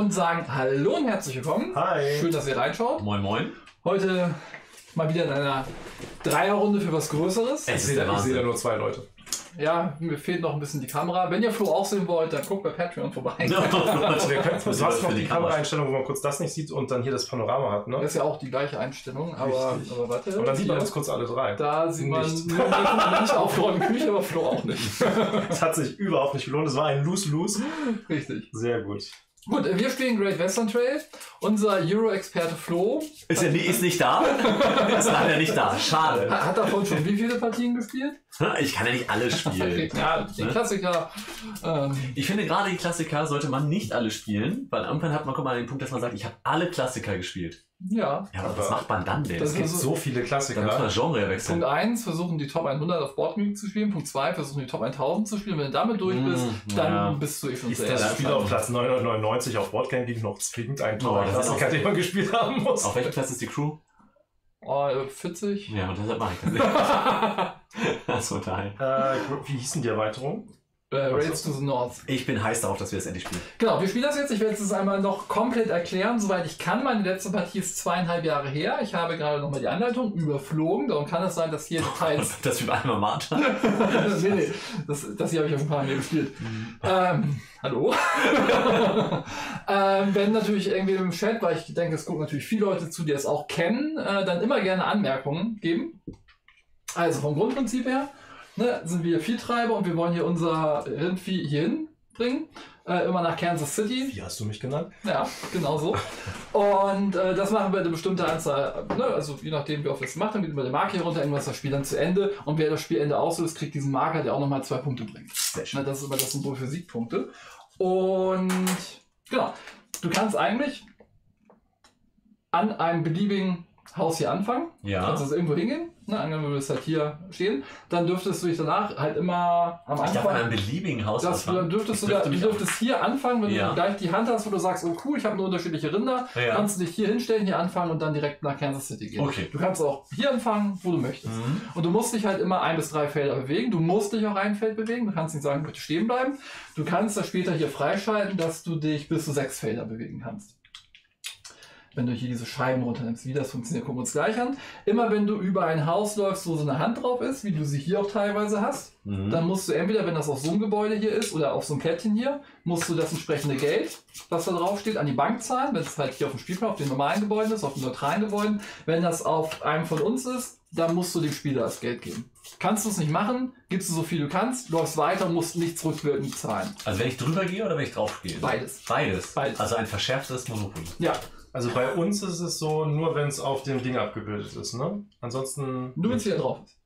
und sagen Hallo und herzlich willkommen. Hi. Schön, dass ihr reinschaut. Moin Moin. Heute mal wieder in einer Dreierrunde für was Größeres. Es Ich ist sehe da, ich sehe da nur zwei Leute. Ja, mir fehlt noch ein bisschen die Kamera. Wenn ihr Flo auch sehen wollt, dann guckt bei Patreon vorbei. Also wir können, du Für hast noch die die Kamera. Kameraeinstellung, wo man kurz das nicht sieht und dann hier das Panorama hat, Das ne? ist ja auch die gleiche Einstellung, aber, aber warte. Und dann sieht man uns kurz alle drei. Da sieht man Nicht. nicht aufgeräumte Küche, aber Flo auch nicht. Das hat sich überhaupt nicht gelohnt. Es war ein Lose-Lose. Richtig. Sehr gut. Gut, wir spielen Great Western Trail. Unser Euro-Experte Flo Ist, er, nie- ist nicht da? ist leider nicht da. Schade. hat davon schon wie viele Partien gespielt? Ich kann ja nicht alle spielen. Ja, die Ne? Klassiker. Ähm, Ich finde gerade die Klassiker sollte man nicht alle spielen, weil irgendwann hat man man an den Punkt, dass man sagt, ich habe alle Klassiker gespielt. Ja. Ja, aber, Aber was macht man dann denn? das Es gibt ist- so viele da muss man Klassiker. Genre wechseln. Punkt 1, versuchen die Top 100 auf Boardmügen zu spielen. Punkt 2, versuchen die Top 1000 zu spielen. Wenn du damit durch bist, Mm, dann ja. bist du eh schon Ist das Spiel auf Platz 999 auf Boardgame Geek noch zwingend ein Oh, das ist Klassiker, den man gespielt haben muss? Auf welchem Platz ist die Crew? Oh, 40. Ja, und deshalb mache ich das nicht. Das ist total. Äh, wie hieß denn die Erweiterung? Äh, Raids to the North. Ich bin heiß darauf, dass wir das endlich spielen. Genau, wir spielen das jetzt. Ich werde es einmal noch komplett erklären, soweit ich kann. Meine letzte Partie ist zweieinhalb Jahre her. Ich habe gerade nochmal die Anleitung überflogen. Darum kann es sein, dass hier Details Das über einmal Martha. nee, nee, das, das hier habe ich auf ein paar Mal gespielt. Ähm, hallo? ähm, wenn natürlich irgendwie im Chat, weil ich denke, es gucken natürlich viele Leute zu, die es auch kennen, äh, dann immer gerne Anmerkungen geben. Also vom Grundprinzip her ne, sind wir Viehtreiber und wir wollen hier unser Rindvieh hier hinbringen. Äh, immer nach Kansas City. Wie hast du mich genannt? Ja, genau so. Und äh, das machen wir eine bestimmte Anzahl, ne, also je nachdem, wie oft wir es gemacht haben, geht über die Marke hier runter, irgendwann ist das Spiel dann zu Ende. Und wer das Spielende auslöst, kriegt diesen Marker, der auch nochmal zwei Punkte bringt. Sehr Ne, das ist immer das Symbol für Siegpunkte. Und genau, du kannst eigentlich an einem beliebigen Haus hier anfangen. Du Ja. kannst also irgendwo hingehen, ne, angenommen, du würdest halt hier stehen. Dann dürftest du dich danach halt immer am Ich darf an einem Anfang... beliebigen Haus Das, anfangen. dann dürftest Ich du, da, du dürftest hier anfangen, wenn Ja. du gleich die Hand hast, wo du sagst, oh cool, ich habe nur unterschiedliche Rinder, Ja. kannst du dich hier hinstellen, hier anfangen und dann direkt nach Kansas City gehen. Okay. Du kannst auch hier anfangen, wo du möchtest. Mhm. Und du musst dich halt immer ein bis drei Felder bewegen. Du musst dich auch ein Feld bewegen. Du kannst nicht sagen, möchte stehen bleiben. Du kannst das später hier freischalten, dass du dich bis zu sechs Felder bewegen kannst. Wenn du hier diese Scheiben runternimmst, wie das funktioniert, gucken wir uns gleich an. Immer wenn du über ein Haus läufst, wo so eine Hand drauf ist, wie du sie hier auch teilweise hast, Mhm. dann musst du entweder, wenn das auf so einem Gebäude hier ist oder auf so einem Plättchen hier, musst du das entsprechende Geld, was da drauf steht, an die Bank zahlen. Wenn es halt hier auf dem Spielplan, auf den normalen Gebäuden ist, auf den neutralen Gebäuden. Wenn das auf einem von uns ist, dann musst du dem Spieler das Geld geben. Kannst du es nicht machen, gibst du so viel du kannst, läufst weiter, musst nichts rückwirkend zahlen. Also wenn ich drüber gehe oder wenn ich drauf gehe? Beides. Beides. Beides. Also ein verschärftes Monopoly. Ja, Also bei uns ist es so, nur wenn es auf dem Ding abgebildet ist, ne? Ansonsten. nur wenn es hier drauf ist.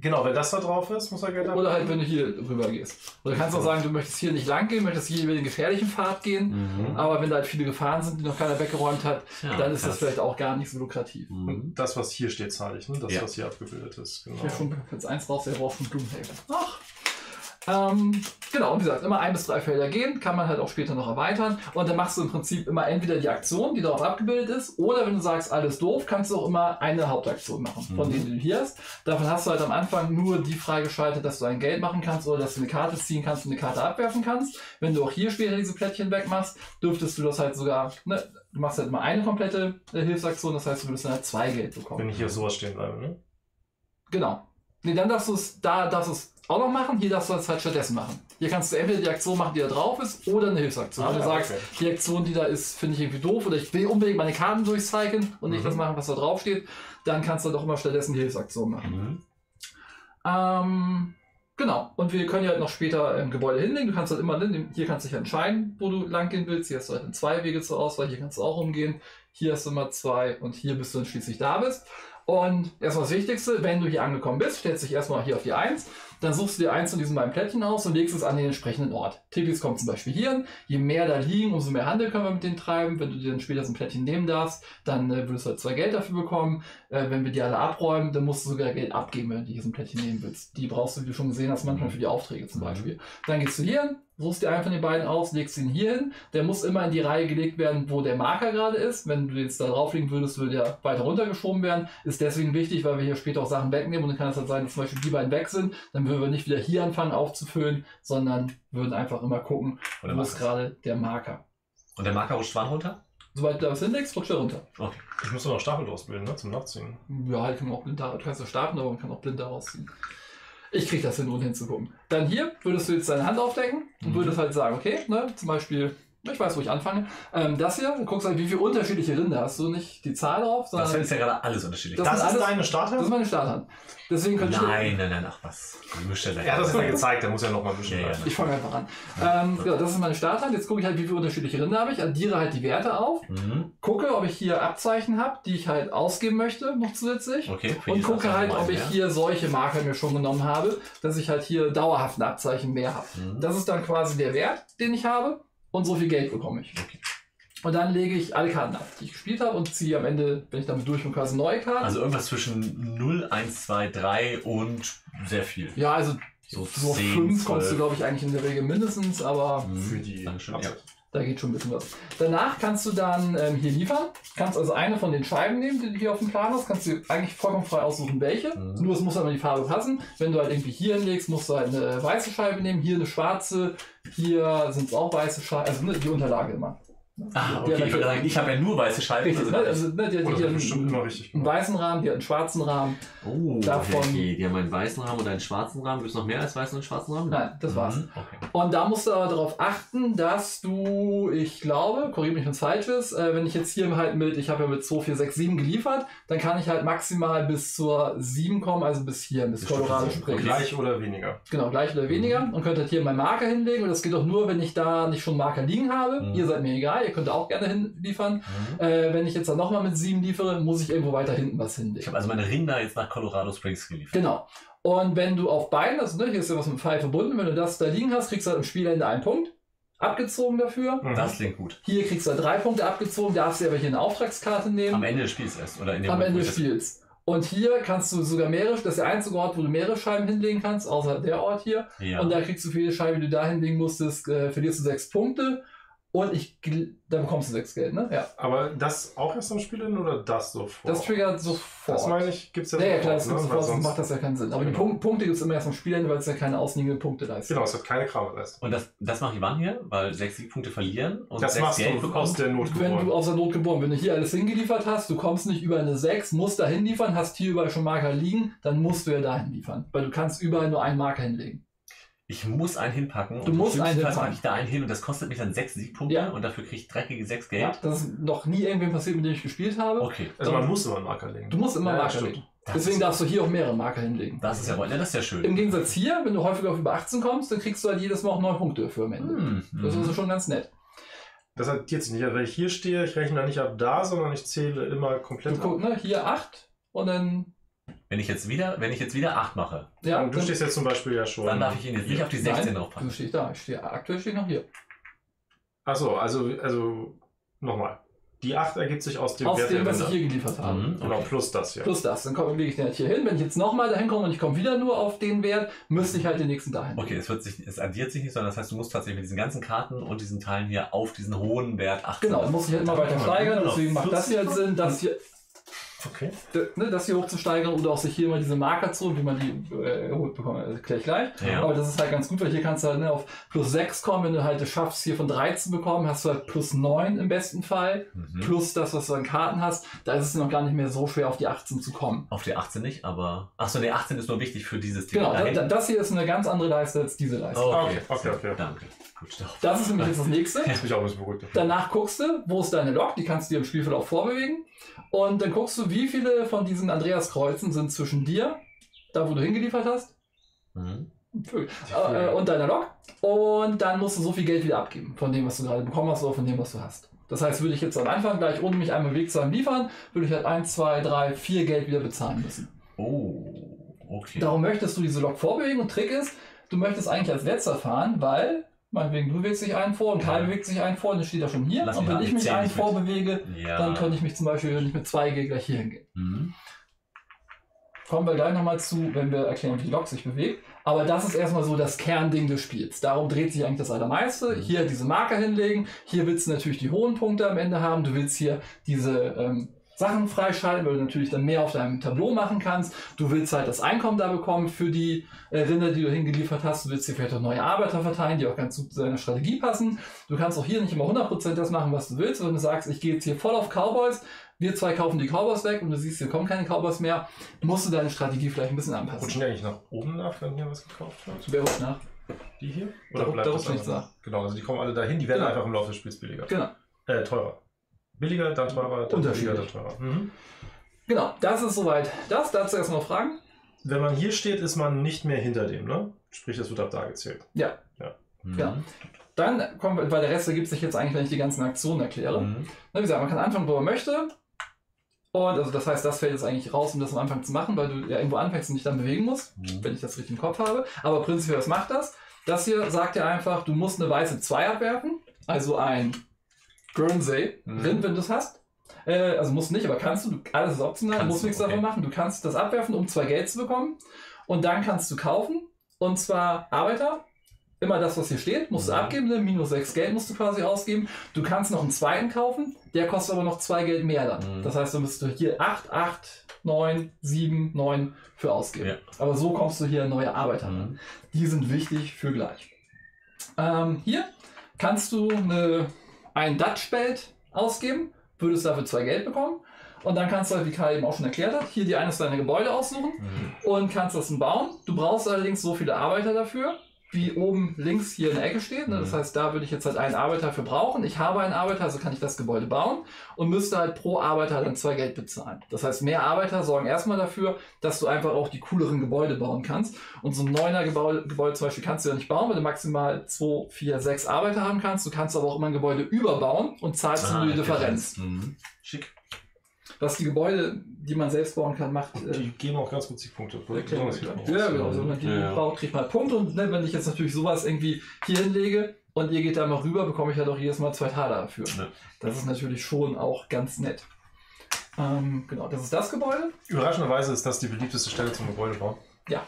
Genau, wenn das da drauf ist, muss er Geld Oder halt, wenn du hier rüber gehst. Oder kannst auch sagen, du möchtest hier nicht lang gehen, möchtest hier über den gefährlichen Pfad gehen. Mhm. Aber wenn da halt viele Gefahren sind, die noch keiner weggeräumt hat, Ja, dann ist das krass. vielleicht auch gar nicht so lukrativ. Mhm. Und das, was hier steht, zahle ich, ne? Das, Ja. was hier abgebildet ist. Genau. Ich will schon Platz 1 raus, der braucht schon Blumenhelm. Ach. Ähm, genau, und wie gesagt, immer ein bis drei Felder gehen, kann man halt auch später noch erweitern. Und dann machst du im Prinzip immer entweder die Aktion, die darauf abgebildet ist, oder wenn du sagst, alles doof, kannst du auch immer eine Hauptaktion machen, von Mhm. denen du hier hast. Davon hast du halt am Anfang nur die freigeschaltet, dass du ein Geld machen kannst oder dass du eine Karte ziehen kannst und eine Karte abwerfen kannst. Wenn du auch hier später diese Plättchen wegmachst, dürftest du das halt sogar, ne, du machst halt immer eine komplette äh, Hilfsaktion, das heißt, du würdest dann halt zwei Geld bekommen. Wenn ich hier sowas stehen bleibe, ne? Genau. Nee, dann darfst du es, da darfst du es auch noch machen, hier darfst du es halt stattdessen machen. Hier kannst du entweder die Aktion machen, die da drauf ist, oder eine Hilfsaktion. Wenn du ja, sagst, okay. die Aktion, die da ist, finde ich irgendwie doof, oder ich will unbedingt meine Karten durchcyclen und nicht Mhm. das machen, was da drauf steht, dann kannst du doch immer stattdessen die Hilfsaktion machen. Mhm. Ähm, genau. Und wir können ja halt noch später im Gebäude hinlegen. Du kannst halt immer, ne, hier kannst du dich entscheiden, wo du lang gehen willst. Hier hast du halt zwei Wege zur Auswahl. Hier kannst du auch umgehen. Hier hast du immer zwei und hier bist du dann schließlich da bist. Und erstmal das Wichtigste, wenn du hier angekommen bist, stellst dich erstmal hier auf die 1, dann suchst du dir eins von diesen beiden Plättchen aus und legst es an den entsprechenden Ort. Tippis kommt zum Beispiel hier hin. Je mehr da liegen, umso mehr Handel können wir mit denen treiben. Wenn du dir dann später so ein Plättchen nehmen darfst, dann äh, würdest du halt zwei Geld dafür bekommen. Äh, wenn wir die alle abräumen, dann musst du sogar Geld abgeben, wenn du dir so ein Plättchen nehmen willst. Die brauchst du, wie du schon gesehen hast, manchmal für die Aufträge zum Mhm. Beispiel. Dann gehst du hier hin, suchst dir einen von den beiden aus, legst ihn hier hin. Der muss immer in die Reihe gelegt werden, wo der Marker gerade ist. Wenn du jetzt da drauflegen würdest, würde der weiter runtergeschoben werden. Ist deswegen wichtig, weil wir hier später auch Sachen wegnehmen und dann kann es halt sein, dass zum Beispiel die beiden weg sind. Dann würden wir nicht wieder hier anfangen aufzufüllen, sondern würden einfach immer gucken, Oder wo ist gerade der Marker. Und der Marker rutscht wann runter? Sobald du da was hinlegst, rutscht er runter. Okay. Ich muss noch Stapel ausbilden, ne? Zum Nachziehen. Ja, halt kann man auch blind da, du kannst ja starten, aber man kann auch blind da rausziehen. Ich krieg das hin, ohne hinzugucken. Dann hier würdest du jetzt deine Hand aufdecken und Mhm. würdest halt sagen, okay, ne, zum Beispiel, ich weiß, wo ich anfange. Ähm, das hier, du guckst halt, wie viele unterschiedliche Rinder hast du, nicht die Zahl drauf, sondern Das ist ja gerade alles unterschiedlich. Das Das, ist alles- deine das Starthand? ist meine Starthand. Deswegen könnte ich. Nein, nein, nein, ach was. Er hat das ja gezeigt, der muss ja nochmal wischen. Ja, ja. Ich fange einfach an. Ähm, genau, das ist meine Starthand. Jetzt gucke ich halt, wie viele unterschiedliche Rinder habe ich, addiere halt die Werte auf, Mhm. gucke, ob ich hier Abzeichen habe, die ich halt ausgeben möchte, noch zusätzlich. Okay. Und gucke halt, mal ob ich mehr. hier solche Marker mir schon genommen habe, dass ich halt hier dauerhaft ein Abzeichen mehr habe. Mhm. Das ist dann quasi der Wert, den ich habe und so viel Geld bekomme ich. Okay. Und dann lege ich alle Karten ab, die ich gespielt habe und ziehe am Ende, wenn ich damit durch bin, quasi neue Karten. Also irgendwas zwischen 0, 1, 2, 3 und sehr viel. ja, also So, so 10, fünf kommst du, 12. glaube ich, eigentlich in der Regel mindestens, aber Mhm. Für die Dankeschön, ja. Da geht schon ein bisschen was. Danach kannst du dann ähm, hier liefern. Kannst also eine von den Scheiben nehmen, die du hier auf dem Plan hast. Kannst du eigentlich vollkommen frei aussuchen, welche. Mhm. Nur es muss aber die Farbe passen. Wenn du halt irgendwie hier hinlegst, musst du halt eine weiße Scheibe nehmen, hier eine schwarze, hier sind es auch weiße Scheiben, also ne, die Unterlage immer. Ah, Die okay. Ich würde sagen, ich habe ja nur weiße Scheiben. Richtig, also ne? Also, ne, die, die, die richtig einen weißen Rahmen, die hat einen schwarzen Rahmen. Oh, Davon- okay. Die haben einen weißen Rahmen und einen schwarzen Rahmen. Gibt es noch mehr als weißen und schwarzen Rahmen? Nein, das war's. Mhm, Okay. Und da musst du aber darauf achten, dass du, ich glaube, korrigiere mich, wenn es falsch ist, äh, wenn ich jetzt hier halt mit, ich habe ja mit 2, 4, 6, 7 geliefert, dann kann ich halt maximal bis zur 7 kommen, also bis hier, bis Colorado okay. Gleich oder weniger. Genau, gleich oder weniger. Und könnt halt hier meinen Marker hinlegen. Und das geht auch nur, wenn ich da nicht schon einen Marker liegen habe. Mhm. Ihr seid mir egal, ihr könnt auch gerne hinliefern. Mhm. Äh, wenn ich jetzt dann nochmal mit 7 liefere, muss ich irgendwo weiter hinten was Ich hinlegen. habe also meine Rinder jetzt nach Colorado Springs geliefert. Genau. Und wenn du auf beiden, also ne, hier ist ja was mit Pfeil verbunden, wenn du das da liegen hast, kriegst du halt am Spielende einen Punkt. Abgezogen dafür. Mhm. Das klingt gut. Hier kriegst du halt drei Punkte abgezogen, darfst dir aber hier eine Auftragskarte nehmen. Am Ende des Spiels erst. Oder in dem am Moment, Ende des ich Spiels. Und hier kannst du sogar mehrere, das ist der einzige Ort, wo du mehrere Scheiben hinlegen kannst, außer der Ort hier. Ja. Und da kriegst du für jede Scheibe, die du da hinlegen musstest, äh, verlierst du sechs Punkte. Und ich, gl- da bekommst du sechs Geld, ne? Ja. Aber das auch erst am Spielen oder das sofort? Das triggert sofort. Das meine ich, gibt es ja ja, ja, klar, das ne? gibt's sofort, sonst macht das ja keinen Sinn. Aber die Genau. Punkt, Punkte gibt es immer erst am Spielende, weil es ja keine ausliegenden Punkte leistet. Genau, es hat keine Kramerleistung. Und das, das mache ich wann hier? Weil sechs Siegpunkte verlieren und Das sechs machst Geld du bekommen. aus der Not Wenn du geboren. aus der Not geboren, wenn du hier alles hingeliefert hast, du kommst nicht über eine 6, musst da hinliefern, hast hier überall schon Marker liegen, dann musst du ja dahin liefern. Weil du kannst überall nur einen Marker hinlegen. Ich muss einen hinpacken. Du musst einen einen hinpacken. packe ich da einen hin und das kostet mich dann sechs Siegpunkte Ja. und dafür kriege ich dreckige sechs Geld. Ja, das ist noch nie irgendwem passiert, mit dem ich gespielt habe. Okay. Also man muss immer einen Marker legen. Du musst immer Ja, Marker stimmt. legen. Das Deswegen ist, darfst du hier auch mehrere Marker hinlegen. das ist ja, ja, das ist ja schön. Im Gegensatz hier, wenn du häufiger auf über 18 kommst, dann kriegst du halt jedes Mal auch 9 Punkte dafür am Ende. Hm, Das hm. ist schon ganz nett. Das addiert sich nicht. Also wenn ich hier stehe, ich rechne da nicht ab da, sondern ich zähle immer Du komplett ab. guckst, ne, hier 8 und dann, Wenn ich jetzt wieder, wenn ich jetzt wieder acht mache, ja, Und du dann, stehst jetzt zum Beispiel ja schon. dann darf ich ihn jetzt nicht auf die 16 Nein, draufpacken. du stehst da. Ich stehe, aktuell stehe ich noch hier. Achso, also, also nochmal. Die 8 ergibt sich aus dem Aus Wert dem, was ich hier geliefert habe. Mhm. Genau, Okay. plus das hier. Plus das. Dann komm, lege ich den halt hier hin. Wenn ich jetzt nochmal dahin komme und ich komme wieder nur auf den Wert, müsste ich halt den nächsten dahin. Okay, es, wird sich, es addiert sich nicht, sondern das heißt, du musst tatsächlich mit diesen ganzen Karten und diesen Teilen hier auf diesen hohen Wert 18. Genau, dann muss ich halt immer weiter Genau, steigern. Deswegen macht das hier halt 40 Sinn, das hier, Okay. ne, das hier hochzusteigern oder auch sich hier mal diese Marker zu, wie man die äh, erholt bekommt, also erkläre ich gleich. Ja. Aber das ist halt ganz gut, weil hier kannst du halt ne, auf plus 6 kommen, wenn du halt es schaffst, hier von 3 zu bekommen, hast du halt plus 9 im besten Fall. Mhm. Plus das, was du an Karten hast, da ist es noch gar nicht mehr so schwer, auf die 18 zu kommen. Auf die 18 nicht, aber. Achso, nee, 18 ist nur wichtig für dieses Thema. Genau, Da das hier ist eine ganz andere Leiste als diese Leiste. Oh, Okay, okay, okay, okay. Danke. Gut, stopp. Das ist nämlich jetzt das nächste. Beruhigt. Danach guckst du, wo ist deine Lok, die kannst du dir im Spielverlauf vorbewegen. Und dann guckst du, wie viele von diesen Andreas-Kreuzen sind zwischen dir, da wo du hingeliefert hast, Mhm. äh, und deiner Lok. Und dann musst du so viel Geld wieder abgeben, von dem, was du gerade bekommen hast oder von dem, was du hast. Das heißt, würde ich jetzt am Anfang gleich, ohne mich einmal Weg zu haben, liefern, würde ich halt 1, 2, 3, 4 Geld wieder bezahlen müssen. Oh, okay. Darum möchtest du diese Lok vorbewegen und Trick ist, du möchtest eigentlich als letzter fahren, weil, meinetwegen, du bewegst dich einen vor und Ja. bewegt sich einen vor und dann steht er schon hier. Lass und wenn ich mich einen vorbewege, ja. dann könnte ich mich zum Beispiel, wenn ich mit 2 gehe, gleich hier hingehen. Mhm. Kommen wir gleich nochmal zu, wenn wir erklären, wie die Lok sich bewegt. Aber das ist erstmal so das Kernding des Spiels. Darum dreht sich eigentlich das Allermeiste. Mhm. Hier diese Marker hinlegen. Hier willst du natürlich die hohen Punkte am Ende haben. Du willst hier diese ähm, Sachen freischalten, weil du natürlich dann mehr auf deinem Tableau machen kannst. Du willst halt das Einkommen da bekommen für die äh, Rinder, die du hingeliefert hast. Du willst dir vielleicht auch neue Arbeiter verteilen, die auch ganz gut zu deiner Strategie passen. Du kannst auch hier nicht immer 100% das machen, was du willst. Wenn du sagst, ich gehe jetzt hier voll auf Cowboys, wir zwei kaufen die Cowboys weg und du siehst, hier kommen keine Cowboys mehr, musst du deine Strategie vielleicht ein bisschen anpassen. Rutschen die eigentlich nach oben nach, wenn hier was gekauft wird? Wer rutscht nach? Die hier? Da- da das nichts nach. Genau, also die kommen alle dahin, die werden Genau. einfach im Laufe des Spiels billiger. Genau. Äh, teurer. Billiger, dann teurer, dann billiger, dann teurer. Mhm. Genau, das ist soweit. Das, dazu erstmal Fragen. Wenn man hier steht, ist man nicht mehr hinter dem, ne? Sprich, das wird ab da gezählt. Mhm. Ja. Dann kommen wir, weil der Rest ergibt sich jetzt eigentlich, wenn ich die ganzen Aktionen erkläre. Mhm. Na, wie gesagt, man kann anfangen, wo man möchte. Und also das heißt, das fällt jetzt eigentlich raus, um das am Anfang zu machen, weil du ja irgendwo anfängst und dich dann bewegen musst, Mhm. wenn ich das richtig im Kopf habe. Aber prinzipiell, was macht das? Das hier sagt ja einfach, du musst eine weiße 2 abwerfen, also ein Guernsey, Mhm. Rind, wenn du es hast. Äh, also musst nicht, aber kannst du, du alles ist optional, Kannst musst du, nichts okay. davon machen. Du kannst das abwerfen, um zwei Geld zu bekommen. Und dann kannst du kaufen, und zwar Arbeiter. Immer das, was hier steht, musst du Mhm. abgeben, ne? minus 6 Geld musst du quasi ausgeben. Du kannst noch einen zweiten kaufen, der kostet aber noch 2 Geld mehr dann. Mhm. Das heißt, du müsst du hier 8, 8, 9, 7, 9 für ausgeben. Ja. Aber so kommst du hier neue Arbeiter ran. Mhm. Die sind wichtig für gleich. Ähm, hier kannst du eine, ein Dutch-Belt ausgeben, würdest dafür zwei Geld bekommen. Und dann kannst du halt, wie Karl eben auch schon erklärt hat, hier dir eines deiner Gebäude aussuchen Mhm. und kannst das bauen. Du brauchst allerdings so viele Arbeiter dafür, wie oben links hier in der Ecke steht. Ne? Das Mhm. heißt, da würde ich jetzt halt einen Arbeiter für brauchen. Ich habe einen Arbeiter, also kann ich das Gebäude bauen und müsste halt pro Arbeiter dann zwei Geld bezahlen. Das heißt, mehr Arbeiter sorgen erstmal dafür, dass du einfach auch die cooleren Gebäude bauen kannst. Und so ein neuner Gebäude, Gebäude zum Beispiel kannst du ja nicht bauen, weil du maximal zwei, vier, sechs Arbeiter haben kannst. Du kannst aber auch immer ein Gebäude überbauen und zahlst Ah, nur die Differenz. Mhm. Schick. Was die Gebäude, die man selbst bauen kann, macht. äh, Die geben auch ganz gut Siegpunkte. Wieder. Ja, genau. Also, wenn man die Ja, ja. braucht, kriegt man halt Punkte. Und ne, wenn ich jetzt natürlich sowas irgendwie hier hinlege und ihr geht da mal rüber, bekomme ich ja doch jedes Mal zwei Taler dafür. Ja. Das ist natürlich schon auch ganz nett. Ähm, genau, das ist das Gebäude. Überraschenderweise ist das die beliebteste Stelle zum Gebäudebau. Ja,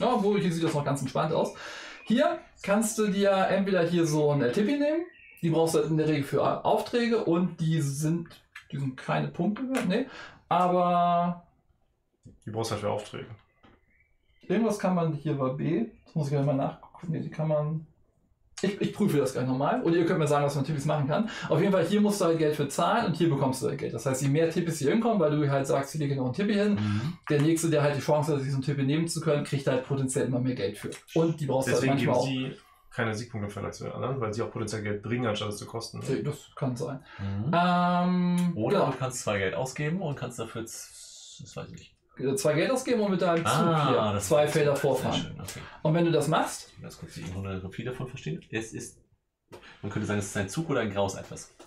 obwohl hier sieht das noch ganz entspannt aus. Hier kannst du dir entweder hier so ein Tippi nehmen. Die brauchst du halt in der Regel für Aufträge und die sind, die sind keine Punkte wert, nee. Aber Die brauchst du halt für Aufträge. Irgendwas kann man hier bei B, das muss ich gleich mal nachgucken, nee, die kann man. Ich, ich prüfe das gleich nochmal. Und ihr könnt mir sagen, was man Tippis machen kann. Auf jeden Fall, hier musst du halt Geld für zahlen und hier bekommst du halt Geld. Das heißt, je mehr Tippis hier hinkommen, weil du halt sagst, hier lege noch einen Tippi hin, Mhm. der nächste, der halt die Chance hat, sich so einen Tippi nehmen zu können, kriegt halt potenziell immer mehr Geld für. Und die brauchst Deswegen du halt manchmal sie keine Siegpunkte im Vergleich zu den anderen, weil sie auch potenziell Geld bringen, anstatt es zu kosten. auch. Das kann sein. Mhm. Ähm, Oder genau. du kannst zwei Geld ausgeben und kannst dafür, das weiß ich nicht. zwei Geld ausgeben und mit deinem Zug hier Ah, das zwei Felder vorfahren. schön, okay. Und wenn du das machst, Ganz kurz die Chronologie davon verstehen. Es ist, man könnte sagen, es ist ein Zug oder ein graues etwas.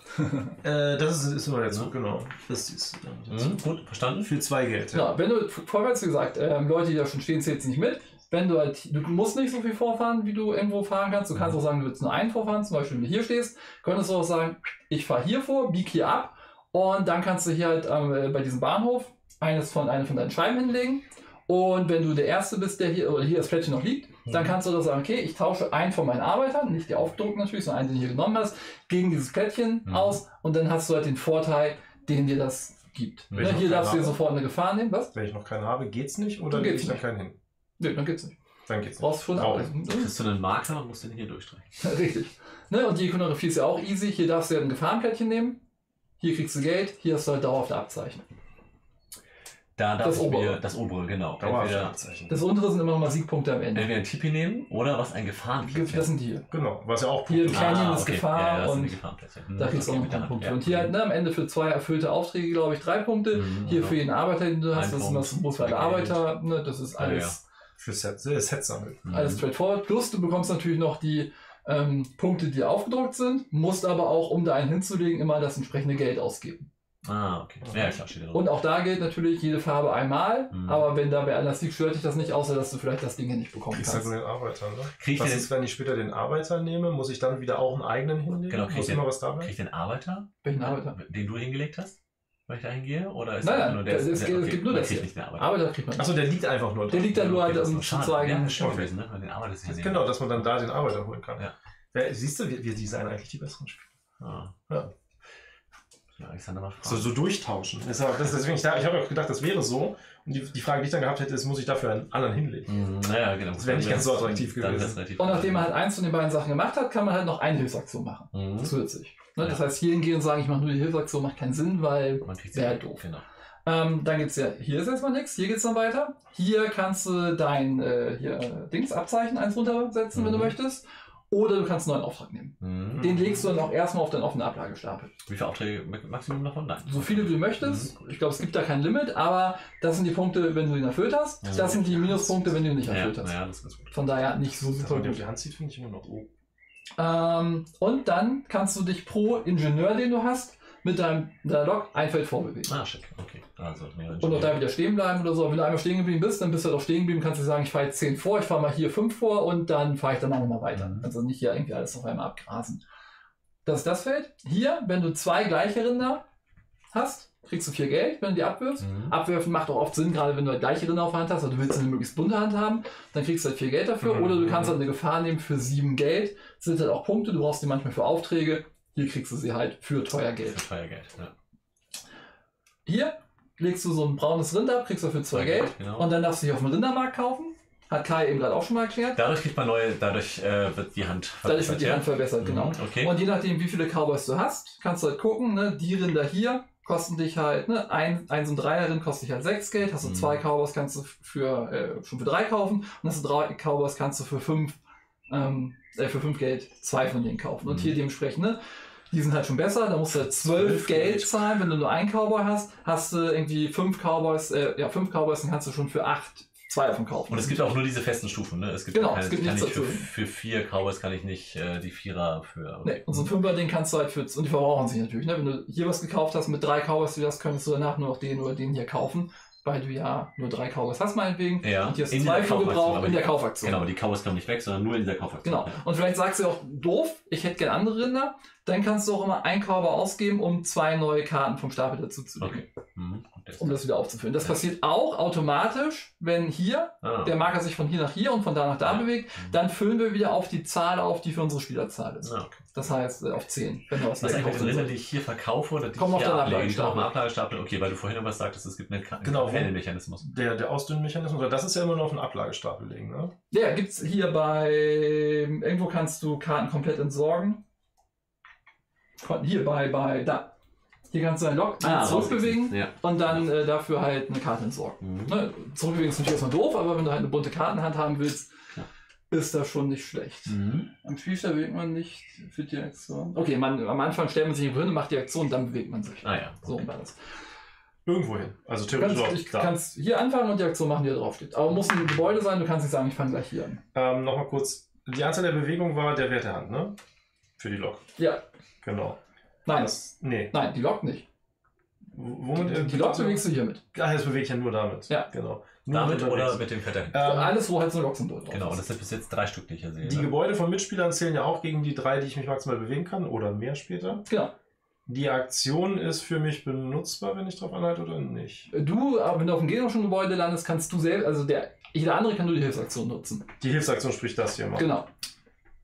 Äh, das ist, ist immer der Zug, genau. Das ist äh, der Mhm. Zug. Gut, verstanden? Für zwei Geld. Ja, wenn du vorwärts gesagt, ähm, Leute, die da schon stehen, zählt nicht mit. Wenn du halt, du musst nicht so viel vorfahren, wie du irgendwo fahren kannst. Du kannst auch sagen, du willst nur einen vorfahren, zum Beispiel, wenn du hier stehst, könntest du auch sagen, ich fahre hier vor, bieg hier ab und dann kannst du hier halt ähm, äh, bei diesem Bahnhof eines von, eine von deinen Scheiben hinlegen. Und wenn du der Erste bist, der hier, oder hier das Plättchen noch liegt, dann kannst du doch sagen, okay, ich tausche einen von meinen Arbeitern, nicht die aufgedruckt natürlich, sondern einen, den du hier genommen hast, gegen dieses Plättchen Mhm. aus und dann hast du halt den Vorteil, den dir das gibt. Ne, hier darfst du dir sofort eine Gefahr nehmen, was? Wenn ich noch keinen habe, geht's nicht oder geht's ich da nicht. keinen hin? Nö, dann geht's nicht. Dann geht's nicht. Brauchst schon Traurig. arbeiten. Kriegst du einen Marker und musst den hier durchstreichen. Richtig. Ne, und die Ikonografie ist ja auch easy. Hier darfst du ja ein Gefahrenplättchen nehmen. Hier kriegst du Geld. Hier hast du halt dauerhafte Abzeichen. Da darf Das ich mir obere. das obere, genau. Entweder, Abzeichen. Das untere sind immer noch mal Siegpunkte am Ende. entweder ein Tipi nehmen oder was ein Gefahrenplättchen. Das sind die hier. Genau, was ja auch Hier Punkte im macht. Canyon ist Gefahr ja, das und. Da Mhm, kriegst du auch noch Punkte. ja. Und hier halt ne, am Ende für zwei erfüllte Aufträge, glaube ich, drei Punkte. Mhm, Hier ja. für jeden Arbeiter, den du hast, Ein das ist Punkt, das alle zwei Geld. Arbeiter. Ne, das ist Ja, alles, Für Set, äh, Set sammeln. Mhm. alles straightforward. Plus du bekommst natürlich noch die ähm, Punkte, die aufgedruckt sind, musst aber auch, um da einen hinzulegen, immer das entsprechende Geld ausgeben. Ah, okay. Ja, klar, steht Und auch da gilt natürlich jede Farbe einmal, Mhm. aber wenn da wer anders liegt, stört dich das nicht, außer dass du vielleicht das Ding hier nicht bekommen Kriegst halt kannst. nur den Arbeiter, ne? Krieg ich Was den- ist, wenn ich später den Arbeiter nehme? Muss ich dann wieder auch einen eigenen hinlegen? Genau, krieg Muss ich immer den- was da Krieg ich den Arbeiter, Welchen Arbeiter? den du hingelegt hast, wenn ich da hingehe? Oder ist Nein, nur der? es- es der- gibt nur das hier. nicht den Arbeiter. Arbeiter kriegt man. Achso, der liegt einfach nur Der liegt da nur Okay, halt, um zu zeigen. Ja, das Okay. ne? Den Arbeiter ja. Genau, dass man dann da den Arbeiter holen kann. Ja. Siehst du, wir, wir designen eigentlich die besseren Spiele. Ah. Ja, So, so durchtauschen. Das das, deswegen, ich, da- ich habe auch gedacht, das wäre so. Und die, die Frage, die ich dann gehabt hätte, ist, muss ich dafür einen anderen hinlegen? Mhm, naja, genau. Das wäre nicht ganz so attraktiv gewesen. Und nachdem man halt eins von den beiden Sachen gemacht hat, kann man halt noch eine Hilfsaktion machen. Mhm. Zusätzlich. Ne? Das Ja. heißt, hier hingehen und sagen, ich mache nur die Hilfsaktion, macht keinen Sinn, weil Man kriegt Wäre sie doof. Genau. Ähm, dann geht's ja, hier ist erstmal nichts, hier geht's dann weiter. Hier kannst du dein äh, hier, äh, Dings, Abzeichen eins runtersetzen, wenn du Mhm. möchtest. Oder du kannst einen neuen Auftrag nehmen. Mhm. Den legst du dann auch erstmal auf deinen offenen Ablagestapel. Wie viele Aufträge Maximum davon? Nein. So viele wie du möchtest. Mhm. Ich glaube, es gibt da kein Limit, aber das sind die Punkte, wenn du ihn erfüllt hast. Ja. Das sind die Minuspunkte, wenn du ihn nicht Ja, erfüllt hast. ja, das ist ganz gut. Von daher nicht so super man die auf gut. die Hand zieht, finde ich immer noch. Oh. Ähm, und dann kannst du dich pro Ingenieur, den du hast, mit deinem deiner Lok ein Feld vorbewegen. Ah, schick. Okay. Also, Und auch da wieder stehen bleiben oder so. Wenn du einmal stehen geblieben bist, dann bist du halt auch stehen geblieben, kannst du sagen, ich fahre jetzt 10 vor, ich fahre mal hier 5 vor und dann fahre ich danach nochmal weiter. Mhm. Also nicht hier irgendwie alles auf einmal abgrasen. Das ist das Feld. Hier, wenn du zwei gleiche Rinder hast, kriegst du viel Geld, wenn du die abwirfst. Mhm. Abwerfen macht auch oft Sinn, gerade wenn du halt gleiche Rinder auf der Hand hast, oder du willst eine möglichst bunte Hand haben, dann kriegst du halt viel Geld dafür. Mhm. Oder du kannst halt eine Gefahr nehmen für 7 Geld. Das sind halt auch Punkte, du brauchst die manchmal für Aufträge. Hier kriegst du sie halt für teuer Geld. Für teuer Geld. Ja. Hier legst du so ein braunes Rind ab, kriegst dafür zwei Geld. Genau. Und dann darfst du dich auf dem Rindermarkt kaufen. Hat Kai eben gerade auch schon mal erklärt. dadurch kriegt man neue, dadurch äh, wird die Hand Dadurch wird die ja? Hand verbessert, genau. Mhm, Okay. Und je nachdem, wie viele Cowboys du hast, kannst du halt gucken, ne, die Rinder hier kosten dich halt, ne, ein, eins und Dreier Rind kostet dich halt sechs Geld, hast du Mhm. zwei Cowboys, kannst du für, äh, schon für drei kaufen und hast du drei Cowboys, kannst du für fünf, ähm, äh, für fünf Geld zwei von denen kaufen. Und Mhm. hier dementsprechend, ne, die sind halt schon besser, da musst du halt zwölf Geld zahlen, wenn du nur einen Cowboy hast, hast du irgendwie fünf Cowboys, äh, ja, fünf Cowboys, dann kannst du schon für acht zwei davon kaufen. Und es gibt auch nur diese festen Stufen, ne? Es gibt Genau, keine, es gibt nichts nicht für, dazu. für vier Cowboys kann ich nicht äh, die Vierer für. Nee, und so ein Fünfer, den kannst du halt für, und die verbrauchen sich natürlich, ne? Wenn du hier was gekauft hast mit drei Cowboys, die das könntest du danach nur noch den oder den hier kaufen, weil du ja nur drei Cowboys hast meinetwegen. Ja, Und hier hast in zwei der für aber in der die- Kaufaktion. Genau, die Cowboys kommen nicht weg, sondern nur in dieser Kaufaktion. Genau. Und vielleicht sagst du auch, doof, ich hätte gern andere Rinder, dann kannst du auch immer ein Cowboy ausgeben, um zwei neue Karten vom Stapel dazu zu legen, Okay. Mhm. Das- um das wieder aufzufüllen. Das Ja. passiert auch automatisch, wenn hier ah. der Marker sich von hier nach hier und von da nach da Ja. bewegt, Mhm. dann füllen wir wieder auf die Zahl auf, die für unsere Spielerzahl ist. Ah, okay. Das heißt, äh, auf 10, wenn du aus Was der eigentlich Rindern, die ich hier verkaufe oder die Kommen ich auf hier den ablege? Auf den Ablagestapel. Okay, weil du vorhin irgendwas sagtest, es gibt einen, Genau, Mechanismus. Der, der Ausdünnmechanismus, oder das ist ja immer nur auf den Ablagestapel legen, ne? Ja, gibt's hier bei. Irgendwo kannst du Karten komplett entsorgen. Hier bei, bei, da. Hier kannst du ein Log zurückbewegen Ja. und dann äh, dafür halt eine Karte entsorgen. Mhm. Ne? Zurückbewegen ist natürlich erstmal doof, aber wenn du halt eine bunte Kartenhand haben willst, Ja. ist das schon nicht schlecht. Mhm. Am Spielstart bewegt man nicht für die Aktion. Okay, man, am Anfang stellt man sich irgendwo hin und macht die Aktion, dann bewegt man sich. Ah ja. So okay. war das. Irgendwo hin. Also Du theoretisch kannst, auch ich, da. kannst hier anfangen und die Aktion machen, die da drauf steht. Aber muss ein Gebäude sein, du kannst nicht sagen, ich fange gleich hier an. Ähm, Nochmal kurz. Die Anzahl der Bewegung war der Wert der Hand, ne? Für die Lok. Ja, Genau. Nein, Das, nee. nein, die lockt nicht. Womit, Die, die Lok bewegst du hiermit. Ah, das bewege ich ja nur damit. Ja. Genau. Nur Damit oder mit dem Vetter? Ähm, Alles, wo halt so ein Lok-Symbol drauf Genau, und das sind bis jetzt drei Stück, die ich hier sehe. Die ne? Gebäude von Mitspielern zählen ja auch gegen die drei, die ich mich maximal bewegen kann oder mehr später. Genau. Die Aktion ist für mich benutzbar, wenn ich drauf anhalte oder nicht. Du, aber wenn du auf dem gegnerischen Gebäude landest, kannst du selbst, also der, jeder andere kann nur die Hilfsaktion nutzen. Die Hilfsaktion spricht das hier mal. Genau.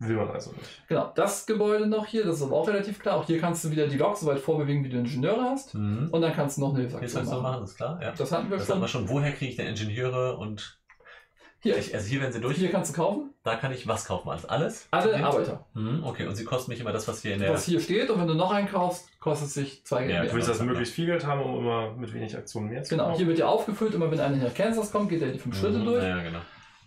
Will man also nicht. Genau. Das Gebäude noch hier, das ist aber auch relativ klar. Auch hier kannst du wieder die Lok so weit vorbewegen, wie du Ingenieure hast. Mhm. Und dann kannst du noch eine Hilfsaktion machen. machen, ist klar. Ja. Das hatten wir Das schon. wir schon. Woher kriege ich denn Ingenieure und Hier, ich, also hier werden sie durch. hier kannst du kaufen. Da kann ich was kaufen? Alles? Alles? Alle Arbeiter. Mhm, okay, und sie kosten mich immer das, was hier in der. Was hier steht. Und wenn du noch einen kaufst, kostet es sich zwei Geld Ja, mehr. Du willst also möglichst viel Geld haben, um immer mit wenig Aktionen mehr zu Genau, kaufen. hier wird ja aufgefüllt, immer wenn einer nach Kansas kommt, geht er die fünf Schritte Mhm, durch. Ja, genau.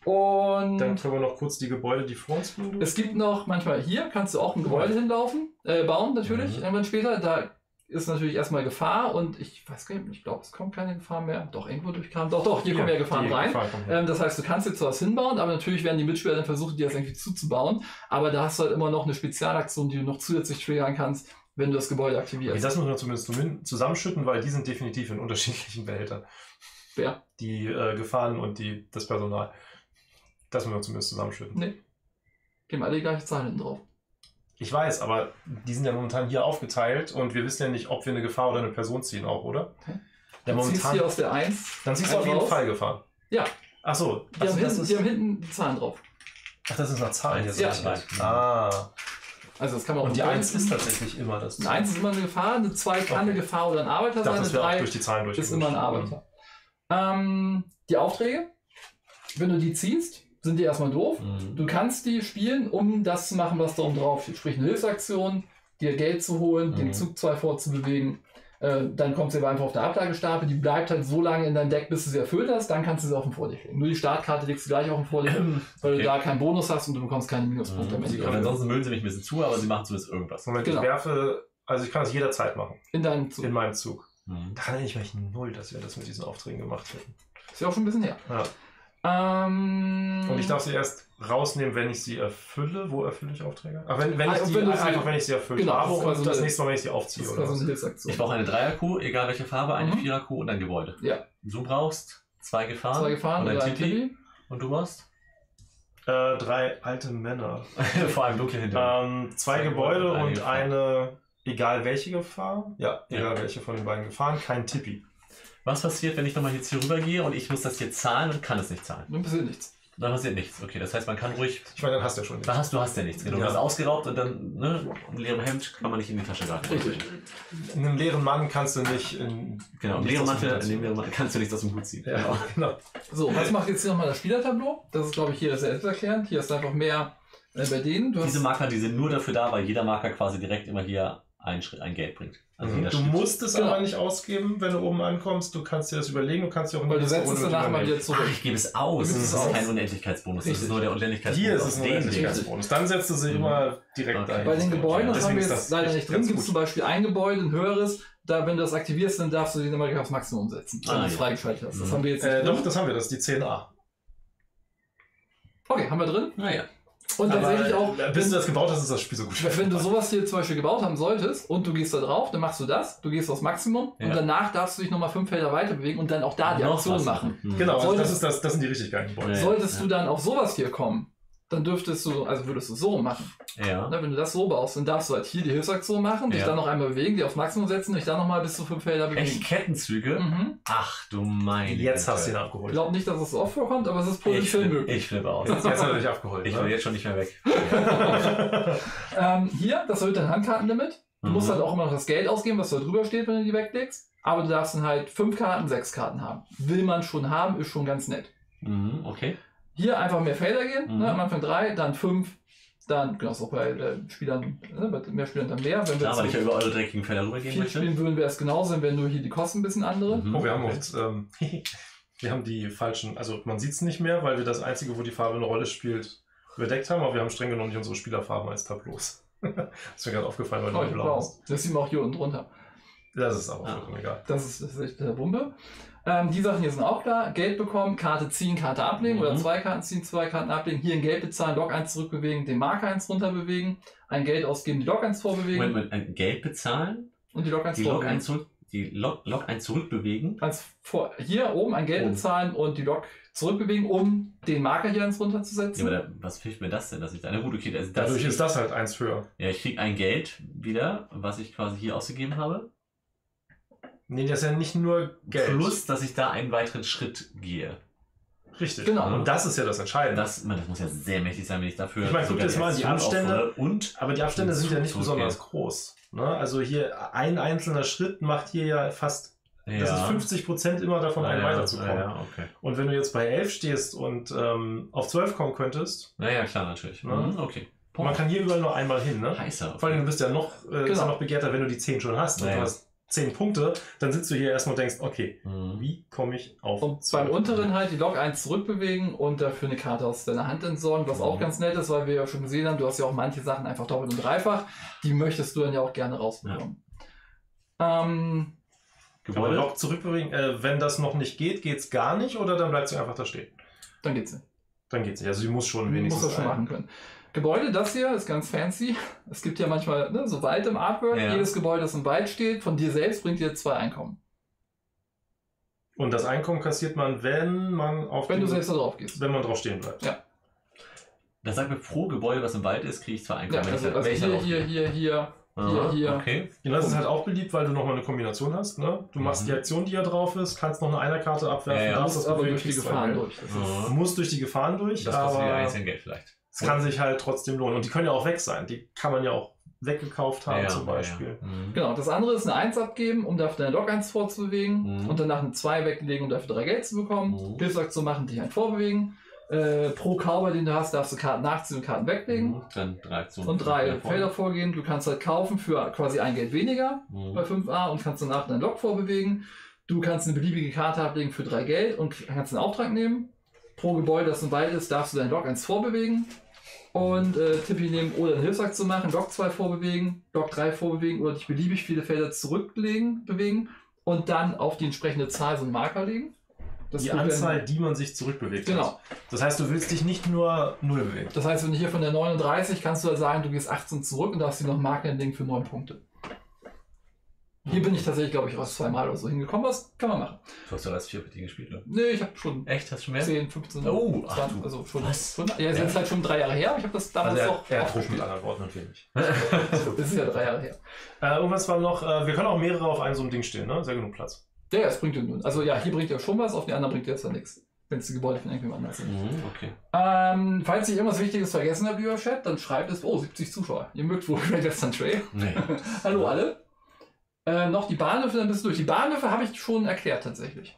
Und Dann können wir noch kurz die Gebäude, die vor uns liegen. es gibt noch manchmal hier, kannst du auch ein Gebäude hinlaufen, äh, bauen natürlich, Mhm. irgendwann später. Da ist natürlich erstmal Gefahr und ich weiß gar nicht, ich glaube, es kommt keine Gefahr mehr. Doch, irgendwo durchkam. Doch, doch, hier kommen ja Gefahren rein. Her. Ähm, das heißt, du kannst jetzt was hinbauen, aber natürlich werden die Mitspieler dann versuchen, dir das irgendwie zuzubauen. Aber da hast du halt immer noch eine Spezialaktion, die du noch zusätzlich triggern kannst, wenn du das Gebäude Okay, aktivierst. das müssen wir zumindest zumin- zusammenschütten, weil die sind definitiv in unterschiedlichen Behältern. Wer? Die äh, Gefahren und die, das Personal. Das müssen wir zumindest zusammenschütten. Nee. Die haben alle die gleiche Zahl hinten drauf. Ich weiß, aber die sind ja momentan hier aufgeteilt und wir wissen ja nicht, ob wir eine Gefahr oder eine Person ziehen auch, oder? Okay. Ja, Du ziehst momentan. hier aus der 1. Dann siehst du auf jeden raus. Fall Gefahr. Ja. Ach so. Die, Ach, haben das hinten, ist, die haben hinten die Zahlen drauf. ach, das ist nach Zahlen. Eins, jetzt. zwei, drei. Ah. Also das kann man auch Und die im 1 Golden- ist tatsächlich immer das. eine 1 ist immer eine Gefahr, eine 2 kann eine Okay. Gefahr oder ein Arbeiter sein, eine das wäre auch 3 durch die Zahlen ist immer ein. Arbeiter. Ähm, die Aufträge, wenn du die ziehst, sind die erstmal doof. Mhm. Du kannst die spielen, um das zu machen, was da oben drauf steht. Sprich eine Hilfsaktion, dir Geld zu holen, den Mhm. Zug 2 vorzubewegen. Äh, dann kommt sie aber einfach auf der Ablagestapel. Die bleibt halt so lange in deinem Deck, bis du sie erfüllt hast. Dann kannst du sie auf den Vorleg legen. Nur die Startkarte legst du gleich auf den Vorleg, weil Okay. du da keinen Bonus hast und du bekommst keine Minuspunkte. Mhm. damit. Und ansonsten müllen sie mich ein bisschen zu, aber sie machen zumindest irgendwas. Moment, Genau. ich werfe, also ich kann das jederzeit machen, In deinem Zug. in meinem Zug. Mhm. Da erinnere ich mich null, dass wir das mit diesen Aufträgen gemacht hätten. Ist ja auch schon ein bisschen her. Ja. Ähm, Und ich darf sie erst rausnehmen, wenn ich sie erfülle. Wo erfülle ich Aufträge? Ach, wenn, wenn Ah, ich die, wenn einfach wenn ich sie erfüllt Genau, habe das und quasi das eine- nächste Mal, wenn ich sie aufziehe. Oder was. eine Hilfsaktion. Ich brauche eine Dreier-Kuh, egal welche Farbe, eine Mhm. Vierer-Kuh und ein Gebäude. Ja. Du brauchst zwei Gefahren, Zwei Gefahren und ein ein. Tipi. Und du brauchst? Äh, drei alte Männer. Vor allem dunkle Hintergrund. Ähm, zwei Zwei Gebäude Gebäude und eine und eine, egal welche Gefahr. Ja, Ja. egal welche von den beiden Gefahren, kein Tippi. Was passiert, wenn ich nochmal jetzt hier rüber gehe und ich muss das hier zahlen und kann es nicht zahlen? Dann passiert nichts. Dann passiert nichts. Okay, das heißt, man kann ruhig. Ich meine, dann hast du ja schon Da hast du hast ja nichts. Genau, Ja. du hast ausgeraubt und dann, ne, in leerem Hemd kann man nicht in die Tasche greifen. Richtig. Einen leeren Mann kannst du nicht in. Genau, im nichts leeren aus dem Mantel, Hut in dem leeren Mantel kannst du nichts aus dem Hut ziehen. Ja, genau. So, was macht jetzt hier nochmal das Spielertableau? Das ist, glaube ich, hier selbsterklärend. Hier ist einfach mehr äh, bei denen. Diese Marker, die sind nur dafür da, weil jeder Marker quasi direkt immer hier ein, Schritt, ein Geld bringt. Also Mhm. Du musst es Genau. aber nicht ausgeben, wenn du oben ankommst. Du kannst dir das überlegen, du kannst dir auch in weil du setzt es danach mal wieder zurück. Ach, ich gebe es aus. Das ist aus. kein Unendlichkeitsbonus. Das ist nur der Unendlichkeitsbonus. Hier ist es ein. Unendlichkeitsbonus. Dann setzt du sie Mhm. immer direkt Okay. ein. Bei den Gebäuden, das Deswegen haben wir jetzt leider nicht drin, gibt es zum Beispiel ein Gebäude, ein höheres. Da, wenn du das aktivierst, dann darfst du den immer aufs Maximum setzen, wenn Ah, du es ja. freigeschaltet hast. Das Mhm. haben wir jetzt Äh, doch, das haben wir, das ist die 10a. Okay, haben wir drin. Naja. Und tatsächlich Aber, auch, äh, Bis du das gebaut hast, ist das Spiel so gut. wenn du sowas hier zum Beispiel gebaut haben solltest und du gehst da drauf, dann machst du das, du gehst aufs Maximum Ja. und danach darfst du dich nochmal fünf Felder weiter bewegen und dann auch da die Aktion machen. Mhm. Genau, also Solltest- das, ist das, das sind die richtig geilen. Ja. Solltest du dann auf sowas hier kommen, dann dürftest du, also würdest du so machen. Ja. Ne, wenn du das so baust, dann darfst du halt hier die Hilfsaktion machen, dich Ja. dann noch einmal bewegen, die aufs Maximum setzen, dich dann nochmal bis zu fünf Felder bewegen. Echt Kettenzüge? Mhm. Ach du meine Jetzt Güte. hast du ihn Ich abgeholt. glaube nicht, dass es so oft vorkommt, aber es ist Ich potenziell flippe möglich. ich flippe aus. Jetzt, jetzt hat er dich abgeholt. Ich ne? will jetzt schon nicht mehr weg. Ähm, hier, das erhöht dein Handkartenlimit. Du Mhm. musst halt auch immer noch das Geld ausgeben, was da drüber steht, wenn du die weglegst. Aber du darfst dann halt fünf Karten, sechs Karten haben. Will man schon haben, ist schon ganz nett. Mhm, okay. Hier einfach mehr Felder gehen, Mhm. ne, am Anfang drei, dann fünf, dann, genau, ist auch bei äh, Spielern, ne, bei mehr Spielern dann mehr. Wenn wir Klar, weil ich ja über eure dreckigen Felder rübergehen vier möchte. spielen würden, wäre es genauso, wenn nur hier die Kosten ein bisschen andere. Mhm, Oh, wir haben okay. oft, ähm, wir haben die falschen, also man sieht es nicht mehr, weil wir das einzige, wo die Farbe eine Rolle spielt, überdeckt haben, aber wir haben streng genommen nicht unsere Spielerfarben als Tableaus. das ist mir gerade aufgefallen, weil du Oh, nicht blau. Das sieht man auch hier unten drunter. Das ist aber Ah. vollkommen egal. Das ist, das ist echt der Bombe. Ähm, die Sachen hier sind auch klar. Geld bekommen, Karte ziehen, Karte ablegen Mhm. oder zwei Karten ziehen, zwei Karten ablegen. Hier ein Geld bezahlen, Log 1 zurückbewegen, den Marker 1 runter bewegen. Ein Geld ausgeben, die Log 1 vorbewegen Moment, Moment, ein Geld bezahlen, und die Log 1 die Log vorbewegen. 1 zurück, die Log, Log 1 zurückbewegen. Eins vor, hier oben ein Geld Oben. bezahlen und die Log zurückbewegen, um den Marker hier eins Ja, runterzusetzen. aber da, was hilft mir das denn, dass ich da, na gut, okay, also das, Dadurch ist das halt eins höher. ja, ich krieg ein Geld wieder, was ich quasi hier ausgegeben habe, Nee, das ist ja nicht nur Geld. plus, dass ich da einen weiteren Schritt gehe. Richtig. Genau. Und das ist ja das Entscheidende. Das, man, das muss ja sehr mächtig sein, wenn ich dafür Ich meine, guck dir jetzt mal die Abstände- Und Aber die Abstände sind ja nicht besonders groß. Ne? Also hier ein einzelner Schritt macht hier ja fast, ja. das ist 50 Prozent immer davon, einen ja, weiterzukommen. Ja, okay. Und wenn du jetzt bei 11 stehst und ähm, auf 12 kommen könntest, Naja, klar, natürlich. Ja. Mhm, okay. man kann hier überall nur einmal hin. Ne? heißer. Vor allem, du bist ja noch, äh, Genau. ja noch begehrter, wenn du die 10 schon hast Naja. 10 Punkte, dann sitzt du hier erstmal und denkst, okay, Mhm. wie komme ich auf Und beim 12? unteren halt die Log 1 zurückbewegen und dafür eine Karte aus deiner Hand entsorgen, was auch Mhm. ganz nett ist, weil wir ja schon gesehen haben, du hast ja auch manche Sachen einfach doppelt und dreifach. Die möchtest du dann ja auch gerne rausbekommen. Ähm, Aber? Log zurückbewegen, äh, wenn das noch nicht geht, geht's gar nicht oder dann bleibt sie einfach da stehen? dann geht's nicht. Dann geht's nicht. Also sie muss schon wenigstens das schon machen können. Gebäude, das hier ist ganz fancy. Es gibt ja manchmal ne, so Wald im Artwork. Ja. Jedes Gebäude, das im Wald steht, von dir selbst bringt dir zwei Einkommen. Und das Einkommen kassiert man, wenn man auf Wenn du selbst da drauf gehst. wenn man drauf stehen bleibt. Ja. Das sagt mir, pro Gebäude, was im Wald ist, kriege ich zwei Ja, Einkommen. wenn also, also hier, hier, hier, hier. Aha, hier. Okay. Genau, das ist halt auch beliebt, weil du nochmal eine Kombination hast. Ne? Du machst Mhm. die Aktion, die ja drauf ist, kannst noch eine Einerkarte abwerfen, Ja, ja. Du darfst musst das aber bewegen, durch die Gefahren durch. Das ist, Ja. Du musst durch die Gefahren durch, Das kostet aber einzeln Geld vielleicht. Es kann sich halt trotzdem lohnen. Und die können ja auch weg sein. Die kann man ja auch weggekauft haben Ja, zum ja, Beispiel. Ja. Mhm. Genau, das andere ist eine 1 abgeben, um dafür deine Lok 1 vorzubewegen Mhm. und danach eine 2 weglegen, um dafür 3 Geld zu bekommen. Mhm. Hilfsaktion machen, dich ein vorbewegen. Äh, pro Kauber, den du hast, darfst du Karten nachziehen und Karten weglegen. Mhm. Dann drei Aktionen. Und drei Ja, Felder vorgehen. Du kannst halt kaufen für quasi ein Geld weniger Mhm. bei 5a und kannst danach deinen Lok vorbewegen. Du kannst eine beliebige Karte ablegen für drei Geld und kannst einen Auftrag nehmen. Pro Gebäude, das im Wald ist, darfst du deinen Lok 1 vorbewegen. Und äh, Tippi nehmen oder eine Hilfsaktion machen, Lok 2 vorbewegen, Lok 3 vorbewegen oder dich beliebig viele Felder zurücklegen, bewegen und dann auf die entsprechende Zahl so einen Marker legen. Das Die Anzahl, die man sich zurückbewegt Genau. hat. Das heißt, du willst dich nicht nur null bewegen. Das heißt, wenn du hier von der 39 kannst du halt sagen, du gehst 18 zurück und darfst dir noch einen Marker hinlegen für 9 Punkte. Hier bin ich tatsächlich, glaube ich, aus zweimal oder so hingekommen. Was kann man machen? Du hast ja erst vier Partien gespielt, ne? Nee, ich habe schon Echt? Hast du schon mehr? 10, 15, Oh, ach 20, du. also schon. Was? schon ja, es ist jetzt halt schon drei Jahre her, aber ich habe das damals Also auch er, er auch trug mit gespielt. anderen Worten und wir nicht. Das ist ja drei Jahre her. Äh, irgendwas war noch, äh, wir können auch mehrere auf einem so einem Ding stehen, ne? Sehr genug Platz. Ja, ja, es bringt dir nun. Also ja, hier bringt er schon was, auf die anderen bringt er jetzt ja nichts. Wenn es die Gebäude von irgendjemand anders sind. Mhm, okay. Ähm, falls ich irgendwas Wichtiges vergessen habe, lieber Chat, dann schreibt es, oh, 70 Zuschauer. Ihr mögt wohl Great Western Trail. Nee. Hallo alle. Äh, noch die Bahnhöfe, dann bist du durch. Die Bahnhöfe habe ich schon erklärt tatsächlich.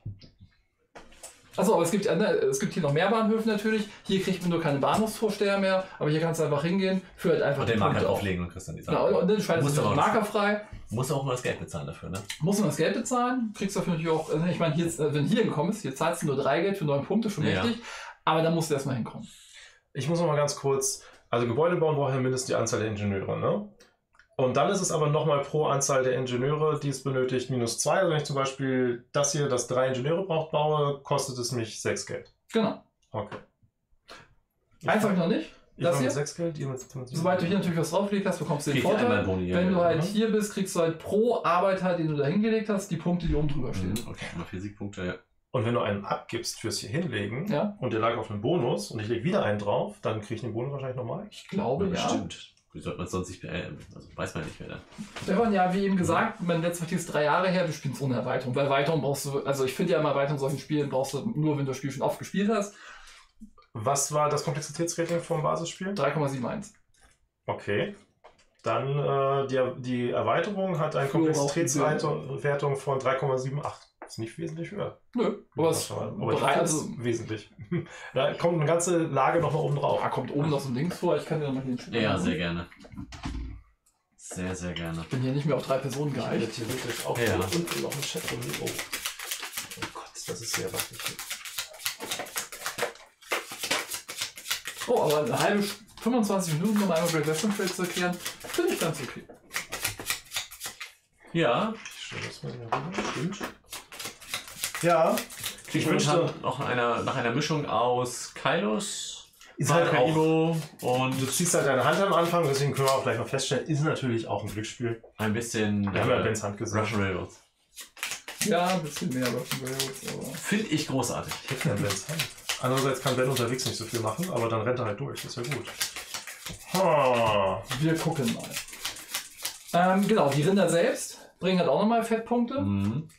Achso, aber es gibt, äh, ne, es gibt hier noch mehr Bahnhöfe natürlich. Hier kriegt man nur keine Bahnhofsvorsteher mehr, aber hier kannst du einfach hingehen, für halt einfach Und den Marker auflegen und kriegst dann die Genau, Sachen. und dann schaltest Musst du den Marker frei. Musst auch mal das Geld bezahlen dafür, ne? Muss man das Geld bezahlen, kriegst dafür natürlich auch, also ich meine, hier, äh, wenn du hier hinkommen hier zahlst du nur drei Geld für neun Punkte, schon Ja. mächtig, aber dann musst du erstmal hinkommen. Ich muss noch mal ganz kurz, also Gebäude bauen braucht ja mindestens die Anzahl der Ingenieure, ne? Und dann ist es aber nochmal pro Anzahl der Ingenieure, die es benötigt, minus zwei. Also wenn ich zum Beispiel das hier, das drei Ingenieure braucht, baue, kostet es mich sechs Geld. Genau. Okay. Eins habe ich noch nicht. Ich Das hier? sechs Geld, ihr mit mit- Sobald du hier natürlich was draufgelegt hast, bekommst du den Vorteil. Boni. Wenn ja. du halt Mhm. hier bist, kriegst du halt pro Arbeiter, den du da hingelegt hast, die Punkte, die oben drüber stehen. Mhm, Okay, immer vier Siegpunkte, ja. Und wenn du einen abgibst fürs hier hinlegen Ja, und der lag auf einem Bonus und ich lege wieder einen drauf, dann kriege ich den Bonus wahrscheinlich nochmal. ich glaube ja. Bestimmt. Wie sollte man es sonst nicht, äh, also weiß man nicht mehr dann. Stefan, ja, wie eben gesagt, mein letztes Partie ist drei Jahre her, du spielst ohne Erweiterung. Weil Erweiterung brauchst du, also ich finde ja immer Erweiterung in solchen Spielen brauchst du nur, wenn du das Spiel schon oft gespielt hast. Was war das Komplexitätsrating vom Basisspiel? 3,71. Okay. Dann äh, die, die Erweiterung hat eine Komplexitätswertung von 3,78. Ist nicht wesentlich höher. Nö, aber es aber drei, ich also, es wesentlich. Da kommt eine ganze Lage nochmal oben drauf. da kommt oben noch so ein Dings vor, ich kann dir noch mal hier ein Ja, sehr gerne. Sehr, sehr gerne. Ich bin hier nicht mehr auf drei Personen Ich hätte geeicht. theoretisch auch Ja. hier unten noch einen Chat von mir. Oh. oh Gott, das ist sehr wackelig. Oh, aber eine halbe, 25 Minuten, um einmal Great Western Trail zu erklären, finde ich ganz okay. Ja, Ich stelle das mal hier rüber. Stimmt. Ja, ich wünsche wünschte, noch einer, nach einer Mischung aus Kylos, ist halt auch, Maracaibo du und ziehst halt deine Hand am Anfang, deswegen können wir auch gleich noch feststellen, ist natürlich auch ein Glücksspiel. ein bisschen Wir haben ja äh, Bens Hand gesehen. Russian Railroads. Ja, ein bisschen mehr Russian Railroads, aber. Finde ich großartig. Ich hätte Bens Hand. Andererseits kann Ben unterwegs nicht so viel machen, aber dann rennt er halt durch. Das ist ja gut. Ha. Wir gucken mal. Ähm, genau, die Rinder selbst bringen halt auch nochmal Fettpunkte. Mhm.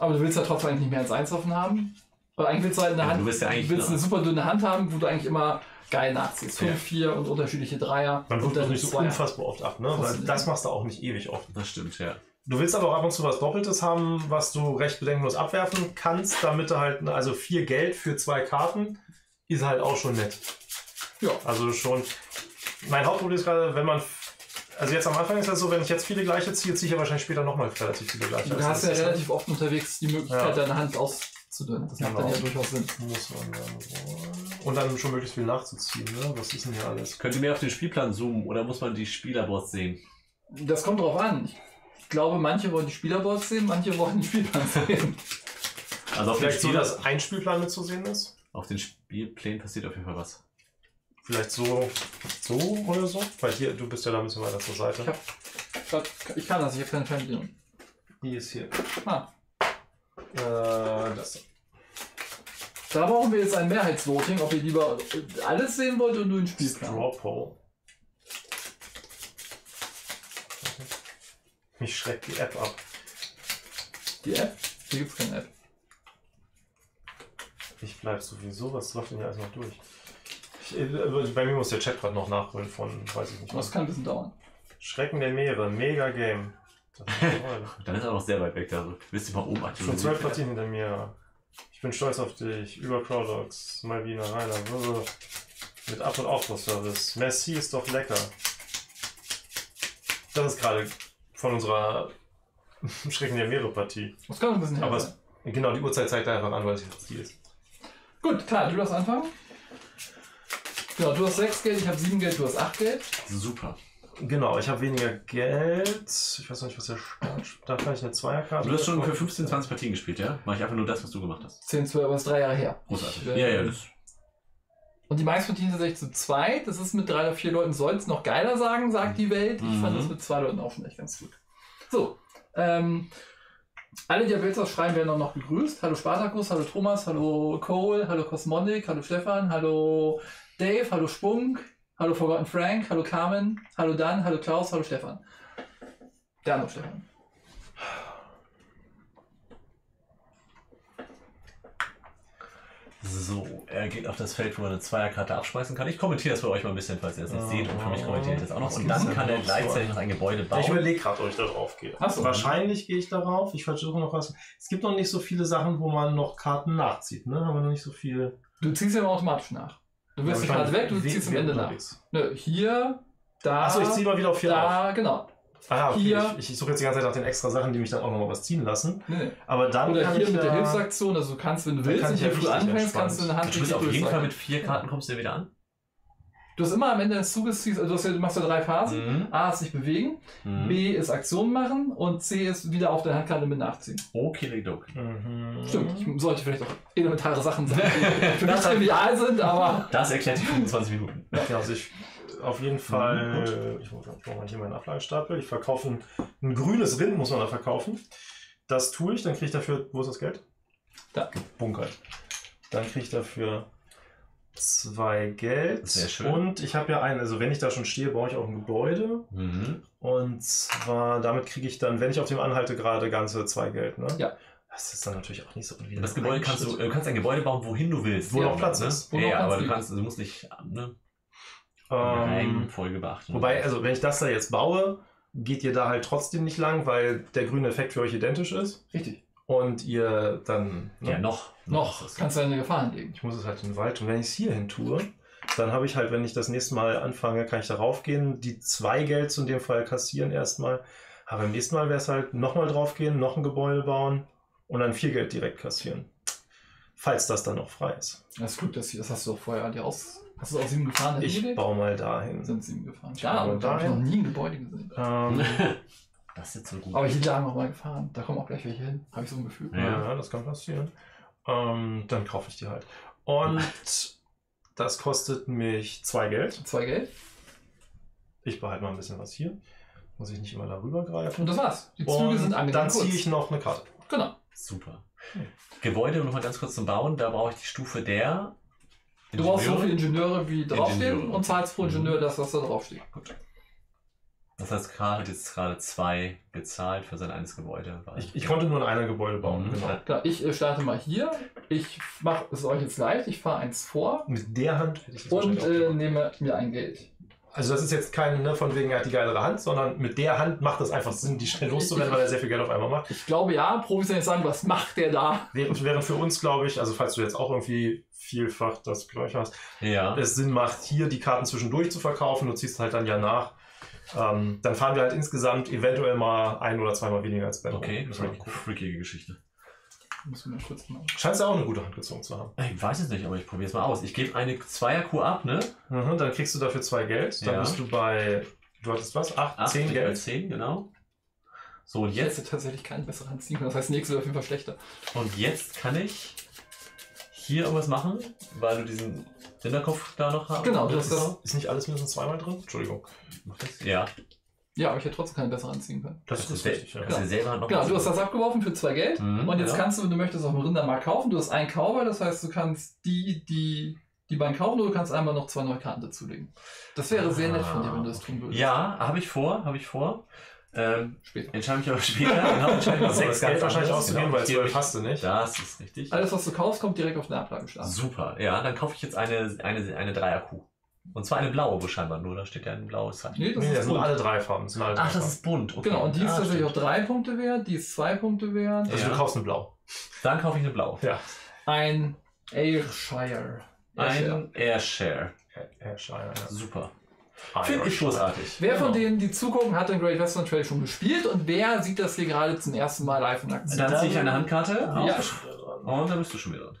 Aber du willst ja trotzdem eigentlich nicht mehr als eins offen haben. Weil eigentlich willst du halt eine Ja, Hand, du willst ja eigentlich willst eine super dünne Hand haben, wo du eigentlich immer geil nachziehst. 5, Ja. 4 und unterschiedliche Dreier. Man wirft das nicht so unfassbar oft ab, ne? Weil das machst du auch nicht ewig oft. Das stimmt, ja. Du willst aber auch ab und zu was Doppeltes haben, was du recht bedenkenlos abwerfen kannst, damit du halt, also vier Geld für zwei Karten ist halt auch schon nett. Ja. Also schon. Mein Hauptproblem ist gerade, wenn man. Also jetzt am Anfang ist das so, wenn ich jetzt viele gleiche ziehe, ziehe ich ja wahrscheinlich später nochmal relativ viele gleiche. Du Also hast ja das ist- relativ oft unterwegs die Möglichkeit, Ja. deine Hand auszudünnen. Das macht dann Genau. ja durchaus Sinn. Muss man dann so. Und dann schon möglichst viel nachzuziehen, ne? Was ist denn hier alles? Könnt ihr mehr auf den Spielplan zoomen oder muss man die Spielerboards sehen? Das kommt drauf an. Ich glaube, manche wollen die Spielerboards sehen, manche wollen den Spielplan sehen. Also auf den, Vielleicht so, dass ein Spielplan mitzusehen ist? auf den Spielplänen passiert auf jeden Fall was. Vielleicht so, so oder so? Weil hier, du bist ja da ein bisschen weiter zur Seite. Ich hab- Ich kann das, ich habe keine Fernbedienung. Die ist hier. Ah, Äh, das. da brauchen wir jetzt ein Mehrheitsvoting, ob ihr lieber alles sehen wollt oder nur den Spielplan. Straw Poll. Mich schreckt die App ab. Die App? Hier gibt es keine App. Ich bleib sowieso, was läuft denn hier alles noch durch? Ich, bei mir muss der Chat gerade noch nachholen von, weiß ich nicht Das was. kann ein bisschen dauern. Schrecken der Meere, mega Game. Dann ist er noch sehr weit weg. Da willst du mal oben Schon aktualisieren. zwölf Partien hinter mir. Ich bin stolz auf dich. Über Crowdogs, Malvina, Rainer. blablabla. Mit Ab- und Aufbauservice. Merci ist doch lecker. Das ist gerade von unserer Schrecken der Meere Partie. Das kann ein bisschen Aber es, genau, die Uhrzeit zeigt er einfach an, weil es jetzt die ist. Gut, klar, du darfst anfangen. Genau, du hast 6 Geld, ich habe 7 Geld, du hast 8 Geld. Super. Genau, ich habe weniger Geld. Ich weiß noch nicht, was der Start. Da kann ich eine Zweierkarte. Du hast schon für 15, 20 Partien gespielt, ja? Mach ich einfach nur das, was du gemacht hast. 10, 12, aber das ist 3 Jahre her. Großartig. Ja, ja, das. Und die meisten Partien sind tatsächlich zu zweit. Das ist mit drei oder vier Leuten, soll es noch geiler sagen, sagt die Welt. Ich Mhm. fand das mit zwei Leuten auch schon echt ganz gut. So, ähm, alle, die Welt schreiben, werden auch noch begrüßt. Hallo Spartacus, hallo Thomas, hallo Cole, hallo Cosmonic, hallo Stefan, hallo Dave, hallo Spunk, hallo Forgotten Frank, hallo Carmen, hallo Dan, hallo Klaus, hallo Stefan. Der andere Stefan. So, er geht auf das Feld, wo er eine Zweierkarte abschmeißen kann. Ich kommentiere das für euch mal ein bisschen, falls ihr das nicht Oh. seht. Und für mich kommentiere ich das auch noch. Und dann kann er gleichzeitig noch ein Gebäude bauen. Ich überlege gerade, ob ich da drauf gehe. Ach so. Wahrscheinlich gehe ich darauf. Ich versuche noch was. Es gibt noch nicht so viele Sachen, wo man noch Karten nachzieht. Ne? Haben wir noch nicht so viel. Du ziehst ja immer automatisch nach. Du wirst die Ja, Karte weg, du ziehst am Ende nach. Nö, hier, da, Achso, ich ziehe mal wieder auf 4 auf. da, genau. Ah, okay. hier. Ich, ich suche jetzt die ganze Zeit nach den extra Sachen, die mich dann auch noch mal was ziehen lassen. Nee. Aber dann Oder kann hier ich mit der Hilfsaktion, also du kannst, wenn du willst, hier ja früh anfängst, kannst du eine Hand Du bist auf jeden Fall mit vier Karten, kommst du ja wieder an. Du hast immer am Ende des Zuges, ziehst- also du, hast ja, du machst ja drei Phasen. Mhm. A ist sich bewegen, Mhm. B ist Aktion machen und C ist wieder auf der Handkarte mit nachziehen. Okay, Doc. Mhm. Stimmt, ich sollte vielleicht auch elementare Sachen sagen, die für mich trivial sind, aber Das erklärt die 25 Minuten. Ja, also ich auf jeden Fall, ich mache mal hier meinen Ablagestapel. Ich verkaufe ein, ein grünes Rind, muss man da verkaufen. Das tue ich, dann kriege ich dafür, wo ist das Geld? Da. Gebunkert. Dann kriege ich dafür zwei Geld. Sehr schön. Und ich habe ja einen, also wenn ich da schon stehe, baue ich auch ein Gebäude. Mhm. Und zwar, damit kriege ich dann, wenn ich auf dem anhalte, gerade ganze zwei Geld. Ne? Ja. Das ist dann natürlich auch nicht so Und das Gebäude kannst du, äh, du kannst ein Gebäude bauen, wohin du willst. Wo ja, noch Platz ne? ist. Wo Ja, aber du kannst, du musst nicht ne, Ähm, Reihenfolge beachten. Wobei, also wenn ich das da jetzt baue, geht ihr da halt trotzdem nicht lang, weil der grüne Effekt für euch identisch ist richtig. Und ihr dann. ne, ja, noch. Noch es. kannst du eine Gefahr anlegen. Ich muss es halt in den Wald und wenn ich es hier hin tue, dann habe ich halt, wenn ich das nächste Mal anfange, kann ich darauf gehen, die zwei Geld in dem Fall kassieren erstmal. Aber beim nächsten Mal wäre es halt nochmal drauf gehen, noch ein Gebäude bauen und dann vier Geld direkt kassieren. Falls das dann noch frei ist. Das ist gut, das, das hast du auch vorher dir aus. Hast du auch sieben Gefahren Ich baue mal dahin. Sind sieben Gefahren. Ich Ja, baue aber da habe ich noch nie ein Gebäude gesehen. Ähm, Das ist jetzt so gut. Aber hier lagen auch mal Gefahren. Da kommen auch gleich welche hin. Habe ich so ein Gefühl. Ja. Ja, das kann passieren. Ähm, dann kaufe ich die halt. Und das kostet mich zwei Geld. Zwei Geld. Ich behalte mal ein bisschen was hier. Muss ich nicht immer darüber greifen. Und das war's. Die Züge Und sind angenehm dann ziehe ich noch eine Karte. Genau. Super. Hm. Gebäude, um nochmal ganz kurz zum Bauen, da brauche ich die Stufe der. Du brauchst so viele Ingenieure. Ingenieure wie draufstehen Ingenieure. und zahlst pro Ingenieur Mhm. das, was da draufsteht. Das heißt, Karl hat jetzt gerade zwei gezahlt für sein eines Gebäude. Ich, ich konnte nur in einer Gebäude bauen. Mhm. Genau. Klar, ich äh, starte mal hier. Ich mache es euch jetzt leicht. Ich fahre eins vor Mit der Hand hätte ich das und äh, nehme mir ein Geld. Also das ist jetzt kein ne, von wegen, er hat die geilere Hand, sondern mit der Hand macht es einfach Sinn, die schnell loszuwerden, weil er sehr viel Geld auf einmal macht. Ich glaube ja, jetzt sagen, was macht der da? Während, während für uns, glaube ich, also falls du jetzt auch irgendwie vielfach das gleich hast, Ja. es Sinn macht, hier die Karten zwischendurch zu verkaufen. Du ziehst halt dann ja nach. Ähm, dann fahren wir halt insgesamt eventuell mal ein oder zweimal weniger als Ben. Okay, mal freak, gucken. freakige Geschichte. Müssen wir mal kurz mal. Scheinst du auch eine gute Hand gezogen zu haben. Ich weiß es nicht, aber ich probiere es mal aus. Ich gebe eine Zweier-Q ab, ne? Mhm, dann kriegst du dafür zwei Geld. Dann Ja. bist du bei, du hattest was? Acht, Acht, zehn ich bei Geld. 10, genau. So, und Ich jetzt, hätte tatsächlich keine bessere Hand ziehen. Das heißt, nächste wird auf jeden Fall schlechter. und jetzt kann ich hier irgendwas machen, weil du diesen Rinderkopf da noch hast. Genau, du hast das- Ist nicht alles mindestens zweimal drin? Entschuldigung. Ja, Ja, aber ich hätte trotzdem keine bessere Hand ziehen können. Das, das ist ist richtig, ja. Du selber noch Genau, du hast das abgeworfen für zwei Geld. Mhm, Und jetzt ja. kannst du, wenn du möchtest, auf dem Rindermarkt kaufen. Du hast einen Kaufer, das heißt, du kannst die, die, die beiden kaufen oder du kannst einmal noch zwei neue Karten dazulegen. Das wäre sehr nett von dir, wenn du das tun würdest. Ja, habe ich vor, habe ich vor. Ähm, Später. entscheide mich aber später. Genau, entscheide mich aber Sechs Geld wahrscheinlich auszugeben, Genau, weil ich 12 gebe- hast du nicht. Das ist richtig. Alles, was du kaufst, kommt direkt auf den Ablagestapel. Super. Ja, dann kaufe ich jetzt eine, eine, eine Dreier-Kuh. Und zwar eine blaue, wo scheinbar nur, da steht ja ein blaues Zeichen. Nee, das Nee, ist das sind bunt. alle drei Farben. Alle drei Ach, das Farben. ist bunt. Okay. Genau, und die ist Ah, auch stimmt. drei Punkte wert, die ist zwei Punkte wert. Also Ja. du kaufst eine Blau. Dann kaufe ich eine blaue. Ja. Ein Ayrshire. Ayrshire. Ein Airshare. Herr Scheiner, ja. Super. Finde ich großartig. Wer von Genau. denen, die zugucken, hat den Great Western Trail schon gespielt und wer sieht das hier gerade zum ersten Mal live in Aktion? Dann ziehe ich eine Handkarte Ja. Und dann bist du schon wieder dran.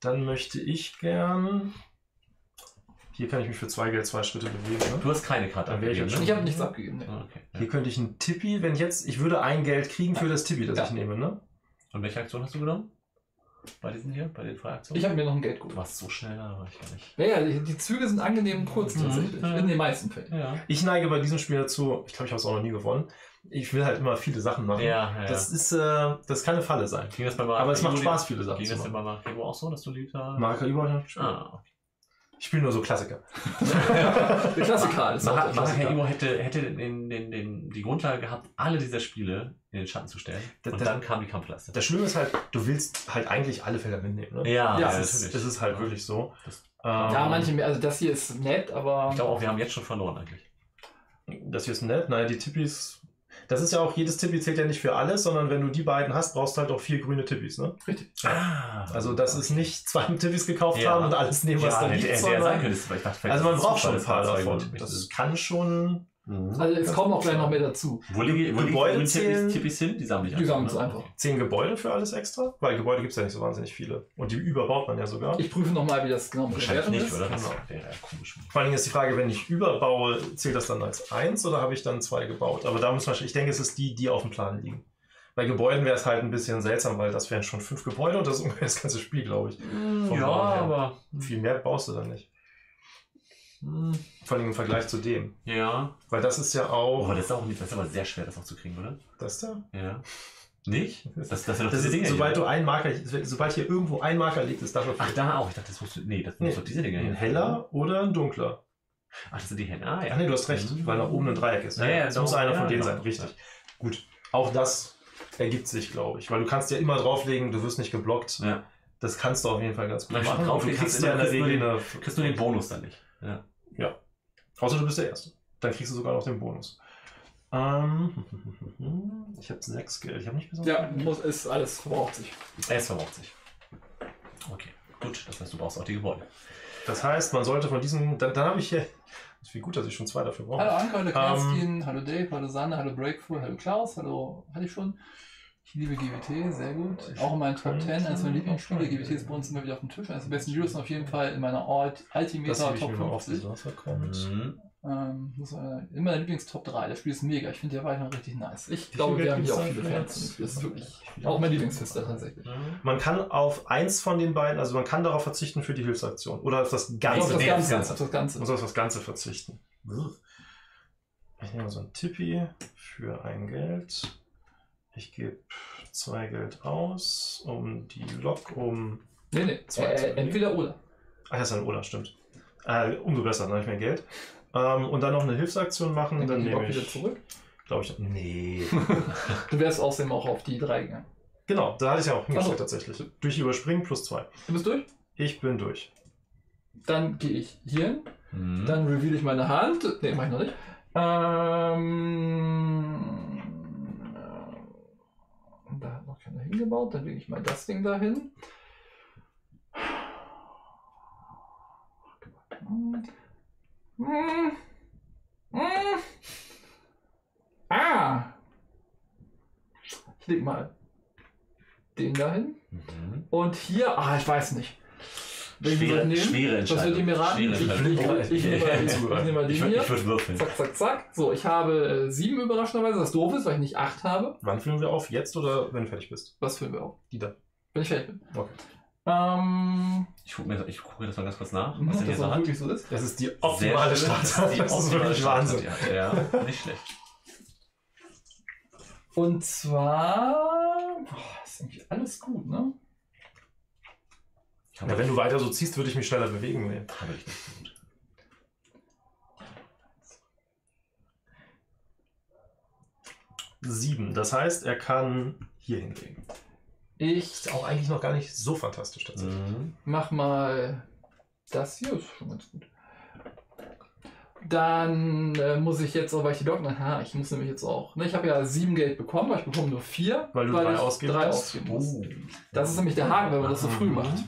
Dann möchte ich gern. Hier kann ich mich für zwei Geld zwei Schritte bewegen. Ne? Du hast keine Karte Dann wäre ich abgegeben, ne? Ich habe nichts abgegeben. Ne? Okay. Hier könnte ich ein Tippi, wenn ich jetzt, ich würde ein Geld kriegen für das Tippi, das Ja. ich nehme, ne? Und welche Aktion hast du genommen? Bei diesen hier? Bei den zwei Aktionen? Ich habe mir noch ein Geld Du warst so schnell, da war ich gar nicht. Ja, ja, die, die Züge sind angenehm kurz Mhm. tatsächlich. Ja. In den meisten Fällen. Ja. Ich neige bei diesem Spiel dazu, ich glaube, ich habe es auch noch nie gewonnen. Ich will halt immer viele Sachen machen. Ja, ja. Das ist, äh, das kann eine Falle sein. Ging das bei Aber es macht Maracaibo- Spaß, viele Sachen Ging zu das denn machen. bei Maracaibo auch so, dass du lieber... Marker überhaupt nicht gespielt. Ich spiele nur so Klassiker. Der Klassiker auch Mar der Klassiker. Maracaibo hätte, hätte den, den, den, die Grundlage gehabt, alle dieser Spiele in den Schatten zu stellen. Das- Und das- dann kam die Kampfleiste. Das Schlimme ist halt, du willst halt eigentlich alle Felder mitnehmen, ne? Ja, Ja, das, ist, das ist halt wirklich so. Das- Ähm, Ja, manche mehr. Also das hier ist nett, aber. Ich glaube auch, wir haben jetzt schon verloren eigentlich. Das hier ist nett. Nein, die Tippis. Das ist ja auch, jedes Tippi zählt ja nicht für alles, sondern wenn du die beiden hast, brauchst du halt auch vier grüne Tippis, ne? Ah, Also das ist nicht zwei Tippis gekauft Ja. haben und alles nehmen, was ja, da liegt, sondern... Also man braucht schon ein paar davon. Das kann schon... Mhm. Also jetzt kommen auch gleich noch mehr dazu. Wo liegen wo Gebäude die grünen zählen- Tippis, Tippis hin? Die sammeln ich Die sammeln ne? es einfach. Zehn Gebäude für alles extra? Weil Gebäude gibt es ja nicht so wahnsinnig viele. Und die überbaut man ja sogar. Ich prüfe nochmal, wie das genau Wahrscheinlich nicht, ist. oder? Das Genau. wäre ja komisch. Vor allen Dingen ist die Frage, wenn ich überbaue, zählt das dann als eins oder habe ich dann zwei gebaut? Aber da muss man, ich denke, es ist die, die auf dem Plan liegen. Bei Gebäuden wäre es halt ein bisschen seltsam, weil das wären schon fünf Gebäude und das ist ungefähr das ganze Spiel, glaube ich. Vom Ja, aber. Viel mehr baust du dann nicht. Hm, Vor allem im Vergleich zu dem. Ja. Weil das ist ja Oh, auch. aber das ist auch nicht, das ist aber sehr schwer, das auch zu kriegen, oder? Das da? Ja. Nicht? Das, das Das diese ist, Dinger sobald hier. du einen Marker, sobald hier irgendwo ein Marker liegt, ist dafür Ach, da auch. Ich dachte, das musst du. Nee, das Nee. muss doch diese Dinger ein hier. heller oder ein dunkler. Ach, das sind die Hände. Ah, ja. Ach nee, du hast recht, Mhm. weil nach oben ein Dreieck ist. Ja, ja, das doch. muss einer Ja, von denen genau. sein, richtig. Gut. Auch das ergibt sich, glaube ich. Weil du kannst ja immer drauflegen, du wirst nicht geblockt. Ja. Das kannst du auf jeden Fall ganz gut machen. Und du kriegst kannst du ja in der Regel. Kriegst du den Bonus dann nicht. Ja. Außer du bist der Erste. Dann kriegst du sogar noch den Bonus. Ähm, ich habe sechs Geld. Ich habe nicht besonders Ja, muss, ist alles verbraucht sich. Es verbraucht sich. Okay, gut. Das heißt, du brauchst auch die Gebäude. Das heißt, man sollte von diesen. Dann, dann habe ich hier. Wie gut, dass ich schon zwei dafür brauche. Hallo Anke, hallo Ähm, Kerstin, hallo Dave, hallo Sanne, hallo Breakful, hallo Klaus, hallo, hatte ich schon. Ich liebe GWT, sehr gut. Auch in meinen Top 10, eines meiner Lieblingsspiele. GWT ist bei uns immer wieder auf dem Tisch. Eines der besten Videos auf jeden Fall in meiner Alt das Altimeter ich Top mir mal 50. aufgesetzt. Was kommt? Mhm. Ähm, muss man, immer mein Lieblings-Top 3. Das Spiel ist mega. Ich finde der Weiter richtig nice. Ich Wie glaube, wir haben hier auch viele Fans. Das ist wirklich auch mein Lieblingsfister tatsächlich. Man kann auf eins von den beiden, also man kann darauf verzichten für die Hilfsaktion. Oder auf das Auf Ganze. das nee, Ganze. das Auf das Ganze. muss auf das Ganze verzichten. Ich nehme so ein Tippi für ein Geld. Ich gebe zwei Geld aus, um die Lok um. Nee, nee. Zwei zu Äh, entweder oder. Ach, das ist ein Oder, stimmt. Äh, umso besser, dann habe ich mehr Geld. Ähm, und dann noch eine Hilfsaktion machen, Dann, dann nehme wieder ich. zurück. Glaube ich. Nee. Du wärst außerdem auch auf die 3 gegangen. genau, da hatte ich ja auch hingestellt tatsächlich. Durch Überspringen plus zwei. Du bist durch? Ich bin durch. Dann gehe ich hier hin. Mhm. Dann reveal ich meine Hand. Ne, mach ich noch nicht. Ähm, keiner hingebaut. Dann lege ich mal das Ding dahin. Ah! Ich leg mal den dahin. Mhm. Und hier, ah, ich weiß nicht. Welchen soll Schwere, ich nehmen? schwere Was Entscheidung. würdet ihr mir raten? Ich, nehme mal- ich, ich nehme mal den hier. ich würde würfeln. Zack, zack, zack. So, ich habe äh, sieben überraschenderweise, was doof ist, weil ich nicht acht habe. Wann führen wir auf? Jetzt oder wenn du fertig bist? Was für wir auch? Die da. Wenn ich fertig bin. Okay. Ähm, Ich gucke mir, ich guck mir das mal ganz kurz nach, was er dass hier so hat. so ist. Das ist die optimale schön. Start. Das ist, die Das ist optimale wirklich Start, Wahnsinn. Ja, nicht schlecht. Und zwar. Boah, ist irgendwie alles gut, ne? Man- wenn du weiter so ziehst, würde ich mich schneller bewegen. Nee. Habe ich nicht gut. sieben. Das heißt, er kann hier hinlegen. Ich Ist auch eigentlich noch gar nicht so fantastisch tatsächlich. Mhm. mach mal das hier, ist schon ganz gut. Dann äh, muss ich jetzt auch, weil ich die Locken, aha, ich muss nämlich jetzt auch. Ne, ich habe ja sieben Geld bekommen, aber ich bekomme nur vier, Weil du drei ich ausgeben drei musst. ausgeben muss. Oh. Das ist nämlich der Haken, wenn man das so früh Mhm. macht.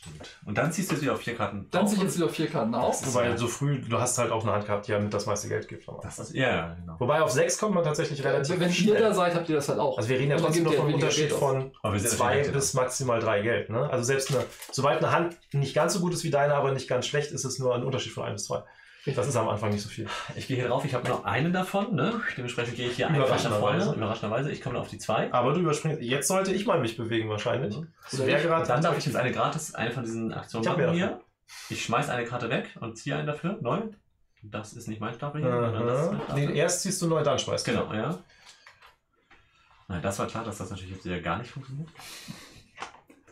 Stimmt. Und dann ziehst du jetzt wieder auf vier Karten. Dann ich jetzt oder? wieder vier Karten auf. Wobei so früh, du hast halt auch eine Hand gehabt, die damit das meiste Geld gibt. Anfang. Das ist, ja, ja, genau. Wobei auf sechs kommt man tatsächlich relativ Wenn ihr schnell. da seid, habt ihr das halt auch. Also wir reden ja trotzdem noch gebt von ihr einem weniger Unterschied von Aber zwei bis maximal drei Geld. Ne? Also selbst eine, sobald eine Hand nicht ganz so gut ist wie deine, aber nicht ganz schlecht, ist es nur ein Unterschied von ein bis zwei. Das ist am Anfang nicht so viel. Ich gehe hier drauf, ich habe nur einen davon, ne? Dementsprechend gehe ich hier einfach nach Überraschenderweise. vorne. Überraschenderweise, ich komme auf die zwei. Aber du überspringst. Jetzt sollte ich mal mich bewegen wahrscheinlich. Mhm. Wäre ich. gerade. Dann darf ich jetzt eine gratis, eine von diesen Aktionen Ich machen hier. Ich schmeiß eine Karte weg und ziehe einen dafür, neu. Das ist nicht mein Stapel hier, sondern das ist mein Aha. Stapel. Nee, erst ziehst du neu, dann schmeißt du. Genau, ja. Nein, das war klar, dass das natürlich jetzt wieder gar nicht funktioniert.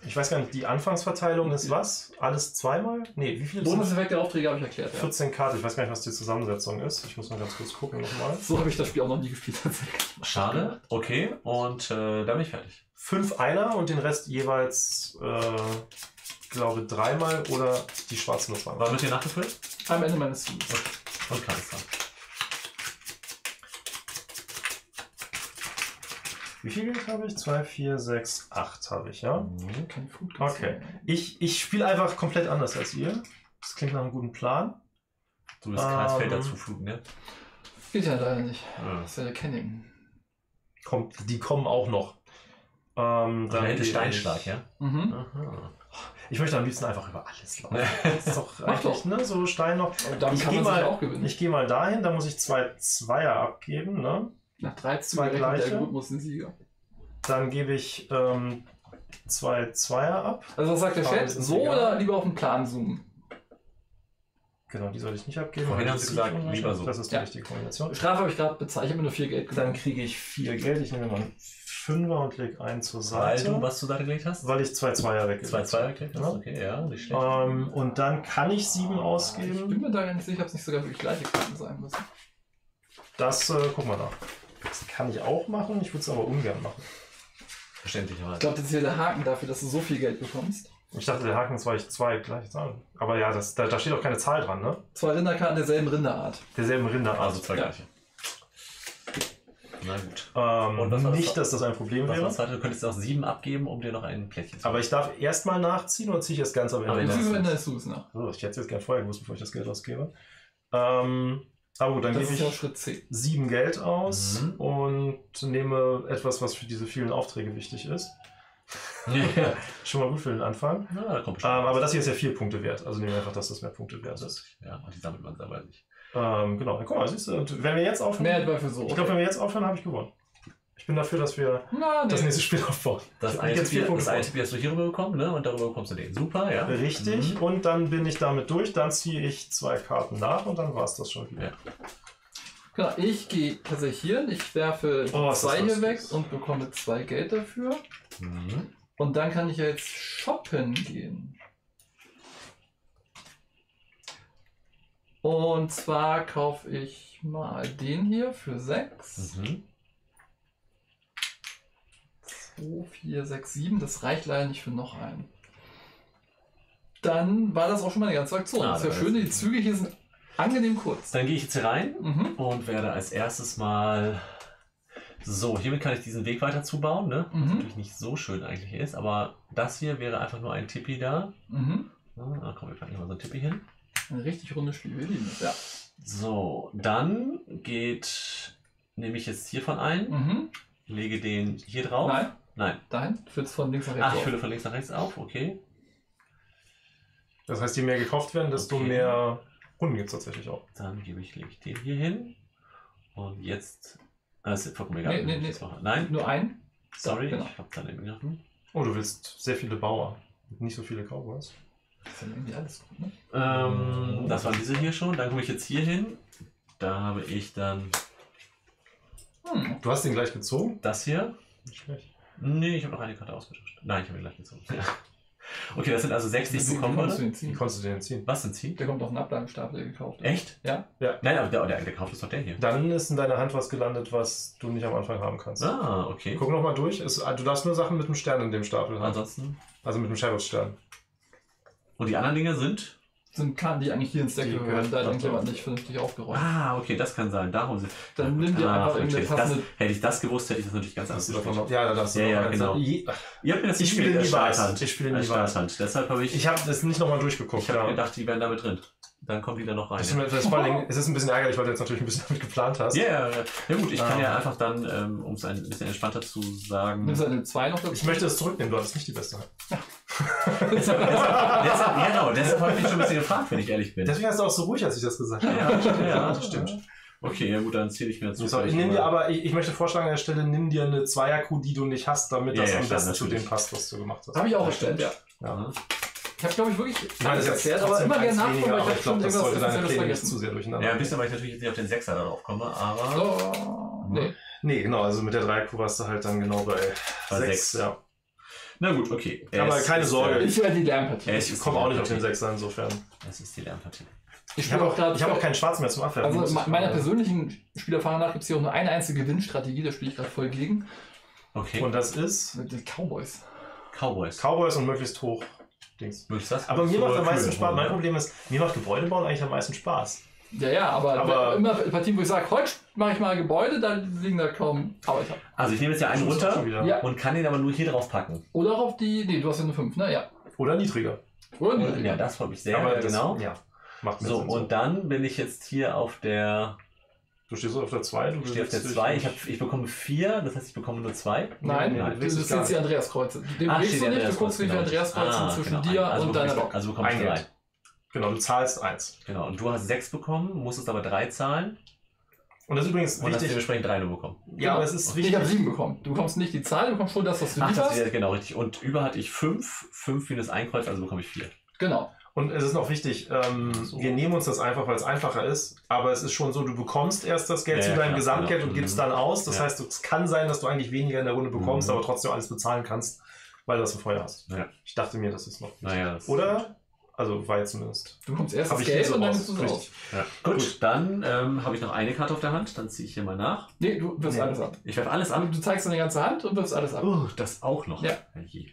Ich weiß gar nicht, die Anfangsverteilung ist was? Alles zweimal? Nee, wie viele sind Bonuseffekt der Aufträge habe ich erklärt. Ja. 14 Karten. Ich weiß gar nicht, was die Zusammensetzung ist. Ich muss mal ganz kurz gucken nochmal. So habe ich das Spiel auch noch nie gespielt tatsächlich. Schade, okay. Und äh, da bin ich fertig. Fünf Einer und den Rest jeweils, äh, glaube dreimal oder die schwarzen nur zweimal. War mit dir nachgefüllt? Am Ende meines Zuges. Und klar ist da. Wie viel Geld habe ich? 2, 4, 6, 8 habe ich, ja? Mhm. Kein Food Okay. Ich, ich spiele einfach komplett anders als ihr. Das klingt nach einem guten Plan. Du bist Karlsfelder Ähm. Zuflug, ne? Geht ja leider nicht. Ja. Das ist ja der Kenning. Kommt, die kommen auch noch. Ähm, Dann hätte Steinschlag, ich, ja? Mhm. Aha. Ich möchte am liebsten einfach über alles laufen. Das ist doch Mach eigentlich, doch. ne? So Stein noch. Ich kann gehe mal, auch gewinnen. ich gehe mal dahin, da muss ich zwei Zweier abgeben, ne? Nach drei Zwei Zügen rechnet der gleiche. Algorithmus den Sieger. Dann gebe ich ähm, zwei Zweier ab. Also was sagt der Aber Chat? So oder lieber auf den Plan zoomen? Genau, die soll ich nicht abgeben. Vorhin weil haben die sie gesagt, schon lieber so. Das ist die Ja. richtige Kombination. Strafe habe ich gerade bezahlt. Ich habe mir nur vier Geld Dann kriege ich vier Geld. Ich nehme mal einen Fünfer und lege einen zur Weil Seite. du was zur Seite gelegt hast? weil ich zwei Zweier weggelegt Zwei Zweier gekriegt hast? Ja. Okay, ja, nicht schlecht. Ähm, und dann kann ich sieben Ich bin ausgeben. mir da gar nicht sicher, ob es nicht sogar wirklich gleiche Karten sein müssen. Das, äh, guck mal nach. Das kann ich auch machen, ich würde es aber ungern machen. Ich Verständlicherweise. glaube, das ist hier der Haken dafür, dass du so viel Geld bekommst. Ich dachte, der Haken ist, weil ich zwei gleich Zahlen. Aber ja, das, da, da steht auch keine Zahl dran, ne? Zwei Rinderkarten derselben Rinderart. Derselben Rinderart. Also zwei Ja. gleiche. Na gut. ähm, Und was war das nicht, dass das ein Problem Was war wäre. das zweite? Du könntest auch sieben abgeben, um dir noch ein Plättchen zu Aber ich darf erstmal nachziehen oder ziehe ich erst ganz am Ende? Das am Ende des Zuges nach. Oh, ich hätte es jetzt gerne vorher gewusst, bevor ich das Geld ausgebe. Ähm, aber gut, dann Das gebe ja ich Schritt C. sieben Geld aus Mhm. und nehme etwas, was für diese vielen Aufträge wichtig ist. ja, Schon mal gut für den Anfang. da kommt Ähm, bestimmt aber das hier ist ja vier Punkte wert. Also nehmen wir einfach, dass das mehr Punkte wert ist. ja, und die sammelt man selber nicht. Ähm, genau, guck mal, siehst du, und wenn wir jetzt aufhören, Mehr etwa für so. ich glaube, wenn wir jetzt aufhören, habe ich gewonnen. Ich bin dafür, dass wir Na, nee. das nächste Spiel aufbauen. Das Tipp Punkte das. Tipp hast du hier rüber bekommen, ne? Und darüber bekommst du den. Super, ja. Richtig. Mhm. Und dann bin ich damit durch. Dann ziehe ich zwei Karten nach und dann war es das schon wieder. Ja. Genau, ich gehe tatsächlich hier, ich werfe Oh, zwei hier weg und bekomme zwei Geld dafür. Mhm. Und dann kann ich jetzt shoppen gehen. Und zwar kaufe ich mal den hier für 6. Mhm. 2, 4, 6, 7. Das reicht leider nicht für noch einen. Dann war das auch schon meine ganze Aktion. Ah, das ist ja schön, die Züge hier sind angenehm kurz. Dann gehe ich jetzt hier rein Mhm. und werde als erstes mal. So, hiermit kann ich diesen Weg weiter zubauen, ne? Was Mhm. natürlich nicht so schön eigentlich ist, aber das hier wäre einfach nur ein Tippi da. Mhm. Ja, komm, wir packen mal so ein Tippi hin. Ein richtig rundes Spiel, wir lieben es, ja. So, dann geht. Nehme ich jetzt hiervon ein, Mhm. lege den hier drauf. Nein, Nein. dahin. Du füllst von links nach rechts Ach, ich auf. fülle von links nach rechts auf, okay. Das heißt, je mehr gekauft werden, desto Okay. mehr Runden gibt es tatsächlich auch. Dann gebe ich, lege ich den hier hin. Und jetzt. Ah, Das ist vollkommen egal. Nee, nee, wie ich nee. das mache. Nein, Nur ein. sorry, genau. ich habe dann begriffen. Oh, du willst sehr viele Bauer. Nicht so viele Cowboys. Das ist ja irgendwie alles gut, ne? Ähm, das waren diese hier schon. Dann komme ich jetzt hier hin. Da habe ich dann Hm. Du hast den gleich gezogen? das hier. Nicht schlecht. Nee, ich habe noch eine Karte ausgetauscht. Nein, ich habe ihn gleich gezogen. Ja. Okay, das sind also sechs, die ich Wie bekommen konntest du würde. ihn Wie ziehen? konntest du den ziehen? Was sind sie? Der kommt auf einen Ablagestapel, der gekauft ist. Echt? Ja. Ja. Nein, aber der, der, der Kauf ist doch der hier. Dann ist in deiner Hand was gelandet, was du nicht am Anfang haben kannst. Ah, okay. Guck nochmal durch. Es, du darfst nur Sachen mit einem Stern in dem Stapel haben. Ansonsten. Also mit einem Sheriff-Stern. Und die anderen Dinge sind? Sind Karten, die eigentlich hier ins Deck gehören. Da hat irgendjemand nicht vernünftig aufgeräumt. Ah, okay, das kann sein. Darum sind. Dann nimm dir Ah, einfach irgendeine das, passende. Hätte ich das gewusst, hätte ich das natürlich ganz anders gespielt. Ja, da darfst du Ja, ja, genau. sagen. Je- Ihr habt mir das Ich spiele als nie. Starthand. Ich spiele nie. Starthand. Deshalb habe ich, Ich habe das nicht nochmal durchgeguckt. ich habe gedacht, die wären damit drin. Dann kommen die da noch rein. Das das vor Dingen, es ist ein bisschen ärgerlich, weil du jetzt natürlich ein bisschen damit geplant hast. Ja, ja, ja. Ja gut, ich kann Ah. ja einfach dann, ähm, um es ein bisschen entspannter zu sagen. Nimmst du eine 2 noch dazu? Ich möchte es zurücknehmen, du hattest nicht die beste Hand. deshalb, deshalb, genau, deshalb habe ich mich schon ein bisschen gefragt, wenn ich ehrlich bin. Deswegen hast du auch so ruhig, als ich das gesagt habe. Ja, ja, das stimmt. Okay, ja gut, dann zähle ich mir dazu. So, ich nimm dir aber, ich, ich möchte vorschlagen an der Stelle, nimm dir eine Zweier-Kuh, die du nicht hast, damit Ja, das ja, am besten zu dem passt, was du gemacht hast. Habe ich auch Ja, erstellt, ja. Ja. Ich habe, glaube ich, wirklich alles das ist erklärt, aber immer gerne nachgucken, weniger, weil ich habe schon glaube, das irgendwas sollte deine nicht zu sehr durcheinander. Ja, ein bisschen, weil ich natürlich jetzt nicht auf den Sechser darauf komme, aber So, nee. Nee, genau, also mit der Dreierkuh warst du halt dann genau bei, Bei sechs. sechs. Ja. na gut, okay. Aber Es keine Sorge. äh, Ich werde die Lernpartie. Ich komme auch nicht auf den Sechser insofern. Es ist die Lernpartie. Ich Ich habe auch, gerade. ich hab auch keinen Schwarz mehr zum Abwerfen. Also meiner persönlichen Spielerfahrung nach gibt es hier auch nur eine einzige Gewinnstrategie, da spiele ich gerade voll gegen. Okay. Und das ist Mit den Cowboys. Cowboys. Cowboys und möglichst hoch. Dings. Aber mir So macht am meisten Spaß, mein Problem ist, mir macht Gebäudebauen eigentlich am meisten Spaß. Ja, ja, aber, Aber- immer Partien, wo ich sage, heute mache ich mal Gebäude, da liegen da kaum Arbeiter. Also ich nehme jetzt ja einen runter. Ja. und kann den aber nur hier drauf packen. Oder auf die. Nee, du hast ja nur fünf, ne? Ja. Oder niedriger. Oder niedriger. ja, das freut mich sehr, Aber ja, das- genau. Ja, macht mir So, Sinn. und dann bin ich jetzt hier auf der, Du stehst auf der 2, du ich stehe auf der bewegst 2, dich ich, hab, ich bekomme 4, das heißt, ich bekomme nur 2. Nein, Nee, du du das sind gar die Andreaskreuze. Den bewegst steht du nicht, du Andreaskreuz, guckst, wie viele genau. Andreaskreuze Ah, zwischen genau. dir also und deiner ich, Lok. Also ich Ein 3. Geld. Genau, du zahlst 1. Genau, und du hast 6 bekommen, musstest aber 3 zahlen Und das ist übrigens und hast wichtig. dementsprechend 3 nur bekommen. Ja, aber es ist Ich wichtig. habe sieben bekommen. Du bekommst nicht die Zahl, du bekommst schon das, was du Ach, das lieferst. ist genau richtig. Und über hatte ich 5, 5 minus 1 Kreuz, also bekomme ich 4. Genau. Und es ist noch wichtig, ähm, So. wir nehmen uns das einfach, weil es einfacher ist, aber es ist schon so, du bekommst erst das Geld Ja, zu deinem klar, Gesamtgeld genau. und gibst Mhm. dann aus. Das Ja. heißt, es kann sein, dass du eigentlich weniger in der Runde bekommst, Mhm. aber trotzdem alles bezahlen kannst, weil du das vorher hast. Ja. Ich dachte mir, das ist noch. Naja, das Oder? Also war jetzt zumindest. Du bekommst erst das Geld so und dann gibst du es aus. Richtig. Ja. Gut, dann ähm, habe ich noch eine Karte auf der Hand, dann ziehe ich hier mal nach. Nee, du wirfst Nee. alles ab. Ich werfe alles ab. du zeigst deine ganze Hand und wirfst alles ab. Oh, das auch noch. Ja. Je.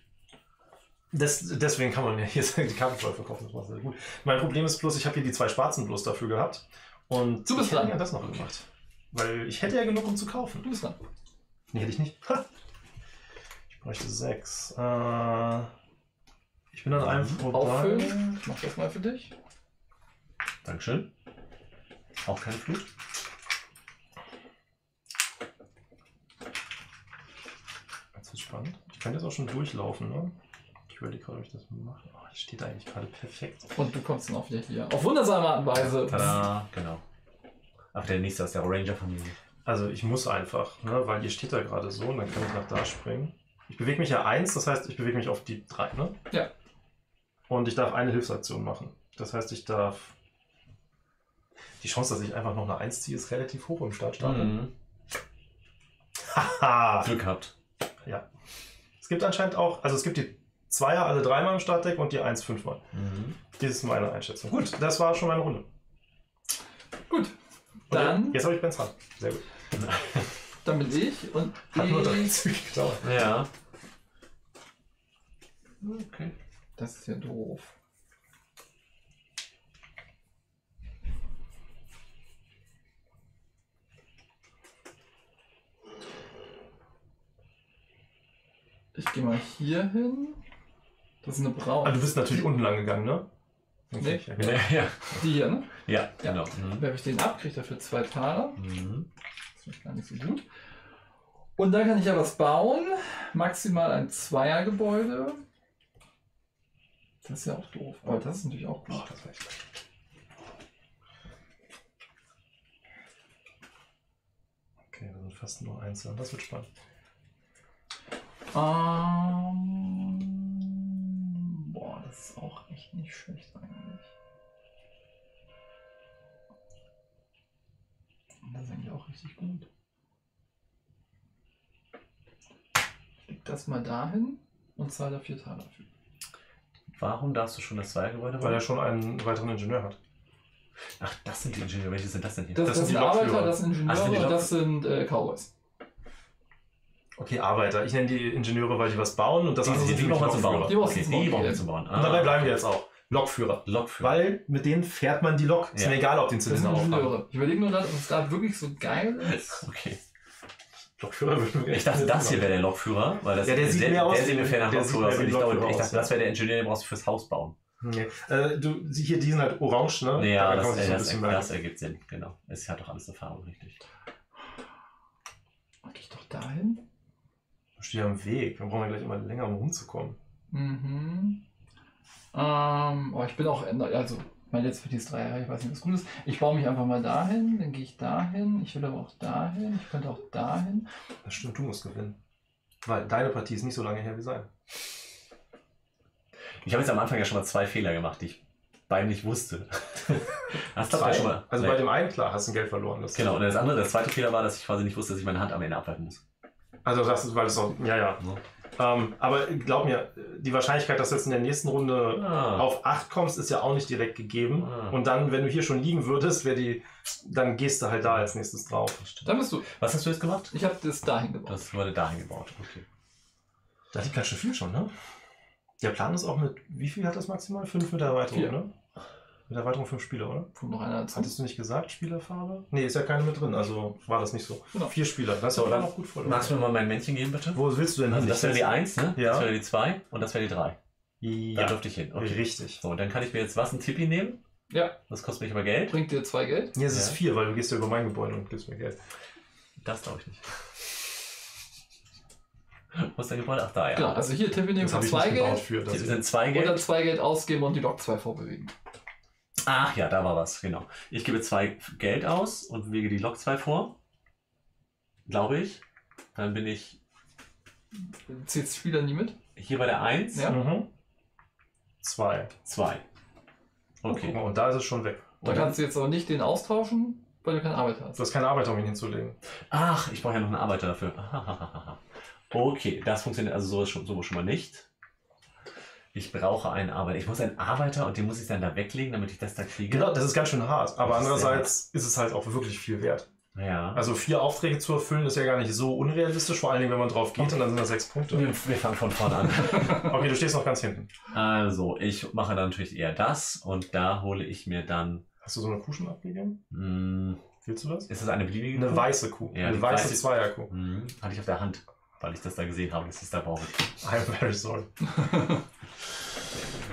Das, deswegen kann man ja hier die Karten voll verkaufen, das war sehr gut. Mein Problem ist bloß, ich habe hier die zwei Schwarzen bloß dafür gehabt. Und Du bist ich hätte dran. ja das noch gemacht. Weil ich hätte ja genug, um zu kaufen. Du bist dran. Nee, hätte ich nicht. Ich bräuchte sechs. Äh, ich bin an einem vorbei. Auffüllen. Ich mach das mal für dich. Dankeschön. Auch keine Flut. Jetzt wird spannend. Ich kann jetzt auch schon durchlaufen, ne? Ich überlege gerade, ob ich das mache. Oh, das steht eigentlich gerade perfekt. Und du kommst dann auch wieder hier. Auf wundersame Art und Weise. Tada, genau. Ach, der nächste aus der Ranger-Familie. Also ich muss einfach, ne? Weil ihr steht da gerade so und dann kann ich nach da springen. Ich bewege mich ja eins, das heißt, ich bewege mich auf die drei, ne? Ja. Und ich darf eine Hilfsaktion machen. Das heißt, ich darf. Die Chance, dass ich einfach noch eine 1 ziehe, ist relativ hoch im Startstadion. Mhm. Haha! Glück gehabt. Ja. Es gibt anscheinend auch, also es gibt die Zweier alle dreimal im Startdeck und die Eins fünfmal. Mhm. Das ist meine Einschätzung. Gut, das war schon meine Runde. Gut. Und Dann, Jetzt habe ich Benz dran. Sehr gut. dann bin ich und Hat nur drei. Züge gedauert. Ja. Okay. Das ist ja doof. Ich gehe mal hier hin. Das ist eine braune. Ah, du bist natürlich unten lang gegangen, ne? Nee. ja, genau. Ja, ja. Die hier, ne? ja genau. Mhm. Werfe ich den ab, kriege dafür zwei Taler. Mhm. Das ist gar nicht so gut. Und dann kann ich ja was bauen. Maximal ein Zweiergebäude. Das ist ja auch doof. Aber das ist natürlich auch gut. Oh, das. Okay, da sind fast nur Einzelne. Das wird spannend. Ähm, boah, das ist auch echt nicht schlecht eigentlich. Und Das ist eigentlich auch richtig gut. Ich leg das mal dahin und zahle da vier Taler für. Warum darfst du schon das Zweiergebäude Weil er schon einen weiteren Ingenieur hat. Ach, das sind die Ingenieure. Welche sind das denn hier? Das, Das das, sind sind die Arbeiter, das sind Ach, Ingenieure sind die und Lok- das sind äh, Cowboys. Okay, Arbeiter. Ich nenne die Ingenieure, weil die was bauen und das die, andere sind die wir zum Bauen. Die brauchen Okay, zum Bauen, ja. zum Bauen. Und dabei bleiben wir jetzt auch. Lokführer. Lokführer. Weil mit denen fährt man die Lok. Ist Ja. mir egal, ob die einen Zylinder aufhaben. Ingenieure. Ich überlege nur, gerade, ob es da wirklich so geil ist. Okay. Lokführer würde mir Ich dachte, das hier wäre der Lokführer, weil das Ja, der sieht der, mehr aus der sieht mir fair nach Lokführer aus. ich, glaube, dachte, das wäre der Ingenieur, den brauchst du fürs Haus bauen. Nee. Äh, du, hier, die sind halt orange, ne? Ja, das, äh, das, das ergibt Sinn, genau. Es hat doch alles Farbe, richtig. Geh ich doch dahin? Ich stehe am Weg. Dann brauchen wir gleich immer länger, um rumzukommen. Mhm. Ähm, oh, ich bin auch, also, mein letztes für dieses Dreier, ich weiß nicht, was gut ist. Ich baue mich einfach mal dahin, dann gehe ich dahin, ich will aber auch dahin, ich könnte auch dahin. Das stimmt, du musst gewinnen. Weil deine Partie ist nicht so lange her wie sein. Ich habe jetzt am Anfang ja schon mal zwei Fehler gemacht, die ich beide nicht wusste. Hast du Zwei? schon mal? Also Nee. bei dem einen, klar, hast du Geld verloren. Das Genau, und das andere, das zweite Fehler war, dass ich quasi nicht wusste, dass ich meine Hand am Ende abhalten muss. Also das ist, weil es auch, ja, ja. Ähm, aber glaub mir, die Wahrscheinlichkeit, dass du jetzt in der nächsten Runde Ah. auf 8 kommst, ist ja auch nicht direkt gegeben. Ah. Und dann, wenn du hier schon liegen würdest, wäre die, dann gehst du halt da als nächstes drauf. Dann bist du. Was hast du jetzt gemacht? Ich habe das dahin gebaut. Das wurde dahin gebaut. Okay. Da liegt ganz schön viel schon, ne? Der Plan ist auch mit, wie viel hat das maximal? Fünf mit der Erweiterung, Vier. ne? Mit der Erweiterung fünf Spieler, oder? Kommt noch einer dazu. Hattest du nicht gesagt, Spielerfarbe? Nee, ist ja keine mit drin, also war das nicht so. Genau. Vier Spieler, das ist So, ja auch gut voll. Magst du mir mal mein Männchen geben, bitte? Wo willst du denn Also hin? das wäre die 1, ne? Ja. Das wäre die 2 und das wäre die 3. Da Ja, dürfte ich hin. Okay. richtig. So, dann kann ich mir jetzt was, ein Tippi nehmen. Ja, Das kostet mich aber Geld. bringt dir zwei Geld. Ist es Ja. vier, weil du gehst ja über mein Gebäude und gibst mir Geld. Das glaube ich nicht. Wo ist dein Gebäude? Ach, da, ja. Genau, also hier Tippy nehmen ich zwei Geld. für. Sind zwei Oder Geld. zwei Geld ausgeben und die Lok zwei vorbewegen. Ach ja, da war was, genau. Ich gebe zwei Geld aus und bewege die Lok 2 vor. Glaube ich. Dann bin ich Zählt Spieler nie mit. hier bei der 1, Ja. Mhm. Zwei. 2. Okay. Guck mal, Und da ist es schon weg. Da kannst du jetzt aber nicht den austauschen, weil du keine Arbeit hast. Du hast keine Arbeit, um ihn hinzulegen. Ach, ich brauche ja noch einen Arbeiter dafür. Okay, das funktioniert also sowas schon, sowas schon mal nicht. Ich brauche einen Arbeiter. Ich muss einen Arbeiter und den muss ich dann da weglegen, damit ich das da kriege. Genau, das ist ganz schön hart. Aber Das ist andererseits ist es halt auch wirklich viel wert. Ja. Also vier Aufträge zu erfüllen ist ja gar nicht so unrealistisch, vor allen Dingen, wenn man drauf geht und dann sind das sechs Punkte. wir, wir fangen von vorne an. Okay, du stehst noch ganz hinten. Also, ich mache dann natürlich eher das und da hole ich mir dann. Hast du so eine Kuh schon abgegeben? Mh, Willst du das? ist das eine beliebige Eine Kuh? weiße Kuh. Ja, eine weiße weiße- Zweierkuh. Mhm, hatte ich auf der Hand, weil ich das da gesehen habe, dass ich es da brauche. I'm very sorry.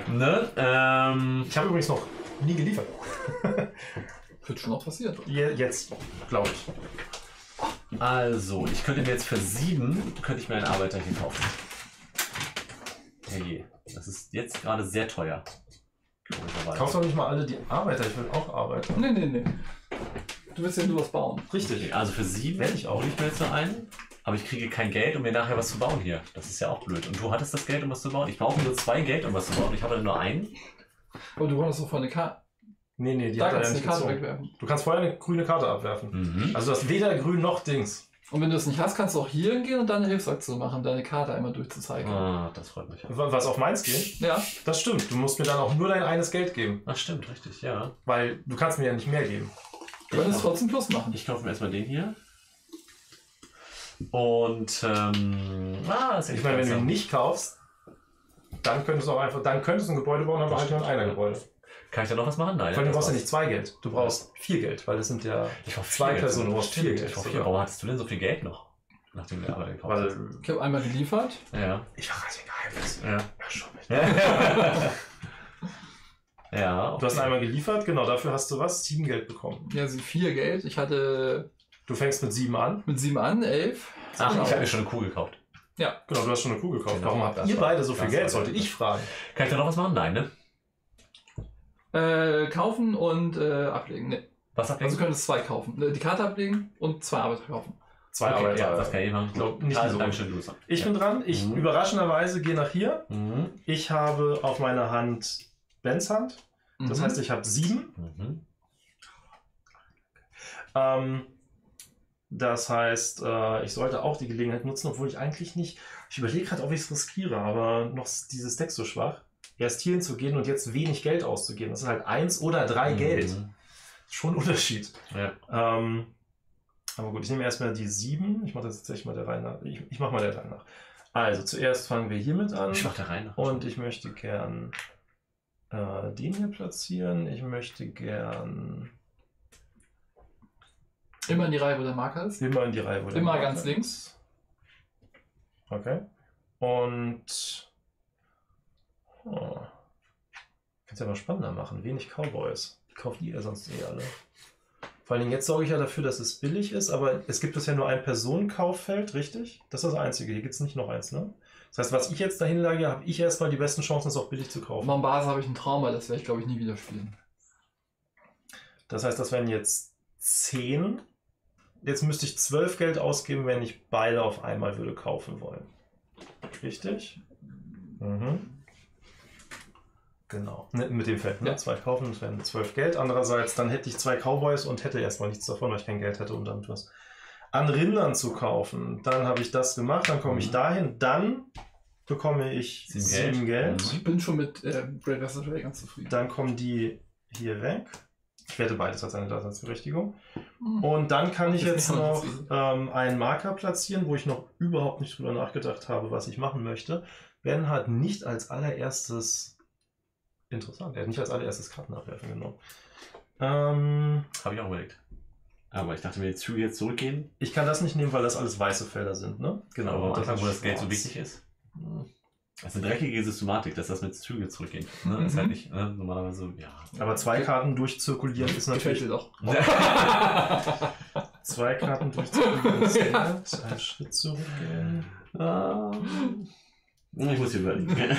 Ne? Ähm, Ich habe übrigens noch nie geliefert. Wird schon noch passieren. Je- Jetzt, glaube ich. also, ich könnte mir jetzt für sieben, könnte ich mir einen Arbeiter hier kaufen. Herrje, das ist jetzt gerade sehr teuer. Komischerweise. Kauf doch nicht mal alle die Arbeiter, ich will auch arbeiten. Nee, nee, nee. Du willst ja nur was bauen. Richtig. Okay, also für sieben Werd ich auch. mir jetzt so einen. Aber ich kriege kein Geld, um mir nachher was zu bauen hier. Das ist ja auch blöd. Und du hattest das Geld, um was zu bauen? Ich brauche nur zwei Geld, um was zu bauen. Ich habe nur einen. Aber du wolltest doch von eine Karte. Nee, nee, die Da hat er kannst du nicht eine Karte gezogen. wegwerfen. Du kannst vorher eine grüne Karte abwerfen. Mhm. Also du hast weder grün noch Dings. Und wenn du es nicht hast, kannst du auch hier hingehen und dann eine Hilfsaktion machen, deine Karte einmal durchzuzeigen. Ah, das freut mich. Wa- Was auf meins geht, Ja, das stimmt. Du musst mir dann auch nur dein eines Geld geben. Ach, stimmt, richtig, ja. Weil du kannst mir ja nicht mehr geben. du könntest trotzdem Plus machen. Ich kaufe mir erstmal den hier. Und, ähm, ah, das ist Ich meine, wenn du ihn nicht kaufst, dann könntest du auch einfach, dann könntest du ein Gebäude bauen, aber halt nur in einer Gebäude. Kann ich da noch was machen? Nein. Weil du brauchst ja nicht zwei Geld, du brauchst vier Geld, weil das sind ja Ich brauche zwei vier Geld. Personen, du brauchst vier Geld. Ich brauche vier. Warum hattest du denn so viel Geld noch? Nachdem du Arbeit gekauft hast. Weil Ich habe einmal geliefert. Ja. ich verrate ein Geheimnis. Ja. Ja, schon nicht. ja. Du hast okay. einmal geliefert, genau, dafür hast du was? Sieben Geld bekommen. Ja, sie vier Geld. Ich hatte Du fängst mit sieben an. mit sieben an, elf. Ach, ich habe mir schon eine Kuh gekauft. Ja, Genau, du hast schon eine Kuh gekauft. Genau, Warum habt ihr beide so viel Geld, sollte ich fragen. Kann ich da noch was machen? Nein, ne? äh, kaufen und äh, ablegen. Nee. Was ihr? Also du könntest zwei kaufen. Äh, Die Karte ablegen und zwei Arbeiter kaufen. Zwei okay, Arbeiter. Ja, das kann ich machen. Ich glaub, nicht ah, so. Dankeschön, du bist Ich ja. bin dran. Ich Mhm. überraschenderweise gehe nach hier. Mhm. Ich habe auf meiner Hand Bens Hand. Das Mhm. heißt, ich habe sieben. Mhm. Ähm, das heißt, äh, ich sollte auch die Gelegenheit nutzen, obwohl ich eigentlich nicht. Ich überlege gerade, ob ich es riskiere, aber noch ist dieses Deck so schwach. erst hierhin zu gehen und jetzt wenig Geld auszugeben. Das ist halt eins oder drei Mhm. Geld. Schon ein Unterschied. Ja. Ähm, aber gut, ich nehme erstmal die sieben. Ich mache das tatsächlich mal der Reihe nach. Ich, ich mache mal der Reihe nach. Also zuerst fangen wir hiermit an. Ich mach da rein. Und ich möchte gern äh, den hier platzieren. Ich möchte gern Immer in die Reihe, wo der Marker ist. immer in die Reihe. wo der Immer Marker ganz ist. links. Okay. Und. Oh. Kannst ja mal spannender machen. Wenig Cowboys. Die kauft ihr ja sonst eh alle. Vor allen Dingen jetzt sorge ich ja dafür, dass es billig ist, aber es gibt bisher nur ein Personenkauffeld, richtig? Das ist das Einzige. Hier gibt es nicht noch eins, ne? Das heißt, was ich jetzt dahin lage, habe ich erstmal die besten Chancen, es auch billig zu kaufen. Mombasa habe ich ein Trauma, das werde ich glaube ich nie wieder spielen. Das heißt, das wären jetzt 10. Jetzt müsste ich 12 Geld ausgeben, wenn ich beide auf einmal würde kaufen wollen. Richtig? Mhm. Genau. Ne, Mit dem Feld, ne? Ja. Zwei kaufen, das wären 12 Geld. Andererseits, dann hätte ich zwei Cowboys und hätte erstmal nichts davon, weil ich kein Geld hätte, um damit was an Rindern zu kaufen. Dann habe ich das gemacht, dann komme ich Mhm. dahin, dann bekomme ich Sieben 7 Geld. Geld. Ich bin schon mit äh, Great Western Trail ganz zufrieden. Dann kommen die hier weg. Ich werte beides als eine Daseinsberechtigung. Hm. Und dann kann ich jetzt noch ähm, einen Marker platzieren, wo ich noch überhaupt nicht drüber nachgedacht habe, was ich machen möchte. Ben hat nicht als allererstes. Interessant, er hat nicht als allererstes Karten abwerfen genommen. Ähm, Habe ich auch überlegt. Aber ich dachte, wenn die Züge jetzt zurückgehen, ich kann das nicht nehmen, weil das alles weiße Felder sind, ne? genau, aber am Anfang, ist wo das Geld so wichtig ist. Hm. Das ist eine dreckige Systematik, dass das mit Züge zurückgehen. Ne? Ist Mhm. halt nicht, ne? normalerweise, ja. Aber zwei Karten durchzirkulieren ist Gefällt natürlich. dir doch. Zwei Karten durchzirkulieren ist nett. Einen Schritt zurückgehen. Ähm, ich muss hier überlegen.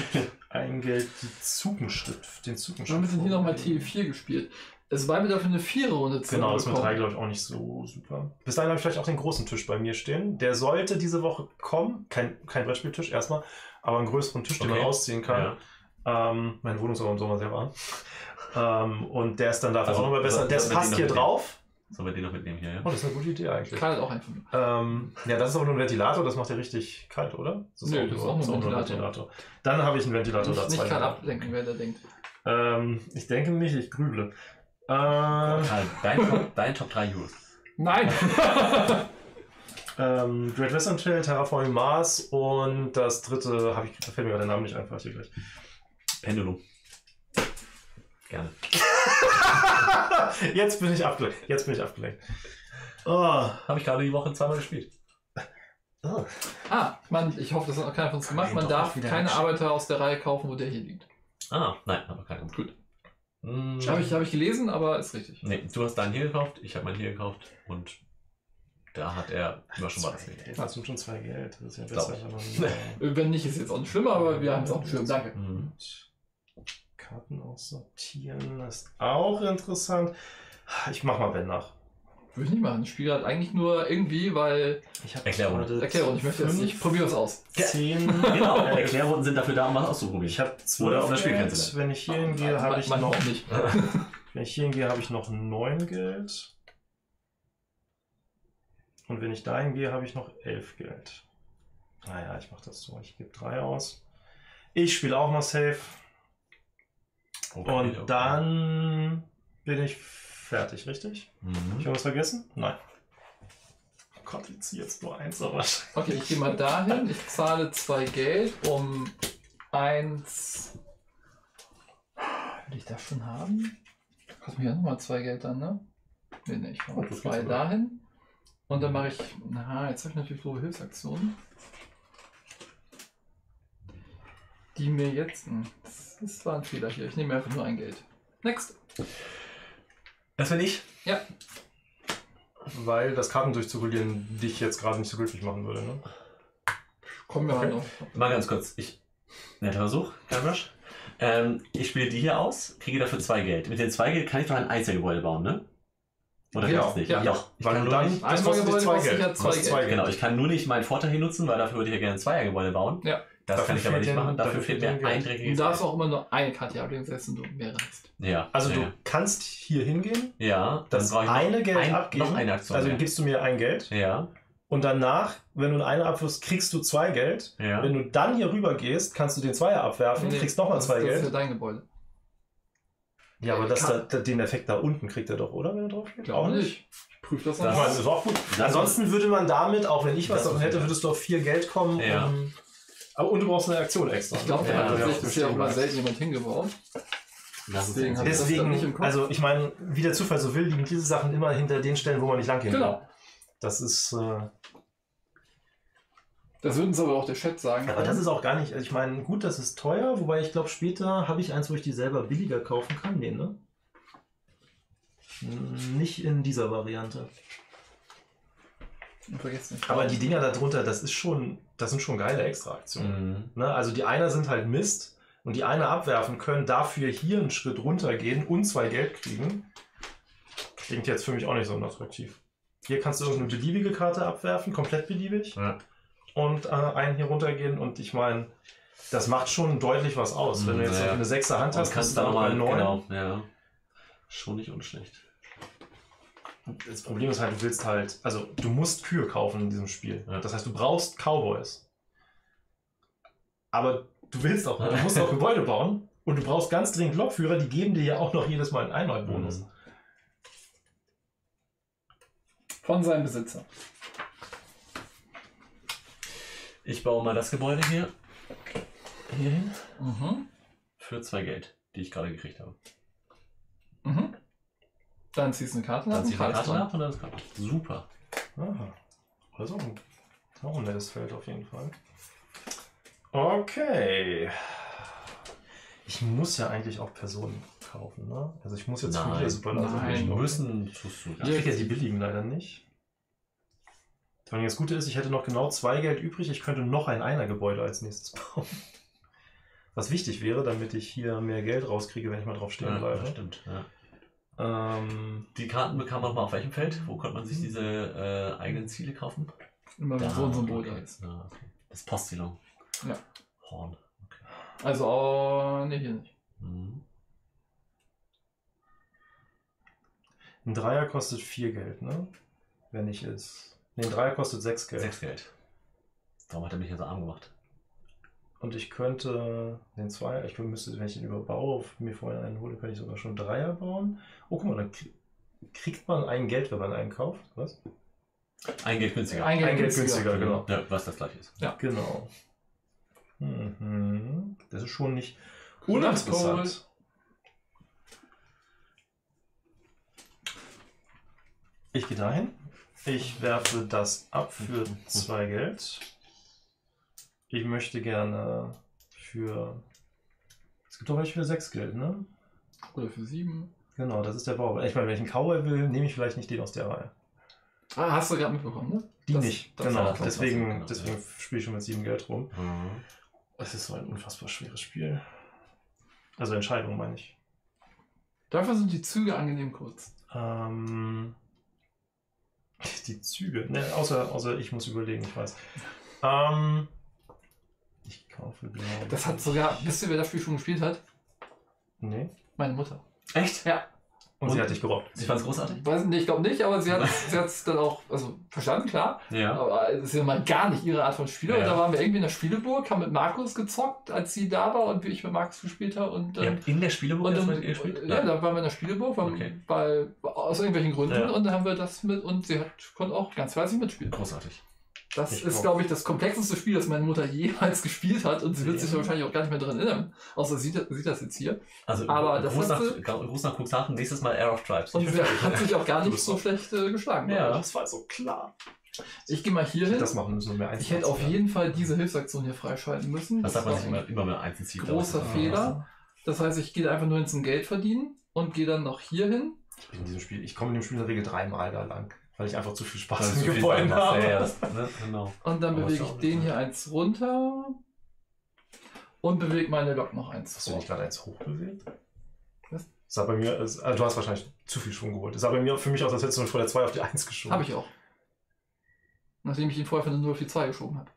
Ein Geld, die Zugenschritt, den Wir Zugenschritt. haben hier nochmal vorgehen. T4 gespielt. Es war mir dafür eine Viererrunde zu Genau, ist mit drei, glaube ich, auch nicht so super. Bis dahin habe ich vielleicht auch den großen Tisch bei mir stehen. Der sollte diese Woche kommen. Kein, kein Brettspieltisch erstmal, aber einen größeren Tisch, den man Okay. ausziehen kann. Ja. Ähm, meine Wohnung ist aber im Sommer sehr warm. Ähm, und der ist dann dafür Also, auch nochmal besser. so- Das passt hier drauf. Sollen wir den noch mitnehmen hier, ja? Oh, das ist eine gute Idee eigentlich. Karl hat auch mir. Ähm, ja, das ist aber nur ein Ventilator, das macht ja richtig kalt, oder? Das Nö, das ist auch nur ein Ventilator. Dann habe ich einen Ventilator oder nicht. Karl ablenken, wer da denkt. Ähm, ich denke nicht, ich grüble. Äh, Karl, dein Top, dein Top 3 Euros. Nein! Ähm, Great Western Trail, Terraforming Mars und das dritte, habe ich, da fällt mir gerade der Name nicht einfach hier gleich. Pendulum. Gerne. Jetzt bin ich abgelenkt. Jetzt bin ich abgelenkt. Oh. Habe ich gerade die Woche zweimal gespielt. Oh. ah, man, ich hoffe, das hat noch keiner von uns gemacht. Nein, Man darf keine ein- Arbeiter aus der Reihe kaufen, wo der hier liegt. Ah, nein, aber keiner. Gut. Mm, Habe ich, hab ich gelesen, aber ist richtig. Nee, du hast deinen hier gekauft, ich habe meinen hier gekauft und da hat er immer schon mal das Zwei Geld. Das sind schon zwei Geld. Das ist ja besser, ich. wenn man. Wenn nicht, ist jetzt auch nicht schlimm, aber wir haben es dem Schirm. Danke. Mhm. Karten aussortieren ist auch interessant. Ich mach mal Ben nach. Würde ich nicht machen. Ich spiele gerade eigentlich nur irgendwie, weil. Ich habe Erklärung. Erklärung, ich möchte jetzt nicht. Probiere es aus. Zehn. Genau, Äh, Erklärrunden sind dafür da, um was auszuprobieren. Ich habe Oder zwölf auf der Geld. Spielgrenze Wenn ich hier hingehe, habe ich noch. auch nicht. Wenn ich hier hingehe, habe ich noch neun Geld. Und wenn ich dahin gehe, habe ich noch elf Geld. Naja, ich mache das so. Ich gebe drei aus. Ich spiele auch mal safe. Okay, Und okay. dann bin ich fertig, richtig? Hab ich Mhm. irgendwas vergessen? Nein. Oh Gott, ich ziehe jetzt nur eins, aber. Okay, ich gehe mal dahin. Ich zahle zwei Geld, um eins. Will ich das schon haben? Kostet mir ja nochmal zwei Geld dann, ne? Nee, nee, ich mache Oh, mal das zwei geht sogar. dahin. Und dann mache ich. Na, jetzt habe ich natürlich so Hilfsaktionen. Die mir jetzt. hm, Das das war ein Fehler hier. Ich nehme einfach nur ein Geld. Next. Das bin ich. Weil das Kartendurchzirkulieren dich jetzt gerade nicht so glücklich machen würde, ne? Kommen wir Okay. halt noch. Mal ganz kurz. Ich. Netter Versuch, kein Rush. Ähm, ich spiele die hier aus, kriege dafür zwei Geld. Mit den zwei Geld kann ich doch ein Einzelgebäude bauen, ne? Oder Genau, nicht? ja. Doch. Ich Weil kann du nur dann. nicht, Das kostet Gebäude zwei Geld. ja zwei Geld. genau, ich kann nur nicht meinen Vorteil hier nutzen, weil dafür würde ich ja gerne ein Zweiergebäude bauen. Ja. Das Dafür kann ich aber nicht machen. Dafür dafür fehlt mir ein Geld. Du dreckiges darfst Geld. auch immer nur eine Karte ablegen, selbst wenn du mehrere hast. Ja. Also ja, du ja. kannst hier hingehen, Ja, das dann brauche ich eine noch Geld ein, abgeben. Noch eine Aktion. Also ja. gibst du mir ein Geld ja. Und danach, wenn du eine abwirfst, kriegst du zwei Geld. Ja. Wenn du dann hier rüber gehst, kannst du den Zweier abwerfen, Nee, kriegst nochmal zwei Das ist Geld. ja dein Gebäude. Ja, aber das, da, Kann- da, den Effekt da unten kriegt er doch, oder? Wenn er drauf geht? Glaube nicht. Ich prüfe das Ich Das- das ist auch gut. Das- Ansonsten würde man damit, auch wenn ich was Das davon hätte, würdest du auf vier Geld kommen. Ja. Um, aber und du brauchst eine Aktion extra. Ich glaube, da Ja, hat ja, tatsächlich auch mal selten jemand hingebaut. Deswegen Deswegen, Kopf. also ich meine, wie der Zufall so will, liegen diese Sachen immer hinter den Stellen, wo man nicht lang gehen Genau. Das ist, äh, Das würden sie aber auch der Chat sagen. aber das ist auch gar nicht, also ich meine, gut, das ist teuer, wobei ich glaube, später habe ich eins, wo ich die selber billiger kaufen kann. Nee, ne? Hm, Nicht in dieser Variante. Und vergesst nicht. Aber die Dinger darunter, das ist schon, das sind schon geile Extra-Aktionen. Mhm. Ne? Also die einer sind halt Mist und die eine abwerfen können, dafür hier einen Schritt runtergehen und zwei Geld kriegen. Klingt jetzt für mich auch nicht so unattraktiv. Hier kannst du irgendeine beliebige Karte abwerfen, komplett beliebig, Ja. Und äh, einen hier runtergehen. Und ich meine, das macht schon deutlich was aus. Wenn du jetzt Ja, eine sechste Hand hast, kannst bist du dann nochmal, bei neun. genau, ja. Schon nicht unschlecht. Das Problem ist halt, du willst halt, also du musst Kühe kaufen in diesem Spiel. Ja. Das heißt, du brauchst Cowboys. Aber du willst auch, du musst auch Gebäude bauen und du brauchst ganz dringend Lokführer, die geben dir ja auch noch jedes Mal einen Einheitbonus. Mhm. Von seinem Besitzer. Ich baue mal das Gebäude hier, hier hin Mhm. für zwei Geld, die ich gerade gekriegt habe. Mhm. Dann ziehst du eine Karte Dann ab ziehe ich die und Karte ab und dann ist Karte. Super. Aha. Also, auch ein nettes Feld auf jeden Fall. Okay. Ich muss ja eigentlich auch Personen kaufen, ne? Also ich muss jetzt Nein. viele Superlative Nein. Müssen tust du Ich jetzt die billigen leider nicht. Vor allem das Gute ist, ich hätte noch genau zwei Geld übrig. Ich könnte noch ein Einer-Gebäude als nächstes bauen. Was wichtig wäre, damit ich hier mehr Geld rauskriege, wenn ich mal drauf stehen Ja, bleibe. das stimmt. Ja. Ähm, Die Karten bekam man mal auf welchem Feld? Wo konnte man sich diese äh, eigenen Ziele kaufen? Immer wenn so ein Symbol okay. da ist. Ja, okay. Das Postillon. Ja. Horn. Also, oh, nee, hier nicht. Mhm. ein Dreier kostet vier Geld, ne? Wenn ich es. Ne, ein Dreier kostet sechs Geld. Sechs Geld. Darum hat er mich ja so arm gemacht. Und ich könnte den Zweier, ich müsste, wenn ich den überbaue, mir vorher einen hole, könnte ich sogar schon Dreier bauen. Oh, guck mal, dann krie- kriegt man ein Geld, wenn man einen kauft. Was? Ein Geld günstiger. Ein Geld Ein Geld günstiger. günstiger, genau. Ja, was das gleiche ist. Genau. Mhm. Das ist schon nicht uninteressant. Ich gehe dahin. Ich werfe das ab für zwei Geld. Ich möchte gerne für. Es gibt doch welche für sechs Geld, ne? Oder für sieben. Genau, das ist der Bauer. Ich meine, wenn ich einen Cowboy will, nehme ich vielleicht nicht den aus der Reihe. Ah, hast du gerade mitbekommen, ne? Die Das- nicht. das genau. deswegen genau, deswegen spiele ich schon mit sieben Geld rum. Mhm. Es ist so ein unfassbar schweres Spiel. Also Entscheidung meine ich. Dafür sind die Züge angenehm kurz. Ähm, die Züge. Ne, außer, außer ich muss überlegen, ich weiß. Ähm, ich kaufe glaube Das hat sogar, wisst ihr, wer das Spiel schon gespielt hat? Nee. Meine Mutter. Echt? Ja. Und, sie Und? hat dich gerockt. Sie fand es großartig? Weiß nicht, ich glaube nicht, aber sie hat sie es dann auch also, verstanden, klar. Ja. Aber es ist ja mal gar nicht ihre Art von Spieler. Und Ja. da waren wir irgendwie in der Spieleburg, haben mit Markus gezockt, als sie da war und wie ich mit Markus gespielt habe. Und, Ihr ähm, habt in der Spieleburg und mit ihr gespielt? ja, da waren wir in der Spieleburg, weil, Okay. weil, aus irgendwelchen Gründen. Ja. Und dann haben wir das mit und sie hat, konnte auch ganz fleißig mitspielen. Großartig. Das Ich ist, glaube ich, das komplexeste Spiel, das meine Mutter jemals gespielt hat. Und sie wird sich Ja. wahrscheinlich auch gar nicht mehr daran erinnern. Außer sie sieht das jetzt hier. Also Aber das Gruß, hat nach, sie- Gruß nach Cuxhaven, nächstes Mal Air of Tribes. Und sie hat sich auch gar nicht so schlecht äh, geschlagen. Ja. Das war so klar. ich. Gehe mal hier hin. das machen müssen, um eins Ich hätte auf jeden Fall diese Hilfsaktion hier freischalten müssen. Das Das sagt man sich immer, immer mit einzelnen Ziel. großer Ah. Fehler. Das heißt, ich gehe einfach nur ins Geld verdienen und gehe dann noch hier hin. Ich bin in diesem Spiel, ich komme in dem Spiel in der Regel dreimal da lang, weil ich einfach zu viel Spaß ist Gebäuden Sachen, habe. ja, ja, das, ne, genau. Und dann Aber bewege ist ich den hier eins runter. Und bewege meine Lok noch eins Hast du vor. nicht gerade eins hochbewegt? Was? Sah bei mir, also du hast wahrscheinlich zu viel Schwung geholt. Es sah bei mir für mich aus, als hättest du vor der 2 auf die 1 geschoben. Habe ich auch. Nachdem ich ihn vorher von der 0 auf die 2 geschoben habe.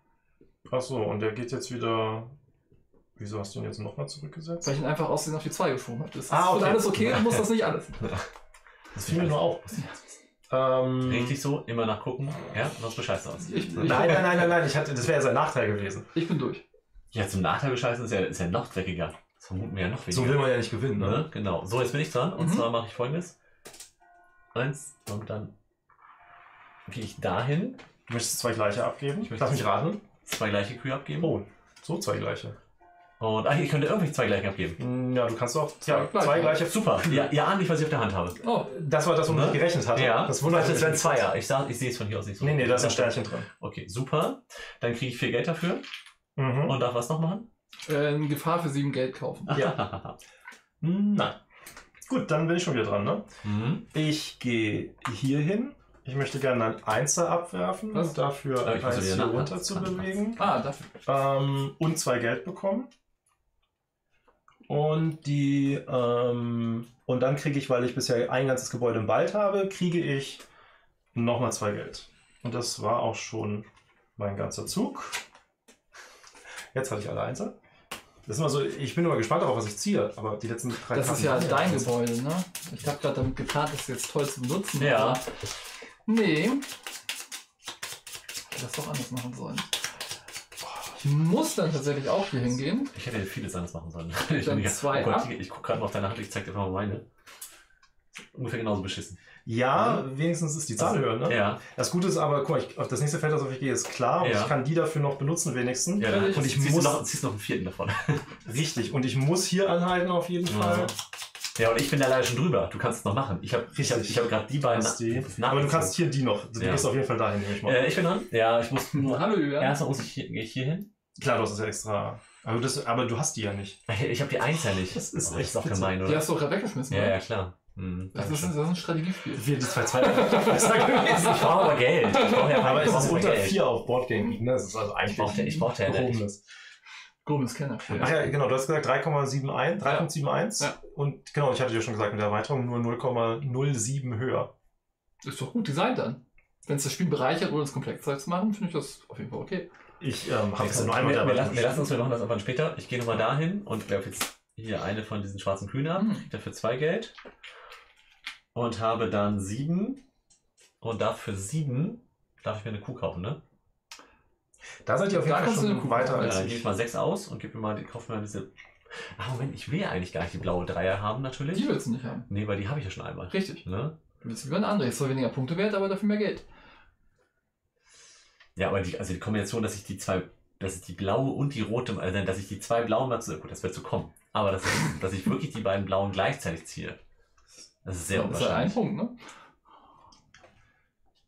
Achso, und der geht jetzt wieder. Wieso hast du ihn jetzt nochmal zurückgesetzt? Weil ich ihn einfach aussehen auf die 2 geschoben habe. Das ist Ah, okay. alles okay, du musst das nicht alles. Das fiel mir nur auf. Ähm, Richtig so, immer nachgucken. Ja, sonst bescheißt du aus. Ich, ich, Nein, nein, nein, nein, nein. Ich hatte, das wäre ja sein Nachteil gewesen. ich bin durch. Ja, zum Nachteil bescheißen ist ja, ist ja noch dreckiger. Das vermuten wir ja noch weniger. So will man ja nicht gewinnen, ne? Ne? Genau. So, jetzt bin ich dran. Und Mhm. zwar mache ich folgendes. Eins und dann gehe ich dahin, Du möchtest zwei gleiche abgeben. Ich möchte- Lass mich raten. zwei gleiche Kühe abgeben. Oh, so zwei gleiche. Und ach, ich könnte irgendwelche zwei gleiche abgeben. Hm, Ja, du kannst auch Zwei ja, gleiche. zwei gleiche. Super. Ja, ihr ahnt nicht, was ich auf der Hand habe. Oh, Das war das, womit Ne? ich gerechnet hatte. Ja. Das wundert das mich. wären Zweier. Ich, sag, ich sehe es von hier aus nicht so. Nee, nee, da ist ein Sternchen drin. Okay, super. Dann kriege ich viel Geld dafür Mhm. und darf was noch machen? äh, Gefahr für sieben Geld kaufen. Ja. Nein. Gut, dann bin ich schon wieder dran, ne? mhm. Ich gehe hier hin. Ich möchte gerne ein Einser abwerfen Was? dafür muss ja eins hier runter zu bewegen. Ah, dafür. Ähm, und zwei Geld bekommen. Und die ähm, und dann kriege ich, weil ich bisher ein ganzes Gebäude im Wald habe, kriege ich nochmal zwei Geld. Und das war auch schon mein ganzer Zug. Jetzt hatte ich alle Einser. Das ist immer so, ich bin immer gespannt darauf, was ich ziehe, aber die letzten drei Das Karten ist ja dein Einser. Gebäude, ne? Ich habe gerade damit geplant, das jetzt toll zu benutzen. Ja. aber- Nee. Hätte das doch anders machen sollen. Ich muss dann tatsächlich auch hier hingehen. Ich hätte vieles anders machen sollen. Ich, Dann bin- zwei oh Gott, ab. ich, ich gucke gerade mal auf deine Hand, ich zeig dir mal meine. Ungefähr genauso beschissen. Ja, wenigstens ist die Zahl höher, ne? Ja, Das Gute ist aber, guck mal, ich, auf das nächste Feld, das auf ich gehe, ist klar und Ja. ich kann die dafür noch benutzen wenigstens. ja dann Und ich ziehst, muss- du noch, ziehst noch einen vierten davon. Richtig, und ich muss hier anhalten auf jeden Fall. Ja, und ich bin da leider schon drüber. Du kannst es noch machen. Ich habe ich hab, ich hab gerade die beiden. Die. das Aber du kannst hier die noch. Du Ja. gehst auf jeden Fall dahin, nehme ich mal. Äh, ich bin dran. Ja, ich muss nur. Hallo, Julian. Erstmal muss ich hier, gehe ich hier hin. Klar, du hast es ja extra. Aber, das, aber du hast die ja nicht. Ich habe die Eins ja nicht. Das ist oh, echt das ist auch gemein, Die oder? hast du auch gerade weggeschmissen, Ja, oder? ja, klar. Hm, Das ist, das ist ein Strategiespiel. Wir die zwei zwei besser gewesen. ich brauche aber Geld. Ich brauche ja Aber es brauche ist unter Geld. 4 auf Boardgame ne? Das ist also eigentlich Ich brauchte, ich brauchte ja nicht. gehobenes. Grobes Kenner. Ach ja, genau, du hast gesagt 3,71, 3,71. Ja. Und genau, ich hatte dir schon gesagt, mit der Erweiterung nur 0,07 höher. Ist doch gut designt dann. Wenn es das Spiel bereichert, ohne es komplex zu machen, finde ich das auf jeden Fall okay. Ich ähm, habe es nur einmal mit wir, lassen, wir lassen uns, wir machen das aber später. Ich gehe nochmal dahin und werfe jetzt hier eine von diesen schwarzen Kühen ab. Hm. Krieg dafür zwei Geld. Und habe dann sieben. Und dafür sieben darf ich mir eine Kuh kaufen, ne? Da seid ihr auf jeden Fall schon eine Kuh weiter kaufen, Ja, als dann gebe ich. ich mal sechs aus und gebe mir mal, kaufe mir mal diese. Ah, Moment, ich will ja eigentlich gar nicht die blaue Dreier haben, natürlich. Die willst du nicht haben. Nee, weil die habe ich ja schon einmal. Richtig. Ne? Du willst lieber eine andere. Ist zwar weniger Punkte wert, aber dafür mehr Geld. Ja, aber die, also die Kombination, dass ich die zwei, dass ich die blaue und die rote, also dass ich die zwei blauen mal zu, gut, das wird zu kommen. Aber dass ich, dass ich wirklich die beiden blauen gleichzeitig ziehe. Das ist sehr das ist halt ein unwahrscheinlich. Punkt, ne?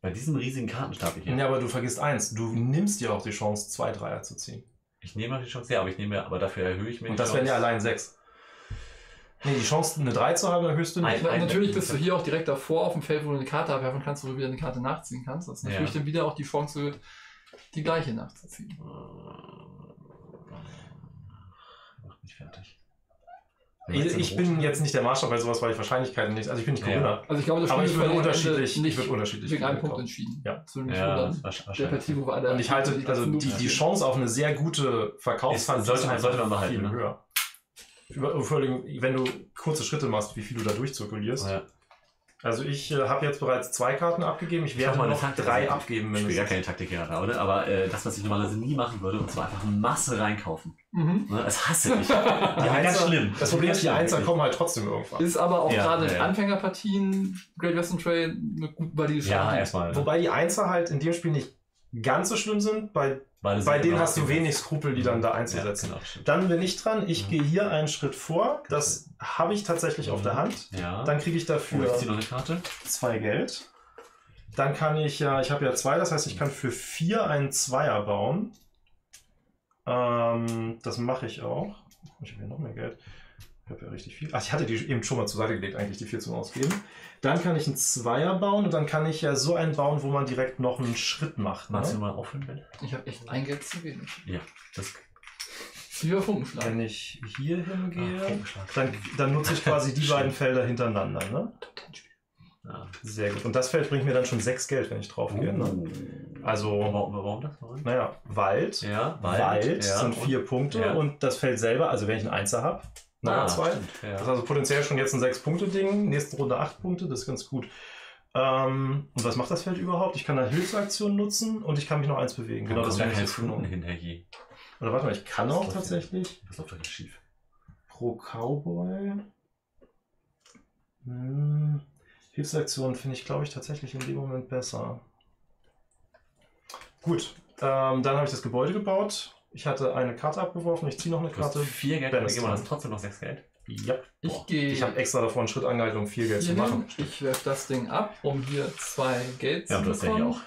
Bei diesem riesigen Kartenstapel hier. Ja, aber du vergisst eins, du nimmst dir auch die Chance, zwei Dreier zu ziehen. Ich nehme noch die Chance, ja, aber ich nehme, aber dafür erhöhe ich mir Und die das wären Chance. ja allein sechs. Nee, die Chance, eine 3 zu haben, erhöhst du nicht. Ein- ein- natürlich bist du hier auch direkt davor auf dem Feld, wo du eine Karte abwerfen kannst, wo du wieder eine Karte nachziehen kannst. Das ist natürlich Ja. dann wieder auch die Chance, die gleiche nachzuziehen. Macht mich fertig. Ich, ich bin jetzt nicht der Maßstab bei sowas, weil ich Wahrscheinlichkeiten nicht. Also ich bin nicht Ja. Corinna. Also ich glaube, das Aber Spiel ich wird unterschiedlich, ich nicht würde unterschiedlich wegen einem. Punkt entschieden. Ja. Nämlich Ja, der. Partie, wo wir alle Und ich halte, die also die, die Chance auf eine sehr gute Verkaufsfahrt Ist- sollte man- sollte man behalten, viel ne? höher. Über- Vor allem, wenn du kurze Schritte machst, wie viel du da durchzirkulierst. Ja. Also ich äh, habe jetzt bereits zwei Karten abgegeben. Ich Ich werde eine noch Taktik. drei Also, abgeben. Ich spiele gar keine Taktik gerade, aber äh, das, was ich normalerweise nie machen würde, und zwar einfach Masse reinkaufen. Mhm. Ne? Das hasse ich. Ja, Die ganz schlimm. Das Problem ist, die Einser kommen halt trotzdem irgendwann. Ist aber auch Ja, gerade in ja. Anfängerpartien Great Western Trail eine gut valide Ja, erstmal. Wobei die Einser halt in dem Spiel nicht ganz so schlimm sind. Bei, bei denen hast du wenig Skrupel, die dann da einzusetzen. Ja, genau. Dann bin ich dran. Ich Mhm. gehe hier einen Schritt vor. Das habe ich tatsächlich auf der Hand. Ja. Dann kriege ich oh, dafür ich zwei Geld. Dann kann ich ja, ich habe ja zwei, das heißt, ich kann für vier einen Zweier bauen. Ähm, das mache ich auch. Ich habe ja noch mehr Geld. Ich habe ja richtig viel. Ach, ich hatte die eben schon mal zur Seite gelegt, eigentlich die vier zum Ausgeben. Dann kann ich einen Zweier bauen und dann kann ich ja so einen bauen, wo man direkt noch einen Schritt macht. Magst du Ne? mal aufhören, bitte? Ich habe echt ein Geld zu wenig. Ja. Das Lieber Funkenschlag. Wenn ich hier hingehe, Ah, dann, dann nutze ich quasi die beiden Felder hintereinander. Ne? Ja. Sehr gut. Und das Feld bringt mir dann schon sechs Geld, wenn ich drauf gehe. Ne? Uh. Also, Warum, warum das? Warum? naja, Wald. Ja, Wald, Wald, ja, sind und- vier Punkte ja. und das Feld selber, also wenn ich einen Einser habe, nochmal Ah, zwei. stimmt, ja. Das ist also potenziell schon jetzt ein sechs Punkte Ding, nächste Runde acht Punkte, das ist ganz gut. Ähm, und was macht das Feld überhaupt? Ich kann eine Hilfsaktion nutzen und ich kann mich noch eins bewegen. Genau, das wäre jetzt Fluten genommen. hinter je. Oder warte mal, ich kann Das auch tatsächlich Das läuft doch nicht schief. pro Cowboy. Hm, Hilfsaktion finde ich, glaube ich, tatsächlich in dem Moment besser. Gut, ähm, dann habe ich das Gebäude gebaut. Ich hatte eine Karte abgeworfen, ich ziehe noch eine Du hast Karte. vier Geld gegeben und ist hast trotzdem noch sechs Geld. Ja, Ich gehe ich habe extra davor einen Schritt angehalten, um viel Geld zu machen. Ich werfe das Ding ab, um hier zwei Geld Ja, zu hast ja hier bekommen.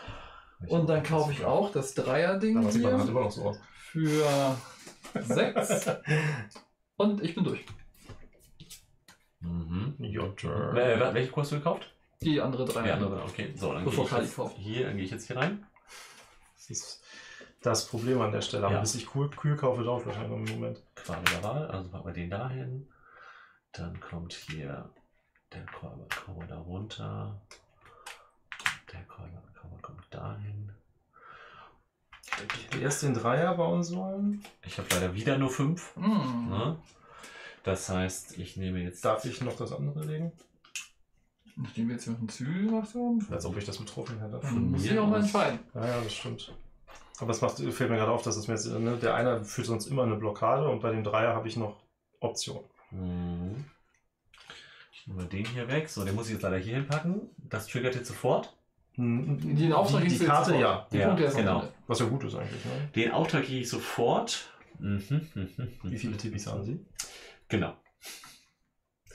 auch. Und dann kaufe ich auch das Dreier-Ding man hier immer noch so aus. für sechs. Und ich bin durch. Mhm. Jotter. Äh, wel- welche Kurs hast du gekauft? Die andere drei. Ja, andere, okay. So, dann gehe Bevor ich, Kali jetzt hier, dann gehe ich jetzt hier rein. Das ist das Problem an der Stelle. Aber Ja. bis ich kühl, kühl kaufe, dauert wahrscheinlich noch einen Moment. Qual der Wahl, also packen wir den da hin. Dann kommt hier der Cowboy da runter. Der Cowboy Cowboy kommt dahin. Ich hätte erst den Dreier bauen sollen. Ich habe leider wieder nur fünf. Hm. Ne? Das heißt, ich nehme jetzt. Darf ich noch das andere legen? Nachdem wir jetzt noch ein Zügel gemacht haben, Als ob ich das betroffen hätte. dann muss ich auch mal entscheiden. Ja, ja, das stimmt. Aber es macht, fällt mir gerade auf, dass es mir jetzt, ne, der eine führt sonst immer eine Blockade und bei dem Dreier habe ich noch Option. Mhm. Ich nehme den hier weg. So, den muss ich jetzt leider hier hinpacken. Das triggert jetzt sofort. Die, Den Auftrag die, die du jetzt Karte, sofort. ja. Die Ja, Punkte erst genau. Was ja gut ist eigentlich. Ne? Den Auftrag gehe ich sofort. Mhm, mhm, mhm. Wie viele Tipis haben Sie? Genau.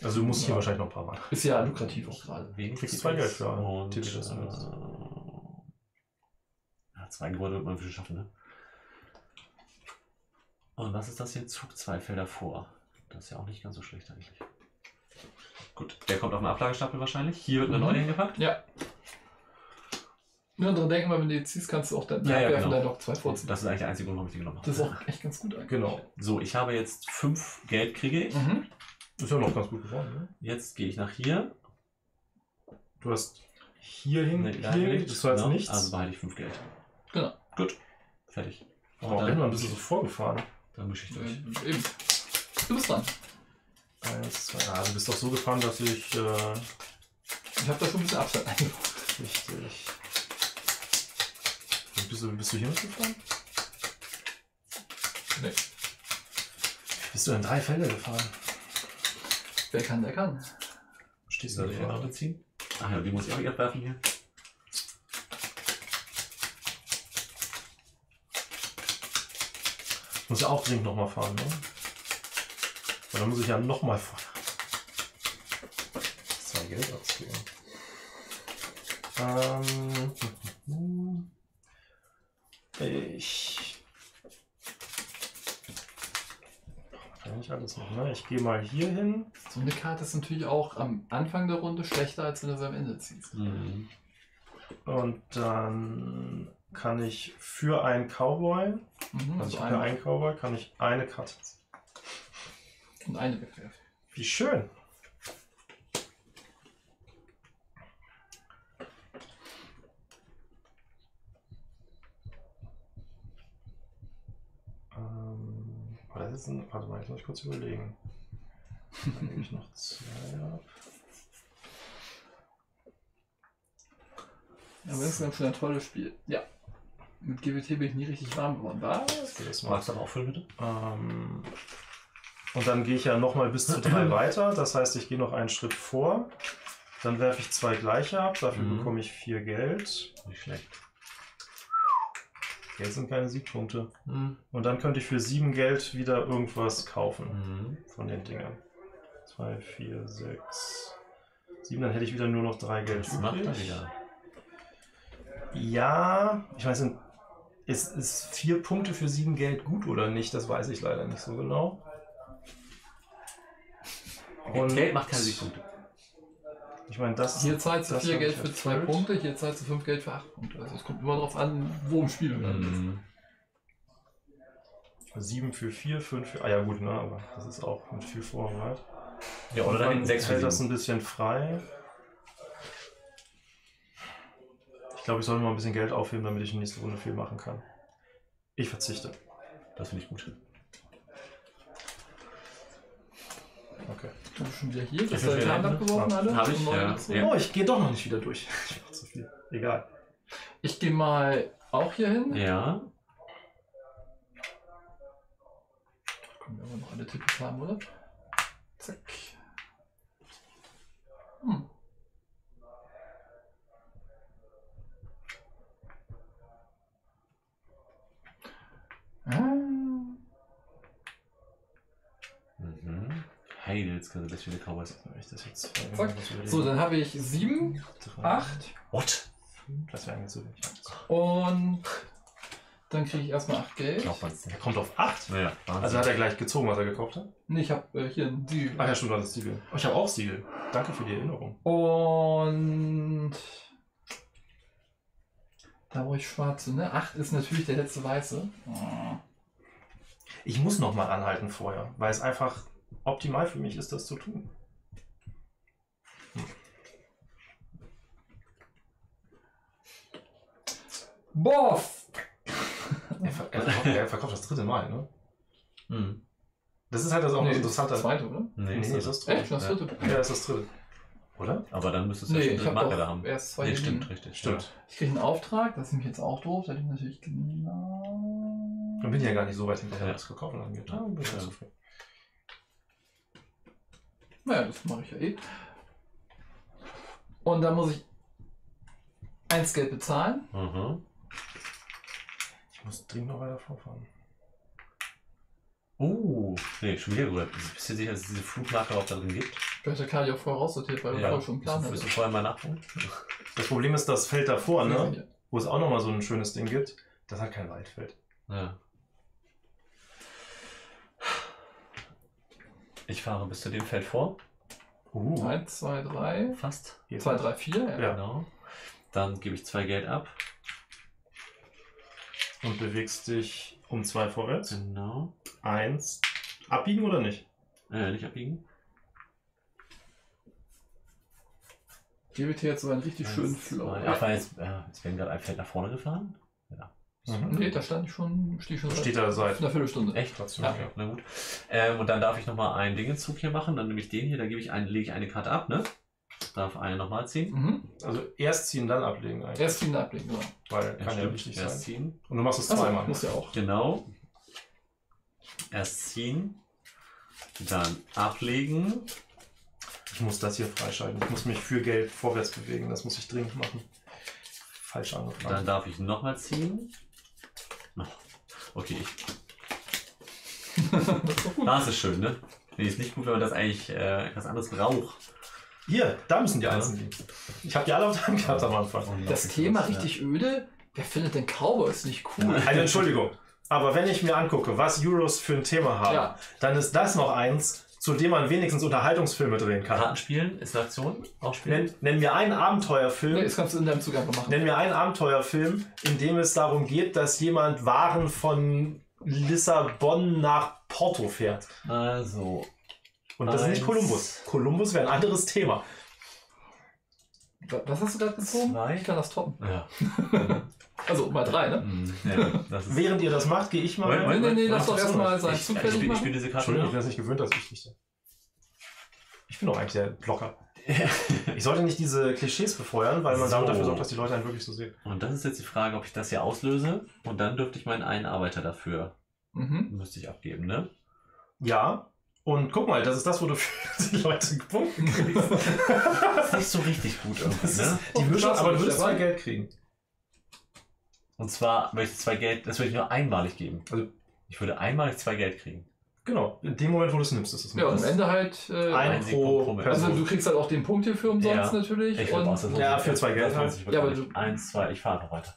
Also du musst hier Ja. wahrscheinlich noch ein paar machen. Ist ja lukrativ auch gerade. Wenig Kriegst zwei Geld für einen und, Tippi, das du äh, nutzt. Ja, zwei Gebäude wird man schaffen, ne? Und was ist das hier? Zug zwei Felder vor. Das ist ja auch nicht ganz so schlecht eigentlich. Gut, der kommt auf den Ablagestapel wahrscheinlich. Hier wird eine Mhm. neue hingepackt. Ja. Nur dran denken, wenn du die ziehst, kannst du auch dann Ja, ja, genau. dann noch zwei vorziehen. Das ist eigentlich der einzige Grund, warum ich die genommen habe. Das ist auch echt ganz gut eigentlich. Genau. So, ich habe jetzt fünf Geld kriege ich. Mhm. Ist ja noch ganz gut geworden. Ne? Jetzt gehe ich nach hier. Du hast hier hin, Nee, hier, das war jetzt Genau, nichts. Also behalte ich fünf Geld. Genau. Gut. Fertig. Oh, dann, Rennmann, bist du so vorgefahren? dann mische ich durch. Äh, eben. Du bist dran. Eins, zwei, ah, du bist doch so gefahren, dass ich äh, Ich habe da schon ein bisschen Abstand eingebaut. richtig. Und Bist du, bist du hier mitgefahren? Nee. Bist du in drei Felder gefahren? Wer kann, der kann. Stehst du da? noch beziehen? Ach ja, die muss ich auch abwerfen hier. Muss ja auch dringend nochmal fahren, ne? Weil dann muss ich ja nochmal fahren. Zwei Geld ausgeben. Ähm. Ich. Kann ich alles noch, ne? Ich gehe mal hier hin. So eine Karte ist natürlich auch am Anfang der Runde schlechter, als wenn du sie am Ende ziehst. Mhm. Und dann kann ich für einen Cowboy, Mhm, also eine Cowboy, kann ich eine Karte ziehen. und eine wegwerfen. Wie schön. Ähm, das ist ein, warte mal, ich muss kurz überlegen. Dann nehme ich noch zwei ab. Aber insgesamt schon ein tolles Spiel. Ja. Mit GWT bin ich nie richtig warm geworden. Was? Das. Magst du aber auffüllen, bitte? Ähm, und dann gehe ich ja nochmal bis zu drei weiter. Das heißt, ich gehe noch einen Schritt vor. Dann werfe ich zwei gleiche ab. Dafür Mhm. bekomme ich vier Geld. Nicht schlecht. Geld sind keine Siegpunkte. Mhm. Und dann könnte ich für sieben Geld wieder irgendwas kaufen Mhm. von den Dingern. Zwei, vier, sechs, sieben. Dann hätte ich wieder nur noch drei Geld Das macht er übrig. wieder. Ja, ich weiß nicht, ist, ist vier Punkte für sieben Geld gut oder nicht? Das weiß ich leider nicht so genau. Und Geld macht keine Siegpunkte. Ich meine, das Hier zahlst du das vier hab Geld ich für zwei erfüllt. Punkte, hier zahlst du fünf Geld für acht Punkte. Also es kommt immer darauf an, wo im Spiel du landest. Mhm. Sieben für vier, fünf für. Ah ja gut, ne, aber das ist auch mit viel Vorarbeit. Ja, oder da dann hinten sechs hält für das sieben. ein bisschen frei. Ich glaube, ich sollte mal ein bisschen Geld aufheben, damit ich in der nächsten Runde viel machen kann. Ich verzichte. Das finde ich gut. Okay. Du bist schon wieder hier? Du hast bin deine hier. abgeworfen, alle? Hab ich, ja. Oh, ich gehe doch noch nicht wieder durch. Ich mach zu viel. Egal. Ich gehe mal auch hier hin. Ja. Können wir aber noch alle Tipps haben, oder? Zack. Hm. Ah. Können das viele Cowboys. Ich das jetzt Zack. So, dann habe ich sieben, Drei, acht What? fünf. Das wäre eigentlich so wenig. und dann kriege ich erstmal acht Geld. Glaubt Er kommt auf 8. Naja, Also hat er gleich gezogen, was er gekauft hat? Nee, ich habe äh, hier ein Siegel. Ach ja, stimmt, das Siegel. Oh, ich habe auch Siegel. Danke für die Erinnerung. Und da brauche ich schwarze, ne? Acht ist natürlich der letzte weiße. Ich muss noch mal anhalten vorher, weil es einfach optimal für mich ist, das zu tun. Boah! Er, ver er, verkauft, er verkauft das dritte Mal, ne? Hm. Das ist halt das auch Nee, das Interessante. das zweite, oder? Nee, Nee, ist nee, das das ist Echt? das Das Ja. dritte? Ja, das ist das dritte. Oder? Aber dann müsstest du Nee, schon ich eine habe Marke doch da haben. erst zwei Nee, stimmt, liegen. richtig. Stimmt. Ich kriege einen Auftrag, das ist nämlich jetzt auch doof, da liegt natürlich genau. Dann bin ich ja gar nicht so weit hinterher, Ja. was gekauft angeht. Ah, bin ich Ja. zufrieden. Naja, das mache ich ja eh. Und dann muss ich eins Geld bezahlen. Ja. Mhm. Ich muss dringend noch weiter vorfahren. Uh, nee, schon wieder rüber. Bist du sicher, dass es diese Flugmarke auch da drin gibt? Du hast ja Kali auch vorher raussortiert, weil du vorher schon einen Plan du- willst du vorher mal nachgucken? Das Problem ist, das Feld davor, ne? Ja. wo es auch nochmal so ein schönes Ding gibt, das hat kein Waldfeld. Ja. Ich fahre bis zu dem Feld vor. Uh, Eins, zwei, drei. Fast. hier Zwei, ist- drei, vier. Ja. Ja. Genau. Dann gebe ich zwei Geld ab. Und bewegst dich um zwei vorwärts. Genau. Eins. Abbiegen oder nicht? Äh, nicht abbiegen. Gebe dir jetzt so einen richtig schönen Flow. weil jetzt, äh, jetzt werden gerade ein Feld nach vorne gefahren. Mhm. Nee, da stand ich schon, stehe ich schon Steht da seit. einer Viertelstunde. Echt? Trotzdem, Ja, ja. na gut. Ähm, und dann darf ich nochmal einen Dingenzug hier machen. Dann nehme ich den hier, da gebe ich ein, lege ich eine Karte ab, ne? Darf eine nochmal ziehen. Mhm. Also erst ziehen, dann ablegen eigentlich. Erst ziehen ablegen, genau. Weil Ja, kann ja wichtig Erst sein. ziehen. Und du machst es zweimal. muss ja auch. Genau. Erst ziehen. Dann ablegen. Ich muss das hier freischalten. Ich muss mich für Geld vorwärts bewegen. Das muss ich dringend machen. Falsch Dann angefangen. darf ich nochmal ziehen. Okay, ich, das ist das ist schön, ne? Nee, ist nicht gut, wenn man das eigentlich äh, etwas anderes braucht. Hier, da müssen die Ja. Liegen. Ich habe die alle auf der Hand gehabt am Anfang. Das Thema richtig öde. Wer findet denn Cowboys nicht cool? Also Entschuldigung. Aber wenn ich mir angucke, was Euros für ein Thema haben, Ja. dann ist das noch eins, zu dem man wenigstens Unterhaltungsfilme drehen kann. Karten spielen ist eine Aktion. Auch spielen. Nenn, nenn mir einen Abenteuerfilm, Nee, das kannst du in deinem Zug einfach machen. nenn mir einen Abenteuerfilm, in dem es darum geht, dass jemand Waren von Lissabon nach Porto fährt. Also, Und das ist nicht. Kolumbus. Kolumbus wäre ein anderes Thema. Wa- Was hast du gerade gezogen? Zwei. Ich kann das toppen. ja. Also mal drei, ne? Hm, ja das ist Während ihr das macht, gehe ich mal. Moment, Nee, nee, nee, lass doch erstmal ich, Zug ich, fertig spiele, ich spiele diese Karte Entschuldigung, ich bin das nicht gewöhnt, dass ich dichte. Ich bin doch eigentlich der Blocker. Ich sollte nicht diese Klischees befeuern, weil man damit So. dafür sorgt, dass die Leute einen wirklich so sehen. Und das ist jetzt die Frage, ob ich das hier auslöse. Und dann dürfte ich meinen einen Arbeiter dafür, Mhm. müsste ich abgeben, ne? Ja. Und guck mal, das ist das, wo du für die Leute Punkte kriegst. Das ist nicht so richtig gut irgendwie, Das ist ne? die Mischung, aber du würdest zwei Geld kriegen. Und zwar möchte ich zwei Geld, das würde ich nur einmalig geben. Also- ich würde einmalig zwei Geld kriegen. Genau. In dem Moment, wo du es nimmst, ist es Ja, und am Ende halt. Äh, Ein pro pro also du kriegst halt auch den Punkt hier für umsonst Ja. natürlich. Ich würde und, das Ja, für zwei Geld halt. Ja, aber du- Eins, zwei, ich fahre einfach weiter.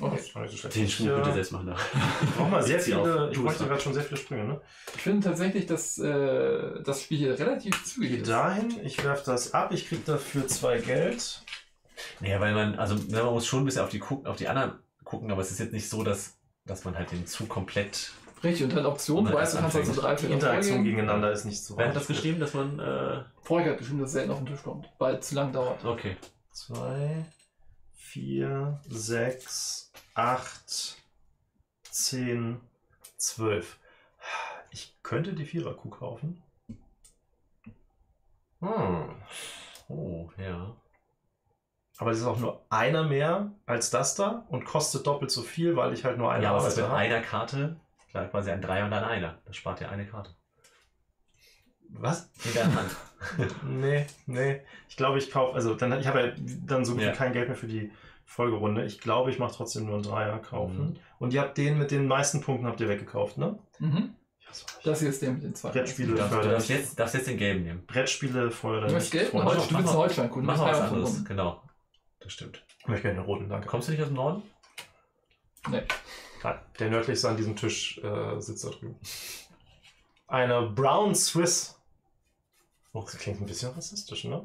Okay. Das schlecht. Den Ich, Schwung äh, bitte selbst machen da. Ich brauche mal sehr auf. viele. Ich Du bräuchte gerade schon sehr viele Sprünge, ne? Ich finde tatsächlich, dass äh, das Spiel hier relativ zügig ist. dahin, ich werf das ab, ich krieg dafür zwei Geld. Ja, weil man, also ne, man muss schon ein bisschen auf die, gucken, auf die anderen gucken, aber es ist jetzt nicht so, dass, dass man halt den Zug komplett. Richtig, und dann Optionen, Und du weißt, du kannst also drei, Die vier Interaktion vorgehen. gegeneinander ist nicht so Wer hat weit. das geschrieben, dass man. Äh, Vorher hat geschrieben, dass es selten auf den Tisch kommt, weil es zu lang dauert. okay. Zwei, vier, sechs, acht, zehn, zwölf. Ich könnte die Vierer-Kuh kaufen. Hm. Oh, ja. Aber das ist auch nur einer mehr als das da und kostet doppelt so viel, weil ich halt nur eine ja, aber es ist mit Arbeiter habe. einer Karte, klar, quasi ein Dreier und ein Einer. Das spart ja eine Karte. Was? In der Hand. Nee, nee. Ich glaube, ich kaufe, also dann, ich habe ja dann so gut Ja. wie kein Geld mehr für die Folgerunde. Ich glaube, ich mache trotzdem nur einen Dreier kaufen. Mhm. Und ihr habt den mit den meisten Punkten habt ihr weggekauft, ne? Mhm. Das hier ist der mit den zwei. Brettspiele. Du darfst, du fördern darfst, nicht. jetzt, darfst jetzt den gelben nehmen. Brettspiele feuern Du möchtest Geld? Ein Freunde. Holz, du mal- einen Holzschwein. Mach mal was anderes, genau. Das stimmt. Ich möchte gerne den roten, danke. Kommst du nicht aus dem Norden? Nee. Nein, der nördlichste an diesem Tisch äh, sitzt da drüben. Eine Brown Swiss. Oh, das klingt ein bisschen rassistisch, ne?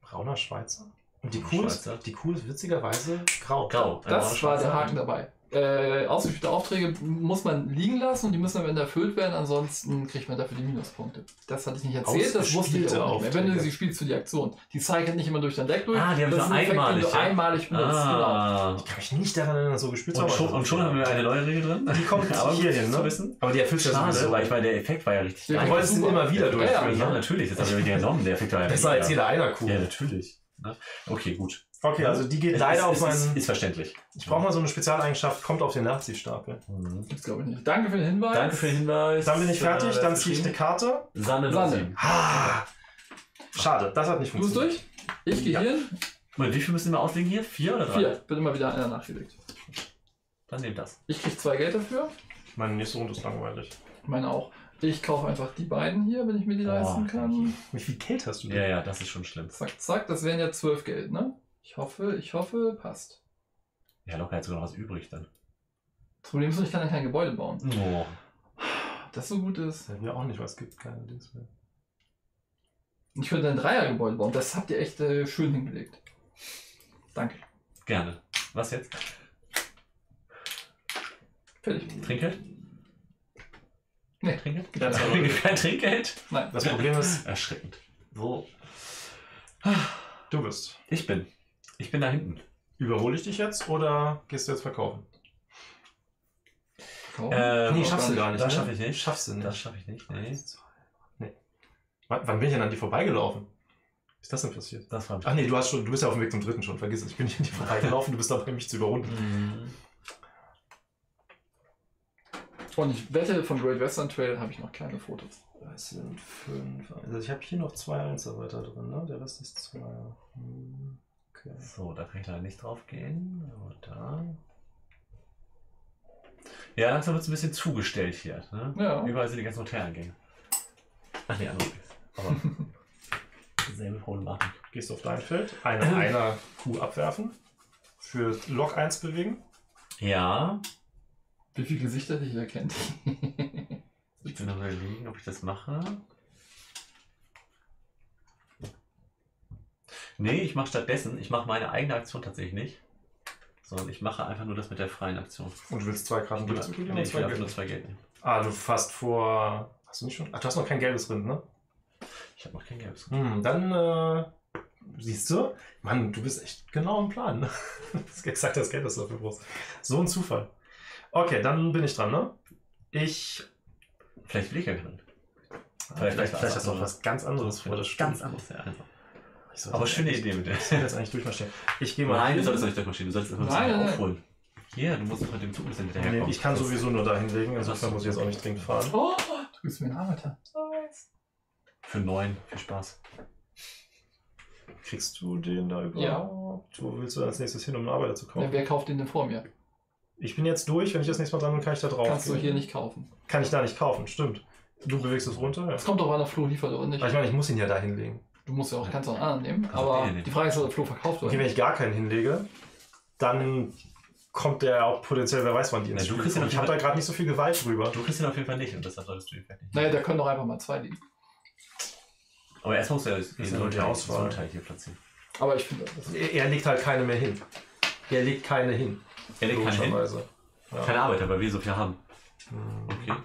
Brauner Schweizer. Und die Kuh, ist, Schweizer. die Kuh ist witzigerweise grau. Grau. Das war der. Haken dabei. Äh, ausgeführte Aufträge muss man liegen lassen und die müssen am Ende erfüllt werden, ansonsten kriegt man dafür die Minuspunkte. Das hatte ich nicht erzählt, das wusste ich auch nicht mehr. Wenn du sie spielst für die Aktion. Die cycelt nicht immer durch dein Deck durch. Ah, die haben das ist ein Effekt, den einmalig, du ja? einmalig benutzt. Genau. Ah. Ich kann mich nicht daran erinnern, so gespielt zu Und haben. schon, und schon haben wir eine neue Regel drin. Die kommt Aber hier hin, ne? wissen. Aber die erfüllt ja Schade, sowieso. weil ich meine, der Effekt war ja richtig Ja. Du wolltest ihn immer wieder Ja, durchführen, Ja, ne? natürlich, das habe ich wieder genommen. Der Effekt war ja Besser als jeder einer Kuh. Ja, natürlich. Ne? Okay, gut. Okay, also die geht Es leider ist, auf meinen... Ist, ist verständlich. ich brauche mal so eine Spezialeigenschaft, kommt auf den Nazi-Stapel. Mhm. Gibt's glaube ich nicht. Danke für den Hinweis. Danke für den Hinweis. Dann bin ich fertig, Äh, dann ziehe ich eine Karte. Sanne. Sanne. Ah, schade, das hat nicht Du bist funktioniert. durch? Ich gehe Ja. hier. Moment, wie viel müssen wir auslegen hier? Vier oder drei? Vier. Wird immer wieder einer nachgelegt. Dann nehmt das. Ich krieg zwei Geld dafür. Meine nächste Runde ist langweilig. Ich meine auch. Ich kaufe einfach die beiden hier, wenn ich mir die Oh, leisten kann. Wie viel Geld hast du denn? Ja, ja, das ist schon schlimm. Zack, zack. Das wären ja zwölf Geld, ne? Ich hoffe, ich hoffe, passt. Ja, locker jetzt sogar noch was übrig dann. Das Problem ist, nur, ich kann dann kein Gebäude bauen. Oh. Das so gut ist. Mir auch nicht, weil es gibt keine Dings mehr. Ich könnte ein Dreiergebäude bauen. Das habt ihr echt äh, schön hingelegt. Danke. Gerne. Was jetzt? Fertig. Trinkgeld? Nee. Trinkgeld? Ja, das war- Kein Trinkgeld? Nein. Das Problem ist, Erschreckend. So. du bist. Ich bin. Ich bin da hinten. Überhole ich dich jetzt oder gehst du jetzt verkaufen? Kaufen? Äh, nee, schaffst du gar nicht. Das ne? schaffe ich nicht. Schaffst du nicht. Das schaffe ich nicht. Nee. Nee. Wann, wann bin ich denn an dir vorbeigelaufen? Was ist das denn passiert? Das war Ach nee, du, hast schon, du bist ja auf dem Weg zum dritten schon, vergiss es. Ich bin nicht an dir vorbeigelaufen, du bist dabei, mich zu überrunden. Mhm. Und ich wette, von Great Western Trail habe ich noch kleine Fotos. Das sind fünf. Also ich habe hier noch zwei Einzelweiter drin, ne? Der Rest ist zwei. Hm, Okay. So, da kann ich leider nicht drauf gehen. Aber da. Ja, langsam wird es ein bisschen zugestellt hier. Ne? Ja. Überall sind die ganzen Hotelgänge. Ach nee, andere. Aber selbe Problematik. Gehst auf dein Feld, eine einer Kuh abwerfen, für Lok 1 bewegen. Ja, Wie viele Gesichter dich erkennt. ich bin am überlegen, ob ich das mache. Nee, ich mache stattdessen, ich mache meine eigene Aktion tatsächlich nicht. Sondern ich mache einfach nur das mit der freien Aktion. Und du willst zwei Karten Ich, durchzugeben nee, ich will einfach nur zwei Geld nehmen. Ah, du fasst vor. Hast du nicht schon? Ach, du hast noch kein gelbes drin, ne? Ich habe noch kein gelbes. Hm, dann äh, siehst du, Mann, du bist echt genau im Plan. Ne? Das ist exakt das Geld, das du dafür brauchst. So ein Zufall. Okay, dann bin ich dran, ne? Ich. Vielleicht will ich ja keinen. Vielleicht, vielleicht, was vielleicht hast du anderes. was ganz anderes vor. Das. Ganz anders, ja. Einfach. Aber das schöne Idee mit der. Ich jetzt eigentlich durchmarschieren. Ich gehe mal. Nein, du hin. solltest doch nicht durchmarschieren, du solltest erstmal ein Nein, aufholen. Hier, du musst mit dem Zug ein bisschen Nee, ich kann sowieso nur dahin legen, insofern muss ich jetzt auch nicht dringend fahren. Oh, du bist mir ein Arbeiter. Nice. Für neun, viel Spaß. Kriegst du den da überhaupt? Wo willst du als nächstes hin, um einen Arbeiter zu Ja, kaufen? wer kauft den denn vor mir? Ich bin jetzt durch, wenn ich das nächste Mal dran bin, kann ich da drauf. Kannst du gehen. hier nicht kaufen. Kann ich da nicht kaufen, stimmt. Du bewegst es runter, ja. Es kommt doch an, ob Flo liefert oder nicht. Aber ich meine, ich muss ihn ja da hinlegen. Du musst ja auch, kannst auch einen anderen nehmen. Kannst Aber nehmen. die Frage ist, ob Flo verkauft oder Okay, wenn ich gar keinen hinlege, dann kommt der auch potenziell, wer weiß wann die ins Ja, Spiel Ich habe da gerade nicht so viel Gewalt drüber. Du kriegst ihn auf jeden Fall nicht und deshalb solltest du ihn vielleicht nicht. Naja, da können doch einfach mal zwei liegen. Aber erst das ja nur die Auswahl. Hier platzieren. Aber ich finde, das Er, er legt halt keine mehr hin. Er legt keine hin. Er legt keinen hin. logischerweise. Ja. Keine Arbeiter, weil wir so viel haben. Hm. Okay.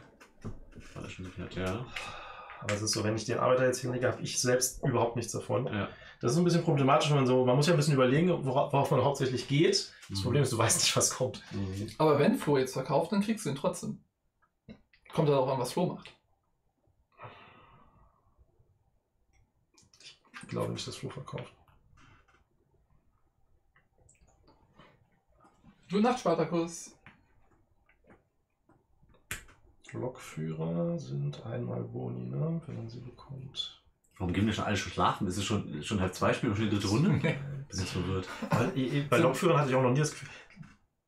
Weil er schon hat, ja. Aber es ist so, wenn ich den Arbeiter jetzt hinlege, habe ich selbst überhaupt nichts davon. Ja. Das ist ein bisschen problematisch, wenn man so, man muss ja ein bisschen überlegen, wora- worauf man hauptsächlich geht. Das Mhm. Problem ist, du weißt nicht, was kommt. Aber wenn Flo jetzt verkauft, dann kriegst du ihn trotzdem. Kommt darauf an, was Flo macht. glaube nicht, dass Flo verkauft. Gute Nacht, Spartakus. Lokführer sind einmal Boni, ne? wenn man sie bekommt. Warum gehen wir schon alle schon schlafen? Ist es schon, schon halb zwei Spiele und schon die dritte Runde? Bisschen verwirrt. Weil, bei Lokführern hatte ich auch noch nie das Gefühl,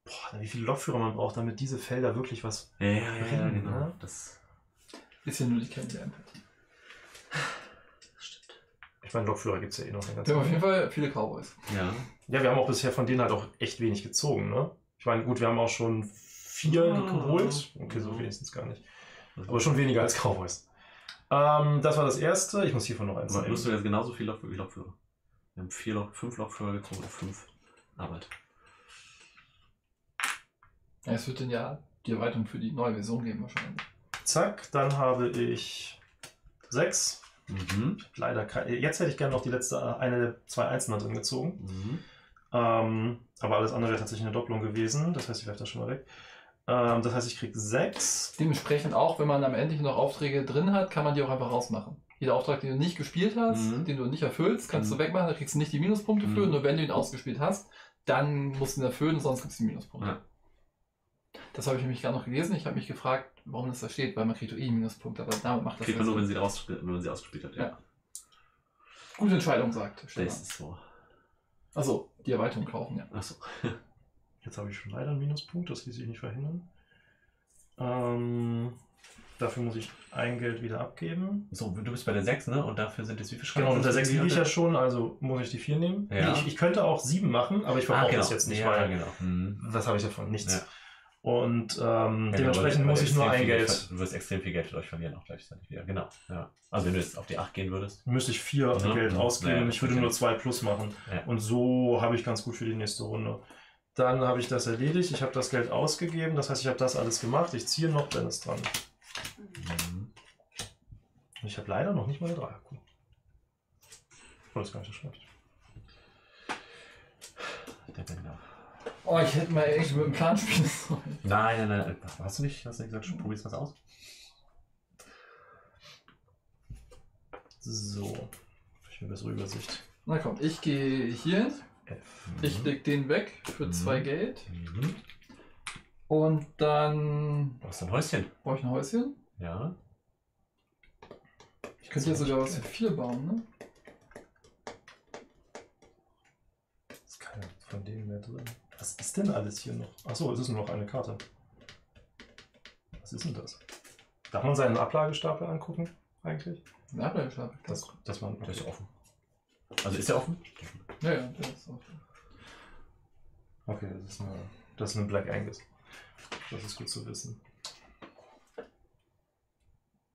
boah, wie viele Lokführer man braucht, damit diese Felder wirklich was. Ja, ja, ja, ja Bringen, genau. ne? Das, Ist ja nur die Kennenlernen-Partie. das stimmt. Ich meine, Lokführer gibt es ja eh noch eine Wir ganze haben auf jeden Fall viele Cowboys. Ja. Ja, wir haben auch bisher von denen halt auch echt wenig gezogen, ne? Ich meine, gut, wir haben auch schon vier Ah. geholt. Okay, so wenigstens gar nicht. Aber schon weniger als Cowboys. Ähm, das war das erste. Ich muss hiervon noch eins nehmen. musst du jetzt genauso viel Lok wie Lokführer? Wir haben vier Lok, fünf Lokführer gezogen oder fünf Arbeit. Ja, es wird dann ja die Erweiterung für die neue Version geben wahrscheinlich. Zack, dann habe ich sechs. Mhm. Leider kein, jetzt hätte ich gerne noch die letzte, äh, eine der zwei Einzelnen drin gezogen. Mhm. Ähm, aber alles andere wäre tatsächlich eine Doppelung gewesen. Das heißt, ich werfe das schon mal weg. Ähm, das heißt, ich kriege sechs. Dementsprechend auch, wenn man am Ende noch Aufträge drin hat, kann man die auch einfach rausmachen. Jeder Auftrag, den du nicht gespielt hast, Mhm. den du nicht erfüllst, kannst Mhm. du wegmachen, da kriegst du nicht die Minuspunkte für. Mhm. Nur wenn du ihn ausgespielt hast, dann musst du ihn erfüllen, sonst kriegst du die Minuspunkte. Ja. Das habe ich nämlich gerade noch gelesen. Ich habe mich gefragt, warum das da steht, weil man kriegt doch eh Minuspunkte, aber damit macht das Kriegt ja man nur, wenn sie, wenn man sie ausgespielt hat. Ja. Gute Entscheidung, sagt Das Stefan. ist so. Also, die Erweiterung kaufen, ja. Achso. Jetzt habe ich schon leider einen Minuspunkt, das ließ sich nicht verhindern. Ähm, dafür muss ich ein Geld wieder abgeben. So, du bist bei der 6, ne? Und dafür sind jetzt wie viele Genau, Schranken? unter sechs liege ich ja schon, also muss ich die vier nehmen. Ja. Ich, ich könnte auch sieben machen, aber ich ah, verbrauche genau. das jetzt nicht, ja, weil genau. Mhm. was habe ich davon? Nichts. Ja. Und ähm, Ja, dementsprechend genau, weil- muss ich nur ein viel Geld. Du wirst extrem viel Geld dadurch verlieren, auch gleichzeitig wieder. Genau. Ja. Also, wenn du jetzt auf die 8 gehen würdest. Müsste ich vier Mhm, Geld mhm. ausgeben und ich würde nur zwei plus machen. Und so habe ich ganz gut für die nächste Runde. Dann habe ich das erledigt, ich habe das Geld ausgegeben, das heißt, ich habe das alles gemacht. Ich ziehe noch Dennis dran. Mhm. Ich habe leider noch nicht mal eine Dreierkuh. Oh, das ist gar nicht so schlecht. Der Bänder. Oh, ich hätte mal echt mit dem Plan spielen sollen. Nein, nein, nein. Hast du nicht, hast du nicht gesagt, probierst was aus? So. Ich eine bessere Übersicht. Na komm, ich gehe hier hin. F. Ich leg den weg für Mhm. zwei Geld. Mhm. Und dann Du hast ein Häuschen. brauche ich ein Häuschen. Ja. Ich könnte hier sogar was für vier bauen, ne? ist keiner von denen mehr drin. Was ist denn alles hier noch? Achso, es ist nur noch eine Karte. Was ist denn das? Darf man seinen Ablagestapel angucken, eigentlich? Ein Ablagestapel. Das, das man, Der ist offen. Also ist der offen? Ja, ja, der ist auch. Okay, das ist, eine, das ist eine Black Angus. Das ist gut zu wissen.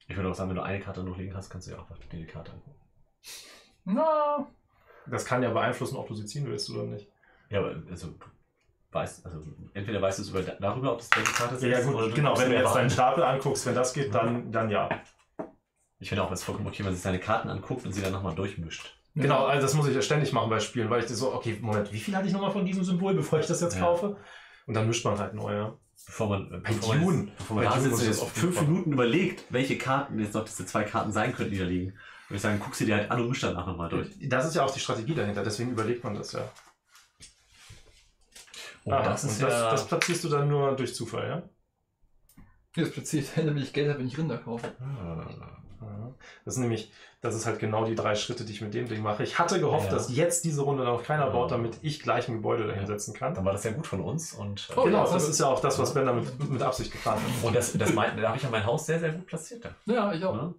Ich würde auch sagen, wenn du eine Karte noch liegen hast, kannst du ja auch dir die Karte angucken. Na, Das kann ja beeinflussen, ob du sie ziehen willst oder nicht. Ja, aber also du weißt, also entweder weißt du es über, darüber, ob das welche Karte ist. Ja, ja oder gut, genau. guckst Wenn du jetzt deinen. Stapel anguckst, wenn das geht, dann, dann ja. Ich finde auch, es ist vollkommen okay, wenn man sich seine Karten anguckt und sie dann nochmal durchmischt. Genau, also das muss ich ja ständig machen bei Spielen, weil ich dir so, okay, Moment, wie viel hatte ich nochmal von diesem Symbol, bevor ich das jetzt Ja. kaufe? Und dann mischt man halt neu, ja. Bevor man, äh, Bei bevor man, Dune. jetzt, bevor man Bei da Dune sitzt ich jetzt das oft fünf. Minuten überlegt, welche Karten jetzt noch diese zwei Karten sein könnten, die da liegen. Würde ich sagen, guck sie dir halt an und misch danach nochmal durch. Das ist ja auch die Strategie dahinter, deswegen überlegt man das ja. Oh, Ah, das und ist das, ja. das platzierst du dann nur durch Zufall, ja? hier ist platziert, damit ich Geld habe, wenn ich Rinder kaufe. Ah. Aha. Das ist nämlich, das ist halt genau die drei Schritte, die ich mit dem Ding mache. Ich hatte gehofft, Ja. dass jetzt diese Runde noch keiner Ja. baut, damit ich gleich ein Gebäude dahin Ja. setzen kann. Dann war das ja gut von uns und. Oh, genau, ja, das das ist ja auch das, was Ben damit mit Absicht geplant hat. Und das, das mein, da habe ich ja mein Haus sehr, sehr gut platziert. Ja, ich auch. Ja.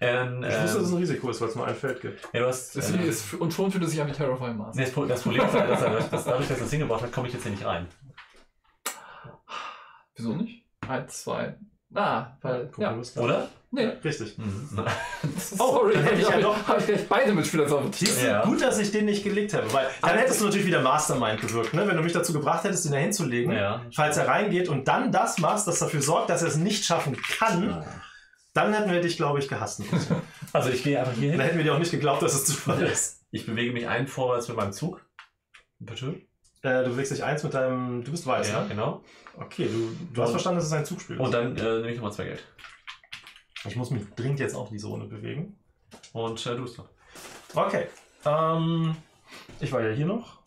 Ähm, Ich wusste, dass es ähm, ein Risiko ist, weil es nur ein Feld gibt. ja, du hast, Das äh, ist, und schon fühlt es sich an wie Terraforming Mars. nee, das, das Problem ist, halt, dass, er, dass dadurch, dass er das hingebaut hat, komme ich jetzt hier nicht rein. Wieso nicht? Eins, zwei. Ah, weil. Ja. Oder? Nee. Richtig. Mhm. Sorry, dann hätte ich ja hab doch- Hab ich gleich beide Mitspieler auf dem du, Ja. gut, dass ich den nicht gelegt habe, weil dann Aber- hättest du natürlich wieder Mastermind gewirkt, ne? wenn du mich dazu gebracht hättest, den da hinzulegen, Ja. falls er reingeht und dann das machst, das dafür sorgt, dass er es nicht schaffen kann, dann hätten wir dich, glaube ich, gehasst. Also ich gehe einfach hier dann hin. hätten wir dir auch nicht geglaubt, dass es Zufall ist. Ich bewege mich ein vorwärts mit meinem Zug. Bitte? Äh, du bewegst dich eins mit deinem, du bist weiß, Ja, ne? genau. Okay, du, du hast verstanden, dass es ein Zugspiel ist. Und dann äh, nehme ich nochmal zwei Geld. ich muss mich dringend jetzt auch diese Runde bewegen. Und äh, du bist dran. Okay. Ähm, ich war ja hier noch.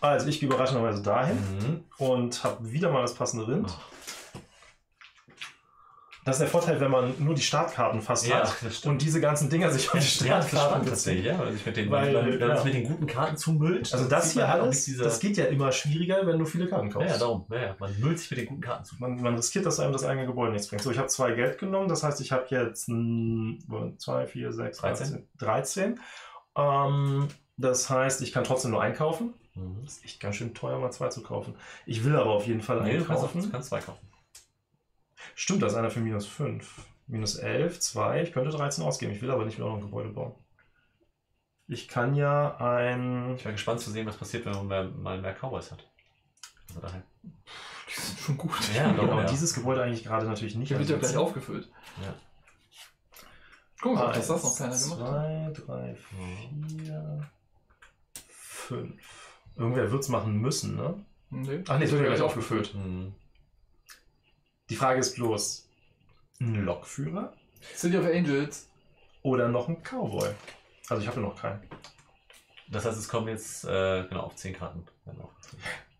Also ich gehe überraschenderweise dahin Mhm. und habe wieder mal das passende Rind. Ach. Das ist der Vorteil, wenn man nur die Startkarten fast Ja, hat und diese ganzen Dinger sich auf die Ja, Startkarten tatsächlich, beziehen. ja. Weil ich mit den, Weil, ja. mit den guten Karten zumüllt. Also das hier halt alles, nicht diese- das geht ja immer schwieriger, wenn du viele Karten Ja, kaufst. ja, darum. Ja, ja. Man müllt sich mit den guten Karten zu. Man, man riskiert, dass einem das eigene Gebäude nichts bringt. So, ich habe zwei Geld genommen, das heißt, ich habe jetzt 2, 4, 6, 13. 13. Ähm, das heißt, ich kann trotzdem nur einkaufen. Mhm. Das ist echt ganz schön teuer, mal zwei zu kaufen. Ich will aber auf jeden Fall Nee, du kannst, einkaufen. du kannst zwei kaufen. Stimmt, da ist einer für minus 5. Minus 11, 2. Ich könnte 13 ausgeben. Ich will aber nicht mehr noch ein Gebäude bauen. Ich kann ja ein. Ich war gespannt zu sehen, was passiert, wenn man mehr, mal mehr Cowboys hat. Also daher. Die sind schon gut. Ja, Genau, darum, ja. dieses Gebäude eigentlich gerade natürlich nicht. Der wird ja gleich einsetzen. aufgefüllt. Ja. Guck mal, dass das noch keiner gemacht hat. 2, 3, 4, 5. Irgendwer wird es machen müssen, ne? Nee. Ach nee, es wird ja gleich aufgefüllt. Mhm. Die Frage ist bloß: ein Lokführer City of Angels. oder noch ein Cowboy? Also, ich habe noch keinen. Das heißt, es kommen jetzt äh, genau auf 10 Karten. Genau.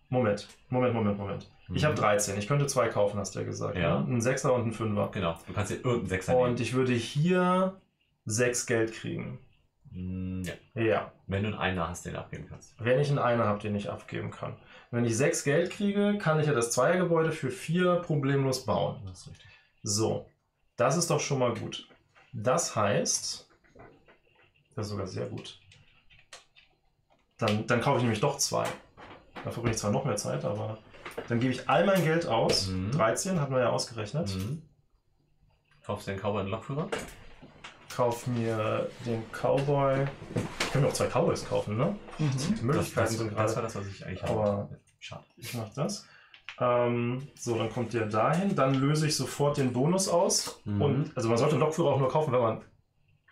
Moment, Moment, Moment, Moment. Ich Mhm. habe 13. Ich könnte zwei kaufen, hast du ja gesagt. Ja. Ne? Ein Sechser und ein Fünfer. Genau, du kannst dir irgendeinen Sechser Und nehmen. ich würde hier sechs Geld kriegen. Mm, Ja, Ja. wenn du einen Einer hast, den du abgeben kannst. Wenn ich einen Einer habe, den ich abgeben kann. Wenn ich sechs Geld kriege, kann ich ja das Zweiergebäude für vier problemlos bauen. Das. So, das ist doch schon mal gut. Das heißt, das ist sogar sehr gut. Dann, dann kaufe ich nämlich doch zwei. Da verbringe ich zwar noch mehr Zeit, aber dann gebe ich all mein Geld aus. Mhm. 13 hat man ja ausgerechnet. Mhm. Kaufst du den Cowboy und Lokführer? Kauf mir den Cowboy. Ich kann mir auch zwei Cowboys kaufen, ne? Mhm. Die Möglichkeiten das, sind das war gerade. das, was ich eigentlich Aber- hatte. Schade. Ich mach das. Ähm, so, dann kommt der dahin. Dann löse ich sofort den Bonus aus. Mhm. Und also man sollte einen Lokführer auch nur kaufen, wenn man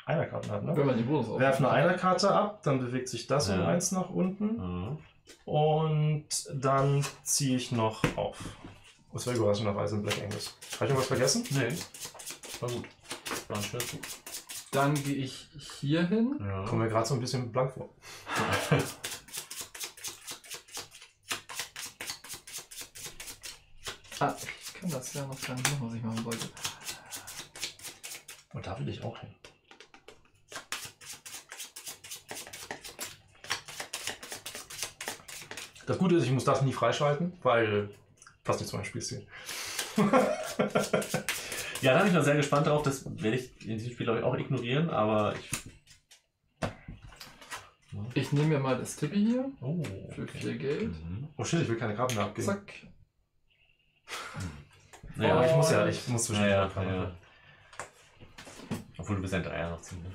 Einerkarten hat, ne? Wenn man den Bonus Werf eine. Einerkarte ab, dann bewegt sich das um Ja. eins nach unten. Mhm. Und dann ziehe ich noch auf. Das war überraschenderweise ein Black Angus. Habe ich noch was vergessen? Nee, war gut. War ein schöner Zug. Dann gehe ich hier hin. Ja. Kommen wir gerade so ein bisschen blank vor. Ah, ich kann das ja noch gar nicht machen, was ich machen wollte. Und da will ich auch hin. Das Gute ist, ich muss das nie freischalten, weil passt nicht zu meinem Spielstil. Ja, da bin ich noch sehr gespannt drauf. Das werde ich in diesem Spiel glaube ich, auch ignorieren, aber ich. Ich nehme mir mal das Tippi hier Oh, für viel Geld. Mhm. Oh shit, ich will keine Karten mehr abgeben. Zack. Ja, Aber ich Oh, muss ja, ich muss zwischen ja, Karten ja. machen. Obwohl du bist ein Dreier noch ziehen. Ne?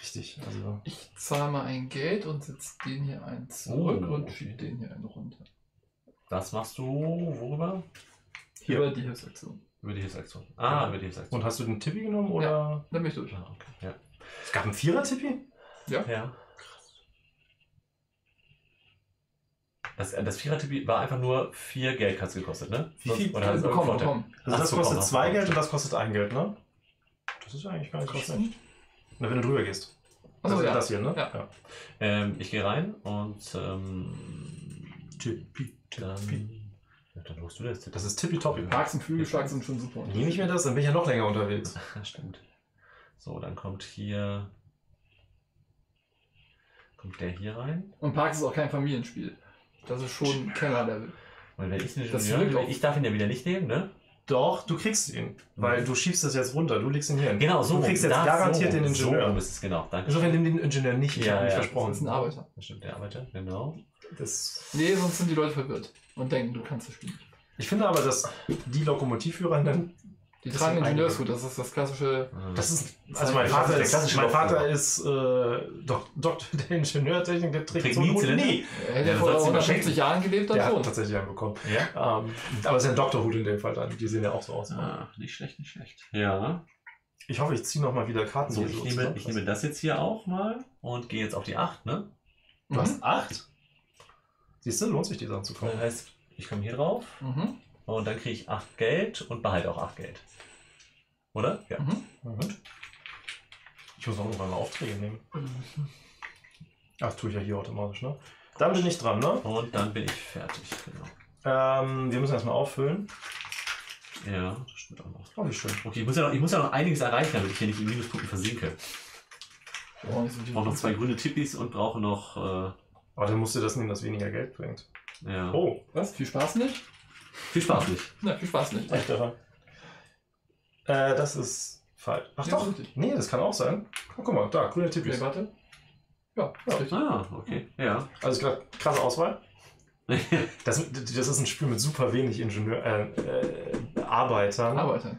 Richtig, also. Ich zahle mal ein Geld und setze den hier einen zurück Oh, und okay. schiebe den hier einen runter. Das machst du worüber? Hier. Über die Hilfsaktion. Über die Hilfsaktion. Ah, Ja. über die Hilfsaktion. Und hast du den Tippi genommen oder? Dann bin ich durch. Ah, okay. Ja. Es gab einen Vierer-Tippi? ja. Das, äh, das Vierer-Tippi war einfach nur vier Geld hat's gekostet, ne? Wie viel? Oder hat es bekommen, bekommen. Also Ach das kostet zwei komm. Geld und das kostet ein Geld, ne? Das ist ja eigentlich gar nicht schlecht. Na, wenn du drüber gehst. Achso, das, ja. das hier, ne? Ja. Ähm, ich gehe rein und ähm, Tippi, dann, Tippi. Ja, dann holst du das. Das ist tippitoppi. Parks und Flügelschlag sind schon super. Nehme ich mir das, dann bin ich ja noch länger unterwegs. Stimmt. So, dann kommt hier. Kommt der hier rein. Und Parks ist auch kein Familienspiel. Das ist schon Kennerlevel. Und wenn ich einen Das Ingenieur, wirkt auch- ich darf ihn ja wieder nicht nehmen, ne? Doch, du kriegst ihn. Weil Mhm. du schiebst das jetzt runter, du legst ihn hier hin. Genau, so. Du kriegst jetzt da, garantiert so, den Ingenieur. So rum ist es, genau. Danke. Insofern nimm den Ingenieur nicht, ich Ja, habe nicht ja. versprochen. Das ist ein Arbeiter. Das stimmt, der Arbeiter, genau. Das, Nee, sonst sind die Leute verwirrt und denken, du kannst das Spiel nicht. ich finde aber, dass die Lokomotivführer dann. Die tragen Ingenieurshut, das ist das klassische. Das ist. Also ist mein Vater ist, klassische mein. Vater ist äh, Dok Doktor der Ingenieurtechnik, der trägt so nie einen Hut Zylinder? nie. Er hätte Ja, ja vor sollst du mal 150 schenken. Jahren gelebt, dann Der hat schon. tatsächlich einen bekommen. Ja? Ähm, aber es ist ja ein Doktorhut in dem Fall dann. Die sehen ja auch so aus. Ah, nicht schlecht, nicht schlecht. Ja. Ich hoffe, ich ziehe nochmal wieder Karten. So, ich nehme, ich nehme das jetzt hier auch mal und gehe jetzt auf die 8, ne? Du hast acht? Siehst du, lohnt sich die Sachen zu Das kaufen. heißt, ich komme hier drauf Mhm. und dann kriege ich 8 Geld und behalte auch 8 Geld. Oder? Ja. Mhm. Mhm. Ich muss auch irgendwann mal Aufträge nehmen. Ach, tue ich ja hier automatisch, ne? Dann bin ich dran, ne? Und dann bin ich fertig. Genau. Ähm, wir müssen erstmal auffüllen. Ja, das stimmt auch noch. Oh, wie schön. Okay, ich muss, ja noch, ich muss ja noch einiges erreichen, damit ich hier nicht in Minuspunkten versinke. Oh, Ich brauche noch zwei grüne Tippis und brauche noch. Aber dann musst du das nehmen, das weniger Geld bringt. Ja. Oh, Was? Viel Spaß nicht? Viel Spaß nicht. Na, viel Spaß nicht. echt daran. Äh, das ist falsch. Ach Ja, doch. richtig. Nee, das kann auch sein. Oh, guck mal, da, grüne Tippis. warte. Ja, ist Ja. richtig. Ah, okay. Ja. Also gerade krasse Auswahl. Das, das ist ein Spiel mit super wenig Ingenieur, äh, äh, Arbeitern. Arbeiter.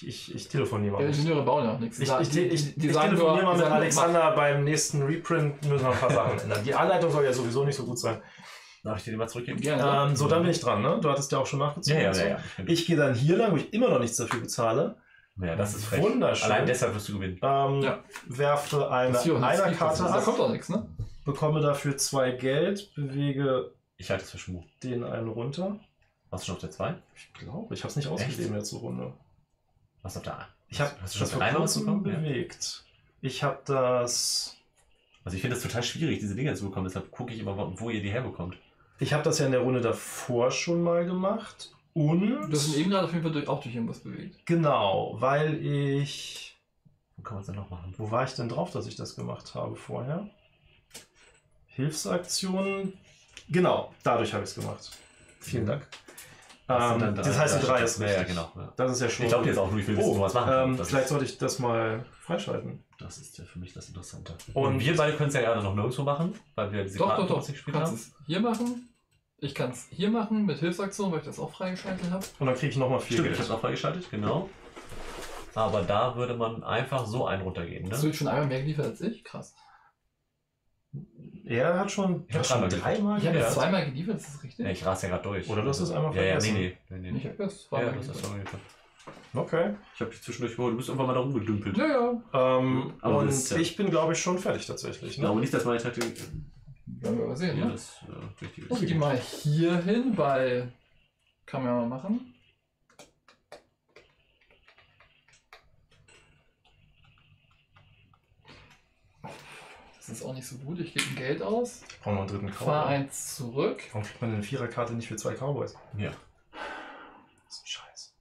Ich, ich, ich telefoniere mal. Ja, mit- Ingenieure bauen ja auch nichts. Die Ich, sagen- ich, die- ich, die ich telefoniere mal die mit Alexander beim nächsten Reprint, müssen wir ein paar Sachen ändern. Die Anleitung soll ja sowieso nicht so gut sein. Darf ich dir die mal zurückgeben? Gerne. Ähm, so, dann bin ich dran, ne? Du hattest ja auch schon Ja, nachgezogen. ja, so. ja. ja. Ich gehe dann hier lang, wo ich immer noch nichts dafür bezahle. ja, das ist frech. Wunderschön. Allein deshalb wirst du gewinnen. Ähm, Ja. Werfe eine Das hier und das Einerkarte Skript, Da kommt ab, doch nichts, ne? bekomme dafür zwei Geld, bewege Ich halte es für Schmuck. den einen runter. Warst du schon auf der 2? Ich glaube, ich habe es nicht ausgegeben jetzt zur Runde. Was auf der? Ich habe Hast du das schon vor kurzem bekommen? Ja. bewegt. Ich habe das. Also ich finde es total schwierig, diese Dinger zu bekommen. Deshalb gucke ich immer, wo ihr die herbekommt. Ich habe das ja in der Runde davor schon mal gemacht. Und. Du hast ihn eben gerade auf jeden Fall durch, auch durch irgendwas bewegt. Genau, weil ich. Wo kann man es denn noch machen? Wo war ich denn drauf, dass ich das gemacht habe vorher? Hilfsaktionen. Genau, dadurch habe ich es gemacht. Vielen Dank. Das Ähm, das drei- heißt, die drei drei Stück. ist Ja, richtig. ja, genau. Ja. Das ist ja schon. Ich glaube jetzt auch nur, ich will wissen, wo Oh, was machen. ähm, vielleicht sollte ich das mal freischalten. das ist ja für mich das Interessante. Und- Und, wir beide können es ja gerade noch nirgendwo machen, weil wir diese Doch, doch, doch. gespielt kannst haben. es hier machen. Ich kann es hier machen mit Hilfsaktion, weil ich das auch freigeschaltet habe. Und dann kriege ich nochmal vier Stimmt, ich Geld. habe es auch freigeschaltet, genau. Aber da würde man einfach so einen runtergehen, Hast du ne? jetzt schon einmal mehr geliefert als ich? Krass. Er hat schon, Ich hat schon dreimal Ich habe jetzt geliefert. zweimal geliefert, ist das richtig? Ja, ich rase ja gerade durch. Oder du hast es einmal Ja, ja, nee, vergessen. nee. nee, nee. Ich habe erst zweimal ja, das ist geliefert. schon geliefert. Okay. Ich habe dich zwischendurch überholt. Du bist irgendwann mal da rumgedümpelt. Ja, ja. Ähm, Aber und das ist ja- ich bin, glaube ich, schon fertig tatsächlich. Ich Ne? glaube nicht, dass meine Taktik Werden wir mal sehen, ja, ne? das äh, richtig Ich gehe mal hier hin, weil kann man ja mal machen. Das ist auch nicht so gut. Ich gebe ein Geld aus, Ich brauche noch einen dritten fahre Cowboy. eins zurück. Warum kriegt man eine Viererkarte nicht für zwei Cowboys? Ja. Das ist ein Scheiß.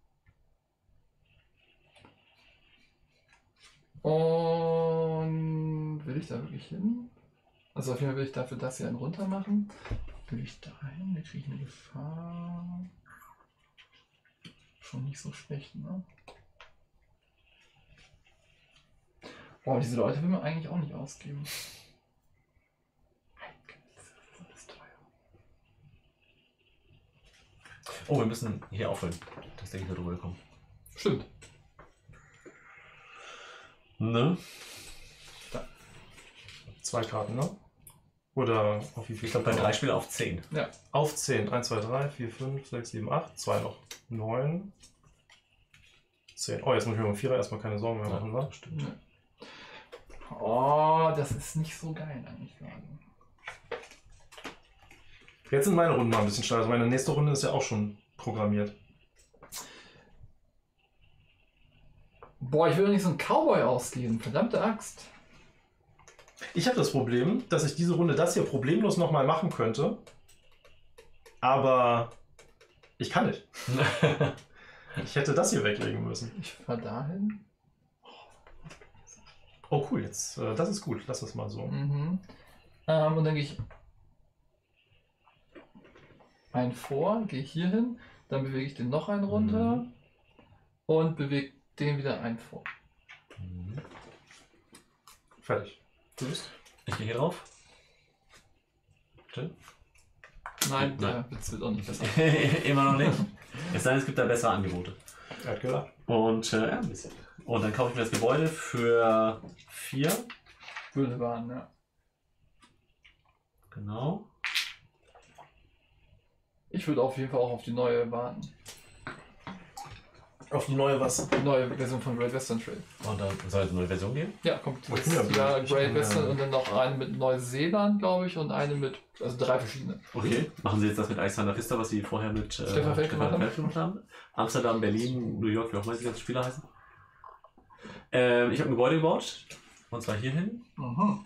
Und will ich da wirklich hin? Also auf jeden Fall will ich dafür das hier einen runter machen. Will ich da hin? Wir kriegen eine Gefahr. Schon nicht so schlecht, ne? Boah, diese Leute will man eigentlich auch nicht ausgeben. Das ist alles teuer. Oh, wir müssen hier aufhören. Das denke ich wird drüber kommen. Stimmt. Ne? Zwei Karten, ne? Oder auf wie viel? Ich glaube, bei drei Spielen auf 10. Auf 10. 1, 2, 3, 4, 5, 6, 7, 8. 2 noch. 9. 10. Oh, jetzt muss ich mir um Vierer erstmal keine Sorgen mehr machen, wa? stimmt. Ne. Oh, das ist nicht so geil eigentlich gerade. Jetzt sind meine Runden mal ein bisschen schneller. Also meine nächste Runde ist ja auch schon programmiert. Boah, ich will doch nicht so einen Cowboy ausgeben. Verdammte Axt. Ich habe das Problem, dass ich diese Runde das hier problemlos nochmal machen könnte. Aber ich kann nicht. Ich hätte das hier weglegen müssen. Ich fahr dahin. Oh cool, jetzt, äh, das ist gut. Lass das mal so. Mhm. Ähm, und dann gehe ich einen vor, gehe hier hin, dann bewege ich den noch einen runter Mhm. und bewege den wieder einen vor. Mhm. Fertig. Du bist? Ich gehe hier drauf. Nein, Nein. der Witz wird auch nicht besser. Immer noch nicht. Es sei denn, es gibt da bessere Angebote. Er hat gedacht. Und, äh, ja, ein bisschen. Und dann kaufe ich mir das Gebäude für 4. Würde waren, ja. Genau. Ich würde auf jeden Fall auch auf die neue warten. Auf die neue was? Die neue Version von Great Western Trail. Und dann soll es eine neue Version geben? Ja, kommt Oh, jetzt ja ja Great Western ja- und dann noch eine mit Neuseeland, glaube ich, und eine mit, also drei verschiedene. Okay. Machen Sie jetzt das mit Alexander Pfister, was Sie vorher mit äh, Stefan Feld gemacht haben? Feld gemacht haben? Amsterdam, Berlin, New York, wie auch immer die ganzen Spieler heißen. Ähm, ich habe ein Gebäude gebaut. Und zwar hier hin. Mhm.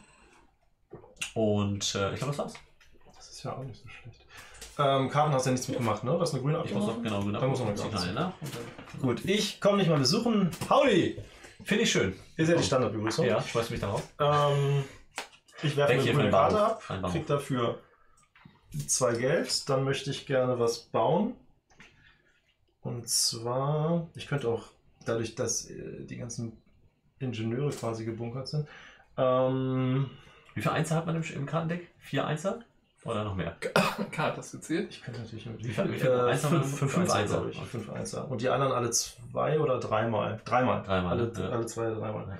Und äh, ich glaube, das war's. Das ist ja auch nicht so schlecht. Ähm, Karten hast du ja nichts mitgemacht, ne? Das ist eine grüne Ich muss noch genau genau. Da muss man noch ich ne? Gut, ich komme dich mal besuchen. Howdy! Finde ich schön. Ist ja die Standardbegrüßung. Ja, schmeiß mich darauf. Ähm, ich werfe eine hier grüne von Karte Bahnhof. ab, Ein Bahnhof. krieg dafür zwei Geld. Dann möchte ich gerne was bauen. Und zwar, ich könnte auch, dadurch, dass äh, die ganzen Ingenieure quasi gebunkert sind, ähm, Wie viele Einser hat man im, im Kartendeck? Vier Einser? Oder noch mehr? Karte hast du gezählt? ich könnte natürlich mit Wie viel- wie viel Einser haben wir? Fünf Einser, glaube ich. Fünf Einser. Und die anderen alle zwei oder dreimal? Dreimal. Dreimal, Alle, ja. alle zwei oder dreimal.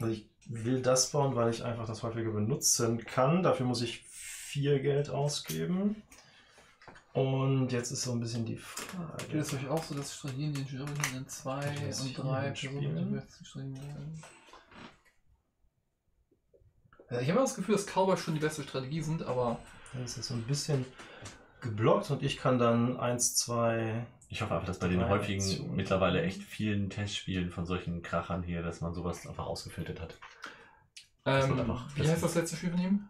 Also ich will das bauen, weil ich einfach das häufiger benutzen kann. Dafür muss ich vier Geld ausgeben. Und jetzt ist so ein bisschen die Geht Frage. es euch auch so, dass Strategien die Ingenieure in zwei Könnte das und hier drei? Personen Ja, Ich habe immer das Gefühl, dass Cowboys schon die beste Strategie sind, aber Das ist so ein bisschen geblockt und ich kann dann eins, zwei. Ich hoffe einfach, dass bei den häufigen, Aktionen. mittlerweile echt vielen Testspielen von solchen Krachern hier, dass man sowas einfach ausgefiltert hat. Ähm, wie das heißt das letzte Spiel von ihm?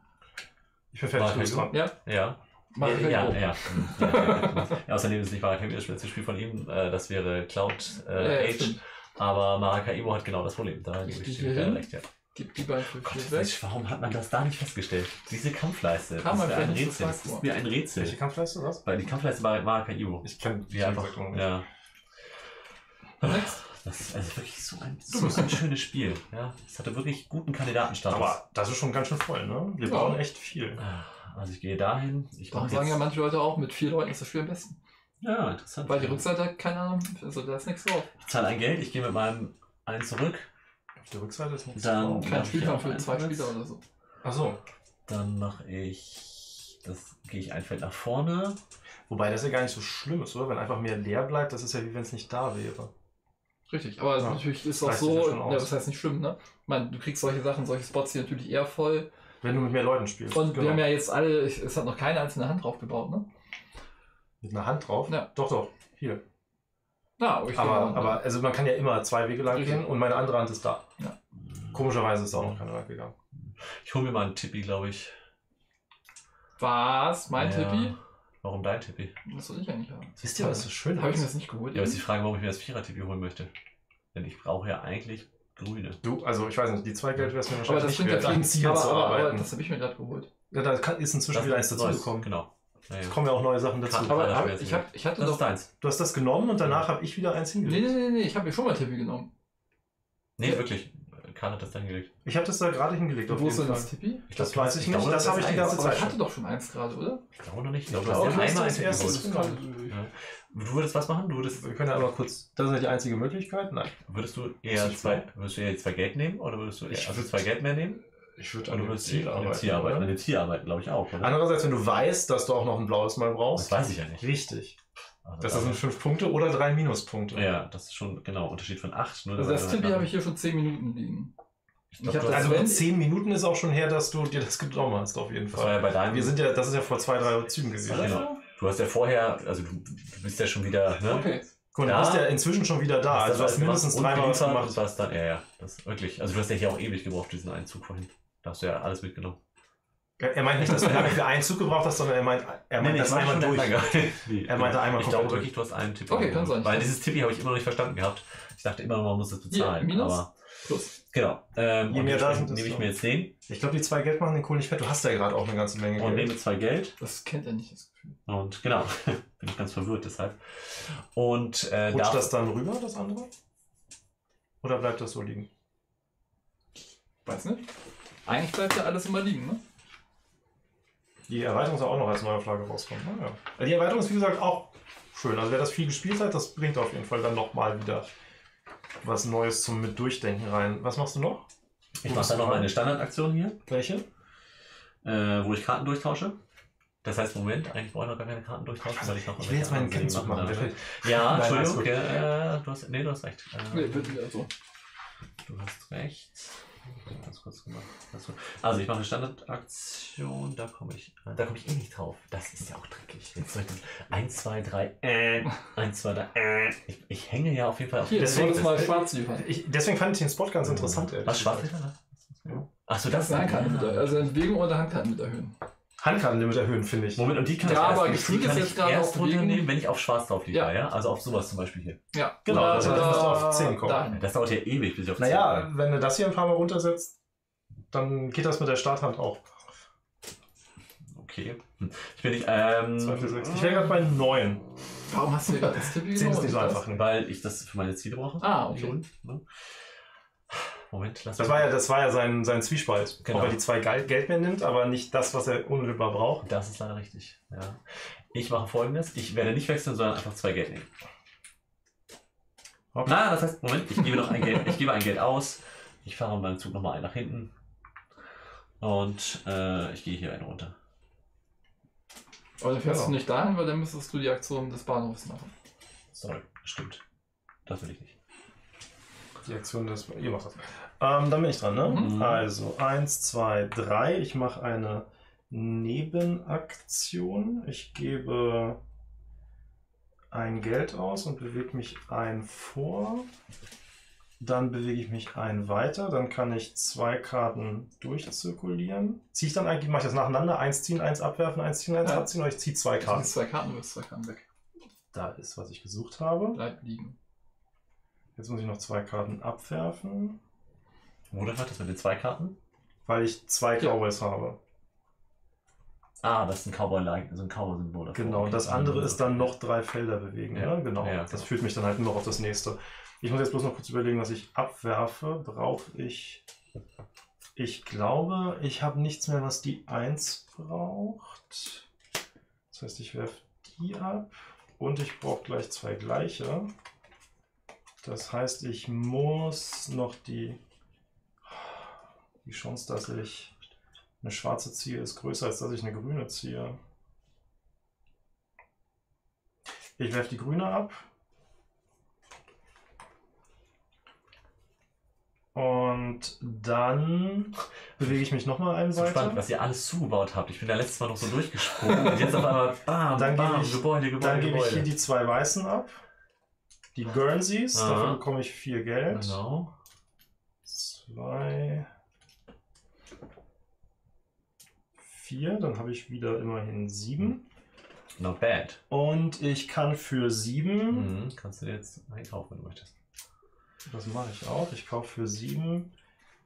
Ich bin kein dran. Ja, Ja. Maracaibo. ja, ja, ja. ja, ja. Außerdem ist es nicht Maracaibo das letzte Spiel von ihm, äh, das wäre Cloud äh, ja, Age. Aber Maracaibo hat genau das Problem. Da gebe Die ich hier dir hin? recht, ja. Gib die beiden Gott, weg. ist, warum hat man das da nicht festgestellt? Diese Kampfleiste. Kam das ist mir ein Rätsel. Das ist mir ein Rätsel. Welche Kampfleiste was? Weil die Kampfleiste bei Maracaibo. Ich kenne Die einfach. Ja. Next. Das ist also wirklich so ein, Du so bist- ein schönes Spiel. Ja. Es hatte wirklich guten Kandidatenstatus. Aber das ist schon ganz schön voll, ne? Wir Ja. bauen echt viel. Also ich gehe dahin. Ich Darum sagen ja manche Leute auch, mit vier Leuten ist das Spiel am besten. Ja, interessant. Weil die Rückseite keine Ahnung, also da ist nichts drauf. Ich zahle ein Geld, ich gehe mit meinem einen zurück. Auf der Rückseite ist nichts Dann- drauf. Kein Spielplan für zwei? Spieler oder so. Achso. Dann mache ich. Das gehe ich ein Feld nach vorne. Wobei das ja gar nicht so schlimm ist, oder? Wenn einfach mehr leer bleibt, das ist ja wie wenn es nicht da wäre. Richtig, aber Ja. natürlich ist es auch Reicht so, ja schon ja, das heißt nicht schlimm, ne? Ich meine, du kriegst solche Sachen, solche Spots hier natürlich eher voll. Wenn du mit mehr Leuten spielst. Und wir Genau. haben ja jetzt alle, ich- es hat noch keine einzelne Hand drauf gebaut, ne? Mit einer Hand drauf? Ja. Doch, doch. Hier. Ja, aber ich Aber, aber also man kann ja immer zwei Wege lang gehen und meine andere Hand ist da. Ja. Komischerweise ist auch noch keine lang gegangen. Ich hole mir mal einen Tippi, glaube ich. Was? Mein Ja. Tippi? Warum dein Tippi? Das soll ich eigentlich haben. Wisst ihr, was so schön Habe ich mir das nicht geholt? Ja, aber ist die Frage, warum ich mir das Vierer-Tippi holen möchte. Denn ich brauche ja eigentlich grüne. Du, also ich weiß nicht, die zwei Geld wäre es mir aber wahrscheinlich das nicht ja wert, an Ziel aber, zu aber, aber arbeiten. das habe ich mir gerade geholt. ja, da kann, ist inzwischen Das wieder eins dazugekommen. Genau. Ja, ja. Es kommen ja auch neue Sachen dazu. Aber hab, ich, jetzt hab, ich hatte Das doch. ist deins. Du hast das genommen und danach habe ich wieder eins Nee, hingelegt. nee, nee, nee, ich habe mir schon mal Tippi genommen. Nee, wirklich. Karl hat das da hingelegt. Ich habe das da gerade hingelegt auf Wo ist denn das Tippi? Ich Das glaub, weiß ich glaube, nicht, das habe ich die ganze Aber Zeit ich hatte doch schon eins gerade, oder? Ich glaube noch nicht. Ich Ich glaube, hast du dir hast einmal das ein erstes. Ja. Du würdest was machen? Du würdest, Wir können ja einmal kurz. Das ist ja die einzige Möglichkeit. Nein. würdest du eher ich zwei, würdest du eher zwei Geld nehmen oder würdest du eher, Ich also zwei Geld mehr nehmen? Ich würde an dem Ziel arbeiten? An dem Ziel arbeiten, glaube ich auch, oder? Andererseits, wenn du weißt, dass du auch noch ein blaues Mal Das brauchst. weiß ich ja nicht. Richtig. Also Das da- sind fünf Punkte oder drei Minuspunkte. Ja, das ist schon, genau, Unterschied von 8. Nur Also das Tippi nach- habe ich hier schon 10 Minuten liegen. Ich glaub, Ich das- Also wenn- zehn Minuten ist auch schon her, dass du dir das genommen hast, auf jeden das war Fall. ja bei deinem. Wir sind ja, das ist ja vor zwei, drei Zügen gewesen. Genau. Du hast ja vorher, also du, du bist ja schon wieder, ne? Okay. Guck Ja. du bist ja inzwischen schon wieder da. Hast Also das du hast mindestens dreimal was gemacht. warst dann, ja, ja, das wirklich. Also du hast ja hier auch ewig gebraucht, diesen einen Zug vorhin. Da hast du ja alles mitgenommen. Er meint nicht, dass du lange für einen Zug gebraucht hast, sondern er meint, er meint das einmal durch. Nee, Er meinte einmal Ich glaube wirklich, du hast einen Tipp. Okay, kann sein. Weil dieses Tippi habe ich immer noch nicht verstanden gehabt. Ich dachte immer noch, man muss das bezahlen. Minus? Aber Plus. genau. Ähm, Je und mehr da sind, nehme ich mir jetzt den Ich glaube, die zwei Geld machen den Kohl nicht fett. Du hast ja gerade auch eine ganze Menge und Geld. nehme zwei Geld. Das kennt er nicht, das Gefühl. Und genau, bin ich ganz verwirrt deshalb. Und äh, Rutscht darf- das dann rüber, das andere? Oder bleibt das so liegen? Weiß nicht. Eigentlich bleibt ja alles immer liegen, ne? Die Erweiterung soll auch noch als Neuauflage rauskommen. Ah, ja. Die Erweiterung ist, wie gesagt, auch schön. Also wer das viel gespielt hat, das bringt auf jeden Fall dann nochmal wieder was Neues zum mit Durchdenken rein. Was machst du noch? ich mache dann noch meine Standardaktion hier, Welche? äh, wo ich Karten durchtausche. Das heißt, Moment, eigentlich brauche ich noch gar keine Karten durchtauschen, weil ich noch Ich will jetzt meinen Kennzug machen. fällt- Ja, Nein, Entschuldigung, okay, äh, du hast, nee, du hast recht. Äh, Nee, wird wieder so. Du hast recht. Ganz kurz gemacht. Das Also ich mache eine Standardaktion, da komme ich, da komme ich eh nicht drauf. Das ist ja auch dreckig. Jetzt soll ich dann 1, 2, 3, äh, 1, 2, 3, äh. Ich, ich hänge ja auf jeden Fall auf Hier, Deswegen deswegen mal ist- schwarz liefern. Ich, deswegen fand ich den Spot ganz interessant. ehrlich Was schwarz wieder? Achso, Das das ist Handkarten mit ja. erhöhen. Also Bewegung oder Handkarten mit erhöhen. Handkartenlimit erhöhen, finde ich. Moment, und die kann Ja, ich aber erst, die kann ich erst runternehmen, wenn ich auf schwarz drauf liege, Ja. ja. Also auf sowas zum Beispiel hier. Ja, Genau, oder, also oder das ist auf 10 kommen. dahin. Das dauert ja ewig, bis ich auf Naja, 10 wenn du das hier ein paar Mal runtersetzt, dann geht das mit der Starthand auch. Okay. Ich bin nicht, ähm, 2, 4, 6. Ich wäre gerade bei 9. Warum hast du gerade das Tipp 10 ist nicht so einfach. weil ich das für meine Ziele brauche. Ah, okay. Ne? Moment, lass Das war ja, das war ja sein, sein Zwiespalt. Genau. Ob er die zwei Geld mehr nimmt, aber nicht das, was er unmittelbar braucht. Das ist leider richtig. Ja. Ich mache folgendes: Ich werde nicht wechseln, sondern einfach zwei Geld nehmen. Okay. Na, das heißt, Moment, ich gebe noch ein Geld, ich gebe ein Geld aus. Ich fahre meinen Zug nochmal ein nach hinten. Und äh, ich gehe hier einen runter. Aber dann fährst Genau. du nicht dahin, weil dann müsstest du die Aktion des Bahnhofs machen. Sorry, stimmt. Das will ich nicht. Die Aktion des. Ihr macht das. Ähm, dann bin ich dran, ne? Mhm. Also 1, 2, 3. Ich mache eine Nebenaktion. Ich gebe ein Geld aus und bewege mich ein vor. Dann bewege ich mich ein weiter. Dann kann ich zwei Karten durchzirkulieren. Ziehe ich dann eigentlich, mache ich das nacheinander? Eins ziehen, eins abwerfen, eins ziehen, eins Ja. abziehen oder ich ziehe zwei Karten? ziehst zwei Karten, du wirst zwei Karten weg. Da ist, was ich gesucht habe. Bleib liegen. Jetzt muss ich noch zwei Karten abwerfen, Oder hat das mit den zwei Karten? weil ich zwei Ja. Cowboys habe. Ah, das ist ein Cowboy-like, so ein Cowboy-Symbol. davor. Genau, Okay. und das andere ist dann noch drei Felder bewegen. Ja. Ne? Genau. Ja, das genau. führt mich dann halt nur noch auf das nächste. Ich muss jetzt bloß noch kurz überlegen, was ich abwerfe. Brauche ich. Ich glaube, ich habe nichts mehr, was die 1 braucht. Das heißt, ich werfe die ab und ich brauche gleich zwei gleiche. Das heißt, ich muss noch die. Die Chance, dass ich eine schwarze ziehe, ist größer, als dass ich eine grüne ziehe. Ich werfe die grüne ab. Und dann bewege ich mich nochmal einen So spannend, was ihr alles zugebaut habt. Ich bin da letztes Mal noch so durchgesprungen und jetzt auf einmal bam, Dann bam, ich- Gebäude, Gebäude, Dann gebe ich hier die zwei weißen ab. Die Guernseys, Aha. dafür bekomme ich vier Geld. Genau. Zwei. Vier, dann habe ich wieder immerhin sieben. Not bad. Und ich kann für sieben, Mhm. Kannst du jetzt einkaufen, wenn du möchtest. das mache ich auch, ich kaufe für sieben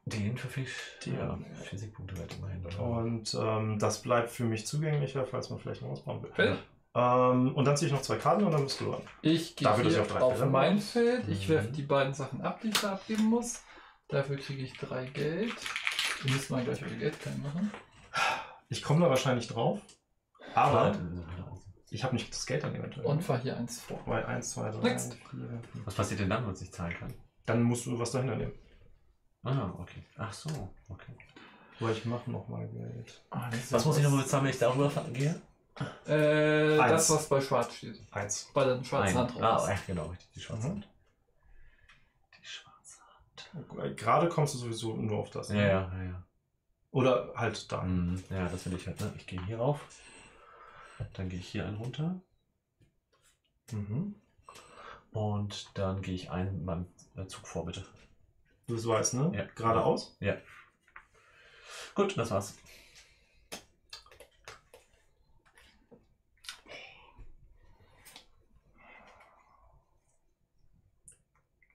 Den für Fisch. Den. Ja, Physikpunkte wert immerhin. oder? und ähm, das bleibt für mich zugänglicher, falls man vielleicht noch was brauchen will. Fertig. Ähm, und dann ziehe ich noch zwei Karten und dann bist du dran. Ich gehe ich auf auf, mein. Feld. Ich Mhm. werfe die beiden Sachen ab, die ich da abgeben muss. Dafür kriege ich drei Geld. Ihr müsst mal gleich eure Geldklein machen. Ich komme da wahrscheinlich drauf, aber ich habe nicht das Geld dann eventuell. Und fahr hier eins vor. Bei 1, 2, 3, Next. 4. Was passiert denn dann, wenn ich nicht zahlen kann? Dann musst du was dahinter nehmen. Ah, okay. Ach so, okay. Weil ich mache nochmal Geld. Ah, das ist Was muss ich nochmal bezahlen, wenn ich darüber gehe? Äh, Eins. das, was bei Schwarz steht. Eins. Bei der schwarzen. Hand drauf. Ah, ja, genau, richtig. Die schwarze Mhm. Hand. Die schwarze Hand. Gerade kommst du sowieso nur auf das. Ja, ne? ja, ja, ja. Oder halt da. Mhm. Ja, das will ich halt. Ne? Ich gehe hier rauf. Dann gehe ich hier einen runter. Mhm. Und dann gehe ich einen beim äh, Zug vor, bitte. Du bist weiß, ne? Ja. Geradeaus? Ja. Gut, das war's.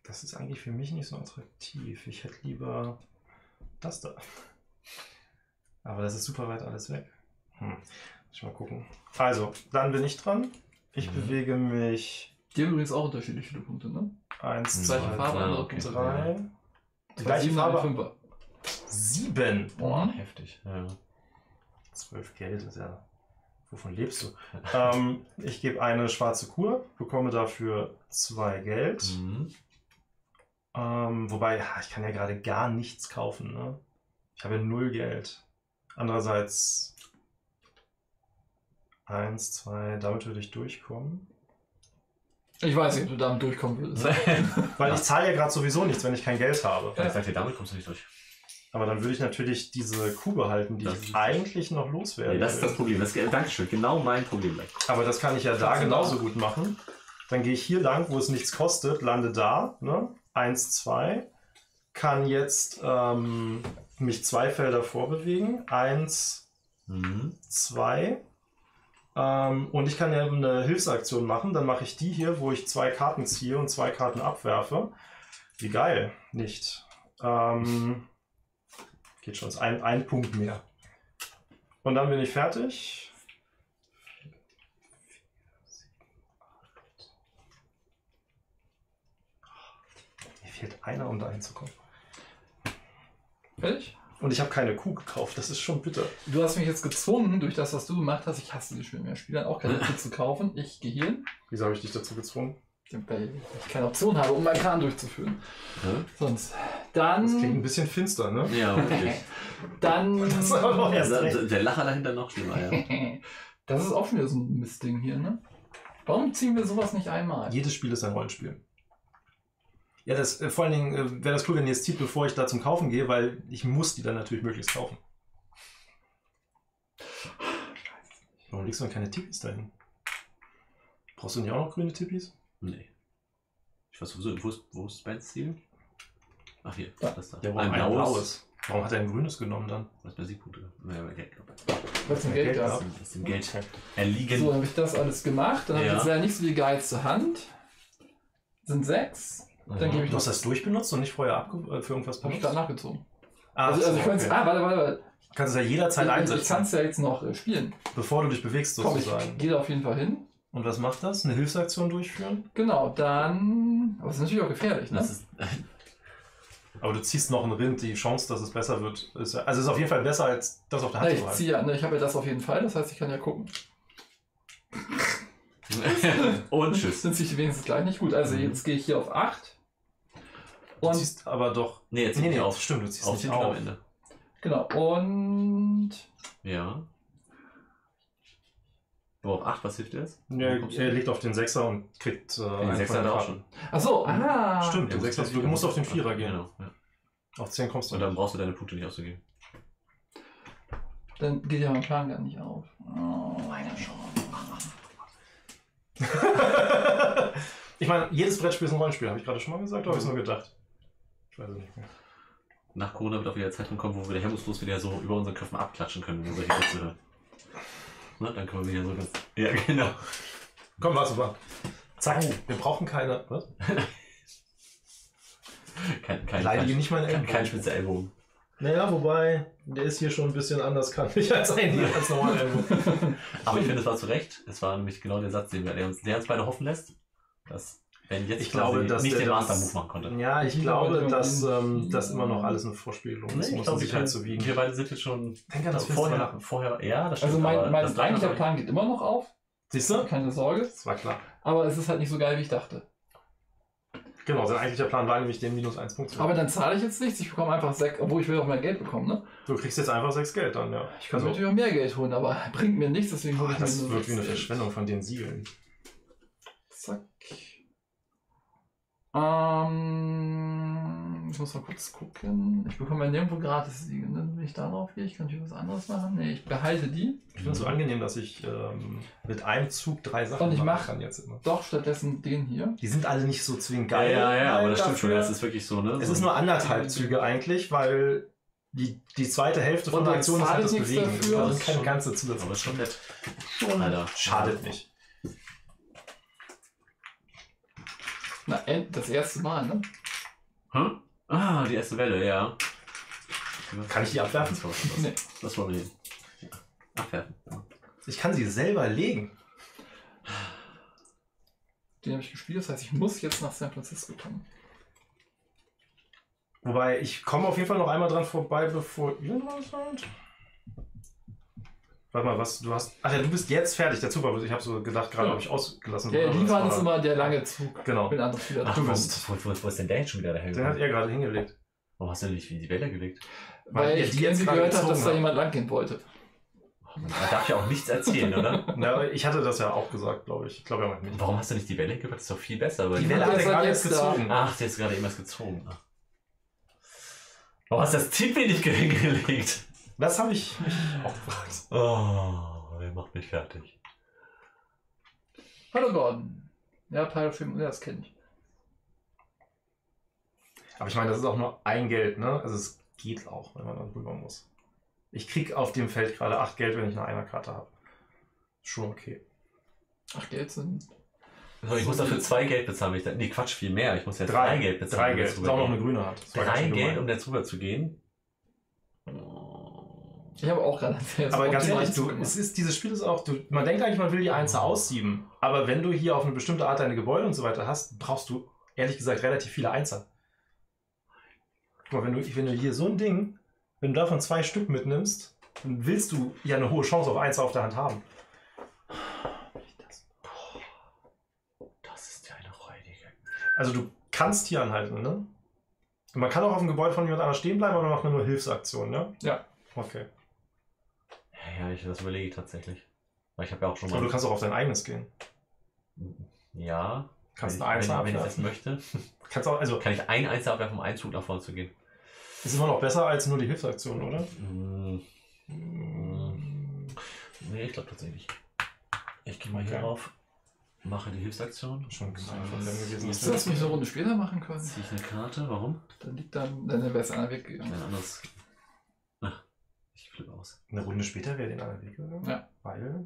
Das ist eigentlich für mich nicht so attraktiv. Ich hätte lieber das da. Aber das ist super weit alles weg. Hm. Muss ich mal gucken. Also, dann bin ich dran. Ich Mhm. bewege mich Die haben übrigens auch unterschiedlich viele Punkte, ne? 1, Gleiche 2, Farbe, andere okay. 3. Zwei Gleiche Farbe. Fünfer. 7. Boah, Mhm. heftig. Ja. 12 Geld ist ja. Wovon lebst du? ähm, ich gebe eine schwarze Kur, bekomme dafür zwei Geld. Mhm. Ähm, wobei, ich kann ja gerade gar nichts kaufen. Ne? Ich habe ja null Geld. Andererseits eins, zwei, damit würde ich durchkommen. Ich weiß nicht, ob du damit durchkommen würdest. Weil ich zahle ja gerade sowieso nichts, wenn ich kein Geld habe. Ich sag dir, damit kommst du nicht durch. Aber dann würde ich natürlich diese Kuh behalten, die Das ich eigentlich noch loswerden Nee, das ist das Problem. Das, Dankeschön, genau mein Problem. Aber das kann ich ja da genauso gut machen. Dann gehe ich hier lang, wo es nichts kostet, lande da, ne? Eins, zwei. Kann jetzt ähm, mich zwei Felder vorbewegen. Eins, Mhm. zwei. Ähm, und ich kann ja eine Hilfsaktion machen. Dann mache ich die hier, wo ich zwei Karten ziehe und zwei Karten abwerfe. Wie geil. Nicht. Ähm, geht schon. Ist ein, ein Punkt mehr. Und dann bin ich fertig. Mir fehlt einer, um da hinzukommen. Fertig? Und ich habe keine Kuh gekauft. Das ist schon bitter. Du hast mich jetzt gezwungen, durch das, was du gemacht hast, ich hasse die Spiele mehr Spielern, auch keine Kuh zu kaufen. Ich gehe hier hin, Wieso habe ich dich dazu gezwungen? weil ich keine Option habe, um meinen Plan durchzuführen. Hä? Sonst. Das klingt ein Dann. bisschen finster, ne? Ja, wirklich. Dann. Das ist aber noch erst der, recht. der Lacher dahinter noch schlimmer, ja. Das ist auch schon wieder so ein Mistding hier, ne? Warum ziehen wir sowas nicht einmal? Jedes Spiel ist ein Rollenspiel. Ja, das, äh, vor allen Dingen äh, wäre das cool, wenn ihr es zieht, bevor ich da zum Kaufen gehe, weil ich muss die dann natürlich möglichst kaufen. Warum legst du denn keine Tippis dahin? Brauchst du nicht auch noch grüne Tippis? Nee. Ich weiß sowieso, wo ist, wo ist Bens Ziel? Ach hier, Ja. das da. Ja, warum ein blaues? Warum hat er ein grünes genommen dann? Was bei Siegpunkte? Ja, Geld. Was ist denn Ja, Geld Geld da? ab. Das ist dem Geld erliegen. So, habe ich das alles gemacht. Dann habe ich Ja. jetzt leider nicht so die geilste Hand. Sind sechs. Dann gebe ich Du hast das durchbenutzt und nicht vorher abge äh, für irgendwas Habe ich benutzt? danach gezogen. Ah, Also, also ich könnte okay. Ah, warte, warte, warte. kannst es ja jederzeit Ich, ich einsetzen, kann es ja jetzt noch äh, spielen. bevor du dich bewegst Komm, ich sozusagen. gehe da auf jeden Fall hin. Und was macht das? Eine Hilfsaktion durchführen? Genau, dann. Aber es ist natürlich auch gefährlich, ne? Das ist, Aber du ziehst noch einen Rind, die Chance, dass es besser wird, ist ja, also ist auf jeden Fall besser als das auf der Na, Hand ich zu halten. ziehe ja, ne, ich habe ja das auf jeden Fall, das heißt, ich kann ja gucken. Und tschüss. Sind sich wenigstens gleich nicht gut. Also Mhm. jetzt gehe ich hier auf 8. Du Und ziehst aber doch. Nee, jetzt Nee, nee, auf. stimmt, du ziehst Auf nicht Titel am auf. Ende. genau. Und Ja. Aber auf 8, was hilft dir jetzt? Ja, du er hin? legt auf den Sechser und kriegt äh, Den einen Sechser von den hat er auch Karten. schon. ach so, ah. Stimmt, Ja, den Sechser, du musst auf den Vierer gehen. Genau. Ja. Auf 10 kommst du Und dann brauchst du deine Punkte nicht auszugeben. Dann geht ja mein Plan gar nicht auf. Oh. ich meine, jedes Brettspiel ist ein Rollenspiel, habe ich gerade schon mal gesagt, oder habe ich es nur gedacht? Ich weiß es nicht mehr. Nach Corona wird auch wieder Zeitpunkt kommen, wo wir hemmungslos wieder so über unseren Köpfen abklatschen können, wenn wir solche Sätze hören. Na, dann können wir wieder so ganz. Ja, genau. Komm, was super. Zack, wir brauchen keine. Was? Kein, kein, Leidige kein, nicht kein, Ellbogen. kein spitzer Ellbogen. Naja, wobei, der ist hier schon ein bisschen anders kantig als ein als normaler Ellbogen. Aber ich finde, es war zu Recht. Es war nämlich genau der Satz, den wir, der uns, der uns beide hoffen lässt, dass Ben jetzt Ich glaube, dass nicht der den Master-Move machen konnte. Ja, ich Ich glaube, glaube, dass ähm, das immer noch alles eine Vorspielung ist, Nee, um ich es in glaube, Sicherheit wir, zu wiegen. wir beide sind jetzt schon Denk an das vorher, vorher. vorher, ja, das stimmt. Also mein, mein eigentlicher Plan geht immer noch auf. Siehst du? Keine Sorge. Das war klar. Aber es ist halt nicht so geil, wie ich dachte. Genau, sein eigentlicher Plan war nämlich den minus 1 Punkt zu Aber dann zahle ich jetzt nichts. Ich bekomme einfach sechs, obwohl ich will auch mehr Geld bekommen, ne? Du kriegst jetzt einfach 6 Geld dann, ja. Ich könnte natürlich auch mehr Geld holen, aber bringt mir nichts, deswegen hole ich das mir nur wird wie eine Geld. Verschwendung von den Siegeln. Zack. Ähm, ich muss mal kurz gucken. Ich bekomme ja nirgendwo gratis Siegel. Ne? Wenn ich darauf gehe, ich kann natürlich was anderes machen. Nee, ich behalte die. Ich finde es so angenehm, dass ich ähm, mit einem Zug drei Sachen Und ich machen mach- kann jetzt immer. Doch, stattdessen den hier. Die sind alle nicht so zwingend Ja, geil. ja, ja, aber das dafür. stimmt schon. Das ist wirklich so, ne? Es ist nur anderthalb Züge eigentlich, weil die, die zweite Hälfte von Und der Aktion ist halt das Bewegen. dafür. Das ist keine schon- ganze aber Zusatz. ist schon nett. Schon Alter. Schadet nicht. Na, end- das erste Mal, ne? Hm? Ah, die erste Welle, ja. Kann ich die abwerfen? Das war was. Nee. Das wollen wir. Ja. Abwerfen. Ja. Ich kann sie selber legen. Den habe ich gespielt, das heißt, ich muss jetzt nach San Francisco kommen. Wobei, ich komme auf jeden Fall noch einmal dran vorbei, bevor ihr was seid. Warte mal, was du hast. Ach ja, du bist jetzt fertig. Der Zufall. Ich habe so gedacht, gerade Ja. habe ich ausgelassen. Der das Lieferant war- ist immer der lange Zug. Genau. Wenn andere Spieler Ach, Du wo, bist- wo, wo, wo ist denn der jetzt schon wieder Den hat er gerade hingelegt. Warum hast du denn nicht wie die Welle gelegt? Weil Weil ich die jetzt gerade gehört habe, dass gezogen da jemand langgehen wollte. Man darf ja auch nichts erzählen, oder? Aber ich hatte das ja auch gesagt, glaube ich. Ich glaube, er meint nicht. Warum hast du nicht die Welle gehört? Das ist doch viel besser. Die Die Welle hat er er gerade jetzt erst da. gezogen. Ach, der ist gerade eben erst gezogen. Ach. Warum hast du das Tipi nicht hingelegt? Das habe ich mich auch gefragt. Oh, er macht mich fertig. Hallo Gordon. Ja, Pyrofilm, ja, das kenne ich. Aber ich meine, das ist auch nur ein Geld, ne? Also es geht auch, wenn man dann rüber muss. Ich krieg auf dem Feld gerade 8 Geld, wenn ich eine Einerkarte habe. Schon okay. Ach, Geld sind. So, ich muss dafür zwei Geld bezahlen. wenn Ich da, nee, Quatsch, viel mehr. Ich muss jetzt Drei. drei, Geld bezahlen. Drei um Geld. jetzt Das ist auch noch eine grüne ganz Drei Geld, um jetzt rüber zu gehen. Ich habe auch gerade. Aber ganz ehrlich, du, es ist, dieses Spiel ist auch, du, man denkt eigentlich, man will die Einser aussieben. Aber wenn du hier auf eine bestimmte Art deine Gebäude und so weiter hast, brauchst du ehrlich gesagt relativ viele Einser. Guck mal, wenn du, wenn du hier so ein Ding, wenn du davon zwei Stück mitnimmst, dann willst du ja eine hohe Chance auf Einser auf der Hand haben. Das ist ja eine räudige. Also du kannst hier anhalten, ne? Und man kann auch auf dem Gebäude von jemand anderem stehen bleiben, aber macht man nur Hilfsaktionen, ne? Ja. Okay. Ja, ich das überlege ich tatsächlich. Weil ich habe ja auch schon mal. Aber du kannst auch auf dein eigenes gehen. ja. Kannst eine ich, Einser wenn, ich das abwerfen. möchte, Kannst auch, also kann ich ein Einzel abwerfen, um einen Zug nach vorne zu gehen. ist immer noch besser als nur die Hilfsaktion, oder? Mm, Nee, ich glaube tatsächlich. Ich gehe mal hier Okay. rauf, mache die Hilfsaktion. Schon gewesen. Hättest du das nicht eine Runde später machen können? Ziehe ich eine Karte. Warum? Dann liegt dann, dann wäre es einer weggegangen. Ein anderes. Ich flippe aus. Eine Runde später wäre den anderen Weg gegangen. Ja. Weil.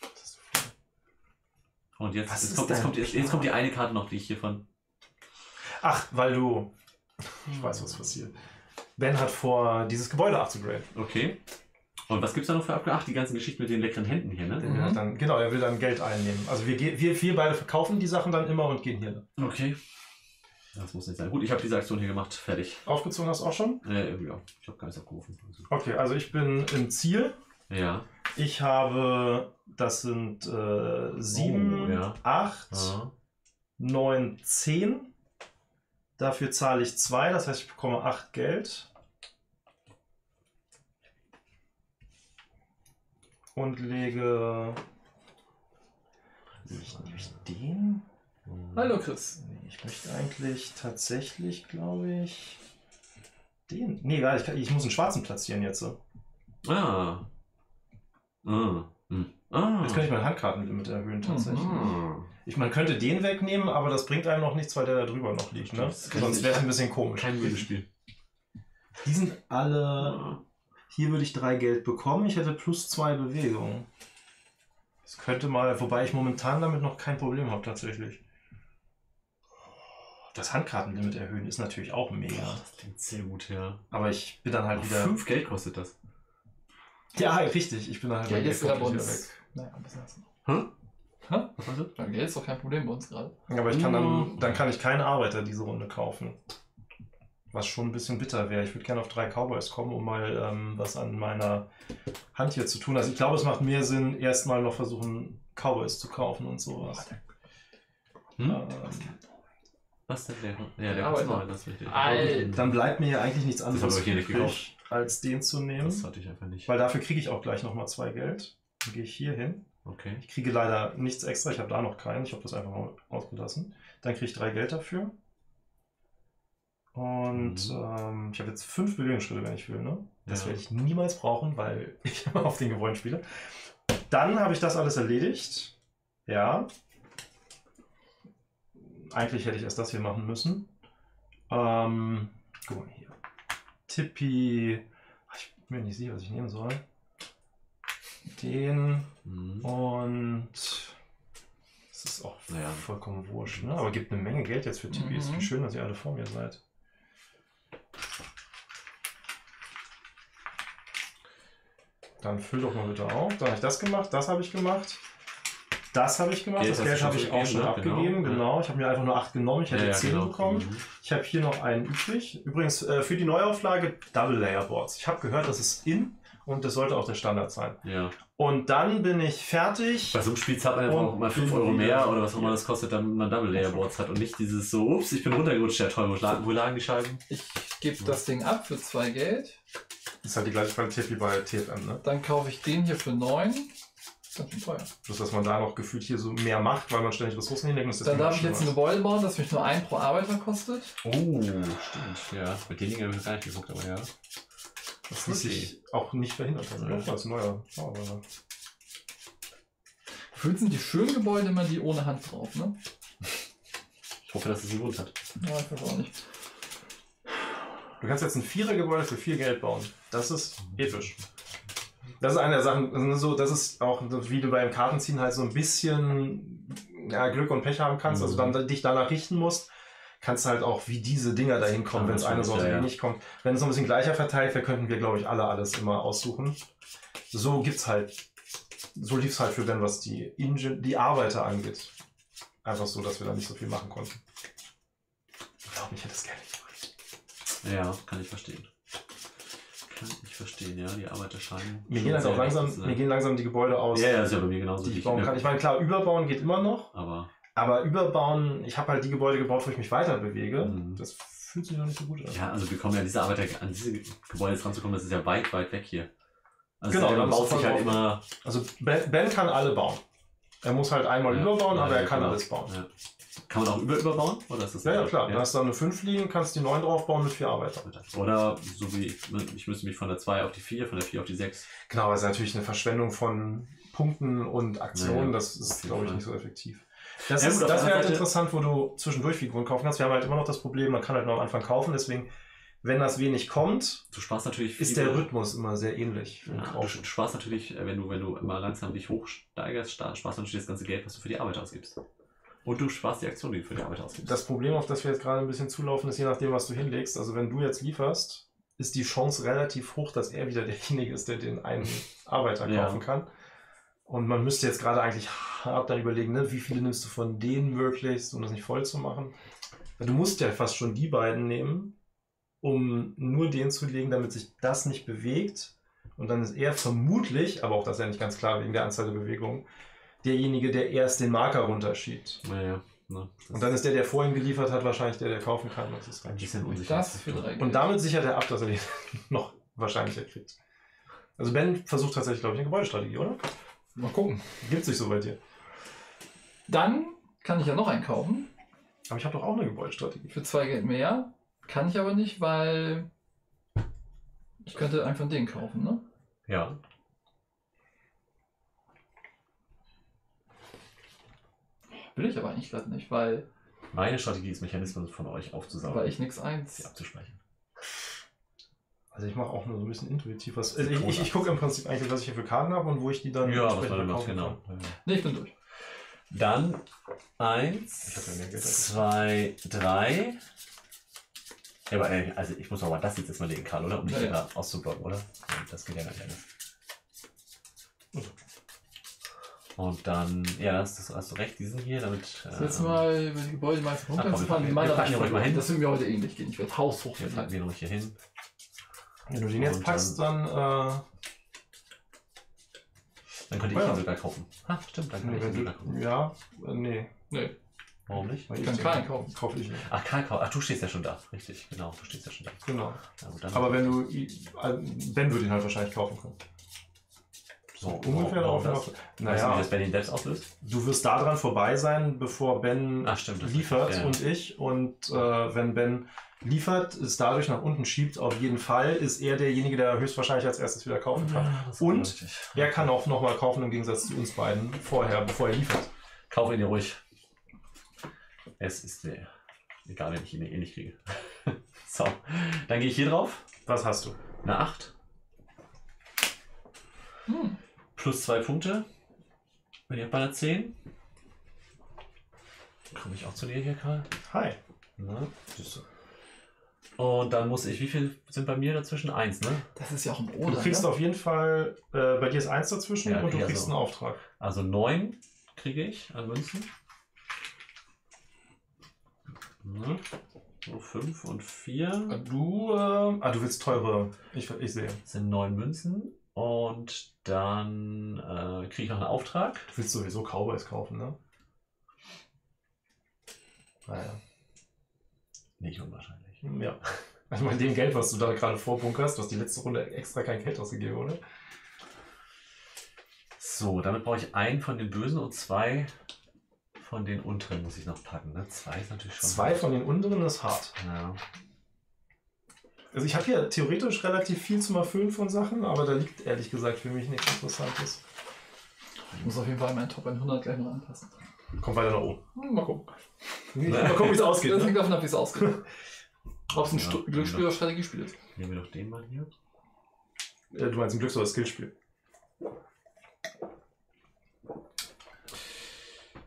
Das ist so viel. Und jetzt, Was jetzt, ist kommt, jetzt, kommt, jetzt, jetzt kommt die eine Karte noch, die ich hiervon. Ach, weil du. Ich weiß, was passiert. Ben hat vor, dieses Gebäude abzugraden. Okay. Und was gibt's da noch für Abgaben? Ach, die ganzen Geschichten mit den leckeren Händen hier, Der ne? will halt dann, genau, er will dann Geld einnehmen. Also wir, ge- wir, wir beide verkaufen die Sachen dann immer und gehen hier. Okay. Das muss nicht sein. Gut, ich habe diese Aktion hier gemacht. Fertig. Aufgezogen hast du auch schon? Äh, ja, ich habe gar nichts abgerufen. Also, Okay, also ich bin im Ziel. ja. Ich habe, das sind äh, 7, Oh, ja. 8, Ah. 9, 10. Dafür zahle ich 2, das heißt, ich bekomme 8 Geld. Und lege. Nehme ich den? Hallo Chris. Ich möchte eigentlich tatsächlich, glaube ich. Den. Nee, warte, ich, kann, ich muss einen schwarzen platzieren jetzt. so. Ah. Ah. Hm. Ah. Jetzt könnte ich mein Handkartenlimit erhöhen tatsächlich. Ah. Ich, man könnte den wegnehmen, aber das bringt einem noch nichts, weil der da drüber noch liegt. Ne? Sonst wäre es ein bisschen komisch. Kein Müllspiel. Die sind alle. Hier würde ich drei Geld bekommen. Ich hätte plus zwei Bewegungen. Das könnte mal, wobei ich momentan damit noch kein Problem habe tatsächlich. Das Handkartenlimit erhöhen ist natürlich auch mega. Das klingt sehr gut, ja. Aber ich bin dann halt wieder. Fünf Geld kostet das. Ja, richtig. Ich bin dann halt Geld wieder ist ja bei uns. weg. Naja, ein bisschen noch. Hä? Hä? Was meinst du? Geld ist doch kein Problem bei uns gerade. Aber ich kann dann, Mm. dann kann ich keinen Arbeiter diese Runde kaufen. Was schon ein bisschen bitter wäre. Ich würde gerne auf drei Cowboys kommen, um mal ähm, was an meiner Hand hier zu tun. Also ich glaube, es macht mehr Sinn, erstmal noch versuchen, Cowboys zu kaufen und sowas. Hm? Ähm, Was denn der? Ja, der aber- neun, das ist richtig. Alter. dann bleibt mir ja eigentlich nichts anderes ich hier nicht übrig, als den zu nehmen. Das hatte ich einfach nicht. Weil dafür kriege ich auch gleich nochmal zwei Geld. Dann gehe ich hier hin. Okay. Ich kriege leider nichts extra, ich habe da noch keinen. Ich habe das einfach mal ausgelassen. Dann kriege ich drei Geld dafür. Und Mhm. ähm, ich habe jetzt fünf Bewegungsschritte, wenn ich will. Ne? Das Ja. werde ich niemals brauchen, weil ich immer auf den Gebäuden spiele. Dann habe ich das alles erledigt. Ja. Eigentlich hätte ich erst das hier machen müssen. Ähm, guck mal hier. Tippi. Ich bin mir nicht sicher, was ich nehmen soll. Den. Mhm. Und das ist auch Naja. vollkommen wurscht, ne? Aber gibt eine Menge Geld jetzt für Tipis. Mhm. Wie schön, dass ihr alle vor mir seid. Dann füll doch mal bitte auf. Dann habe ich das gemacht, das habe ich gemacht. Das habe ich gemacht, Geld das Geld habe ich auch schon ne? abgegeben, Genau. genau. Ich habe mir einfach nur 8 genommen, ich hätte Ja, ja, 10 genau. bekommen. Mhm. Ich habe hier noch einen übrig. Übrigens, äh, für die Neuauflage Double Layer Boards. Ich habe gehört, das ist in und das sollte auch der Standard sein. Ja. Und dann bin ich fertig. Bei so einem Spiel zahlt man ja auch mal 5 bin Euro mehr oder was auch immer das kostet, damit man Double Layer Boards hat und nicht dieses so, ups, ich bin runtergerutscht, ja toll, wo lagen, wo lagen die Scheiben? Ich gebe das Ding ab für zwei Geld. Das ist halt die gleiche Qualität wie bei TFM, ne? Dann kaufe ich den hier für neun. Ganz schön teuer. Bloß, dass man da noch gefühlt hier so mehr macht, weil man ständig Ressourcen hinlegt. Dann darf ich jetzt ein ist. Gebäude bauen, das mich nur ein pro Arbeiter kostet. Oh, stimmt. Ja, mit den Dingen habe ich gar nicht geguckt, aber ja. Das ließ sich auch nicht verhindert. Also Ja. auch als neuer Bauarbeiter. Gefühlt sind die schönen Gebäude immer die ohne Hand drauf, ne? Ich hoffe, dass es sich gelohnt hat. Ja, ich weiß auch nicht. Du kannst jetzt ein Vierergebäude für viel Geld bauen. Das ist episch. Das ist eine der Sachen, also so, das ist auch, wie du beim Kartenziehen halt so ein bisschen ja, Glück und Pech haben kannst, also Mhm. dann dich danach richten musst, kannst du halt auch wie diese Dinger dahin kommen, wenn es eine Sorte ja, ja. nicht kommt. Wenn es ein bisschen gleicher verteilt wäre, könnten wir, glaube ich, alle alles immer aussuchen. So gibt's halt, so lief es halt für Ben, was die, Ingen die Arbeiter angeht. Einfach so, dass wir da nicht so viel machen konnten. Ich glaube, ich hätte es gerne gemacht. Ja, kann ich verstehen. Kann ich verstehen, ja. Die Arbeiter scheinen. Mir gehen sehr auch langsam, zu mir gehen langsam die Gebäude aus, Ja, ja, ist ja bei mir genauso. die ich bauen kann. Ich meine, klar, überbauen geht immer noch, Aber aber überbauen, ich habe halt die Gebäude gebaut, wo ich mich weiter bewege. Mhm. Das fühlt sich noch nicht so gut an. ja, also wir kommen ja an diese Arbeiter, an diese Gebäude jetzt ranzukommen, das ist ja weit, weit weg hier. Also Genau, man baut sich halt immer. Also ben, ben kann alle bauen. Er muss halt einmal Ja, überbauen, aber er kann genau. alles bauen. Ja. Kann man auch über überbauen? Oder ist das Ja, ja, klar. Ja. Da hast du dann eine 5 liegen, kannst die 9 draufbauen mit vier Arbeitern. Oder so wie ich, ich müsste mich von der 2 auf die 4, von der 4 auf die 6. Genau, aber es ist natürlich eine Verschwendung von Punkten und Aktionen. Ja, ja, das ist, glaube ich, nicht so effektiv. Das, Ja, ist- gut, auf das wäre halt Seite- interessant, wo du zwischendurch Figuren kaufen kannst. Wir haben halt immer noch das Problem, man kann halt nur am Anfang kaufen. Deswegen, wenn das wenig kommt, ist der Rhythmus immer sehr ähnlich. Ja, du, sparst natürlich, äh, wenn du, wenn du immer langsam dich hochsteigerst, sparst du natürlich das ganze Geld, was du für die Arbeit ausgibst. Und du sparst die Aktion, die du für die Arbeit ausgibst. Das Problem, auf das wir jetzt gerade ein bisschen zulaufen, ist je nachdem, was du hinlegst. Also wenn du jetzt lieferst, ist die Chance relativ hoch, dass er wieder derjenige ist, der den einen Arbeiter Ja. kaufen kann. Und man müsste jetzt gerade eigentlich hart dann überlegen, ne, wie viele nimmst du von denen möglichst, um das nicht voll zu machen. Du musst ja fast schon die beiden nehmen, um nur den zu legen, damit sich das nicht bewegt. Und dann ist er vermutlich, aber auch das ist ja nicht ganz klar wegen der Anzahl der Bewegungen, derjenige, der erst den Marker runterschiebt. Naja, ne, Und dann ist der, der vorhin geliefert hat, wahrscheinlich der, der kaufen kann. Das ist ein bisschen unsicher. Das für drei Und damit sichert er ab, dass er den noch wahrscheinlicher kriegt. Also Ben versucht tatsächlich, glaube ich, eine Gebäudestrategie, oder? Mal gucken. Gibt sich so bei dir. Dann kann ich ja noch einkaufen. Aber ich habe doch auch eine Gebäudestrategie. Für zwei Geld mehr. Kann ich aber nicht, weil ich könnte einfach den kaufen, ne? Ja. Will ich aber eigentlich gerade nicht, weil, Meine Strategie ist, Mechanismen von euch aufzusaugen. weil ich nichts sie eins. abzuspeichern. Also ich mache auch nur so ein bisschen intuitiv was. Also ich ich, ich gucke im Prinzip eigentlich, was ich hier für Karten habe und wo ich die dann Ja, was man kaufen genau. Ja. Ne, ich bin durch. Dann Ich hab eins, ja zwei, drei. Ja, aber äh, also ich muss aber das jetzt erstmal legen, Karl, oder? Um dich Ja, ja. da auszublocken, oder? Das geht ja gar nicht anders. Und dann, ja, das, das hast du recht, diesen hier, damit. Das letzte Mal über die Gebäude wir wir packen die ruhig mal hin. Das wird mir heute ähnlich gehen. Ich werde haushoch Wir packen den ruhig hier hin. Wenn du den jetzt packst, dann. äh, Dann könnte ich ja. ihn sogar kaufen. Ha, stimmt, dann kann nee, ich ihn wenn sogar kaufen. ja, äh, nee. Nee, Warum nicht? Weil Ich kann keinen kaufen. Kaufe ich nicht. Ach, Karl, kau- ach, du stehst ja schon da. Richtig, genau, du stehst ja schon da. Genau. Ja, gut, dann Aber wenn du. äh, Ben würde ihn halt wahrscheinlich kaufen können. So Ungefähr darauf das? hinaus. Weißt du, wie Naja, das Berlin selbst auslöst? du wirst da dran vorbei sein, bevor Ben Ach, stimmt. das ist liefert richtig, ja. und ich. Und äh, wenn Ben liefert, es dadurch nach unten schiebt, auf jeden Fall ist er derjenige, der höchstwahrscheinlich als erstes wieder kaufen kann. Ist Und richtig. Er kann auch nochmal kaufen im Gegensatz zu uns beiden vorher, bevor er liefert. Kauf ihn dir ruhig. Es ist der. Egal, wenn ich ihn eh nicht kriege. so, dann gehe ich hier drauf. Was hast du? Eine 8. Hm. Plus 2 Punkte. Bin ich bei einer 10. Komme ich auch zu dir hier, Karl? Hi. Na, du. Und dann muss ich, wie viel sind bei mir dazwischen? Eins, ne? Das ist ja auch ein Du Oder. kriegst ne? auf jeden Fall, äh, bei dir ist eins dazwischen Ja, und du kriegst also- einen Auftrag. Also 9 kriege ich an Münzen. Ne? So 5 und 4 Du, äh, ah, du willst teure. Ich, ich sehe. sind 9 Münzen. Und dann äh, kriege ich noch einen Auftrag. Du willst sowieso Cowboys kaufen, ne? Naja. Nicht unwahrscheinlich. Ja. Also bei dem Geld, was du da gerade vorbunkerst, du hast die letzte Runde extra kein Geld ausgegeben, oder? So, damit brauche ich einen von den Bösen und zwei von den unteren muss ich noch packen. Ne? Zwei ist natürlich schon. Zwei von den unteren ist hart. Ja. Also ich habe hier theoretisch relativ viel zum Erfüllen von Sachen, aber da liegt ehrlich gesagt für mich nichts Interessantes. Ich muss auf jeden Fall meinen Top 100 gleich noch anpassen. Kommt weiter nach oben. Hm, Mal gucken. Mal gucken, wie es ausgeht. Das Ne? hängt davon ab, wie es ausgeht. Ob es ein Ja, Glücksspiel oder Strategiespiel ist. Nehmen wir doch den mal hier. Äh, Du meinst ein Glücks- oder Skillspiel.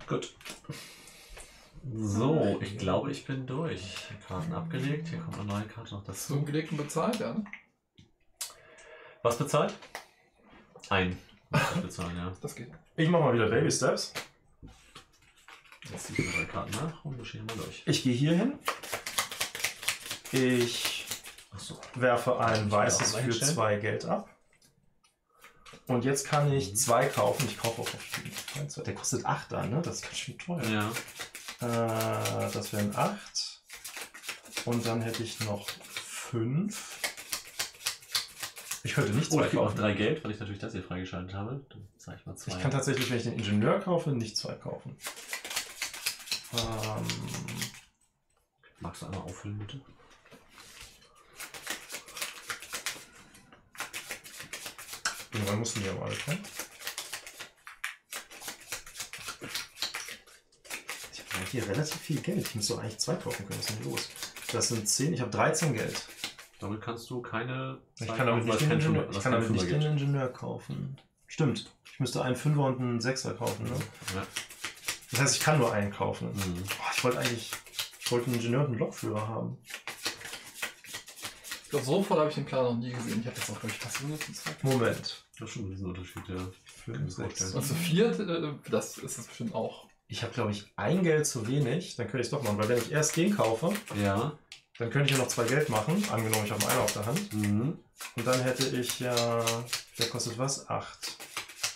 Gut. So, ich glaube, ich bin durch. Karten abgelegt. Hier kommt eine neue Karte noch dazu. Zum gelegten bezahlt, ja. ne? Was bezahlt? Ein. Bezahlen, ja. Das geht. Ich mache mal wieder Baby Steps. Jetzt ziehe ich drei Karten nach und wir mal durch. Ich gehe hier hin. Ich Achso. werfe ein Ich weißes für zwei Geld ab. Und jetzt kann ich zwei kaufen. Ich kaufe auch auf die. Der kostet 8 dann, ne? Das ist ganz schön teuer. Ja. Äh, das wären 8. Und dann hätte ich noch 5. Ich könnte nicht Oh, ich kriege auch drei Geld, weil ich natürlich das hier freigeschaltet habe. Dann zeige ich mal zwei. Ich kann tatsächlich, wenn ich den Ingenieur kaufe, nicht zwei kaufen. Ähm, Magst du einmal auffüllen, bitte? irgendwann mussten die ja mal kommen. Habe hier relativ viel Geld. Ich muss doch eigentlich zwei kaufen können. Was ist denn los? Das sind 10, ich habe 13 Geld. Damit kannst du keine. Ich kann damit kaufen, nicht den Ingenieur, ich kann damit nicht den. Ingenieur kaufen. Stimmt. Ich müsste einen Fünfer und einen Sechser kaufen. Ne? Ja. Das heißt, ich kann nur einen kaufen. Mhm. Boah, ich wollte eigentlich ich wollte einen Ingenieur und einen Lokführer haben. Ich glaube, so voll habe ich den Plan noch nie gesehen. Ich habe jetzt auch, glaube ich, fast zwei. Moment. Das ist schon ein Unterschied, ja. 5, Kann ich mir 6. Und zu viert, äh, das ist es bestimmt auch. Ich habe, glaube ich, ein Geld zu wenig. Dann könnte ich es doch machen. Weil wenn ich erst den kaufe, Ja. dann könnte ich ja noch zwei Geld machen. Angenommen, ich habe einen auf der Hand. Mhm. Und dann hätte ich ja. Der kostet was? 8.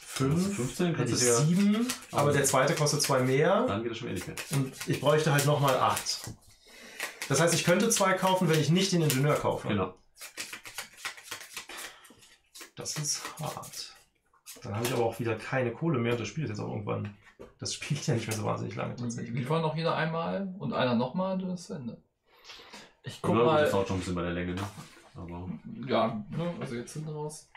5. 15 Hätte ich dir. 7. Aber der zweite kostet zwei mehr. Dann geht das schon mehr. Und ich bräuchte halt nochmal 8. Das heißt, ich könnte zwei kaufen, wenn ich nicht den Ingenieur kaufe. Genau. Das ist hart. Dann habe ich aber auch wieder keine Kohle mehr und das spielt jetzt auch irgendwann. Das spielt ja nicht mehr so wahnsinnig lange Wir tatsächlich. liefern noch jeder einmal und einer nochmal, dann ist zu Ende. Ich guck Oder gut, das mal. dauert schon ein bisschen bei der Länge, ne? Aber. Ja, ne, also jetzt hinten raus.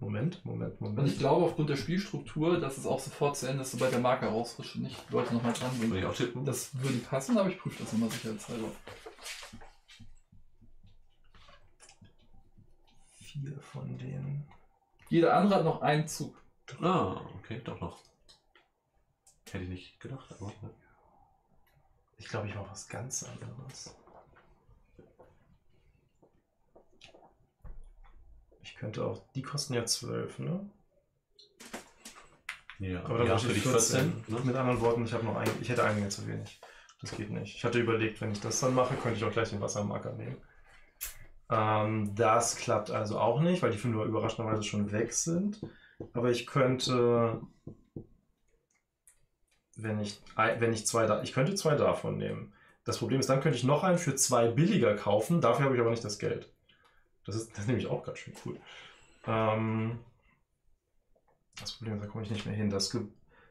Moment, Moment, Und ich Moment. glaube, aufgrund der Spielstruktur, dass es auch sofort zu Ende ist, sobald der Marker rausrutscht und nicht Leute nochmal dran Würde sind. ich auch tippen. Das würde passen, aber ich prüfe das immer sicherheitshalber. Vier von denen. Jeder andere hat noch einen Zug. Ah, okay, doch noch. Hätte ich nicht gedacht, aber. Ne? Ich glaube, ich mache was ganz anderes. Ich könnte auch. Die kosten ja 12, ne? Ja, Aber dann ja, für ich dich 14. 14. Ne? Mit anderen Worten, ich habe noch ein, ich hätte einen zu wenig. Das geht nicht. Ich hatte überlegt, wenn ich das dann mache, könnte ich auch gleich den Wassermarker nehmen. Ähm, das klappt also auch nicht, weil die Fünfer überraschenderweise schon weg sind. Aber ich könnte, wenn ich, wenn ich zwei, da, ich könnte zwei davon nehmen. Das Problem ist, dann könnte ich noch einen für zwei billiger kaufen. Dafür habe ich aber nicht das Geld. Das ist, das ist nämlich auch ganz schön cool. Ähm, das Problem ist, da komme ich nicht mehr hin. Das,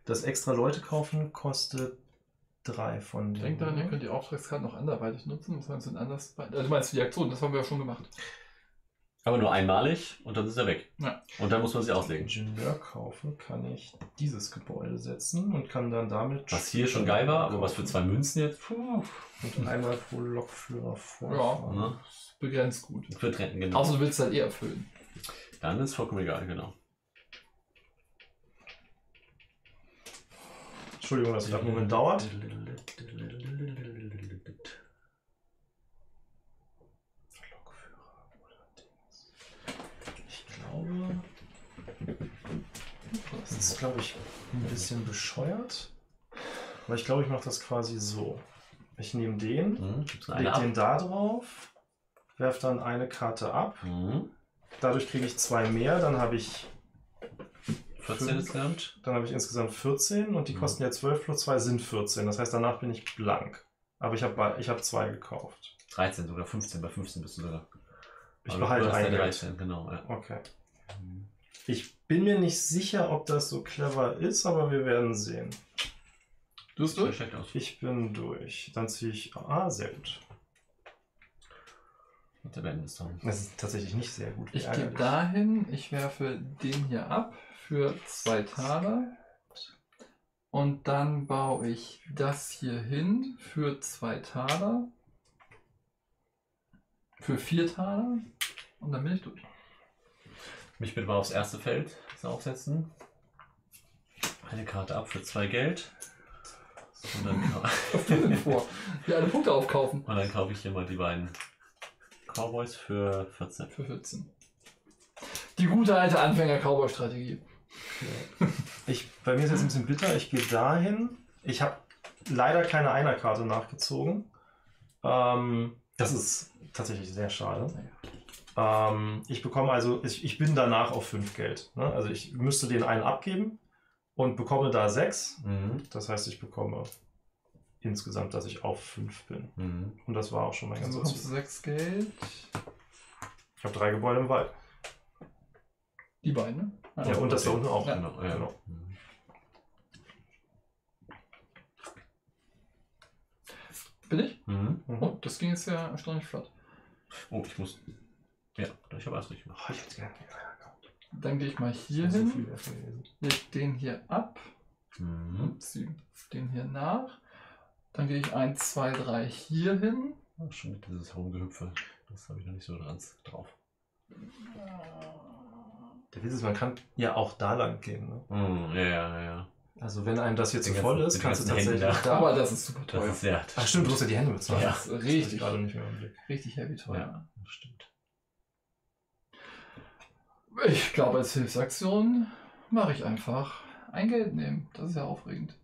das extra Leute kaufen kostet drei von denen. Denkt daran, ihr könnt die Auftragskarten noch anderweitig nutzen. Das heißt, anders. Also, du meinst die Aktion, das haben wir ja schon gemacht. Aber nur einmalig und dann ist er weg. Ja. Und dann muss man sie auslegen. Ingenieur kaufe, kann ich dieses Gebäude setzen und kann dann damit. Was hier schon geil war, aber was für zwei Münzen jetzt? Puh. Und einmal pro Lokführer Ja, vorfahren. Ne? begrenzt gut. Für Trenten, genau. Außer du willst es halt eh erfüllen. Dann ist vollkommen egal, genau. Entschuldigung, dass es gerade einen Moment dauert. Lokführer oder Dings. Ich glaube, das ist, glaube ich, ein bisschen bescheuert. Aber ich glaube, ich mache das quasi so. Ich nehme den, Hm, gibt's leg eine ab? den da drauf, werfe dann eine Karte ab. Hm, Dadurch kriege ich zwei mehr, dann habe ich 14 insgesamt. Dann habe ich insgesamt 14 und die Mhm. kosten ja 12 plus 2 sind 14. Das heißt, danach bin ich blank. Aber ich habe ich hab zwei gekauft. 13 sogar, 15, bei 15 bist du sogar. Ich behalte du hast ja ein Geld. 13, genau. Ja. Okay. Mhm. Ich bin mir nicht sicher, ob das so clever ist, aber wir werden sehen. Du bist durch? Ich bin durch. Dann ziehe ich. Ah, sehr gut. Mit der Bandenstorm. Das ist tatsächlich nicht sehr gut. Ich gehe dahin, ich werfe den hier ab für zwei Taler. Und dann baue ich das hier hin für zwei Taler. Für vier Taler. Und dann bin ich durch. Mich bitte mal aufs erste Feld aufsetzen. Eine Karte ab für zwei Geld. Und dann? Ja, alle Punkte aufkaufen. und dann kaufe ich hier mal die beiden Cowboys für 14. Für 14. Die gute alte Anfänger-Cowboy-Strategie. Ich, bei mir ist jetzt ein bisschen bitter. Ich gehe dahin. Ich habe leider keine Einerkarte nachgezogen. Ähm, das ist tatsächlich sehr schade. Ähm, ich bekomme also, ich, ich bin danach auf 5 Geld. Ne? Also ich müsste den einen abgeben und bekomme da 6. Mhm. Das heißt, ich bekomme insgesamt, dass ich auf 5 bin. Mhm. Und das war auch schon mein bekommst du Zug. 6 Geld. Ich habe drei Gebäude im Wald. Die beiden, ne? Ja, und das da unten auch. Ja. Genau, ja. Genau. Bin ich? Mhm. Mhm. Oh, das ging jetzt ja erstaunlich flott. Oh, ich muss. Ja, ich habe alles richtig gemacht. Oh, ich hätte gerne. Dann gehe ich mal hier Das ist so hin, gewesen. leg den hier ab Mhm. und ziehe den hier nach. Dann gehe ich 1, 2, 3 hier hin. Ja, schon mit dieses Herumgehüpfe. Das habe ich noch nicht so dran drauf. Der Witz ist, man kann ja auch da lang gehen. Ne? Mhm. Ja, ja, ja. Also wenn einem das jetzt zu voll ist, kannst du tatsächlich da. da. Aber das ist super Das teuer. ist sehr. Ach stimmt, du musst ja die Hände bezahlen. Ja. Das ist Das richtig, hab ich gerade nicht mehr im Blick. richtig heavy teuer. Ja, das stimmt. Ich glaube, als Hilfsaktion mache ich einfach ein Geld nehmen. Das ist ja aufregend.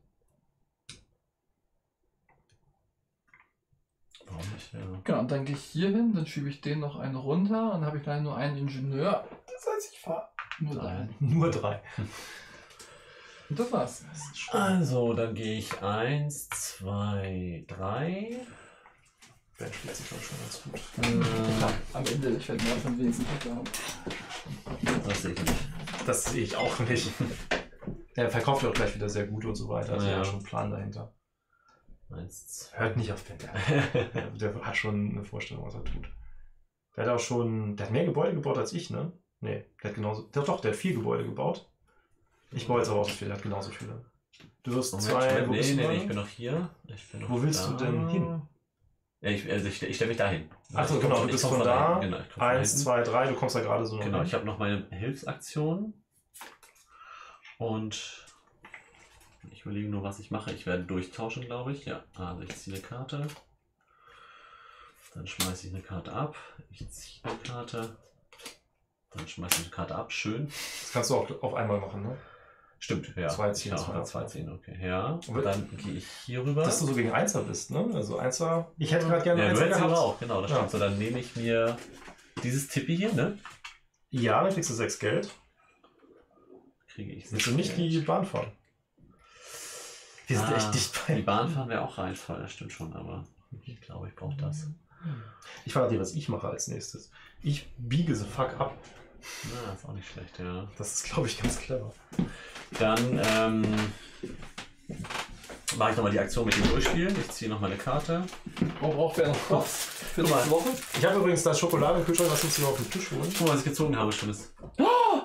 Warum nicht? Ja. Genau, und dann gehe ich hier hin, dann schiebe ich den noch einen runter und dann habe ich gleich nur einen Ingenieur. Das heißt, ich fahre nur dahin. Nur drei. Und das war's. Also, dann gehe ich 1, 2, 3. Ben spielt sich auch schon ganz gut. Äh, Am Ende, ich werde mehr von wenigsten Punkte haben. das sehe ich nicht. Das sehe ich auch nicht. Er verkauft ja auch gleich wieder sehr gut und so weiter. Also Ja. er hat schon einen Plan dahinter. 1, Hört nicht auf Ben. Der, 2. der hat schon eine Vorstellung, was er tut. Der hat auch schon. Der hat mehr Gebäude gebaut als ich, ne? Nee, der hat genauso. Der, doch, der hat vier Gebäude gebaut. Ich baue jetzt aber auch so viel, der hat genauso viele. Du wirst Moment, zwei. Wo nee, bist du nee, nee, ich bin noch hier. Ich bin noch Wo willst da. du denn hin? Ich, also ich, ich stelle mich dahin. Ach so, Ich genau, du bist von da. Genau, Eins, zwei, drei, du kommst da gerade so Genau, hin. ich habe noch meine Hilfsaktion. Und ich überlege nur, was ich mache. Ich werde durchtauschen, glaube ich. Ja, also ich ziehe eine Karte. Dann schmeiße ich eine Karte ab. Ich ziehe eine Karte. Dann schmeiße ich eine Karte ab. Schön. Das kannst du auch auf einmal machen, ne? Stimmt, ja. Zwei Ich ziehen, kann auch zwei mal ab. zwei ziehen, okay. Ja. Und dann gehe ich hier rüber. Dass du so gegen Einser bist, ne? Also Einser. Ich hätte gerade gerne ja, du Einser hättest gehabt. aber auch, genau, das Ja. stimmt. So, dann nehme ich mir dieses Tippi hier, ne? Ja, dann kriegst du sechs Geld. Kriege ich Willst du nicht die Bahn fahren? Wir sind Ah, echt dicht Die bei. Bahn fahren wäre auch reinfall, das stimmt schon, aber ich glaube, ich brauche das. Ich verrate dir, was ich mache als nächstes. Ich biege the fuck ab. Na, ist auch nicht schlecht, ja. Das ist, glaube ich, ganz clever. Dann ähm, mache ich nochmal die Aktion mit dem Durchspielen. Ich ziehe nochmal eine Karte. Wo braucht wer noch was für Guck mal. nächste Woche? Ich habe übrigens das Schokolade im Kühlschrank, was willst du auf den Tisch holen? Guck mal, was ich gezogen habe, stimmt.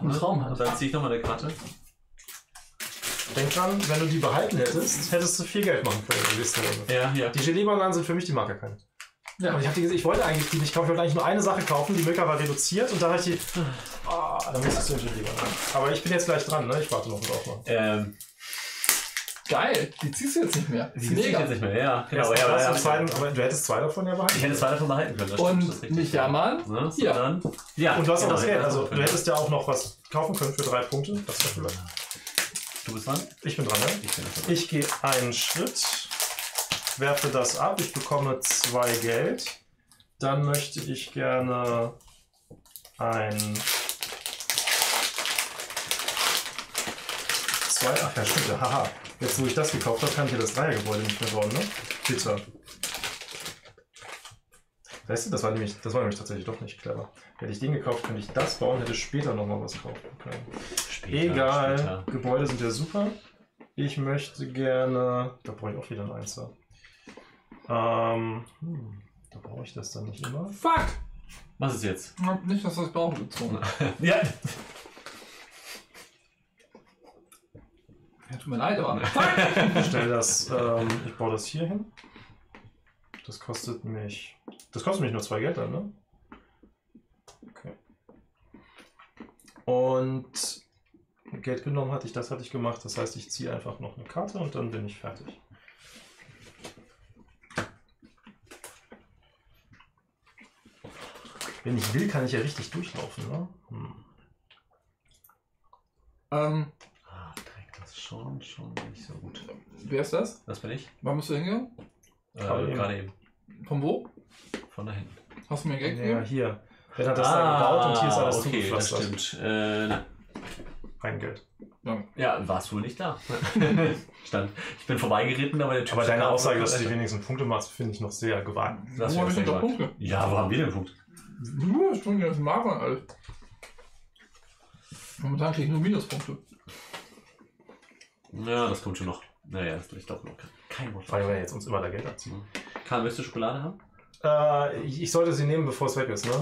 Ein Traum Und hat. dann ziehe ich nochmal eine Karte. Denk dran, wenn du die behalten hättest, hättest du viel Geld machen können nächsten. Ja, hier. Die Gelee-Bananen sind für mich die Marke keine. Ja, Aber ich, die, ich wollte eigentlich die nicht kaufen, ich wollte eigentlich nur eine Sache kaufen, die Milka war reduziert und da habe ich die. Ah, dann musstest du den Gelee-Bananen. Aber ich bin jetzt gleich dran, ne? Ich warte noch drauf. Mal. Ähm, geil. Die ziehst du jetzt nicht mehr. die ziehe ich jetzt nicht mehr. Ja, genau. Ja, das ja, ja, zweiten, aber du hättest zwei davon ja behalten. Ich hätte zwei davon behalten können. Das stimmt, Und richtig. nicht jammern. Ne? So, Ja. Dann, ja. Und du hast auch genau, das Geld, also du hättest ja auch noch was kaufen können für drei Punkte. Das ist dafür. Du bist dran? Ich bin dran, ne? Ich bin dran. Ich gehe einen Schritt, werfe das ab, ich bekomme zwei Geld. Dann möchte ich gerne ein. Zwei, ach ja, stimmt, ja, haha. Jetzt, wo ich das gekauft habe, kann ich ja das Dreiergebäude nicht mehr bauen, ne? Bitte. Weißt du, das war, nämlich, das war nämlich tatsächlich doch nicht clever. Hätte ich den gekauft, könnte ich das bauen, hätte später nochmal was kaufen können. Später, Egal, Später. Gebäude sind ja super. Ich möchte gerne. Da brauche ich auch wieder ein Einser. Ähm, hm, da brauche ich das dann nicht immer. Fuck! Was ist jetzt? Nicht, dass das Bauch gezogen. Ja. Ja, tut mir leid, aber. Fuck! Ich stelle das, ähm, ich baue das hier hin. Das kostet mich. Das kostet mich nur zwei Geld dann, ne? Okay. Und Geld genommen hatte ich, das hatte ich gemacht. Das heißt, ich ziehe einfach noch eine Karte und dann bin ich fertig. Wenn ich will, kann ich ja richtig durchlaufen, ne? Hm. ähm, Ah, Dreck, das ist schon, schon nicht so gut. wer ist das? Das bin ich. Wann bist du hingegangen? Äh, Gerade eben. Gerade eben. Von wo? Von da hinten. Hast du mir Geld Ja, gegeben? hier. Ben hat das da gebaut und hier ist alles Ah, okay, das zugepflastert. stimmt. Äh, nein. Kein Geld. Ja. Ja, war es wohl nicht da. Stand. Ich bin vorbeigeritten, aber der Typ Aber deine da Aussage, dass du die wenigsten Punkte machst, finde ich noch sehr gewagt. Das Wo wär hab ich denn da sehr Punkte? Ja, wo haben wir den Punkt? Nur, tue jetzt Marvin alles. Momentan kriege ich nur Minuspunkte. Ja, das kommt schon noch. Naja, das ich glaube noch kein Wort. Vor allem, wenn wir jetzt uns immer da Geld abziehen. Karl, willst du Schokolade haben? Äh, ich, ich sollte sie nehmen, bevor es weg ist, ne?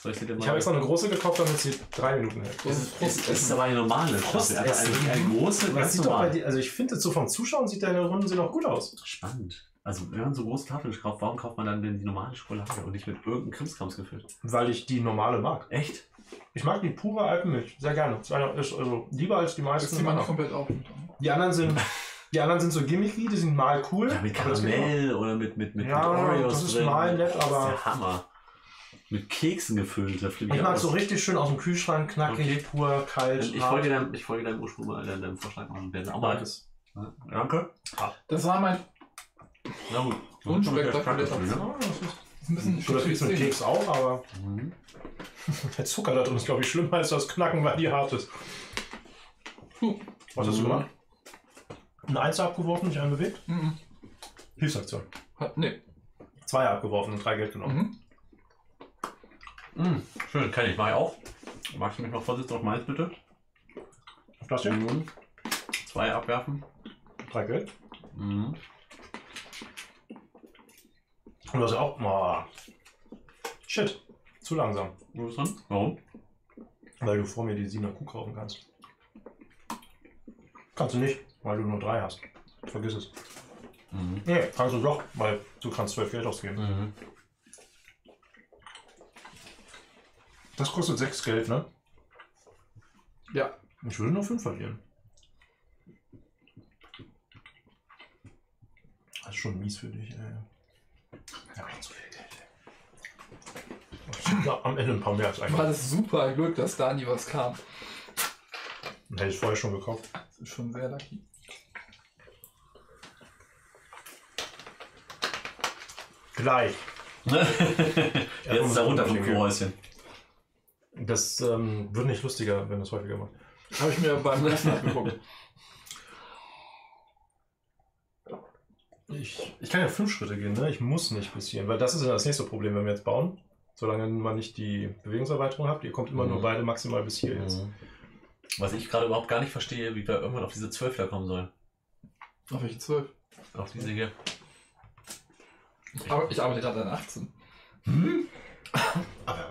Soll ich sie dir mal Ich habe extra eine große gekauft, damit sie drei Minuten hält. Das ist ist Frustessen. aber eine normale Frustessen. Staffel. Also eine große, Das ganz sieht doch bei dir, also ich finde, so vom Zuschauen sieht deine Runden sehen auch gut aus. Spannend. Also, wenn man so große Tafeln kauft, warum kauft man dann denn die normale Schokolade und nicht mit irgendeinem Krimskrams gefüllt? Weil ich die normale mag. Echt? Ich mag die pure Alpenmilch, sehr gerne. Ist eine- ist also lieber als die meisten. mal nicht komplett auf. Die anderen sind, die anderen sind so gimmicky, die sind mal cool. Ja, mit aber Karamell oder mit, mit, mit, Ja, mit Oreos das ist drin. mal nett, Das ist aber- der Hammer. Mit Keksen gefüllt. Da. Ich mag aus. so richtig schön aus dem Kühlschrank, knackig, Okay. pur, kalt. Ich folge, deinem, ich folge deinem Ursprung mal, deinem, deinem Vorschlag machen. Werden auch mal. Ja, Danke. Das war mein. Na gut. Unspektakulär. Ne? Ja, das ist ist ein bisschen Oder kriegst du mit Keks auch, aber Mhm. der Zucker da drin ist, glaube ich, schlimmer als das Knacken, weil die hart ist. Puh. Was hast du Mhm. gemacht? Ein Einser abgeworfen, nicht einbewegt? Mhm. Hilfsaktion. Hat- Nee. Zwei abgeworfen und drei Geld genommen. Mhm. Mhm. Schön, kann ich. Mach ich auch. Magst du mich noch vorsitzen auf meins bitte? Auf das hier? Mhm. Zwei abwerfen. Drei Geld. Mhm. Und das ist auch. Oh. Shit. Zu langsam. Wo ist drin? Warum? Weil du vor mir die 7er Kuh kaufen kannst. Kannst du nicht, weil du nur drei hast. Vergiss es. Mhm. Nee, kannst du doch, weil du kannst 12 Geld ausgeben. Mhm. Das kostet 6 Geld, ne? Ja. Ich würde nur 5 verlieren. Das ist schon mies für dich, ey. Ja, ey. Ja, am Ende ein paar mehr als War eigentlich. das super Glück, dass da nie was kam. Hätte ich vorher schon gekauft. Das ist schon sehr lucky. Gleich. Jetzt ist er runter vom Kuhhäuschen. Das ähm, wird nicht lustiger, wenn du es häufiger machst. Habe ich mir beim Essen abgeguckt. Ich, ich kann ja fünf Schritte gehen, ne? Ich muss nicht bis hierhin, weil das ist ja das nächste Problem, wenn wir jetzt bauen. Solange man nicht die Bewegungserweiterung habt, ihr kommt immer Mhm. nur beide maximal bis hier jetzt. Mhm. Was ich gerade überhaupt gar nicht verstehe, wie wir irgendwann auf diese 12 da kommen sollen. Auf welche 12? Auf diese hier. Ich, ar- ich arbeite gerade an 18. Aber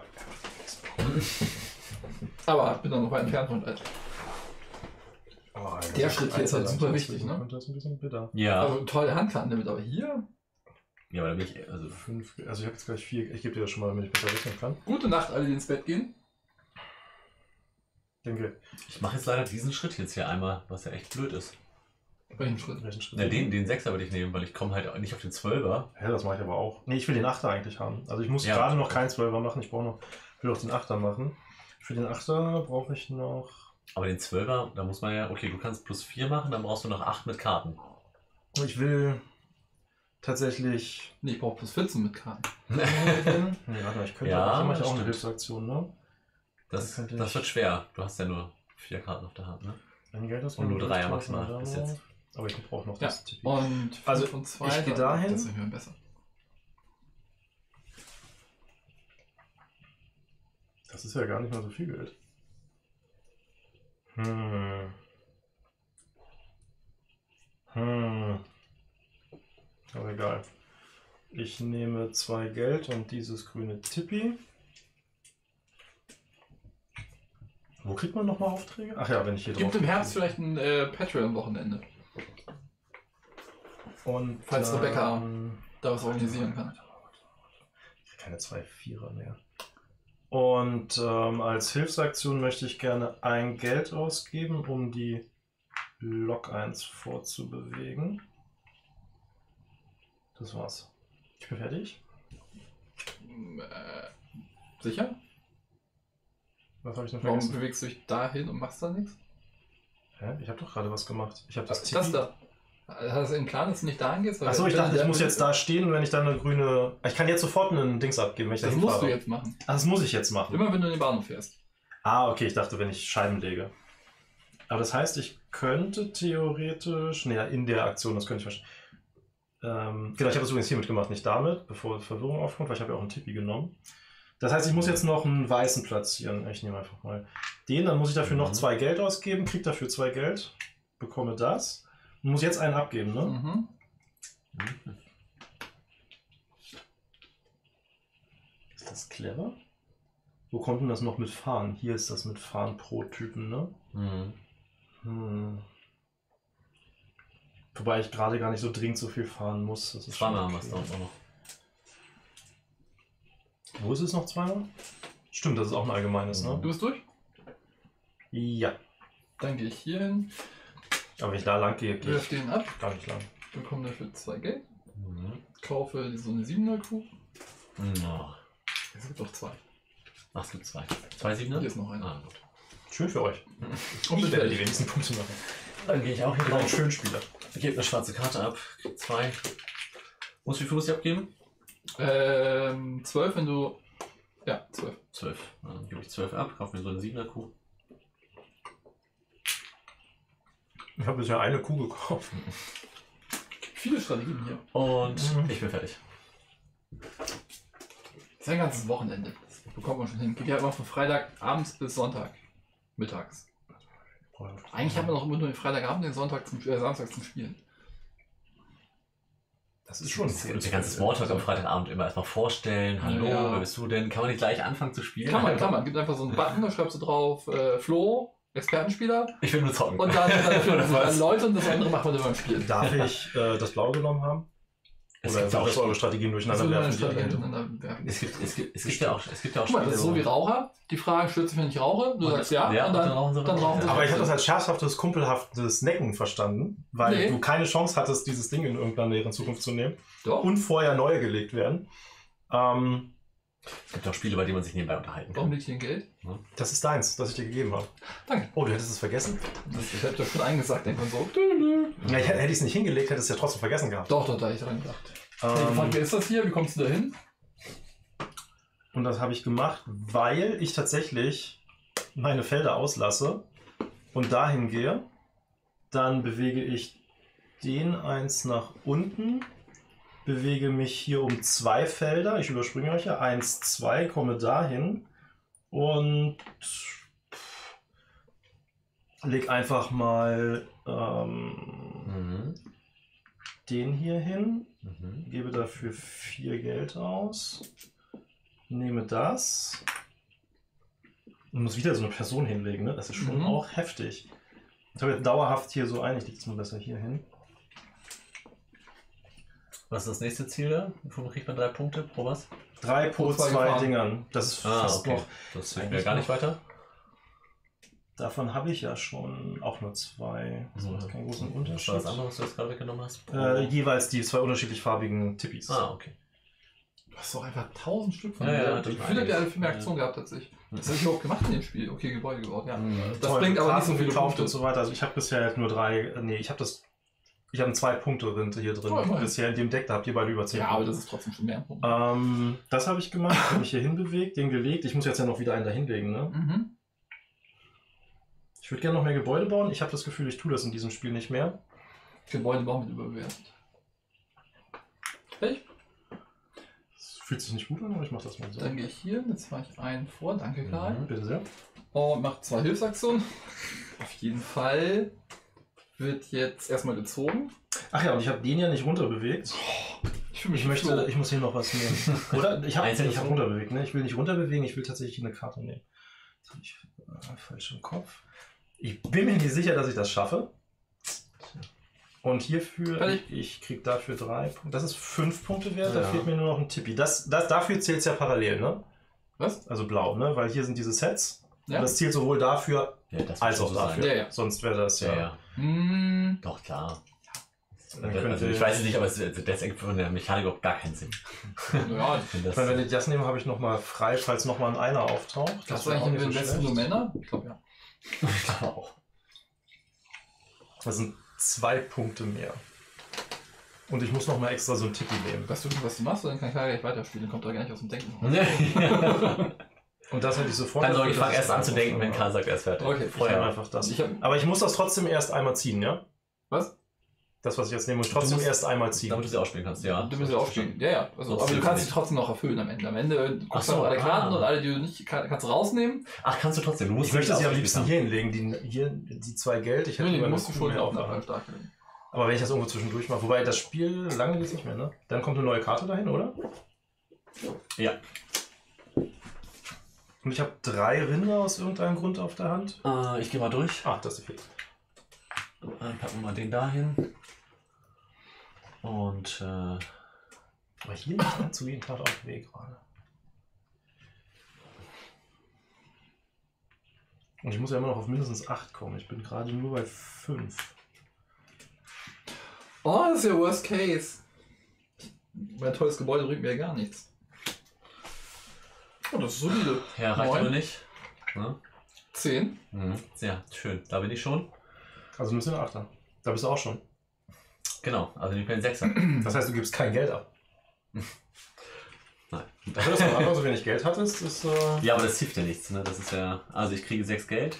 Aber bin dann noch weit entfernt von alt. Oh, Der Schritt hier ist halt super wichtig, ne? Das ist ein bisschen bitter. Ja. Also tolle Handkarten damit, aber hier. ja, aber da bin ich. Also, Fünf, also ich habe jetzt gleich vier. Ich gebe dir das schon mal, damit ich besser rechnen kann. Gute Nacht, alle, die ins Bett gehen. Denke, ich mache jetzt leider diesen Schritt jetzt hier einmal, was ja echt blöd ist. Welchen Schritt? welchen Schritt? Ja, den, den Sechser würde ich nehmen, weil ich komme halt nicht auf den Zwölfer. Ja, das mache ich aber auch. Nee, ich will den Achter eigentlich haben. Also ich muss Ja. gerade noch keinen Zwölfer machen. Ich brauche noch, ich will auch den Achter machen. Für den Achter brauche ich noch. Aber den Zwölfer, da muss man ja, okay, du kannst plus 4 machen, dann brauchst du noch 8 mit Karten. Ich will tatsächlich. Nee, ich brauche plus 14 mit Karten. nee, warte mal, ich könnte Ja, mache ich auch eine. Hilfsaktion, ne? Das, Dann könnte das ich- wird schwer. Du hast ja nur 4 Karten auf der Hand, ne? Ein Geld ist Und nur drauf, maximal bis jetzt. Aber ich brauche noch Ja. das Tippi. Und Also, und zwei, ich geh dann- dahin. Das ist besser. Das ist ja gar nicht mal so viel Geld. Hm. Hm. Aber egal. Ich nehme zwei Geld und dieses grüne Tippi. Wo kriegt man nochmal Aufträge? Ach ja, wenn ich hier Gibt drauf im Herbst vielleicht ein äh, Patreon-Wochenende, Und Falls Rebecca ähm, da was organisieren kann. Ich krieg keine zwei Vierer mehr. Und ähm, als Hilfsaktion möchte ich gerne ein Geld ausgeben, um die Lok 1 vorzubewegen. Das war's. Ich bin fertig. Äh, sicher? Was habe ich noch Warum vergessen? bewegst du dich dahin und machst da nichts? Hä? Ich habe doch gerade was gemacht. Ich habe das Das, Tipi- da. Hast du einen Plan, dass du nicht dahin gehst? Weil Achso, ich dachte, ich muss da- jetzt da stehen und wenn ich dann eine grüne. Ich kann jetzt sofort einen Dings abgeben, wenn ich Das musst fahre. du jetzt machen. Ach, das muss ich jetzt machen. Immer wenn du in den Bahnhof fährst. Ah, okay, ich dachte, wenn ich Scheiben lege. Aber das heißt, ich könnte theoretisch. Nee, in der Aktion, das könnte ich wahrscheinlich. Ähm, genau, ich habe das übrigens hiermit gemacht, nicht damit, bevor Verwirrung aufkommt, weil ich habe ja auch einen Tippi genommen. Das heißt, ich muss jetzt noch einen weißen platzieren. Ich nehme einfach mal den, dann muss ich dafür noch Mhm. zwei Geld ausgeben, kriege dafür zwei Geld, bekomme das muss jetzt einen abgeben, ne? Mhm. Ist das clever? Wo kommt denn das noch mit Fahren? Hier ist das mit Fahren pro Typen, ne? Mhm. Hm. Wobei ich gerade gar nicht so dringend so viel fahren muss. Das ist Zweimal haben wir es auch noch. Wo ist es noch zweimal? Stimmt, das ist auch ein allgemeines, Du ne? bist durch? Ja. Dann gehe ich hier hin, Aber wenn ich da lang gehe, gehe ich den ab, gar nicht lang. bekomme dafür zwei Geld, Mhm. kaufe so eine 7er Kuh. Ja. Es gibt doch zwei. Ach, es gibt zwei. Zwei Siebener? Hier ist noch einer. Ah, gut. Schön für euch. Und ich mit werde die wenigsten Punkte machen. Dann gehe ich auch hier Ich bin ein drauf. Schönspieler. Gebe eine schwarze Karte ab. Krieg Zwei. Muss wie viel muss ich abgeben? Ähm, 12, wenn du. Ja, 12. Zwölf. Dann gebe ich zwölf ab, kaufe mir so eine Siebener Kuh. Ich habe bisher eine Kuh gekauft. Viele Strategien hier. Und Mhm. ich bin fertig. Das ist ein ganzes Wochenende. Das bekommt man schon hin. Geht ja immer von Freitag abends bis Sonntag. Mittags. Eigentlich haben wir noch immer nur den Freitagabend, den Sonntag zum, äh, Samstag zum Spielen. Das ist schon Und der ganze Smalltalk am Freitagabend immer erstmal vorstellen. Hallo, Ja. wer bist du denn? Kann man nicht gleich anfangen zu spielen? Kann man, kann man. Gibt einfach so einen Button, da schreibst du drauf äh, Flo, Expertenspieler. Ich will nur zocken. Und dann, dann, was? dann Leute und das andere machen wir dann beim Spielen. Darf ich äh, das Blaue genommen haben? Es Oder gibt auch das eure Strategien durcheinander werfen? die Strategie alle- miteinander werfen. Es gibt, es gibt, es gibt ja auch, es gibt ja auch Guck mal, das ist so wie Raucher. Die fragen, stört sich, wenn ich rauche? Du Und- sagst ja, ja, und dann, rauchen sie dann rauchen sie. Aber ich habe das als scherzhaftes, kumpelhaftes Necken verstanden, weil Nee. du keine Chance hattest, dieses Ding in irgendeiner näheren Zukunft zu nehmen Doch. und vorher neue gelegt werden. Ähm, Es gibt auch Spiele, bei denen man sich nebenbei unterhalten Warum kann. ein Geld? das ist deins, das ich dir gegeben habe. Danke. Oh, du hättest es vergessen? Das, ich hab doch schon eingesagt, denkt man so. Dü, dü. Ja, ich, hätte hätte ich es nicht hingelegt, hätte es ja trotzdem vergessen gehabt. Doch, doch, da hab ich dran gedacht. Ähm, gefragt, wer ist das hier? Wie kommst du da hin? und das habe ich gemacht, weil ich tatsächlich meine Felder auslasse und dahin gehe. Dann bewege ich den eins nach unten, bewege mich hier um zwei Felder. Ich überspringe euch ja. Eins, zwei, komme dahin und leg einfach mal ähm, Mhm. den hier hin. Mhm. Gebe dafür vier Geld aus. Nehme das. Und muss wieder so eine Person hinlegen, ne? Das ist schon Mhm. auch heftig. Ich habe jetzt dauerhaft hier so ein, ich lege es mal besser hier hin. Was ist das nächste Ziel da? Wovon kriegt man drei Punkte pro was? Drei pro Pro zwei zwei. Dingern. Das ist fast noch. Das hilft mir gar nicht noch- weiter. Davon habe ich ja schon auch nur zwei. Das macht keinen großen Was Unterschied. war das andere, was du jetzt gerade weggenommen hast? Äh, jeweils die zwei unterschiedlich farbigen Tippis. ah, okay. Du hast doch einfach tausend Stück von Ja, ja, ich das finde, der hat viel mehr Aktion gehabt tatsächlich. Was habe ich überhaupt gemacht in dem Spiel? Okay, Gebäude gebaut, ja. Mhm. Das Teure bringt aber nicht so viele gekauft Punkte. und so weiter. Also ich habe bisher halt nur drei. äh, Nee, ich habe das. Ich habe zwei Punkte hier drin. Oh, bisher in dem Deck, da habt ihr beide über 10 Ja, aber Punkte. das ist trotzdem schon mehr ein Punkt. Ähm, das habe ich gemacht, habe mich hier hinbewegt, den gelegt. Ich muss jetzt ja noch wieder einen da hinlegen, ne? Mhm. Ich würde gerne noch mehr Gebäude bauen. Ich habe das Gefühl, ich tue das in diesem Spiel nicht mehr. Gebäude bauen mit überbewertet. Echt? Das Fühlt sich nicht gut an, aber ich mach das mal so. Dann gehe ich hier, jetzt fahre ich einen vor, danke Karl. Mhm. Bitte sehr. Und mache zwei Hilfsaktionen. Auf jeden Fall wird jetzt erstmal gezogen. Ach ja, und ich habe den ja nicht runterbewegt. Ich Ich möchte, ich muss hier noch was nehmen. Oder? Ich habe ich hab runterbewegt, ne? Ich will nicht runterbewegen, ich will tatsächlich eine Karte nehmen. Jetzt habe ich äh, falsch im Kopf. Ich bin mir nicht sicher, dass ich das schaffe. Und hierfür, ich, ich krieg dafür drei Punkte. Das ist fünf Punkte wert, da Ja. fehlt mir nur noch ein Tippi. Das, das, dafür zählt es ja parallel, ne? Was? Also blau, ne? Weil hier sind diese Sets. Ja. Das zählt sowohl dafür Ja, das als auch dafür. Ja, ja. Sonst wäre das ja. Hm, Doch, klar. Also, könnte- ich weiß es nicht, aber es, das ergibt von der Mechanik auch gar keinen Sinn. ja, Ich Ich das, meine, wenn ich das nehme, habe ich nochmal frei, falls nochmal ein Einer auftaucht. das wäre war eigentlich im so Westen nur. Männer. Ich glaube ja. ich glaube auch. Das sind zwei Punkte mehr. Und ich muss nochmal extra so ein Tippi nehmen. Weißt du, was du machst, dann kann Karl gleich weiterspielen. Kommt da gar nicht aus dem Denken. Dann Und das hätte ich sofort. soll ich dafür, fange dass erst an zu denken, wenn Karl sagt, er ist fertig. Okay, Ich Vorher. einfach das. Ich hab, Aber ich muss das trotzdem erst einmal ziehen, ja? was? Das, was ich jetzt nehme, muss ich trotzdem musst- erst einmal ziehen. Damit du sie ausspielen kannst, ja. Du musst ja aufspielen. Ja, ja. Also, aber du kannst sie trotzdem noch erfüllen am Ende. Am Ende Ach guckst so, du noch alle Karten ah. und alle, die du nicht kann, kannst du rausnehmen. Ach, kannst du trotzdem. Du musst Ich möchte sie am liebsten haben. hier hinlegen, die, hier, die zwei Geld. Ich hätte Nee, nee, du musst du schon auf Nachbar Hand. stark werden. Aber wenn ich das irgendwo zwischendurch mache, wobei das Spiel lange geht es nicht mehr, ne? Dann kommt eine neue Karte dahin, oder? Ja. Und ich habe drei Rinder aus irgendeinem Grund auf der Hand. Äh, ich gehe mal durch. Ach, das ist die vierte. Dann packen wir mal den dahin. Und äh, Aber hier nicht anzugehen, tat auch weh gerade. Und ich muss ja immer noch auf mindestens 8 kommen. Ich bin gerade nur bei 5. Oh, das ist ja Worst Case. Mein tolles Gebäude bringt mir ja gar nichts. Oh, das ist solide. ja, reicht Neun. aber nicht. Ne? 10. Mhm. Ja, schön. Da bin ich schon. Also müssen wir 8 Da bist du auch schon. Genau, also ich bin ein Sechser. Das heißt, du gibst kein Geld ab. Nein. Dafür, dass du am Anfang so wenig Geld hattest, ist. Äh, Ja, aber das hilft ja nichts, ne? Das ist ja. Also ich kriege sechs Geld.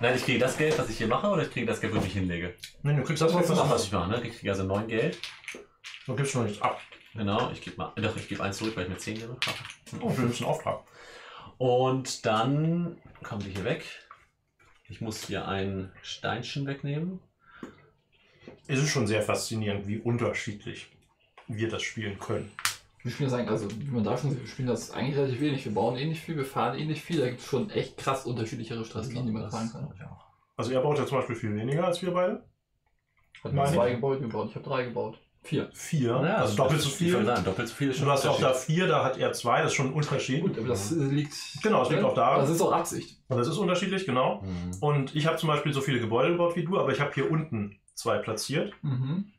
Nein, ich kriege das Geld, was ich hier mache, oder ich kriege das Geld, wo ich mich hinlege. nee, du kriegst das, was was ich mache, ne? Ich kriege also neun Geld. Du gibst schon nicht ab. Genau, ich gebe mal. Doch, ich gebe eins zurück, weil ich mir zehn gemacht habe. Oh, du nimmst einen Auftrag. Und dann kommen die hier weg. Ich muss hier ein Steinchen wegnehmen. Es ist schon sehr faszinierend, wie unterschiedlich wir das spielen können. Wir spielen das eigentlich, also wie man da schon sieht, wir spielen das eigentlich relativ wenig. Wir bauen eh nicht viel, wir fahren eh nicht viel. Da gibt es schon echt krass unterschiedlichere Strategien, die man fahren kann. Also, er baut ja zum Beispiel viel weniger als wir beide. Hat Meine zwei. Gebäude gebaut, ich habe drei gebaut. Vier. Vier. Ja, also doppelt so würde viel. sagen, doppelt so viel ist schon Du hast auch da vier, da hat er zwei, das ist schon ein Unterschied. Gut, aber das äh, liegt. Genau, es liegt auch da. Das ist auch Absicht. Und das ist unterschiedlich, genau. Mhm. Und ich habe zum Beispiel so viele Gebäude gebaut wie du, aber ich habe hier unten zwei platziert. Mhm.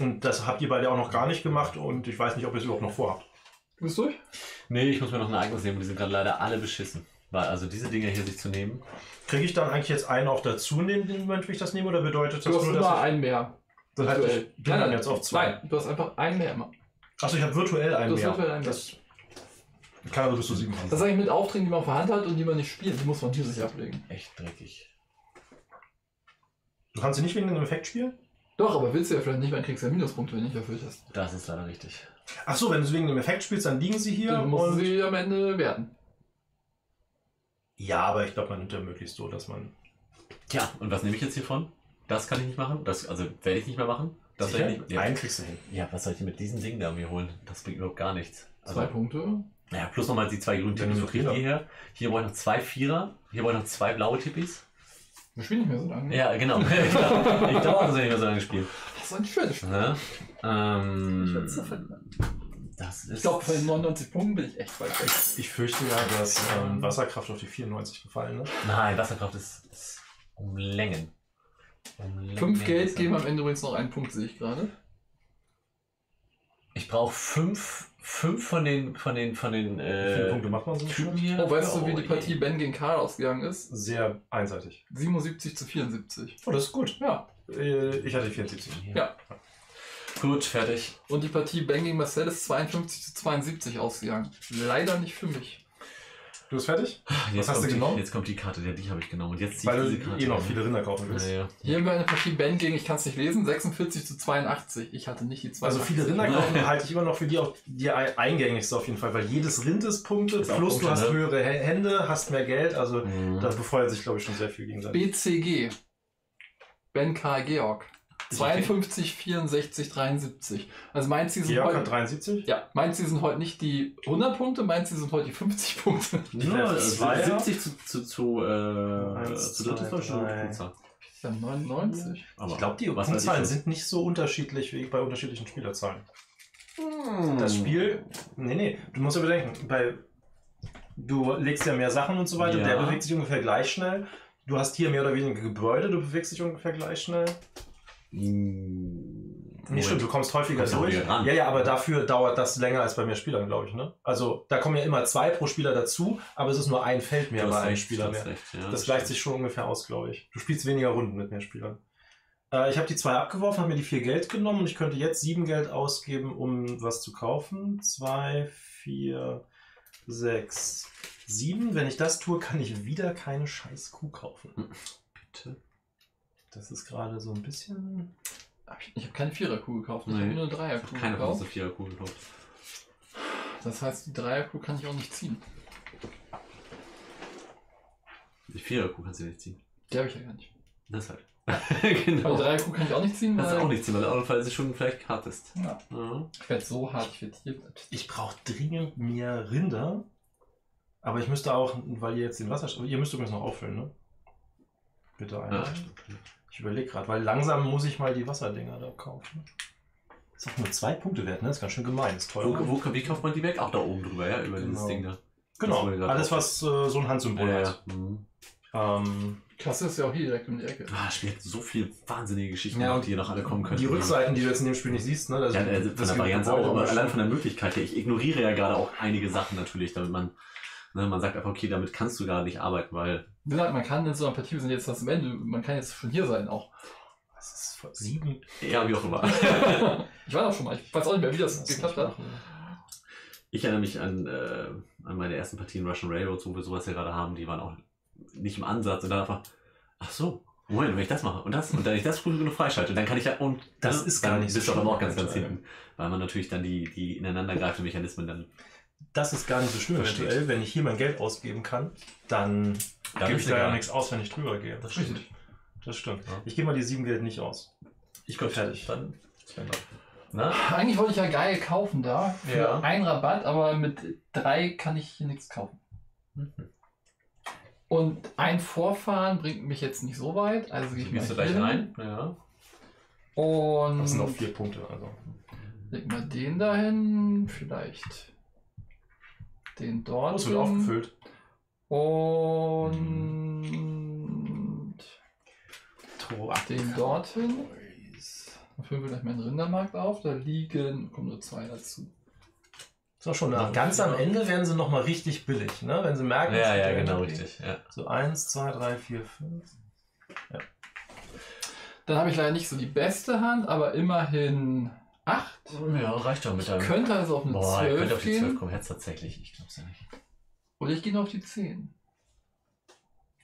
Und das habt ihr beide auch noch gar nicht gemacht und ich weiß nicht, ob ihr es überhaupt noch vorhabt. Du bist durch? Nee, ich muss mir noch ein eigenes nehmen, die sind gerade leider alle beschissen. Weil also diese Dinger hier sich zu nehmen. Kriege ich dann eigentlich jetzt einen auch dazu in dem Moment, wie ich das nehme, oder bedeutet das Du hast nur, immer dass ich, einen mehr. Das heißt, virtuell. ich bin dann jetzt auf zwei? Nein, du hast einfach einen mehr immer. Achso, ich habe virtuell einen Du hast mehr. virtuell einen mehr. Das kann also bis zu sieben. Das ist eigentlich mit Aufträgen, die man auf der Hand hat und die man nicht spielt. Die muss man hier sich ablegen. Echt dreckig. Du kannst sie nicht wegen dem Effekt spielen? Doch, aber willst du ja vielleicht nicht, weil dann kriegst du ja Minuspunkte, wenn du nicht erfüllt hast. Das ist leider richtig. Achso, wenn du wegen dem Effekt spielst, dann liegen sie hier. Dann musst du und sie am Ende werten. ja, aber ich glaube, man nimmt ja möglichst so, dass man. Tja, und was nehme ich jetzt hiervon? Das kann ich nicht machen. Das, also werde ich nicht mehr machen. Das Sicher? werde ich nicht. Ja. Einen kriegst du hin. ja, was soll ich denn mit diesen Dingen da mir holen? Das bringt überhaupt gar nichts. Also, Zwei Punkte. Ja, plus nochmal die zwei grünen Tippis, kriege ich Fehler. die her? Hier brauche ich noch zwei Vierer. Hier brauche ich noch zwei blaue Tippis. Wir spielen nicht mehr so lange. Ja, genau. ich glaube, ich glaube, das nicht mehr so lange gespielt. Das ist ein schönes Spiel. Ne? Ich Ähm, das ist. Ich glaube, bei den 99 Punkten bin ich echt weit weg. Ich fürchte ja, dass ähm, Wasserkraft auf die 94 gefallen ist. Nein, Wasserkraft ist, ist um Längen. Fünf Geld geben am Ende übrigens noch einen Punkt, sehe ich gerade. Ich brauche fünf, fünf von den, von den, von den Wie viele äh, Punkte macht man so? Typen hier. Oh, weißt du, wie die je. Partie Ben gegen Karl ausgegangen ist? Sehr einseitig. 77 zu 74. Oh, das ist gut. Ja. Äh, Ich hatte 74. Ja. Gut, fertig. Und die Partie Ben gegen Marcel ist 52 zu 72 ausgegangen. Leider nicht für mich. Du bist fertig? Jetzt hast kommt du die, genommen? Jetzt kommt die Karte, ja, die habe ich genommen. Und jetzt Weil du eh noch viele Rinder kaufen willst. Ja, ja. Hier haben wir eine Partie Ben gegen, ich kann es nicht lesen, 46 zu 82. Ich hatte nicht die 82. Also viele Rinder kaufen halte ich immer noch für die, auch die ei- eingängigste auf jeden Fall, weil jedes Rind ist Punkte, Ist plus Punkte, du hast ne? höhere Hä- Hände, hast mehr Geld, also Mhm. da befeuert sich, glaube ich, schon sehr viel gegenseitig. BCG. Ben Karl Georg. 52, 64, 73. Also meinst du, die sind Georg hat heute, 73? ja, meinst du, sind heute nicht die 100 Punkte, meinst du, sind heute die 50 Punkte? Ja, also Zweier. 70 zu, zu, zu, äh, Eins, zu dritt ist zwei, doch schon eine drei. Punktzahl. Ja, 99. Aber Ich glaube, die Punktzahlen sind nicht so unterschiedlich wie bei unterschiedlichen Spielerzahlen. schon. Das Spiel, nee, nee, du musst ja bedenken, bei, du legst ja mehr Sachen und so weiter, Ja. der bewegt sich ungefähr gleich schnell. Du hast hier mehr oder weniger Gebäude, du bewegst dich ungefähr gleich schnell. Mm, Nee, stimmt, du kommst häufiger Kommst durch. Ja, ja, aber dafür dauert das länger als bei mehr Spielern, glaube ich. Ne? Also da kommen ja immer zwei pro Spieler dazu, aber es ist nur ein Feld mehr bei einem Spieler mehr. recht, ja, Das gleicht sich schon ungefähr aus, glaube ich. Du spielst weniger Runden mit mehr Spielern. Äh, ich habe die zwei abgeworfen, habe mir die vier Geld genommen und ich könnte jetzt sieben Geld ausgeben, um was zu kaufen. Zwei, vier, sechs, sieben. Wenn ich das tue, kann ich wieder keine scheiß Kuh kaufen. Bitte. Das ist gerade so ein bisschen. Hab Ich, habe keine Viererkuh gekauft, ich Nee. habe nur eine Ich Dreierkuh habe keine gekauft. dieser Viererkuh gekauft. Das heißt, die Dreierkuh kann ich auch nicht ziehen. Die Viererkuh kannst du nicht ziehen. Die habe ich ja gar nicht. Das halt. Aber die genau. Dreierkuh kann ich auch nicht ziehen, Kannst du weil auch nicht ziehen, weil auch weil sie schon vielleicht hart ist. Ja, Ja. ich werde so hart, ich werde hier. Ich brauche dringend mehr Rinder. Aber ich müsste auch, weil ihr jetzt den Wasser. Ihr müsst übrigens noch auffüllen, ne? Bitte einmal. Ja. Ich überlege gerade, weil langsam muss ich mal die Wasserdinger da kaufen. Ist auch nur zwei Punkte wert, ne? Ist ganz schön gemein, ist teuer. Wo, wo, wie kauft man die weg? Auch da oben drüber, ja? Über dieses Genau. Ding da. genau, Das alles was äh, so ein Handsymbol Ja, ja. hat. Mhm. Ähm, Klasse ist ja auch hier direkt um die Ecke. Ah, das Spiel hat so viele wahnsinnige Geschichten, Ja, die hier noch alle kommen können. die Rückseiten, die du jetzt in dem Spiel nicht siehst, ne? Das, Ja, also von der Varianz auch, aber allein von der der Möglichkeit her. Ich ignoriere ja gerade auch einige Sachen natürlich, damit man, ne, man sagt einfach, okay, damit kannst du gerade nicht arbeiten, weil Wie gesagt, man kann in so einer Partie, wir sind jetzt fast am Ende, man kann jetzt schon hier sein auch. Das ist voll- sieben. ja, wie auch immer. ich war da schon mal, ich weiß auch nicht mehr, wie das Das geklappt nicht hat. Ich erinnere mich an, äh, an meine ersten Partien Russian Railroads, wo wir sowas ja gerade haben, die waren auch nicht im Ansatz und dann einfach, ach so, Moment, wenn ich das mache und das und dann ich das früh genug freischalte, dann kann ich ja und Das ne, ist gar nicht so bist du aber noch ganz, ganz hinten, weil man natürlich dann die, die ineinandergreifenden Mechanismen dann, Das ist gar nicht so schlimm, Versteht. eventuell. Wenn ich hier mein Geld ausgeben kann, dann, dann gebe ich da ja nichts aus, wenn ich drüber gehe. Das stimmt. Das stimmt. Ja. Ich gebe mal die sieben Geld nicht aus. Ich bin Gut, fertig. Dann, na? Eigentlich wollte ich ja geil kaufen da, für Ja. einen Rabatt, aber mit drei kann ich hier nichts kaufen. Mhm. Und ein Vorfahren bringt mich jetzt nicht so weit, also gehe ich mal gleich rein? Ja. Und Das sind noch vier Punkte. Also. leg mal den dahin, vielleicht den dort. Es wird aufgefüllt. Und Tor den dorthin. Dann füllen wir gleich meinen Rindermarkt auf. Da liegen, kommen nur zwei dazu. So, schon nach. Ganz am Ende werden sie nochmal richtig billig, ne? Wenn sie merken. Ja, dass ja, sie- genau, richtig. Ja. So, eins, zwei, drei, vier, fünf. Dann habe ich leider nicht so die beste Hand, aber immerhin acht. ja, reicht doch mit deinem. Könnte also auf eine Boah, ich 12 könnte auf die 12 gehen. kommen, jetzt tatsächlich. Ich glaub's ja nicht. Oder ich gehe nur auf die 10.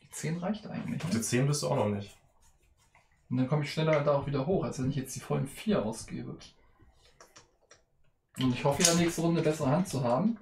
Die 10 reicht eigentlich. Auf die zehn bist du auch noch nicht. Und dann komme ich schneller da auch wieder hoch, als wenn ich jetzt die vollen 4 ausgebe. Und ich hoffe ja nächste Runde eine bessere Hand zu haben.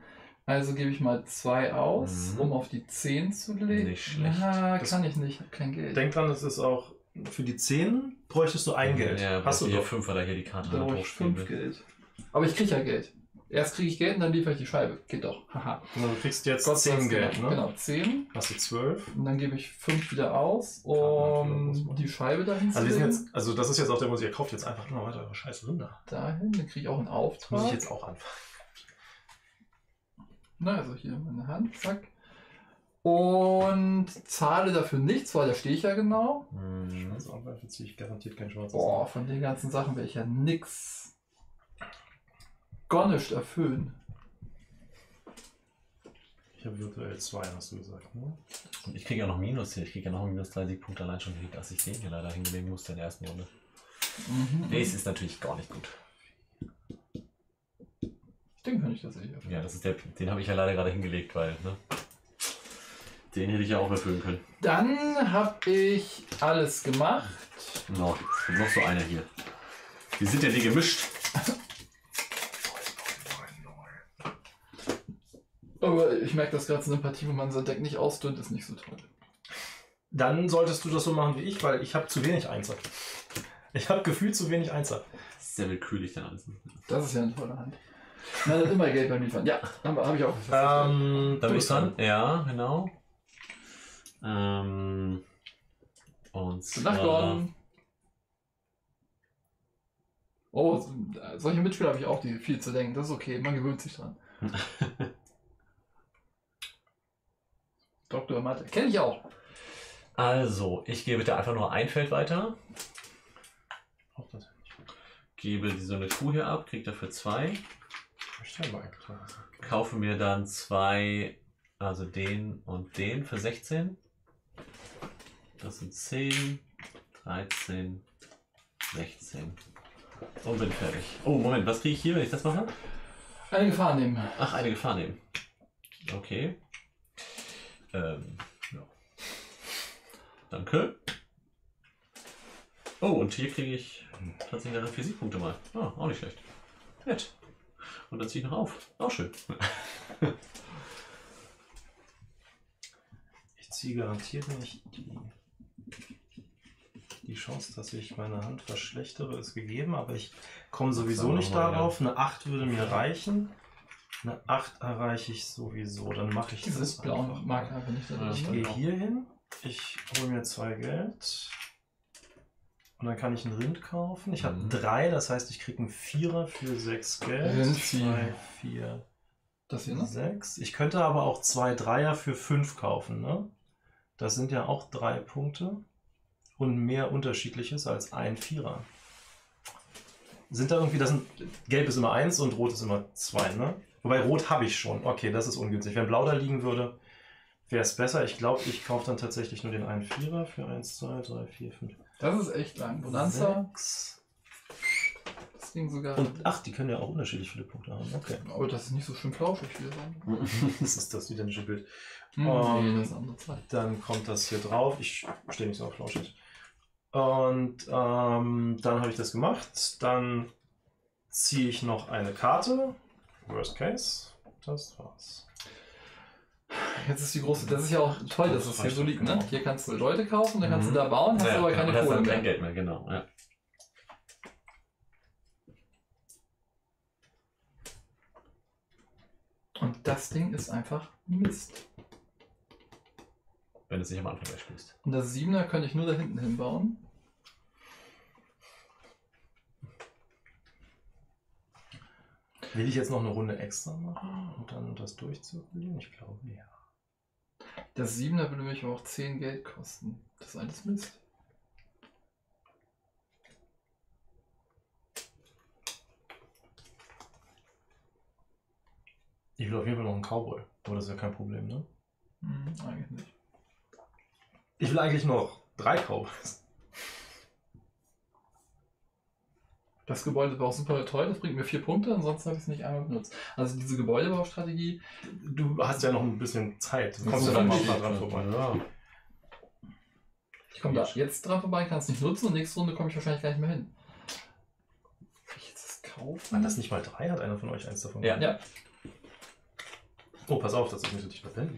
Also gebe ich mal 2 aus, Mhm. um auf die 10 zu legen. Nicht schlecht. Ja, Das- kann ich nicht, hab kein Geld. Denk dran, das ist auch für die zehn bräuchtest du ein Geld. Ja, Hast du doch. 5, weil er hier die Karte da brauche ich hochspielen 5 will. Geld. Aber ich kriege ja Geld. Erst kriege ich Geld und dann liefere ich die Scheibe. Geht doch. Haha. Und du kriegst jetzt Gott sei zehn Dank, Geld, ne? Genau, 10. Hast du zwölf. Und dann gebe ich 5 wieder aus, um die Scheibe dahin zu Also, wir sind jetzt, also das ist jetzt auch der Muss, ihr kauft jetzt einfach immer weiter eure scheiß Rinder. Dahin, dann kriege ich auch einen Das muss Auftrag. ich jetzt auch anfangen. Na, also hier meine Hand, zack. Und zahle dafür nichts, weil da stehe ich ja genau. Mhm. Also Anwalt ziehe ich garantiert kein schwarzes. Boah, von den ganzen Sachen werde ich ja nix. Gar nicht erfüllen. Ich habe virtuell zwei, hast du gesagt, ne? Und ich kriege ja noch Minus hier. Ich kriege ja noch minus 30 Punkte allein schon, dass ich den hier leider hingelegen musste in der ersten Runde. Mhm. Ace ist natürlich gar nicht gut. Den kann ich tatsächlich erfüllen. Ja, das ist der, den habe ich ja leider gerade hingelegt, weil, ne? Den hätte ich ja auch erfüllen können. Dann habe ich alles gemacht. Noch, noch so einer hier. Die sind ja nie gemischt. Aber ich merke, dass gerade Sympathie, wenn man sein Deck nicht ausdünnt, ist nicht so toll. Dann solltest du das so machen wie ich, weil ich habe zu wenig Einser. Ich habe gefühlt zu wenig Einser. Sehr willkürlich dann alles. Das ist ja eine tolle Hand. Man hat immer Geld beim Liefern. Ja, habe hab ich auch. Ähm, Da du bin ich dran. Ja, genau. Ähm, und Gute Nacht, Gordon. Oh, so- solche Mitspieler habe ich auch, die viel zu denken. Das ist okay, man gewöhnt sich dran. Dr. Mathe. Kenne ich auch. Also, ich gebe bitte einfach nur ein Feld weiter. Auch das Gebe so eine Kuh hier ab, kriege dafür zwei. Kaufe mir dann zwei, also den und den für 16. Das sind 10, 13, 16. Und bin fertig. Oh, Moment, was kriege ich hier, wenn ich das mache? Eine Gefahr nehmen. Ach, eine Gefahr nehmen. Okay. Ähm, ja. Danke. Oh, und hier kriege ich tatsächlich eine Physikpunkte mal. Ah, auch nicht schlecht. Nett. Und dann ziehe ich noch auf. Auch schön. Ich ziehe garantiert nicht die. Die Chance, dass ich meine Hand verschlechtere, ist gegeben, aber ich komme sowieso nicht mal, darauf. Eine 8 würde mir reichen. Eine 8 erreiche ich sowieso. Dann mache ich Dieses das blaue einfach. mag einfach nicht. Ich gehe hier hin, ich hole mir zwei Geld. Und dann kann ich einen Rind kaufen. Ich habe Mhm. drei, das heißt, ich kriege einen Vierer für sechs Geld. Rindvieh. Zwei, vier, Das hier, ne? sechs. Ich könnte aber auch zwei Dreier für fünf kaufen, ne? Das sind ja auch drei Punkte. Und mehr unterschiedliches als ein Vierer. Sind da irgendwie, das sind, Gelb ist immer eins und Rot ist immer zwei, ne? Wobei Rot habe ich schon. Okay, das ist ungünstig. Wenn Blau da liegen würde, wäre es besser. Ich glaube, ich kaufe dann tatsächlich nur den einen Vierer für eins, zwei, drei, vier, fünf, Das ist echt lang. Bonanza, sechs. das ging sogar. Und ach, die können ja auch unterschiedlich viele Punkte haben. Okay. Aber das ist nicht so schön flauschig, sagen. Das ist das identische Bild. Hm, Ähm, nee, das ist eine andere Zeit. Dann kommt das hier drauf. Ich stehe nicht so auf flauschig. Und ähm, dann habe ich das gemacht. Dann ziehe ich noch eine Karte. Worst Case. Das war's. Jetzt ist die große, das ist ja auch toll, dass das hier so liegt, ne? Hier kannst du Leute kaufen, dann kannst Mhm. du da bauen, hast Ja, aber keine Kohle mehr. kein Geld mehr, genau. Ja. Und das Ding ist einfach Mist. Wenn du es nicht am Anfang gleich spielst. Und das Siebener könnte ich nur da hinten hinbauen. Will ich jetzt noch eine Runde extra machen und dann das durchzurollieren? Ich glaube ja. Das Siebener würde mich aber auch 10 Geld kosten. Das ist alles Mist. Ich will auf jeden Fall noch einen Cowboy. Aber das ist ja kein Problem, ne? Hm, eigentlich nicht. Ich will eigentlich noch drei Cowboys. Das Gebäude war auch super toll, das bringt mir vier Punkte, ansonsten habe ich es nicht einmal benutzt. Also diese Gebäudebaustrategie, Du hast ja noch ein bisschen Zeit. Du kommst ist ja dann mal dran vorbei. Ja. ich komme da jetzt dran vorbei, kann es nicht nutzen und nächste Runde komme ich wahrscheinlich gar nicht mehr hin. Will ich jetzt das kaufen? Waren das nicht mal drei? Hat einer von euch eins davon? Ja. Ja, Oh, pass auf, das ist nicht so dicht bei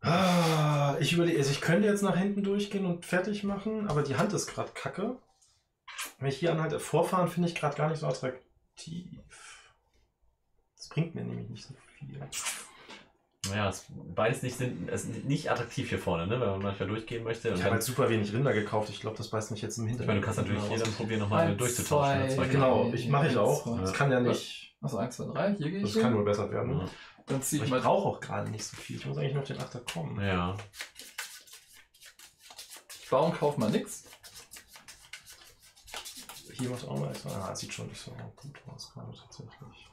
Ah, ich überlege, also ich könnte jetzt nach hinten durchgehen und fertig machen, aber die Hand ist gerade kacke. Wenn ich hier anhalte, vorfahren finde ich gerade gar nicht so attraktiv. Das bringt mir nämlich nicht so viel. Ja, es, beides nicht, sind, es ist nicht attraktiv hier vorne, ne? wenn man manchmal durchgehen möchte. Und Ich habe halt super wenig Rinder gekauft. Ich glaube, das beißt mich jetzt im ich Hintergrund. meine, du kannst natürlich hier dann probieren, nochmal durchzutauschen. ne? zwei, Zwei Genau, ich mache ich auch. Zwei. Das kann ja nicht. also 1, 2, 3, hier gehe ich Das hin. kann nur besser werden. Ja. Dann ziehe Aber ich ich mal brauche auch gerade nicht so viel. Ich muss eigentlich noch auf den Achter kommen. ja. Ich baue und kaufe mal nix. Hier macht auch mal etwas. Ah, sieht schon nicht so gut aus gerade tatsächlich.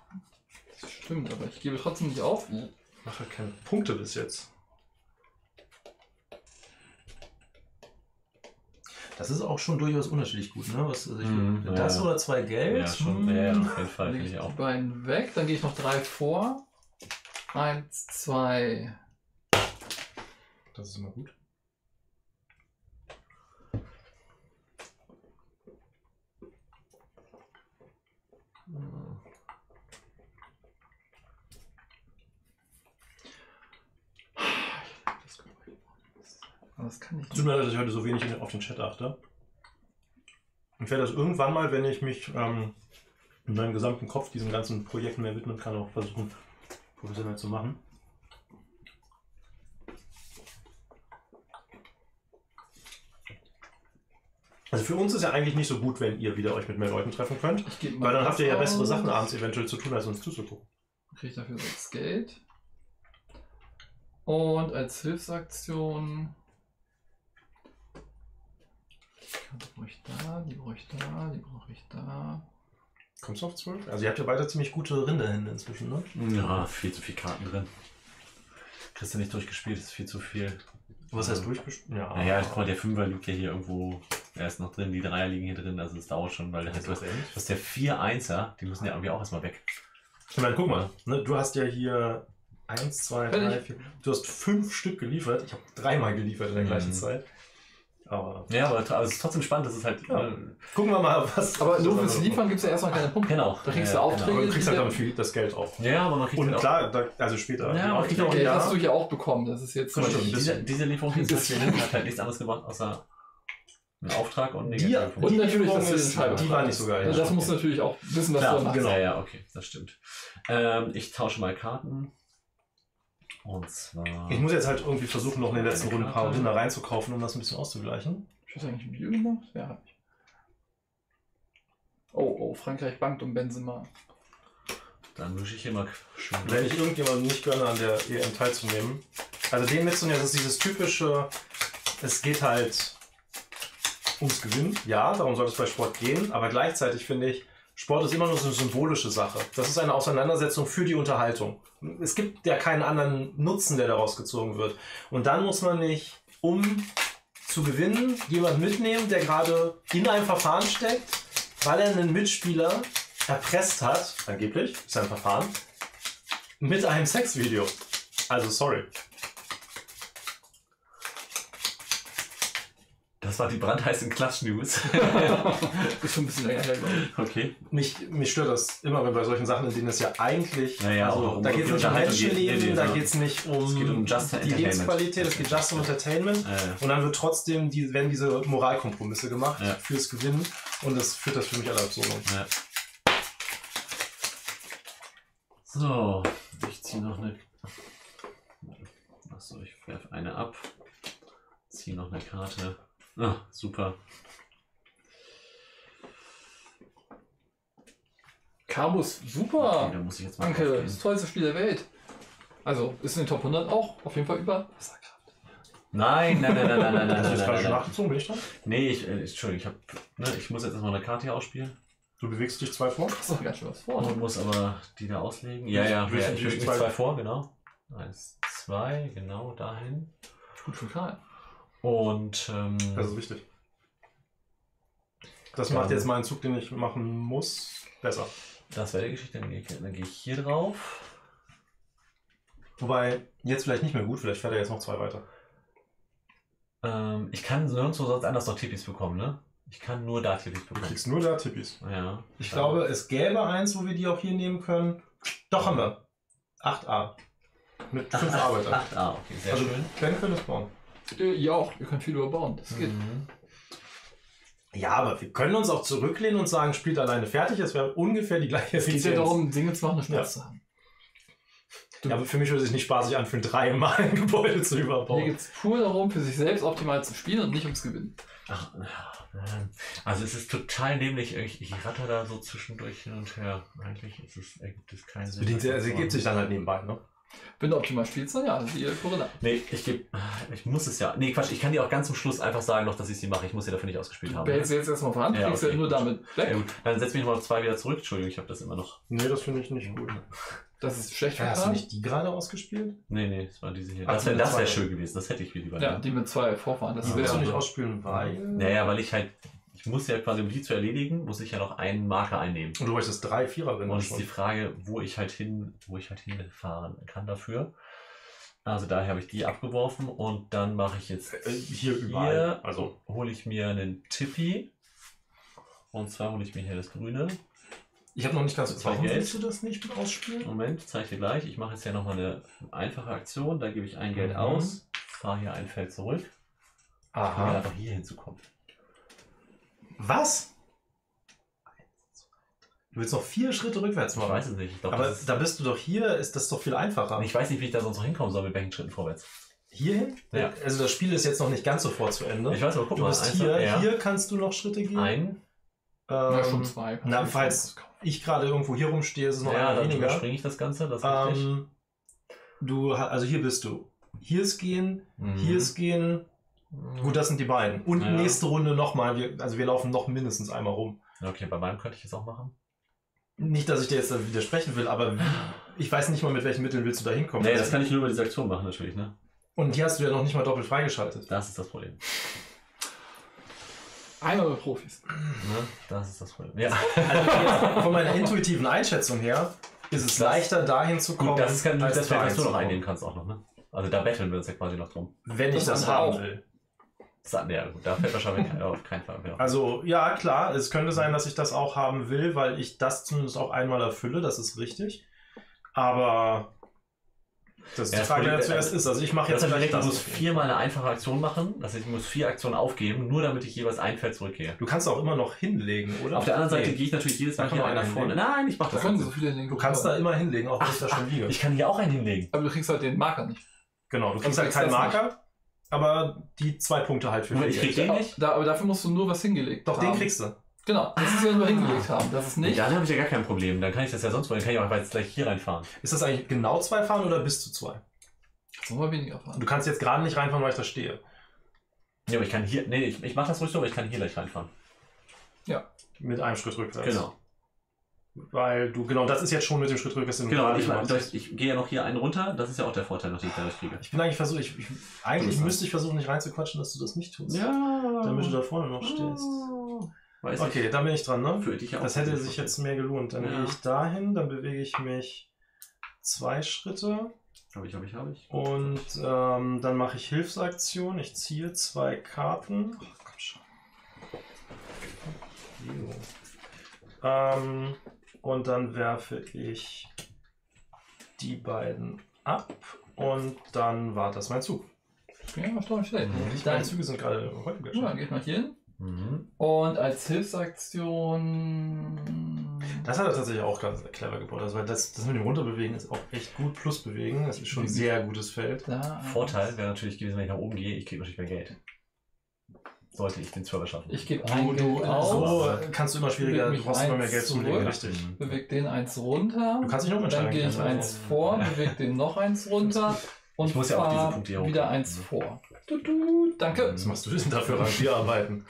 Das stimmt, aber ich gebe trotzdem nicht auf. Ich mache keine Punkte bis jetzt. Das ist auch schon durchaus unterschiedlich gut, ne? Was, also ich, Mhm, das ja. oder zwei Geld? Ja, schon. Hm. Ja, auf jeden Fall, ich ich auch. die beiden weg, dann gehe ich noch drei vor. Eins, zwei, Das ist immer gut. Das kann ich Tut mir leid, dass ich heute so wenig auf den Chat achte. Ich werde das irgendwann mal, wenn ich mich ähm, in meinem gesamten Kopf diesem ganzen Projekt mehr widmen kann, auch versuchen, professionell zu machen. Also für uns ist ja eigentlich nicht so gut, wenn ihr wieder euch mit mehr Leuten treffen könnt, weil dann habt ihr ja bessere. Sachen abends eventuell zu tun, als uns zuzugucken. Kriege ich dafür 6 Geld. Und als Hilfsaktion. Die Karte brauche ich da, die brauche ich da, die brauche ich da. Kommst du auf 12? Also ihr habt ja weiter ziemlich gute Rinderhände inzwischen, ne? Ja, viel zu viele Karten drin. Kriegst du nicht durchgespielt, ist viel zu viel. Was heißt durchgespielt? Ja. Naja, guck mal, der Fünfer liegt ja hier irgendwo. Er ist noch drin, die Dreier liegen hier drin, also es dauert schon, weil Das ähnlich. du hast der 4-1er, die müssen ja irgendwie auch erstmal weg. Ich meine, guck mal, ne, du hast ja hier 1, 2, Wenn 3, ich- 4. Du hast fünf Stück geliefert. Ich habe dreimal geliefert in der Mhm. gleichen Zeit. Aber Ja, aber also es ist trotzdem spannend, das ist halt. Ja. äh, gucken wir mal, was. Aber nur das fürs Liefern gibt es ja erstmal keine Punkte. Genau. Da kriegst Ja, du Aufträge. macht. Aber du kriegst halt die- dann viel das Geld auch. Ja, aber man kriegt Und halt auch- klar, da, also später. Ja, die aber Aufträge, kriegt Geld hast du ja. auch bekommen. Das ist jetzt Das stimmt, ein diese, diese Lieferung. Beispiel hat halt nichts anderes gemacht, außer einen Auftrag und Die, negative Punkte. Und natürlich, den ist- die war nicht so geil. Also das musst du natürlich auch wissen, was Klar, du machst. genau. Ja, ja, okay, das stimmt. Ähm, ich tausche mal Karten. Und zwar. Ich muss jetzt halt irgendwie versuchen, noch in den letzten Runden ein paar. Rinder reinzukaufen, um das ein bisschen auszugleichen. Ich hatte eigentlich ein Bier gemacht? Ja, hab ich. Oh, oh, Frankreich bankt um Benzema. Dann mische ich hier mal schön. Wenn ich irgendjemandem nicht gönne, an der EM teilzunehmen. Also den mitzunehmen, das ist dieses typische, es geht halt ums Gewinnen. Ja, darum soll es bei Sport gehen, aber gleichzeitig finde ich, Sport ist immer nur so eine symbolische Sache. Das ist eine Auseinandersetzung für die Unterhaltung. Es gibt ja keinen anderen Nutzen, der daraus gezogen wird. Und dann muss man nicht, um zu gewinnen, jemand mitnehmen, der gerade in einem Verfahren steckt, weil er einen Mitspieler erpresst hat, angeblich, ist ein Verfahren, mit einem Sexvideo. Also sorry. Das war die brandheißen Klatsch-News. ist schon ein bisschen länger her, okay. Mich, mich stört das immer bei solchen Sachen, in denen es ja eigentlich. Naja, also, um da geht es nicht um Menschenleben, nee, nee, da so. geht es nicht um, Es geht um Just die. Lebensqualität, es geht just um Entertainment. Äh, Und dann wird trotzdem, die, werden diese Moralkompromisse gemacht Ja. fürs Gewinnen. Und das führt das für mich alle Absurdum. ja. So, ich ziehe noch eine. Achso, ich werfe eine ab. Ziehe noch eine Karte. Ah, super. Okay, super. dann muss ich jetzt mal Danke, das tollste Spiel der Welt. Also, ist in den Top 100 auch auf jeden Fall über Wasserkraft. Nein, nein, nein, nein, nein, nein, nein, Hast du nein, jetzt nein, gerade nein, schon nein. nachgezogen, bin ich dran? Nee, ich, äh, Entschuldigung, ich, hab, ne, ich muss jetzt erstmal eine Karte hier ausspielen. Du bewegst dich zwei vor. Doch ganz schön was vor. Und muss aber die da auslegen. Ja, ja, ja du ich bewege mich zwei- zwei vor, genau. Eins, zwei, genau dahin. Gut für Karl. Und ähm, Das ist wichtig. Das macht jetzt mal einen Zug, den ich machen muss, besser. das wäre die Geschichte. Dann gehe ich, dann gehe ich hier drauf. Wobei, jetzt vielleicht nicht mehr gut, vielleicht fährt er jetzt noch zwei weiter. Ähm, ich kann nirgendwo sonst anders noch Tippis bekommen, ne? Ich kann nur da Tippis Du bekommen. kriegst nur da Tippis. Ja. Ich glaube, es gäbe eins, wo wir die auch hier nehmen können. Doch, haben wir. 8a. Mit 5 Arbeitern. 8a, okay, sehr Also, schön. Ben können es bauen. Äh, Ihr auch, ihr könnt viel überbauen. Das geht. Mhm. Ja, aber wir können uns auch zurücklehnen und sagen, spielt alleine fertig. Es wäre ungefähr die gleiche Es geht ja Effizienz. darum, Dinge zu machen Spaß Ja. zu haben. Ja, aber für mich würde es sich nicht spaßig anfühlen, dreimal ein Gebäude zu Hier überbauen. geht es pur darum, für sich selbst optimal zu spielen und nicht ums Gewinnen. Ach, ja, also es ist total nämlich, ich, ich ratter da so zwischendurch hin und her. Eigentlich ist es, ergibt es keinen Sinn. Bedingt, also ergibt sich dann halt nebenbei, ne? Wenn du optimal spielst, dann ja, das ist die Corinna. Nee, ich gebe, ich muss es ja. Nee, Quatsch, ich kann dir auch ganz zum Schluss einfach sagen noch, dass ich sie mache. Ich muss sie dafür nicht ausgespielt Du haben. behältst sie jetzt erstmal vorhanden, Ja, kriegst okay, ja nur gut. damit weg. Ja, gut, dann setz mich nochmal auf zwei wieder zurück. Entschuldigung, ich habe das immer noch. Nee, das finde ich nicht gut. Das ist schlecht für Hast du nicht die gerade ausgespielt? Nee, nee, das war diese hier. Ach, das wäre wär schön gewesen. Das hätte ich mir lieber. Ja, die mit zwei Vorfahren. Das willst du ja nicht ausspielen, weil. Naja, weil ich halt, ich muss ja quasi, um die zu erledigen, muss ich ja noch einen Marker einnehmen. Und du möchtest drei Viererinnen Und es ist die. Frage, wo ich halt hin, wo ich halt hinfahren kann dafür. Also daher habe ich die abgeworfen und dann mache ich jetzt Äh, hier überall. Also, hole ich mir einen Tippi. Und zwar hole ich mir hier das Grüne. ich habe noch nicht ganz. Zwei Warum Geld. du das nicht mit ausspielen? Moment, zeige ich dir gleich. Ich mache jetzt ja nochmal eine einfache Aktion. Da gebe ich ein Geld Mhm. aus, fahre hier ein Feld zurück. Um Aha. einfach hier hinzukommen. Was? Du willst noch vier Schritte rückwärts Ich machen. weiß es nicht. Ich, glaub, Aber da bist du doch hier, ist das doch viel einfacher. ich weiß nicht, wie ich da sonst noch hinkommen soll, mit welchen Schritten vorwärts. Hierhin? Ja. Also das Spiel ist jetzt noch nicht ganz sofort zu Ende. Ich weiß aber, guck du mal. bist hier, ja. hier kannst du noch Schritte gehen. Ein. Ja, Ähm, schon zwei. na, falls ich gerade irgendwo hier rumstehe, ist es noch Ja, einer dann weniger. überspringe ich das Ganze. Das. Ähm, du, also hier bist du. Hier ist gehen, Mhm. hier ist gehen. Gut, das sind die beiden. Und Ja. nächste Runde nochmal. Wir, also wir laufen noch mindestens einmal rum. Okay, bei meinem könnte ich es auch machen. Nicht, dass ich dir jetzt da widersprechen will, aber ich weiß nicht mal, mit welchen Mitteln willst du da hinkommen. Nee, Also- das kann ich nur über diese Aktion machen, natürlich, ne? Und die hast du ja noch nicht mal doppelt freigeschaltet. Das ist das Problem. Einmal mit Profis. Ne? Das ist das Problem. Ja. Also von meiner intuitiven Einschätzung her ist es Das- leichter dahin zu kommen, Gut, das ist kein als das was du noch einnehmen kannst auch noch, ne? Also da betteln wir uns ja quasi noch drum. Wenn ich Das das haben will. Ja, gut, da fällt wahrscheinlich auf keinen Fall mehr. Also ja, klar, es könnte sein, dass ich das auch haben will, weil ich das zumindest auch einmal erfülle, das ist richtig. Aber das ist Ja, die Frage, da zuerst ist. Also ich mache Jetzt vielleicht ich muss viermal eine einfache Aktion machen. Das heißt, ich muss vier Aktionen aufgeben, nur damit ich jeweils ein Feld zurückgehe. Du kannst auch immer noch hinlegen, oder? Auf der anderen Seite Nee. gehe ich natürlich jedes Mal Da hier einen vorne. Nein, ich mach Da das Ganze. so viele hinlegen. Du kannst da immer hinlegen, auch wenn ich da schon liege. Ich kann hier auch einen hinlegen. Aber du kriegst halt den Marker nicht. genau, du kriegst halt keinen Marker, aber die zwei Punkte halt für ich krieg den nicht. Da, aber dafür musst du nur was hingelegt Doch, haben. den kriegst du. Genau, das ist ja nur hingelegt haben. Das ist nicht. Dann habe ich ja gar kein Problem. Dann kann ich das ja sonst wo. Dann kann ich auch jetzt gleich hier reinfahren. Ist das eigentlich genau zwei fahren oder bis zu zwei? Sollen wir weniger fahren? Du kannst jetzt gerade nicht reinfahren, weil ich da stehe. Ja, aber ich kann hier. Nee, ich, ich mache das ruhig so, aber ich kann hier gleich reinfahren. Mit einem Schritt rückwärts. Genau. Weil du, genau, das ist jetzt schon mit dem Schritt rückwärts. den du Genau, ich, ich, ich gehe ja noch hier einen runter. Das ist ja auch der Vorteil, noch, den ich dadurch kriege. Ich bin eigentlich versucht, ich, ich, eigentlich müsste ich versuchen, nicht reinzuquatschen, dass du das nicht tust. Ja. Damit du da vorne noch stehst. Weiß Okay, da bin ich dran, ne? Für dich auch. Das hätte sich jetzt mehr gelohnt. Dann Ja. gehe ich dahin, dann bewege ich mich zwei Schritte Habe ich, habe ich, habe ich. und ähm, dann mache ich Hilfsaktion. Ich ziehe zwei Karten. Ach, komm schon. Jo. Ähm, und dann werfe ich die beiden ab und dann war das mein Zug. Ja, erstaunlich schnell. Mhm. Meine Dann, Züge sind gerade heute ja, dann gehe ich mal hier hin. Mhm. Und als Hilfsaktion. Das hat er tatsächlich auch ganz clever gebaut. Also, weil das, das mit dem Runterbewegen ist auch echt gut. Plus bewegen, das ist schon ein sehr gutes Feld. Da, Vorteil wäre natürlich gewesen, wenn ich nach oben gehe, ich kriege natürlich mehr Geld. Sollte ich den Zwölfer schaffen. Ich gebe Du, ein du, Geld aus, so kannst du immer schwieriger, Beweg du brauchst immer mehr Geld zurück. Legen, richtig. Bewege den eins runter. Du kannst dich Dann entscheiden. gehe ich eins vor, bewege den noch eins runter und Ich muss ja auch diese Punkte hier wieder eins ne? vor. Du, du, danke. Was machst du denn dafür Rangierarbeiten?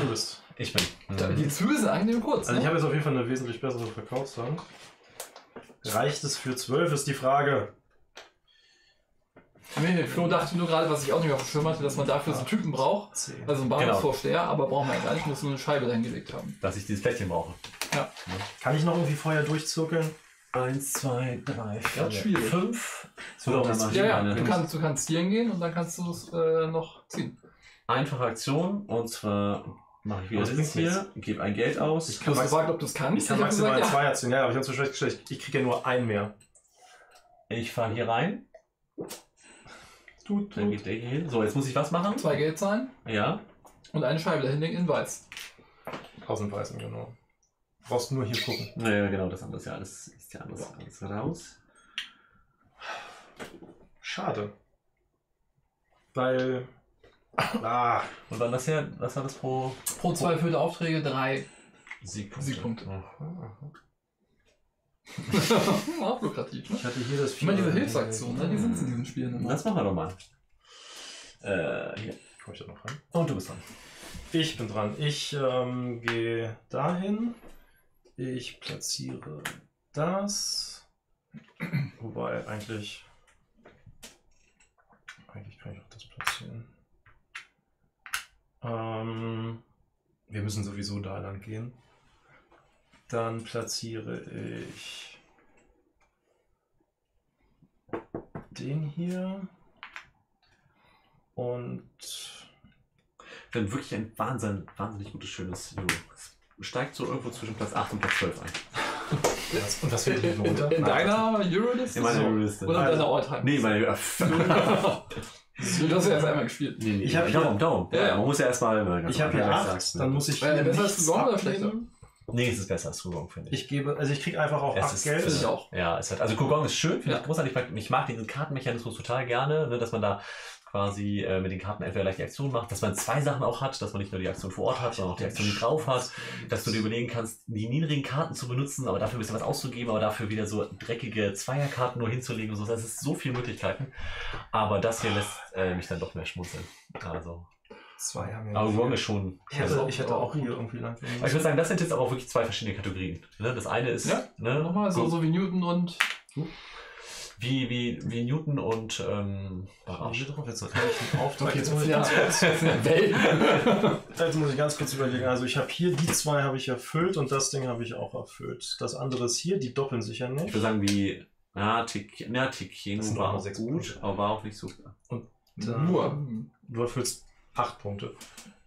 Du bist. Ich bin. Mhm. Die Züge sind angenehm kurz. Also ne? ich habe jetzt auf jeden Fall eine wesentlich bessere Verkaufshand. Reicht es für 12, ist die Frage. Nee, Flo dachte nur gerade, was ich auch nicht auf dem Schirm hatte, dass man dafür so einen Typen braucht. 10. Also einen Genau. Bahnhofsvorsteher, aber brauchen wir ja gar nicht, muss nur eine Scheibe dahingelegt haben. Dass ich dieses Plättchen brauche. Kann ich noch irgendwie vorher durchzirkeln? Eins, zwei, drei, vier, schwierig. fünf. Das wird auch dann nicht mach ich Ja, ja, du kannst, du kannst hier hingehen und dann kannst du es äh, noch ziehen. Einfache Aktion und zwar mache ich wieder Aber das das hier, gebe ein Geld aus. Ich Du hast gefragt, ob du es kannst. Ich kann maximal gesagt, ja. zwei erzielen. Ja, aber ich habe zum Beispiel gesagt, ich kriege ja nur ein mehr. Ich fahre hier rein, Tut, dann geht der hier hin. So, jetzt muss ich was machen? Zwei Geld zahlen Ja. und eine Scheibe dahinlegen in weiß. Außenpreisen, genau. Brauchst nur hier gucken. Ja, genau, das andere ist ja alles, ist ja alles, alles raus. Schade. Weil. Ah, Und dann das hier, was war das pro Pro zwei erfüllte Aufträge drei Siegpunkte? Siegpunkte. Ja. Auch lukrativ, ne? ich hatte hier das Immer diese Vierer- Hilfsaktionen, ne? die sind in diesen Spielen immer. Das machen wir doch mal. Äh, hier. Komm ich da noch ran? Und du bist dran. Ich bin dran. Ich ähm, gehe dahin. Ich platziere das. Wobei eigentlich. Eigentlich kann ich auch das platzieren. Ähm, wir müssen sowieso da lang gehen. Dann platziere ich den hier. Und Dann wirklich ein Wahnsinn, wahnsinnig gutes, schönes. Es steigt so irgendwo zwischen Platz 8 und Platz 12 ein. das, und das fällt hinten runter. In deiner Euroliste? In meiner. Euroliste. Oder in deiner Alltime? Nee, meine. Du hast ja erst einmal gespielt. Nee, nee, Ich hab darum, hier- darum. Ja, ja. Man muss ja erstmal. Ich habe hier 8, dann muss ich Äh, hier besser nichts als Gong oder schlechter? Nee, es ist besser als Kugong, finde ich. Ich gebe, also ich kriege einfach auch Es 8 ist- Geld. Finde ich auch. Ja, es hat, also Kugong ist schön, finde Ja. ich großartig. Ich mag- Ich mag diesen Kartenmechanismus total gerne, ne, dass man da quasi äh, mit den Karten entweder gleich die Aktion macht, dass man zwei Sachen auch hat, dass man nicht nur die Aktion vor Ort hat, sondern auch die Aktion, die drauf hat, dass du dir überlegen kannst, die niedrigen Karten zu benutzen, aber dafür ein bisschen was auszugeben, aber dafür wieder so dreckige Zweierkarten nur hinzulegen und so. Das ist so viele Möglichkeiten. Aber das hier lässt äh, mich dann doch mehr schmunzeln. Also, Zwei haben aber wir. Ist schon. Ich hätte, ich hätte auch hier irgendwie lang. Ich würde sagen, das sind jetzt aber auch wirklich zwei verschiedene Kategorien. Ne? Das eine ist Ja, ne, Nochmal so, so wie Newton und. wie, wie, wie Newton und ähm, Warte Barrage. drauf, jetzt ich. Okay, Jetzt jetzt muss, ich ja. ganz kurz, jetzt muss ich ganz kurz überlegen. Also ich habe hier die zwei habe ich erfüllt und das Ding habe ich auch erfüllt. Das andere ist hier, die doppeln sich ja Ich nicht. würde sagen, wie. Na, Tick, na, Tickchen Das sind war auch auch gut, Punkte. aber war auch nicht super. Dann- Nur. Du erfüllst 8 Punkte.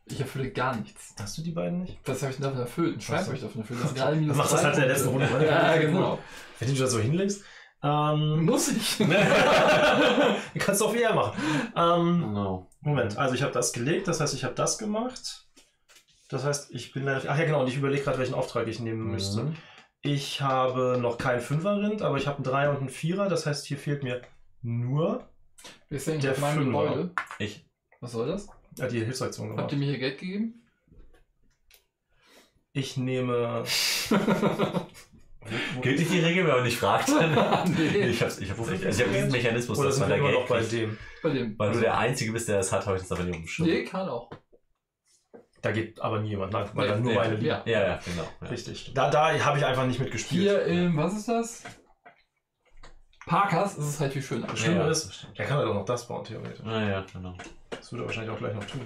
Ich erfülle gar nichts. Hast du die beiden nicht? Das habe ich davon erfüllt. Ein so. habe ich davon erfüllt. Das sind gerade minus Du machst das halt in der letzten. Runde? Ja, genau. Wenn du das so hinlegst. Ähm, Muss ich. du kannst doch eher machen. Ähm, Genau. Moment, also ich habe das gelegt, das heißt, ich habe das gemacht. Das heißt, ich bin da. Ach ja, genau, und ich überlege gerade, welchen Auftrag ich nehmen müsste. Mhm. Ich habe noch keinen Fünfer-Rind, aber ich habe einen Dreier und einen Vierer. Das heißt, hier fehlt mir nur Wir sind Der Fünfer. Gebäude. Ich. Was soll das? Äh, die Hilfsaktion Habt gemacht. ihr mir hier Geld gegeben? Ich nehme. Gilt nicht die Regel, wenn man nicht fragt? nee. ich habe ich hab, ich hab diesen Mechanismus, Oder dass sind man da immer Geld noch bei dem? Bei dem. Weil du der Einzige bist, der es hat, habe ich das aber nicht Schirm. Nee, Karl auch. Da geht aber nie jemand lang, weil Nee, dann nur nee, meine ja. Ja, ja, genau. Ja. Richtig. Da, da habe ich einfach nicht mitgespielt. Hier im, was ist das? Parkers ist es halt viel schöner. Das Schlimme Ja, ja, ist, das stimmt. er kann halt auch noch das bauen, theoretisch. Ah, ja, genau. Das würde er wahrscheinlich auch gleich noch tun.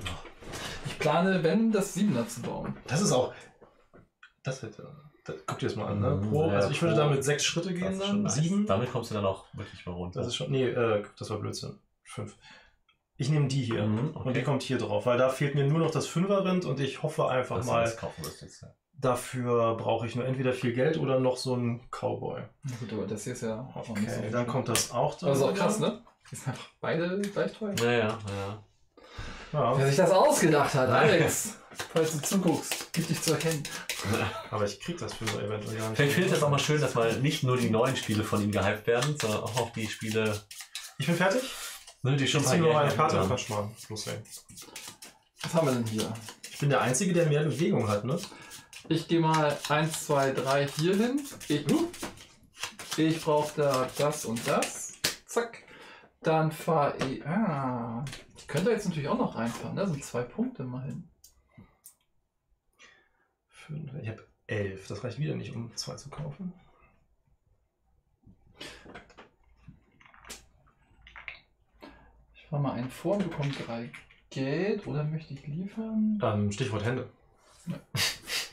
Ich plane, wenn, das Siebener zu bauen. Das ist auch. Das hätte. Das, guck dir das mal an, ne? Mhm, Pro, ja, also ich würde pro- damit sechs Schritte Das gehen ist schon dann. nice. Sieben. Damit kommst du dann auch wirklich mal runter. Das ist schon. Nee, äh, das war Blödsinn. Fünf. Ich nehme die hier. Mhm, Und die kommt hier drauf, weil da fehlt mir nur noch das Fünferrind und ich hoffe einfach was du mal, das kaufen wirst jetzt. Ja. dafür brauche ich nur entweder viel Geld oder noch so einen Cowboy. Na gut, aber das hier ist ja auch nicht so Okay, viel. dann kommt das auch drin. Also auch krass, ne? Die sind einfach beide gleich teuer. Ja, ja, ja. Ja, Wer sich das ausgedacht hat, Alex, falls du zuguckst, gib dich zu erkennen. aber ich krieg das Fünfer eventuell gar nicht. Vielleicht finde ich das auch mal schön, dass mal nicht nur die neuen Spiele von ihm gehypt werden, sondern auch die Spiele, Ich bin fertig. ne, die schon Ich ziehe nur meine Karte verschmarrn. Loslegen. Was haben wir denn hier? Ich bin der Einzige, der mehr Bewegung hat, ne? Ich gehe mal 1, 2, 3 hier hin. Ich, ich brauche da das und das. Zack. Dann fahre ich. Ah. Ich könnte jetzt natürlich auch noch reinfahren. Da sind zwei Punkte immerhin. Fünf. Ich habe elf. Das reicht wieder nicht, um zwei zu kaufen. Ich fahre mal einen vor und bekomme drei Geld. Oder möchte ich liefern? Ähm, Stichwort Hände.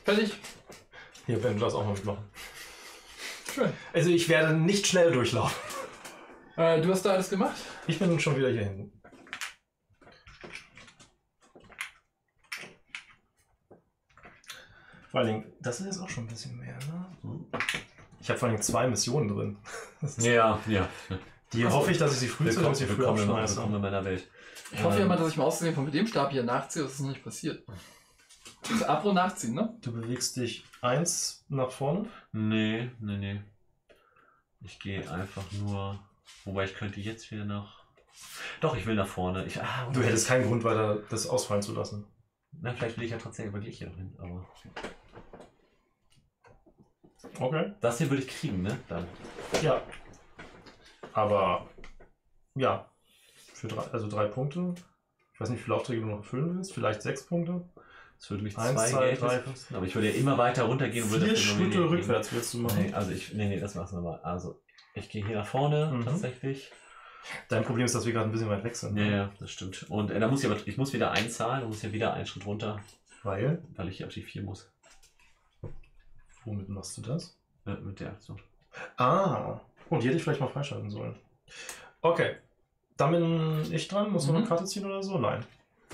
Fertig. Hier, wenn du das auch mal mitmachen. Schön. Also ich werde nicht schnell durchlaufen. Äh, du hast da alles gemacht? Ich bin schon wieder hier hinten. Vor allen Dingen, das ist jetzt auch schon ein bisschen mehr, ne? Ich habe vor allem zwei Missionen drin. Ja, ja. Die hoffe ich, dass ich sie früh zu sie früh abschmeiße. willkommen in meiner Welt. Ich hoffe ja Ähm, mal, dass ich mal auszusehen von dem Stab hier nachziehe. Das ist noch nicht passiert. Also Abro nachziehen, ne? Du bewegst dich eins nach vorne. Nee, nee, nee. Ich gehe einfach nur. Wobei ich könnte jetzt wieder nach. Doch, ich will nach vorne. Ich, ah, Du hättest keinen Grund weiter, das ausfallen zu lassen. Na, vielleicht will ich ja trotzdem überlege hier noch hin. Aber Okay. das hier würde ich kriegen, ne? Dann. Ja. Aber ja. Für drei, also drei Punkte. Ich weiß nicht, wie viele Aufträge du noch erfüllen willst. Vielleicht sechs Punkte. Das würde mich Eins, zwei zwei, Geld drei. kosten. Aber ich würde ja immer weiter runtergehen und würde Vier Schritte rückwärts willst du machen. Nee, also ich. Nee, nee, das machst du nochmal. Also, ich gehe hier nach vorne Mhm. tatsächlich. Dein Problem ist, dass wir gerade ein bisschen weit weg sind. Ja, ja, das stimmt. Und äh, da muss ich aber, ich muss wieder einzahlen muss ja wieder einen Schritt runter, Weil, weil ich hier auf die 4 muss. Womit machst du das? Äh, mit der Aktion. Ah. Und die hätte ich vielleicht mal freischalten sollen. Okay. Dann bin ich dran. Muss man Mhm. eine Karte ziehen oder so? Nein.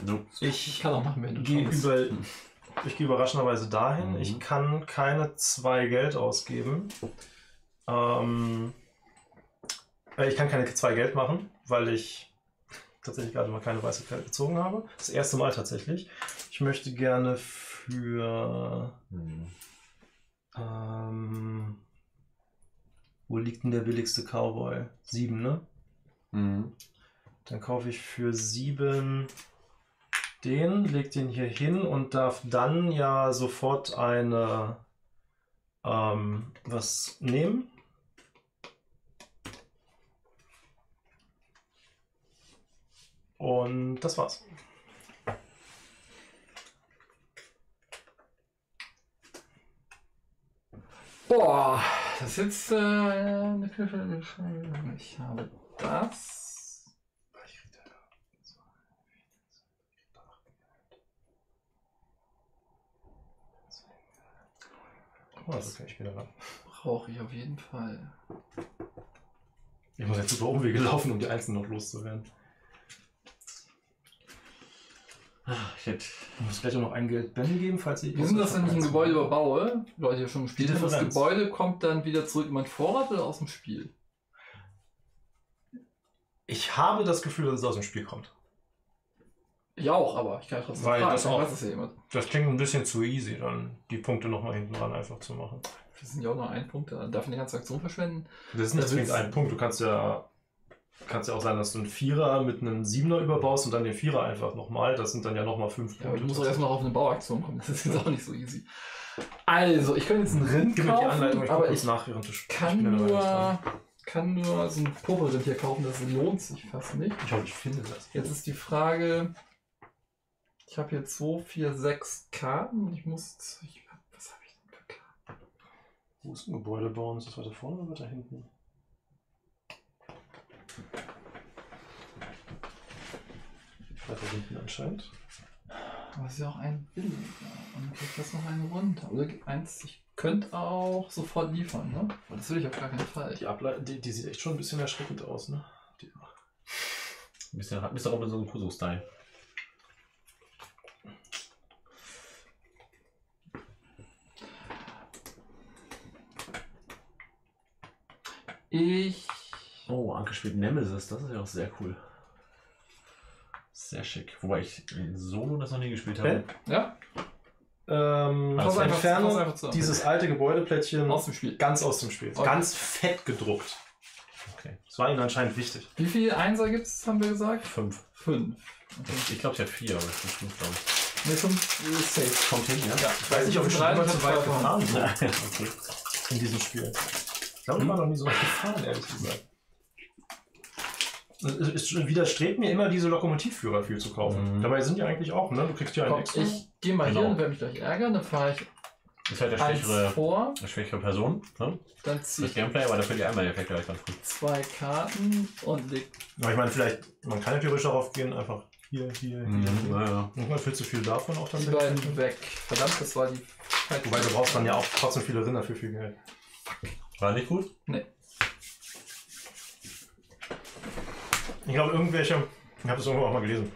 Nope. Ich Ich kann auch machen, wenn du gehe über, ich gehe überraschenderweise dahin. Mhm. Ich kann keine zwei Geld ausgeben. Ähm, äh, ich kann keine zwei Geld machen, weil ich tatsächlich gerade mal keine weiße Karte gezogen habe. Das erste Mal tatsächlich. Ich möchte gerne für. Hm. Ähm, wo liegt denn der billigste Cowboy? Sieben, ne? Mhm. Dann kaufe ich für sieben den, leg den hier hin und darf dann ja sofort eine ähm, was nehmen. Und das war's. Boah, das ist jetzt äh. Ich habe das. Oh, das kann ich wieder. Brauche ich auf jeden Fall. Ich muss jetzt über Umwege laufen, um die Einzelnen noch loszuwerden. Ah, Ich hätte. Muss gleich auch noch ein Geld Ben geben, falls ich. Sind das, wenn ich ein Gebäude überbaue? Leute, hier schon im Spiel. Die Das. Gebäude kommt dann wieder zurück in mein Vorrat oder aus dem Spiel? Ich habe das Gefühl, dass es aus dem Spiel kommt. Ich auch, aber ich kann trotzdem Weil fragen. das vielleicht auch- weiß jemand. Das klingt ein bisschen zu easy, dann die Punkte nochmal hinten dran einfach zu machen. Wir sind ja auch nur ein Punkt, da darf ich eine ganze Aktion verschwenden. Das ist nicht Das zwingend ein Punkt. Du kannst ja, kannst ja auch sein, dass du einen Vierer mit einem Siebener überbaust und dann den Vierer einfach nochmal. Das sind dann ja nochmal fünf Ja, aber Punkte. du musst auch erst noch auf eine Bauaktion kommen. Das ist jetzt auch nicht so easy. Also, ich könnte jetzt einen Rind Gib mir die kaufen, Anleitung, ich aber ich nach, während du kann ich ja nur, kann nur so ein Purpelrind hier kaufen. Das lohnt sich fast nicht. Ich hoffe, ich finde das. Jetzt ist die Frage, ich habe hier 2, 4, 6 Karten und ich muss, ich, was habe ich denn für Karten? Wo ist ein Gebäude bauen? Ist das weiter vorne oder weiter hinten? Weiter hinten anscheinend. Aber es ist ja auch ein billiger. Und ich das noch einen runter. Oder eins, ich könnte auch sofort liefern, ne? Aber das will ich auf gar keinen Fall. Die, Ablei die, die sieht echt schon ein bisschen erschreckend aus, ne? Die, Ein bisschen, ein bisschen Robinson Crusoe-Style. Ich. Oh, Anke spielt Nemesis, das ist ja auch sehr cool. Sehr schick. Wobei ich in Solo das noch nie gespielt habe. Ja, ähm, Also entferne pass einfach zu. dieses alte Gebäudeplättchen aus dem Spiel. ganz aus dem Spiel. Okay. Ganz fett gedruckt. Okay. Das war ihnen anscheinend wichtig. Wie viele Einser gibt es, haben wir gesagt? Fünf. Fünf. Okay. Ich glaube, sie hat vier, aber ich bin fünf, glaube ich. Ne, fünf ist safe. Kommt hin, ja? Ja, Ich weiß nicht, ob ich schon drei, immer ich zu hab weit zwei gefahren bin okay. in diesem Spiel. Ich glaube, ich war noch nie so weit gefahren, ehrlich gesagt. Es es widerstrebt mir immer, diese Lokomotivführer viel zu kaufen. Mhm. Dabei sind die eigentlich auch, ne? Du kriegst ja einen Komm, extra. ich gehe mal Genau. hier und werde mich gleich ärgern. Dann fahre ich Das ist halt der eins schwächere, vor, der schwächere Person. Ne? dann ziehe Das ich Gameplay, aber dafür die Einmal-Effekte gleich ganz gut. zwei Karten und leg Aber ich meine, vielleicht, man kann ja theoretisch darauf gehen, einfach hier, hier, hier. hier. Naja. Manchmal viel zu viel davon auch die tatsächlich. beiden weg. Verdammt, das war die. Wobei du brauchst dann ja auch trotzdem viele Rinder für viel Geld. War nicht gut? Ich glaube, irgendwelche, ich habe das irgendwo auch mal gelesen,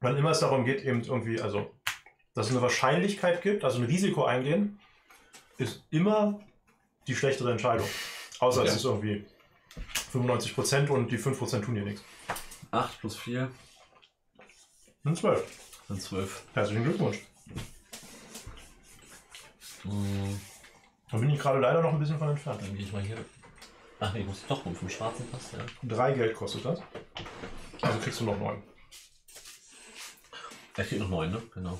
wann immer es darum geht, eben irgendwie, also, dass es eine Wahrscheinlichkeit gibt, also ein Risiko eingehen, ist immer die schlechtere Entscheidung. Außer es Ja. ist irgendwie 95% und die 5% tun dir nichts. 8 plus 4 Sind 12. sind 12. Herzlichen Glückwunsch. Hm, Da bin ich gerade leider noch ein bisschen von entfernt. dann gehe ich mal hier. Ach nee, ich muss doch rum vom schwarzen Pass, ja. Drei Geld kostet das. Also kriegst du noch neun. Er kriegt noch 9, ne? Genau.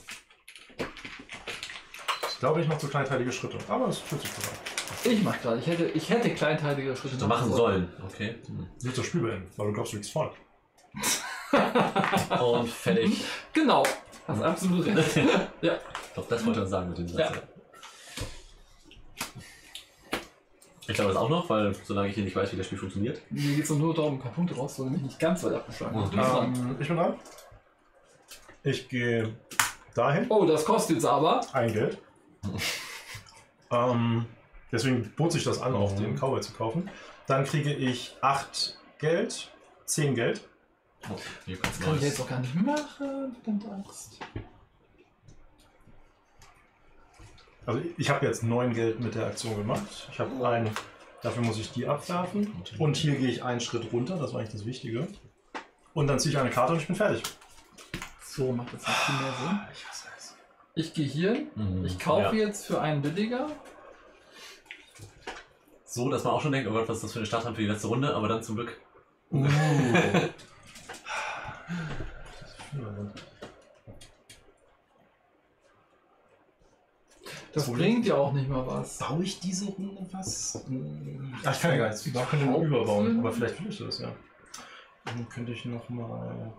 Das glaube ich noch zu kleinteilige Schritte. Aber es fühlt sich gut an. Ich mach gerade. Ich hätte, ich hätte kleinteilige Schritte So machen sollen. Okay. Hm. Du willst das Spiel beenden, weil du glaubst, du liegst vorne. Und fertig. Genau. Hast absolut recht. ja. Ich glaube, das wollte er sagen mit dem Satz. Ja. ja. Ich glaube das auch noch, weil solange ich hier nicht weiß, wie das Spiel funktioniert. Mir geht es nur darum, ein paar Punkte rauszuholen, nämlich nicht ganz weit abgeschlagen. Mhm. Bist dran. Ähm, ich bin dran. Ich gehe dahin. Oh, das kostet jetzt aber. Ein Geld. ähm, deswegen bot sich das an, auch Mhm. den Cowboy zu kaufen. Dann kriege ich 8 Geld 10 Geld. Oh, Das kann ich jetzt auch gar nicht machen. Verdammte Axt. Also ich habe jetzt 9 Geld mit der Aktion gemacht. Ich habe einen, dafür muss ich die abwerfen. Und hier gehe ich einen Schritt runter, das war eigentlich das Wichtige. Und dann ziehe ich eine Karte und ich bin fertig. So macht das nicht viel mehr Sinn. Ich hasse es. Ich gehe hier. Mhm. Ich kaufe Ja. jetzt für einen billiger. So, dass man auch schon denkt, oh Gott, was ist das für eine Starthand für die letzte Runde, aber dann zum Glück. Uh. Das So. bringt ja auch nicht mal was. Baue ich diese Runde was? Ach, ich kann ja gar nichts. Ich könnte nur überbauen. Aber vielleicht will ich das, ja. Dann könnte ich noch mal.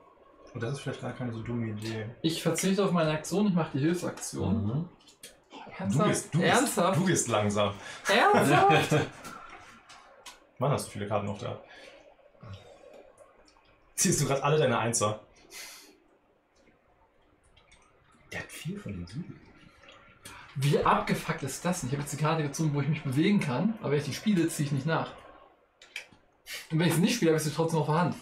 Und das ist vielleicht gar keine so dumme Idee. Ich verzichte auf meine Aktion, ich mache die Hilfsaktion. Mhm. Ernsthaft? Du bist, du, Ernsthaft? du bist langsam. Ernsthaft? Wann hast du viele Karten noch da? Ziehst du gerade alle deine Einser? Der hat viel von den Süden. Wie abgefuckt ist das denn? Ich habe jetzt die Karte gezogen, wo ich mich bewegen kann, aber wenn ich die spiele, ziehe ich nicht nach. Und wenn ich sie nicht spiele, habe ich sie trotzdem auf der Hand.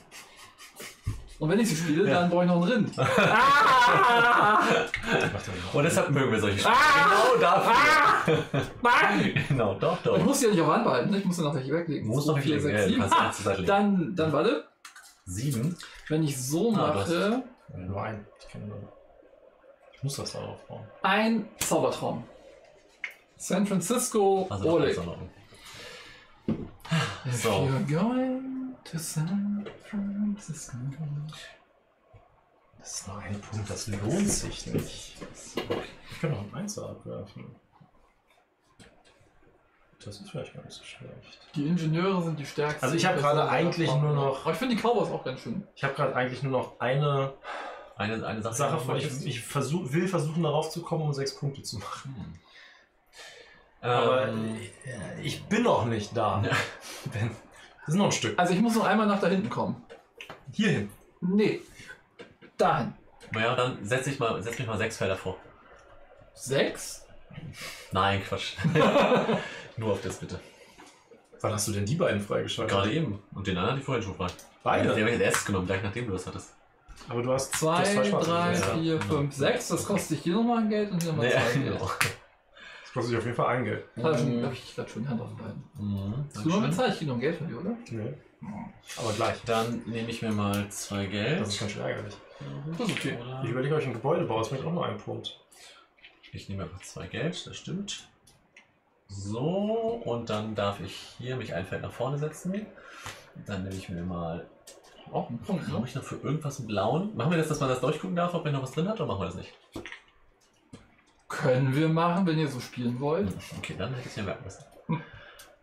Und wenn ich sie spiele, Ja. dann brauche ich noch einen Rind. ah! Und deshalb mögen wir solche Spiele. Ah! Genau dafür. Nein! genau, doch, Ich doch. muss die ja nicht auf der Hand behalten, ne? ich muss dann noch welche weglegen. So, noch vier, viel sechs, Geld. Du sieben. kannst Ah, eins zur Seite legen. Dann, dann warte. Sieben. Wenn ich so Ah, hast- mache, Nur ein. Ich, kann nur. Ich muss das darauf bauen. ein Zaubertraum. San Francisco, Also noch Ole. eins noch. If So. you're going to San Francisco. Das ist nur ein Punkt, das lohnt sich nicht. Ich kann noch einen Einser abwerfen. Das ist vielleicht gar nicht so schlecht. Die Ingenieure sind die stärksten. Also ich habe gerade eigentlich nur noch- Aber ich finde die Cowboys auch ganz schön. Ich habe gerade eigentlich nur noch eine Eine, eine Sache. Sache die vor. Ich, ich versuch, will versuchen, darauf zu kommen, um sechs Punkte zu machen. Hm. Aber Ähm, äh, ich bin noch nicht da. Ja. Das ist noch ein Stück. Also ich muss noch einmal nach da hinten kommen. Hierhin. Nee. Dahin. naja, dann setz, ich mal, setz mich mal sechs Felder vor. Sechs? Nein, Quatsch. Nur auf das bitte. Wann hast du denn die beiden freigeschaltet? Gerade eben. Und den anderen, die vorhin schon frei. Beide. Den habe ich als erstes genommen, gleich nachdem du das hattest. Aber du hast du Zwei, hast schwarze drei, Geld. ja. vier, Ja. fünf, sechs. Das kostet dich hier nochmal ein Geld und hier nochmal Nee, zwei Geld. genau. Das kostet dich auf jeden Fall ein Geld. Das habe ich gerade schon die Hand auf beiden. Mhm, Hast du? Ich krieg noch ein Geld von dir, oder? Nee. Aber gleich. Dann nehme ich mir mal zwei Geld. Das ist ganz schön ärgerlich. Das ist okay. Oder Ich überlege, ob ich ein Gebäude baue. Das bringt auch nur einen Punkt. Ich nehme einfach zwei Geld, das stimmt. So, und dann darf ich hier mich ein Feld nach vorne setzen. Dann nehme ich mir mal, Auch ein Punkt, habe ne? ich noch für irgendwas einen blauen? Machen wir das, dass man das durchgucken darf, ob er noch was drin hat, oder machen wir das nicht? Können wir machen, wenn ihr so spielen wollt. Okay, dann hätte ich es ja merken müssen.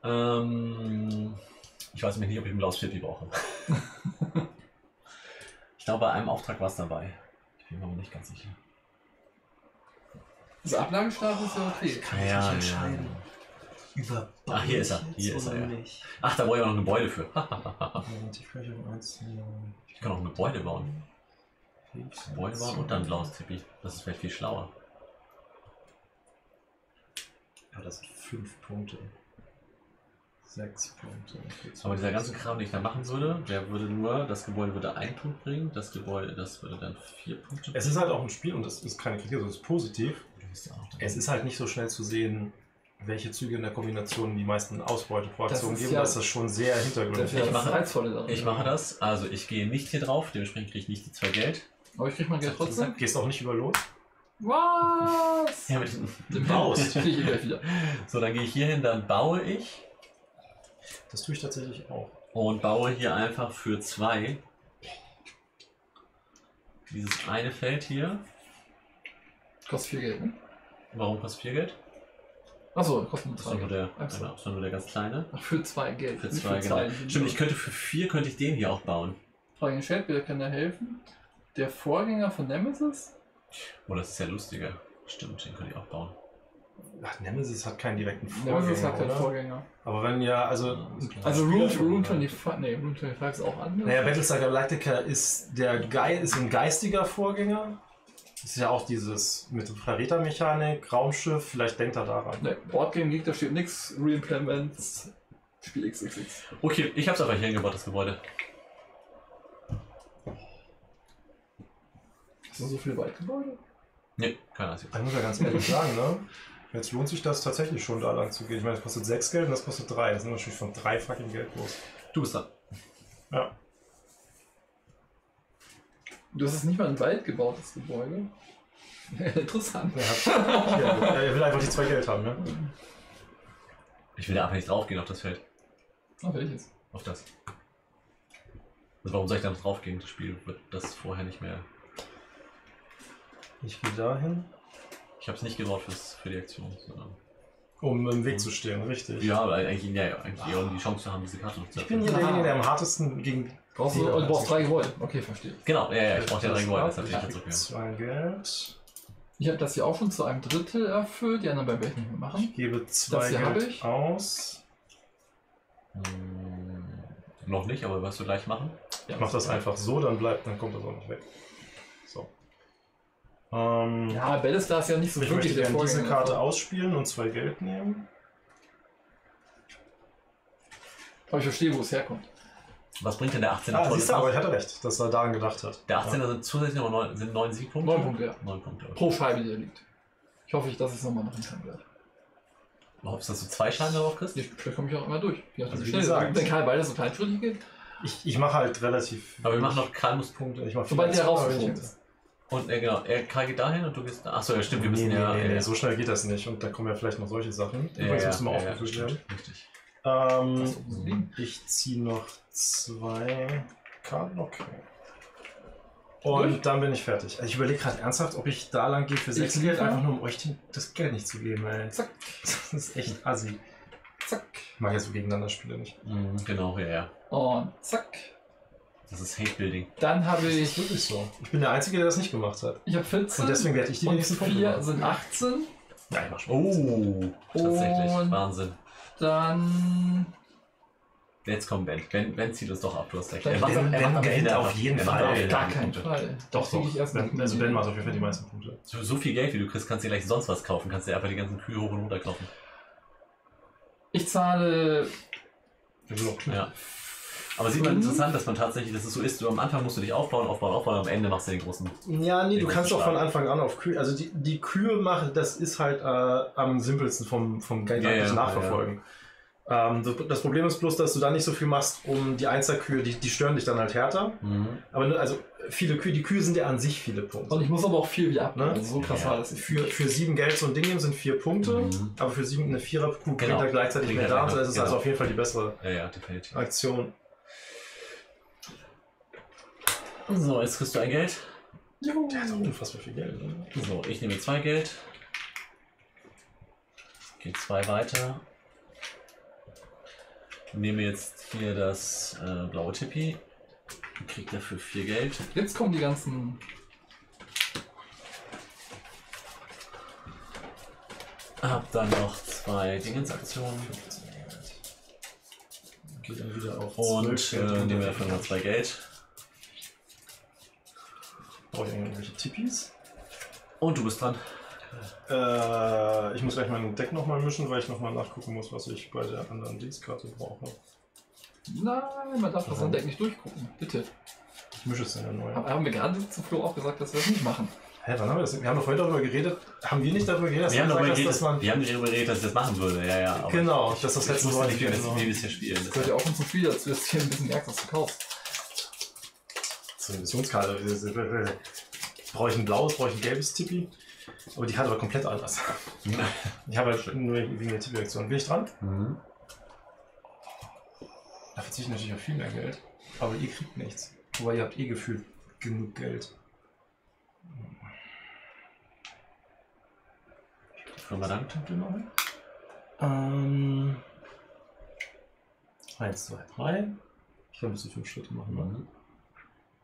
Ähm, ich weiß nämlich nicht, ob ich ein blaues Viertel brauche. ich glaube, bei einem Auftrag war es dabei. Ich bin mir aber nicht ganz sicher. Das Ablagestapel ist ja okay. kann Ja, ja. Über Ach, hier ist er. Hier ist er, ja. Ach, da brauche ich auch noch ein Gebäude für. ich kann auch ein Gebäude bauen. Gebäude bauen und dann ein blaues Tippi. Das ist vielleicht viel schlauer. Ja, das sind fünf Punkte. Sechs Punkte. Aber dieser ganze Kram, den ich da machen würde, der würde nur, das Gebäude würde einen Punkt bringen, das Gebäude, das würde dann vier Punkte Es ist halt auch ein Spiel und das ist keine Kritik, also es ist positiv. Es ist halt nicht so schnell zu sehen, welche Züge in der Kombination die meisten Ausbeute pro Das geben. ja- das ist schon sehr hintergründig. Ich mache-. Ich mache das, also ich gehe nicht hier drauf, dementsprechend kriege ich nicht die zwei Geld. Aber ich krieg mein Geld trotzdem. Gehst auch nicht über Lohn? Was? Ja, mit Den Baust. So, dann gehe ich hier hin, dann baue ich Das tue ich tatsächlich auch. und baue hier einfach für zwei dieses eine Feld hier. Kostet viel Geld, ne? Warum kostet vier Geld? Achso, kostet nur Das ist nur zwei. der, genau, das ist nur der ganz kleine. Ach, für zwei Geld. Für zwei, genau. Ingenieure. Stimmt, ich könnte für vier könnte ich den hier auch bauen. Frage gestellt, wer kann da helfen? Der Vorgänger von Nemesis? Oh, das ist ja lustiger. Stimmt, den könnte ich auch bauen. Ach, Nemesis hat keinen direkten Vorgänger, Nemesis hat keinen? Vorgänger. Aber wenn ja, also... Also Room, von- Room 25, nee, Room 25 ist auch anders. Naja, Battlestar Galactica ist der Gei ist ein geistiger Vorgänger. Das ist ja auch dieses mit Verrätermechanik, Raumschiff, vielleicht denkt er daran. Ne, Boardgame liegt, da steht nichts, Reimplements, Spiel XXX. Okay, ich hab's aber hier hingebaut, das Gebäude. Ist das so viel Waldgebäude? Ne, keine Ahnung. Ich muss ja ganz ehrlich sagen, ne? Jetzt lohnt sich das tatsächlich schon, da lang zu gehen. Ich meine, das kostet 6 Geld und das kostet 3. Das sind natürlich schon 3 fucking Geld los. Du bist da. Ja. Du hast es nicht mal ein Wald gebaut, das Gebäude. Interessant. Er, hat, ja, er will einfach die 2 Geld haben, ne? Ich will da einfach nicht draufgehen auf das Feld. Ah, welches? Auf das. Also warum soll ich da noch draufgehen? Das Spiel wird das vorher nicht mehr. Ich gehe dahin, Ich habe es nicht gebaut fürs, für die Aktion. Sondern um im Weg zu stehen, richtig. ja, aber eigentlich, ja, eigentlich eher um die Chance zu haben, diese Karte noch zu Ich bin derjenige, der am hartesten gegen. Brauchst du, du brauchst drei Gebäude. Okay, verstehe. Genau, ja, ja, ich brauche ja drei Gebäude, Das das ab. habe ich jetzt okay. Zwei Geld. Ich habe das hier auch schon zu einem Drittel erfüllt, die anderen beiden werde ich nicht mehr machen. Ich gebe zwei Geld ich. aus. Hm, noch nicht, aber wirst du gleich machen? Ja, Ich mach das einfach so, dann bleibt, dann kommt das auch noch weg. So. Ähm, Ja, Battlestar ist ja nicht so ich wirklich möchte der gerne diese Karte davon. ausspielen und zwei Geld nehmen. Aber ich verstehe, wo es herkommt. Was bringt denn der 18er Ah, siehst du, aber ich hatte recht, dass er daran gedacht hat. Der 18er sind zusätzlich noch neun, sind neun Siegpunkte? Neun Punkte, ja. Neun Punkte. Okay. Pro Scheibe, die da liegt. Ich hoffe, dass ich es nochmal machen kann. Du hoffst, dass du zwei Scheine darauf kriegst? Ich, vielleicht komme ich auch immer durch. Nachdem, Also wie gesagt. Wenn Karl beide so kleinschrittig geht. Ich, ich mache halt relativ. Aber wir machen noch Kalmuspunkte. Ich mach Sobald der ich- ist. Und äh, genau, er Kai geht dahin und du gehst da. Achso, ja, stimmt, wir müssen nee, ja. nee, nee, äh, nee, so schnell geht das nicht. Und da kommen ja vielleicht noch solche Sachen. ja, Übrigens ja, müssen wir ja, ja, aufgefüllt stimmt, werden. Richtig. Ähm, ich ziehe noch zwei Karten. Okay. Und Durch? dann bin ich fertig. Ich überlege gerade ernsthaft, ob ich da lang gehe für sechs Ich Geld, einfach nur um euch den, das Geld nicht zu geben, ey. Zack, Das ist echt assi. zack. Ich mag ja so gegeneinander Spiele nicht. Mhm, genau, ja, ja. Und zack. Das ist Hate Building. Dann habe Das ist ich. wirklich so. Ich bin der Einzige, der das nicht gemacht hat. Ich habe 14. Und deswegen werde ich die wenigsten Punkte 4 machen. sind 18. Ja, ich mach schon. Oh, tatsächlich. Und- Wahnsinn. Dann. Jetzt kommt Ben. Ben, ben zieht uns doch ab, du hast recht. Ben- Er macht- Ben- er Ben macht am gewinnt auf jeden Fall. Auf Gar die keinen Punkte. Fall. Doch, doch. ich erst Ben, also Ben macht auf jeden Fall die meisten Punkte. So, so viel Geld wie du kriegst, kannst du dir gleich sonst was kaufen. Kannst dir einfach die ganzen Kühe hoch und runter kaufen. Ich zahle. Ja. Aber sieht man interessant, dass man tatsächlich, dass es so ist, du am Anfang musst du dich aufbauen, aufbauen, aufbauen, am Ende machst du den großen. Ja, nee, du kannst doch von. Anfang an auf Kühe, also die, die Kühe machen, das ist halt äh, am simpelsten vom, vom gedanklichen Ja, ja, Nachverfolgen. Ähm, das, das Problem ist bloß, dass du da nicht so viel machst, um die Einzelkühe, die, die stören dich dann halt härter. Mhm. Aber ne, also viele Kühe, die Kühe sind ja an sich viele Punkte. Und ich muss aber auch viel wieder abnehmen. Ne? Also so krass Ja. war das. Für, für sieben Geld so ein Ding nehmen sind vier Punkte, Mhm. aber für sieben eine Vierer-Kuh Genau. er gleichzeitig mehr da. gleich Das noch, ist also genau. auf jeden Fall die bessere Ja, ja, definitiv. Aktion. So, jetzt kriegst du ein Geld. Juhu. Der hat auch unfassbar viel Geld. Ne? So, ich nehme zwei Geld. Geht zwei weiter. Nehme jetzt hier das äh, blaue Tippi. Kriegt dafür vier Geld. Jetzt kommen die ganzen. Hab dann noch zwei Dingensaktionen. Geht dann wieder auf Und 12 äh, nehmen wir dafür noch zwei Geld. Brauche ich irgendwelche Tippis? Und du bist dran. Äh, ich muss gleich mein Deck nochmal mischen, weil ich nochmal nachgucken muss, was ich bei der anderen Dienstkarte brauche. Nein, man darf das an Deck nicht durchgucken. Bitte. Ich mische es in der neuen. Haben wir gerade zu Flo auch gesagt, dass wir das nicht machen? Hä, wann haben wir das? Wir haben doch heute darüber geredet. Haben wir nicht darüber geredet, dass Wir haben darüber geredet, dass man. wir haben darüber geredet, dass ich das machen würde. Ja, ja. aber Genau, dass das Ich letzte Mal nicht, genau. das- wie wir es hier spielen. Das gehört ja auch schon zum Spiel dazu, dass du hier ein bisschen merkst, was du kaufst. Zur Missionskarte. Brauche ich ein blaues, brauche ich ein gelbes Tippi. Aber die Karte war komplett anders. Ich habe halt nur wegen der Tippi-Aktion. Bin ich dran? Mhm. Da verzichte ich natürlich auf viel mehr Geld. Aber ihr kriegt nichts. Wobei ihr habt eh gefühlt genug Geld. Vielen Dank. Punkte noch? Ähm. 1, 2, 3. Ich kann bis zu 5 Schritte machen. Ne? Mhm.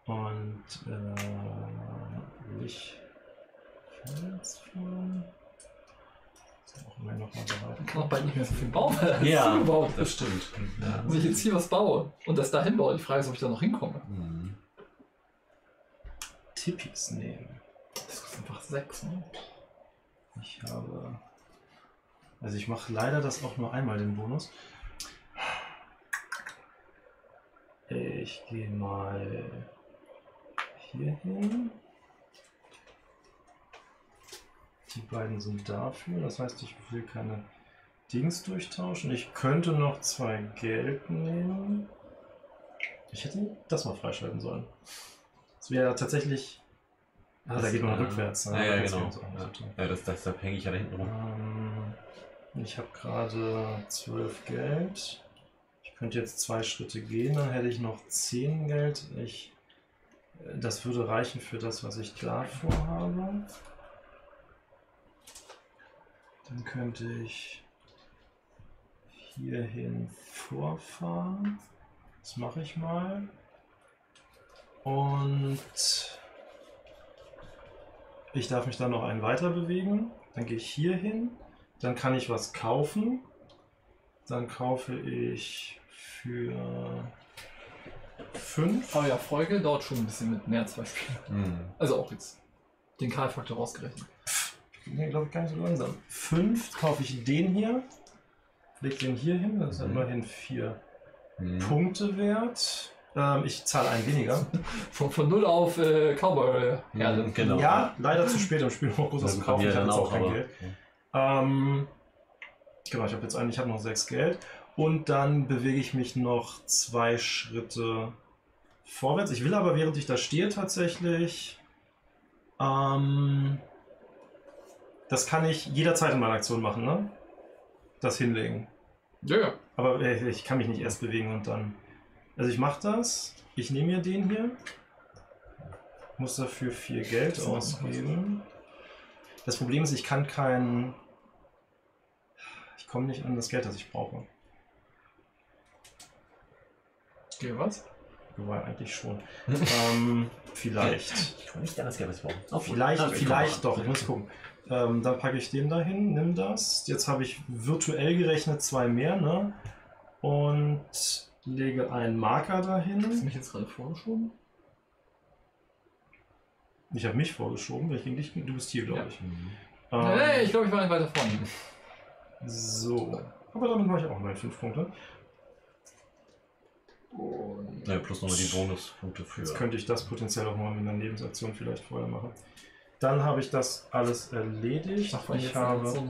Und äh, ich bereit. Man kann auch bald nicht mehr so viel bauen, weil alles Ja, zugebaut das ist. stimmt. Ja. Wenn ich jetzt hier was baue und das dahin baue, die Frage ist, ob ich da noch hinkomme. Mhm. Tippis nehmen. Das kostet einfach sechs, ne? Ich habe. Also ich mache leider das auch nur einmal den Bonus. Ich gehe mal hier hin. Beiden sind dafür. Das heißt, ich will keine Dings durchtauschen. Ich könnte noch zwei Geld nehmen. Ich hätte das mal freischalten sollen. Das wäre tatsächlich. Ah, da geht man äh, rückwärts. ne? Ja, ja, genau. Ja, ja das, das, da hänge ich ja da hinten rum. Ähm, ich habe gerade 12 Geld. Ich könnte jetzt zwei Schritte gehen, dann hätte ich noch 10 Geld. Ich, äh, das würde reichen für das, was ich da vorhabe. Dann könnte ich hierhin vorfahren. Das mache ich mal. Und ich darf mich dann noch einen weiter bewegen. Dann gehe ich hier hin. Dann kann ich was kaufen. Dann kaufe ich für 5. Aber ja, Folge dauert schon ein bisschen mit mehr als zwei Spielen. Hm. Also auch jetzt den K-Faktor rausgerechnet. Nee, glaube ich gar nicht so langsam. 5 kaufe ich den hier. Leg den hier hin. Das ist Mhm. immerhin 4 Hm. Punkte wert. Ähm, ich zahle einen weniger. Von, von null auf äh, Cowboy. Ja, Hm, genau. Ja, leider zu spät im Spiel, um groß was Das zu kommt kaufen. ja Ich habe dann jetzt auch kein aber. Geld. Ähm, genau, ich habe jetzt einen, ich habe noch sechs Geld. Und dann bewege ich mich noch zwei Schritte vorwärts. Ich will aber, während ich da stehe, tatsächlich. Ähm, das kann ich jederzeit in meiner Aktion machen, ne? Das hinlegen. ja, ja. Aber äh, ich kann mich nicht erst bewegen und dann. Also ich mache das. Ich nehme mir den hier. Muss dafür viel Geld Das ausgeben. Das Problem ist, ich kann kein. Ich komme nicht an das Geld, das ich brauche. Geh was? Wobei eigentlich schon. ähm, vielleicht. Ich tue nicht anders, was ich brauche. Vielleicht, vielleicht doch. Ich muss gucken. Ähm, dann packe ich den dahin, nimm das. Jetzt habe ich virtuell gerechnet zwei mehr, ne? Und lege einen Marker Hast du dahin. mich jetzt gerade vorgeschoben? Ich habe mich vorgeschoben, weil ich gegen dich. Du bist hier, glaube Ja. ich. Mhm. Ähm, nee, ich glaube, ich war nicht weiter vorne. So. Aber damit mache ich auch mal fünf Punkte. Und Ja, plus nochmal die Bonuspunkte für. Jetzt könnte ich das potenziell auch mal mit einer Lebensaktion vielleicht vorher machen. Dann habe ich das alles erledigt. Ach, weil ich jetzt habe so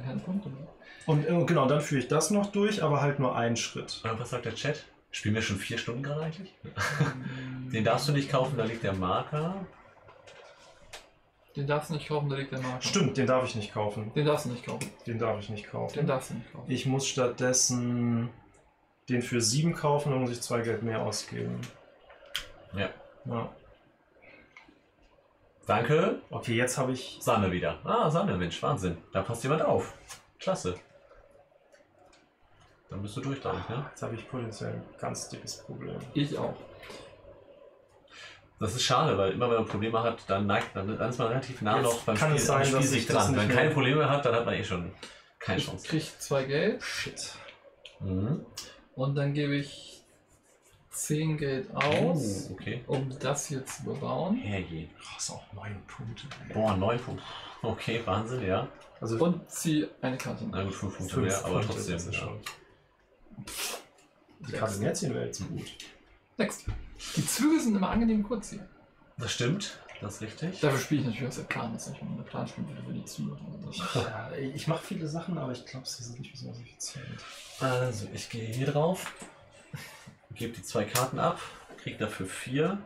und äh, genau, dann führe ich das noch durch, aber halt nur einen Schritt. Äh, Was sagt der Chat? Spielen wir schon vier Stunden gerade eigentlich? Den darfst du nicht kaufen, da liegt der Marker. Den darfst du nicht kaufen, da liegt der Marker. Stimmt, den darf ich nicht kaufen. Den darfst du nicht kaufen. Den darf ich nicht kaufen. Den darfst du nicht kaufen. Ich muss stattdessen den für sieben kaufen, dann muss ich zwei Geld mehr ausgeben. Ja. Ja. Danke. Okay, jetzt habe ich. Sanne wieder. Ah, Sanne, Mensch, Wahnsinn. Da passt jemand auf. Klasse. Dann bist du durch, glaube ich, ne? Jetzt habe ich potenziell ein ganz dickes Problem. Ich auch. Das ist schade, weil immer wenn man Probleme hat, dann neigt dann, dann ist man relativ nah Jetzt noch beim kann Spiel, es sein, Spiel dass sich ich das dran. Wenn mehr- keine Probleme hat, dann hat man eh schon keine Ich Chance. krieg zwei Geld Shit. Mhm. und dann gebe ich 10 Geld aus, Oh, okay. um das hier zu bebauen. Herrje. Oh, ist auch neun Punkte. Boah, neun Punkte. Okay, Wahnsinn, ja. Also Und ziehe eine Karte. Na gut, fünf Punkte fünf mehr, aber trotzdem. Ja. schon. Die Karte mehr ziehen wäre jetzt gut. Next. Die Züge sind immer angenehm kurz hier. Das stimmt, das ist richtig. Dafür spiele ich natürlich aus der Plan, dass ich mit einem Plan spielen würde für die Züge. Ja, ich mache viele Sachen, aber ich glaube, sie sind nicht besonders effizient. Also, ich gehe hier drauf, gebe die zwei Karten ab, kriege dafür vier,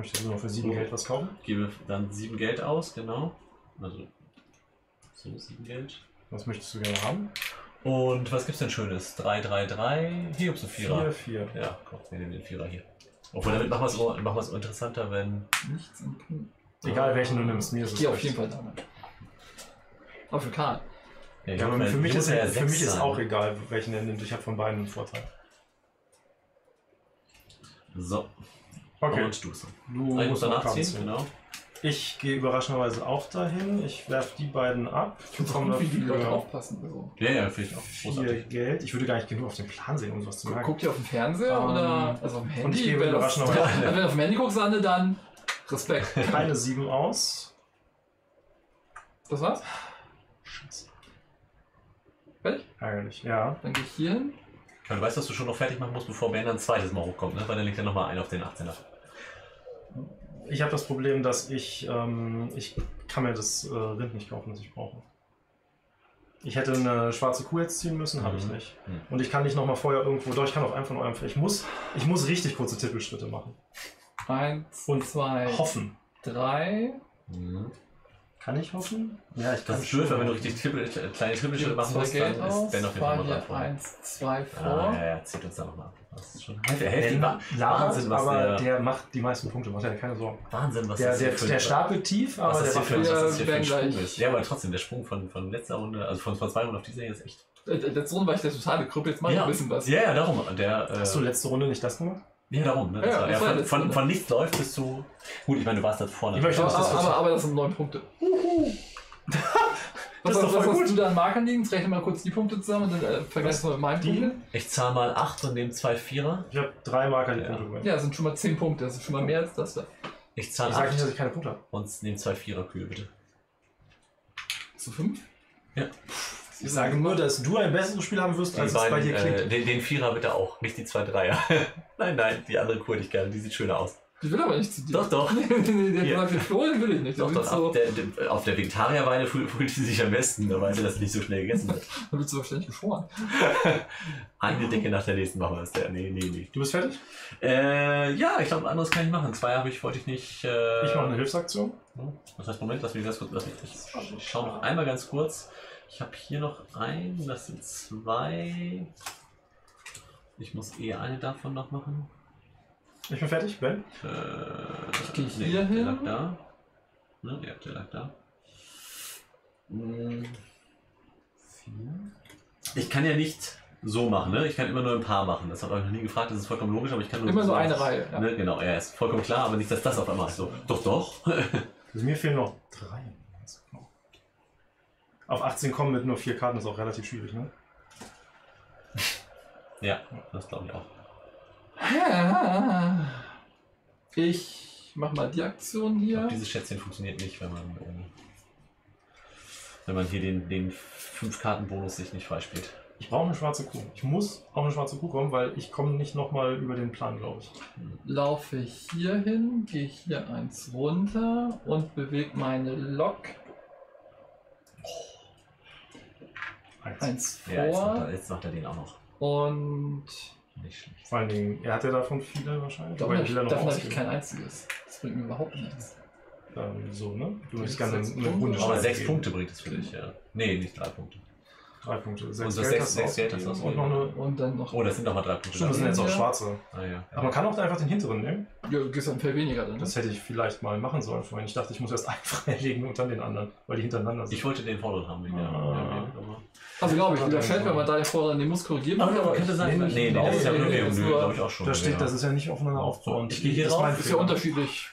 Möchtest du noch für sieben. Geld was kaufen? gebe dann sieben Geld aus, genau. Also, so sieben Geld. Was möchtest du gerne haben? Und was gibt's denn Schönes? 3, 3, 3. Hier gibt's einen Vierer. Vier, vier. Ja, komm, wir nehmen den Vierer hier. Obwohl, damit machen wir es interessanter, wenn. Nichts im. Egal welchen du nimmst, mir ist Ich es gehe auf jeden Fall damit. Aber für Karl. Ja, Ja, aber für mich, ist, ja für mich ist auch egal, welchen er nimmt. Ich habe von beiden einen Vorteil. So, Okay, und du. du ich muss musst noch danach ziehen, ziehen. genau. Ich gehe überraschenderweise auch dahin. Ich werfe die beiden ab. Ich bekomme wie die Leute dafür aufpassen. Also. Ja, ja, finde ich auch vier großartig. Geld. Ich würde gar nicht genug auf den Plan sehen, um sowas zu sagen. Guckt ihr auf dem Fernseher Ähm, oder also auf dem Handy? und ich gebe Wenn das- überraschenderweise- Wenn du auf dem Handy guckst, Anne, dann Respekt. Keine sieben aus. Das war's? Ärgerlich, ja. Dann gehe ich hier hin. Ja, du weißt, dass du schon noch fertig machen musst, bevor Ben dann ein zweites Mal hochkommt, ne? Weil dann liegt ja nochmal ein auf den 18er. ich habe das Problem, dass ich, ähm, ich kann mir das äh, Rind nicht kaufen, das ich brauche. Ich hätte eine schwarze Kuh jetzt ziehen müssen, habe ich Mhm. nicht. Mhm. Und ich kann nicht nochmal vorher irgendwo, doch ich kann auf einen von eurem, ich muss, ich muss richtig kurze Tippelschritte machen. Eins, Und zwei, Hoffen. drei. Mhm. Kann ich hoffen? Ja, ich Das ist blöd, weil wenn du richtig Triple, kleine Trippelschritte machen musst, dann Geld ist aus. Ben auf jeden Fahr Fall hier noch davon. eins, zwei vor. Ah, ja, ja, zieht uns da nochmal ab. Das ist schon Hälfte, Hälfte, Wahnsinn, was aber der, der, macht die meisten Punkte, macht ja keine Sorgen. Wahnsinn, was Der, das der, für der stapelt tief, was aber das der für, was das hier für ein Sprung ist. Ja, aber trotzdem, der Sprung von, von letzter Runde, also von, von zwei Runden auf diese hier ist echt. Äh, Letzte Runde war ich der totale Krüppel, jetzt mach ich ja. ein bisschen was. Ja, ja, darum. Der, äh, Hast du letzte Runde nicht das gemacht? Ja, darum. Ne? Ja, Das das ja, von, von, Runde. von nichts läuft bis zu. Gut, ich meine, du warst da vorne. Ich möchte- Aber, das aber, aber das sind neun Punkte. Das Was, ist doch was voll hast gut. du da an Markern liegen? Jetzt rechne mal kurz die Punkte zusammen und dann äh, vergleichst du mal mit meinen Die? Punkten. Ich zahle mal 8 und nehme zwei Vierer. Ich habe drei Marker die Ja. Punkte gemacht. Ja, das sind schon mal zehn Punkte. Das ist schon mal mehr als das da. Ich zahle Ich sage nicht, dass 8 ich keine Punkte habe. und nehme zwei Vierer Kühe, bitte. Zu fünf? Ja. Ich sage nur, dass du ein besseres Spiel haben wirst, als es bei beiden, dir klingt. äh, den, den Vierer bitte auch, nicht die zwei Dreier. nein, nein, die andere hätte ich gerne, die sieht schöner aus. Ich will aber nicht zu dir. Doch, doch. nee, nee, der Hier. für Florian will ich nicht. Doch, doch, so, ab der, der, auf der Vegetarierweide fühl- fühlt sie sich am besten, da weiß er, dass sie nicht so schnell gegessen hat. da wird so wahrscheinlich geschworen. Eine Decke nach der nächsten machen wir das. Der, nee, nee, nee. Du bist fertig? Äh, ja, ich glaube, anderes kann ich machen. Zwei habe ich, wollte ich nicht. Äh, Ich mache eine Hilfsaktion. Das heißt, Moment, lass mich ganz kurz. Lass mich, ich, ich schaue noch einmal ganz kurz. Ich habe hier noch einen, das sind zwei. Ich muss eh eine davon noch machen. Ich bin fertig, Ben. Äh, Ich gehe nee, hier der hin. lag da. Ne, ja, der lag da. Hm, vier. Ich kann ja nicht so machen, ne? Ich kann immer nur ein Paar machen. Das habe ich noch nie gefragt, das ist vollkommen logisch, aber ich kann nur Immer so eine Reihe. Ja. Ne, genau, ja, ist vollkommen klar, aber nicht, dass das auf einmal ist. So, doch, doch. Also mir fehlen noch drei. Auf 18 kommen mit nur vier Karten ist auch relativ schwierig, ne? ja, das glaube ich auch. Ich mach mal die Aktion Ich hier. glaube, dieses Schätzchen funktioniert nicht, wenn man, ähm, wenn man hier den, den 5-Karten-Bonus sich nicht freispielt. Ich brauche eine schwarze Kuh. Ich muss auf eine schwarze Kuh kommen, weil ich komme nicht nochmal über den Plan, glaube ich. Laufe hier hin, gehe hier eins runter und bewege meine Lok Eins. eins Ja, jetzt macht, vor er, jetzt macht er den auch noch. und Nicht schlecht. Vor allen Dingen, er hat ja davon viele wahrscheinlich. davon aber habe will er ich, noch davon hab ich kein einziges. Das bringt mir überhaupt nichts. Ähm, so, ne? Du möchtest gerne eine. Runde Aber sechs. Punkte bringt es für dich, ja. Nee, nicht drei Punkte. Drei Punkte. Sechs Und das Geld sechs- sechs Geld hast du Und noch eine. Und dann noch. Oh, das sind nochmal drei Punkte. Stimmt, das sind jetzt auch Ja. schwarze. Ah, ja. Aber man kann auch einfach den hinteren nehmen. Ja, du gehst ein Fell weniger dann. Ne? Das hätte ich vielleicht mal machen sollen vorhin. Ich dachte, ich muss erst einen freilegen und dann den anderen, weil die hintereinander sind. Ich wollte den vorderen haben wegen der. Ah. der- Also glaube ich, Ja, der dann- wenn man da den Vorder den muss korrigieren. Aber aber könnte sein. nee, Nee, nee, nee, das ist ja nee, nur nur- glaube ich auch schon. da steht, ja. das ist ja nicht aufeinander aufbauend. Ich gehe hier Das ist rauf, mein ist ja unterschiedlich.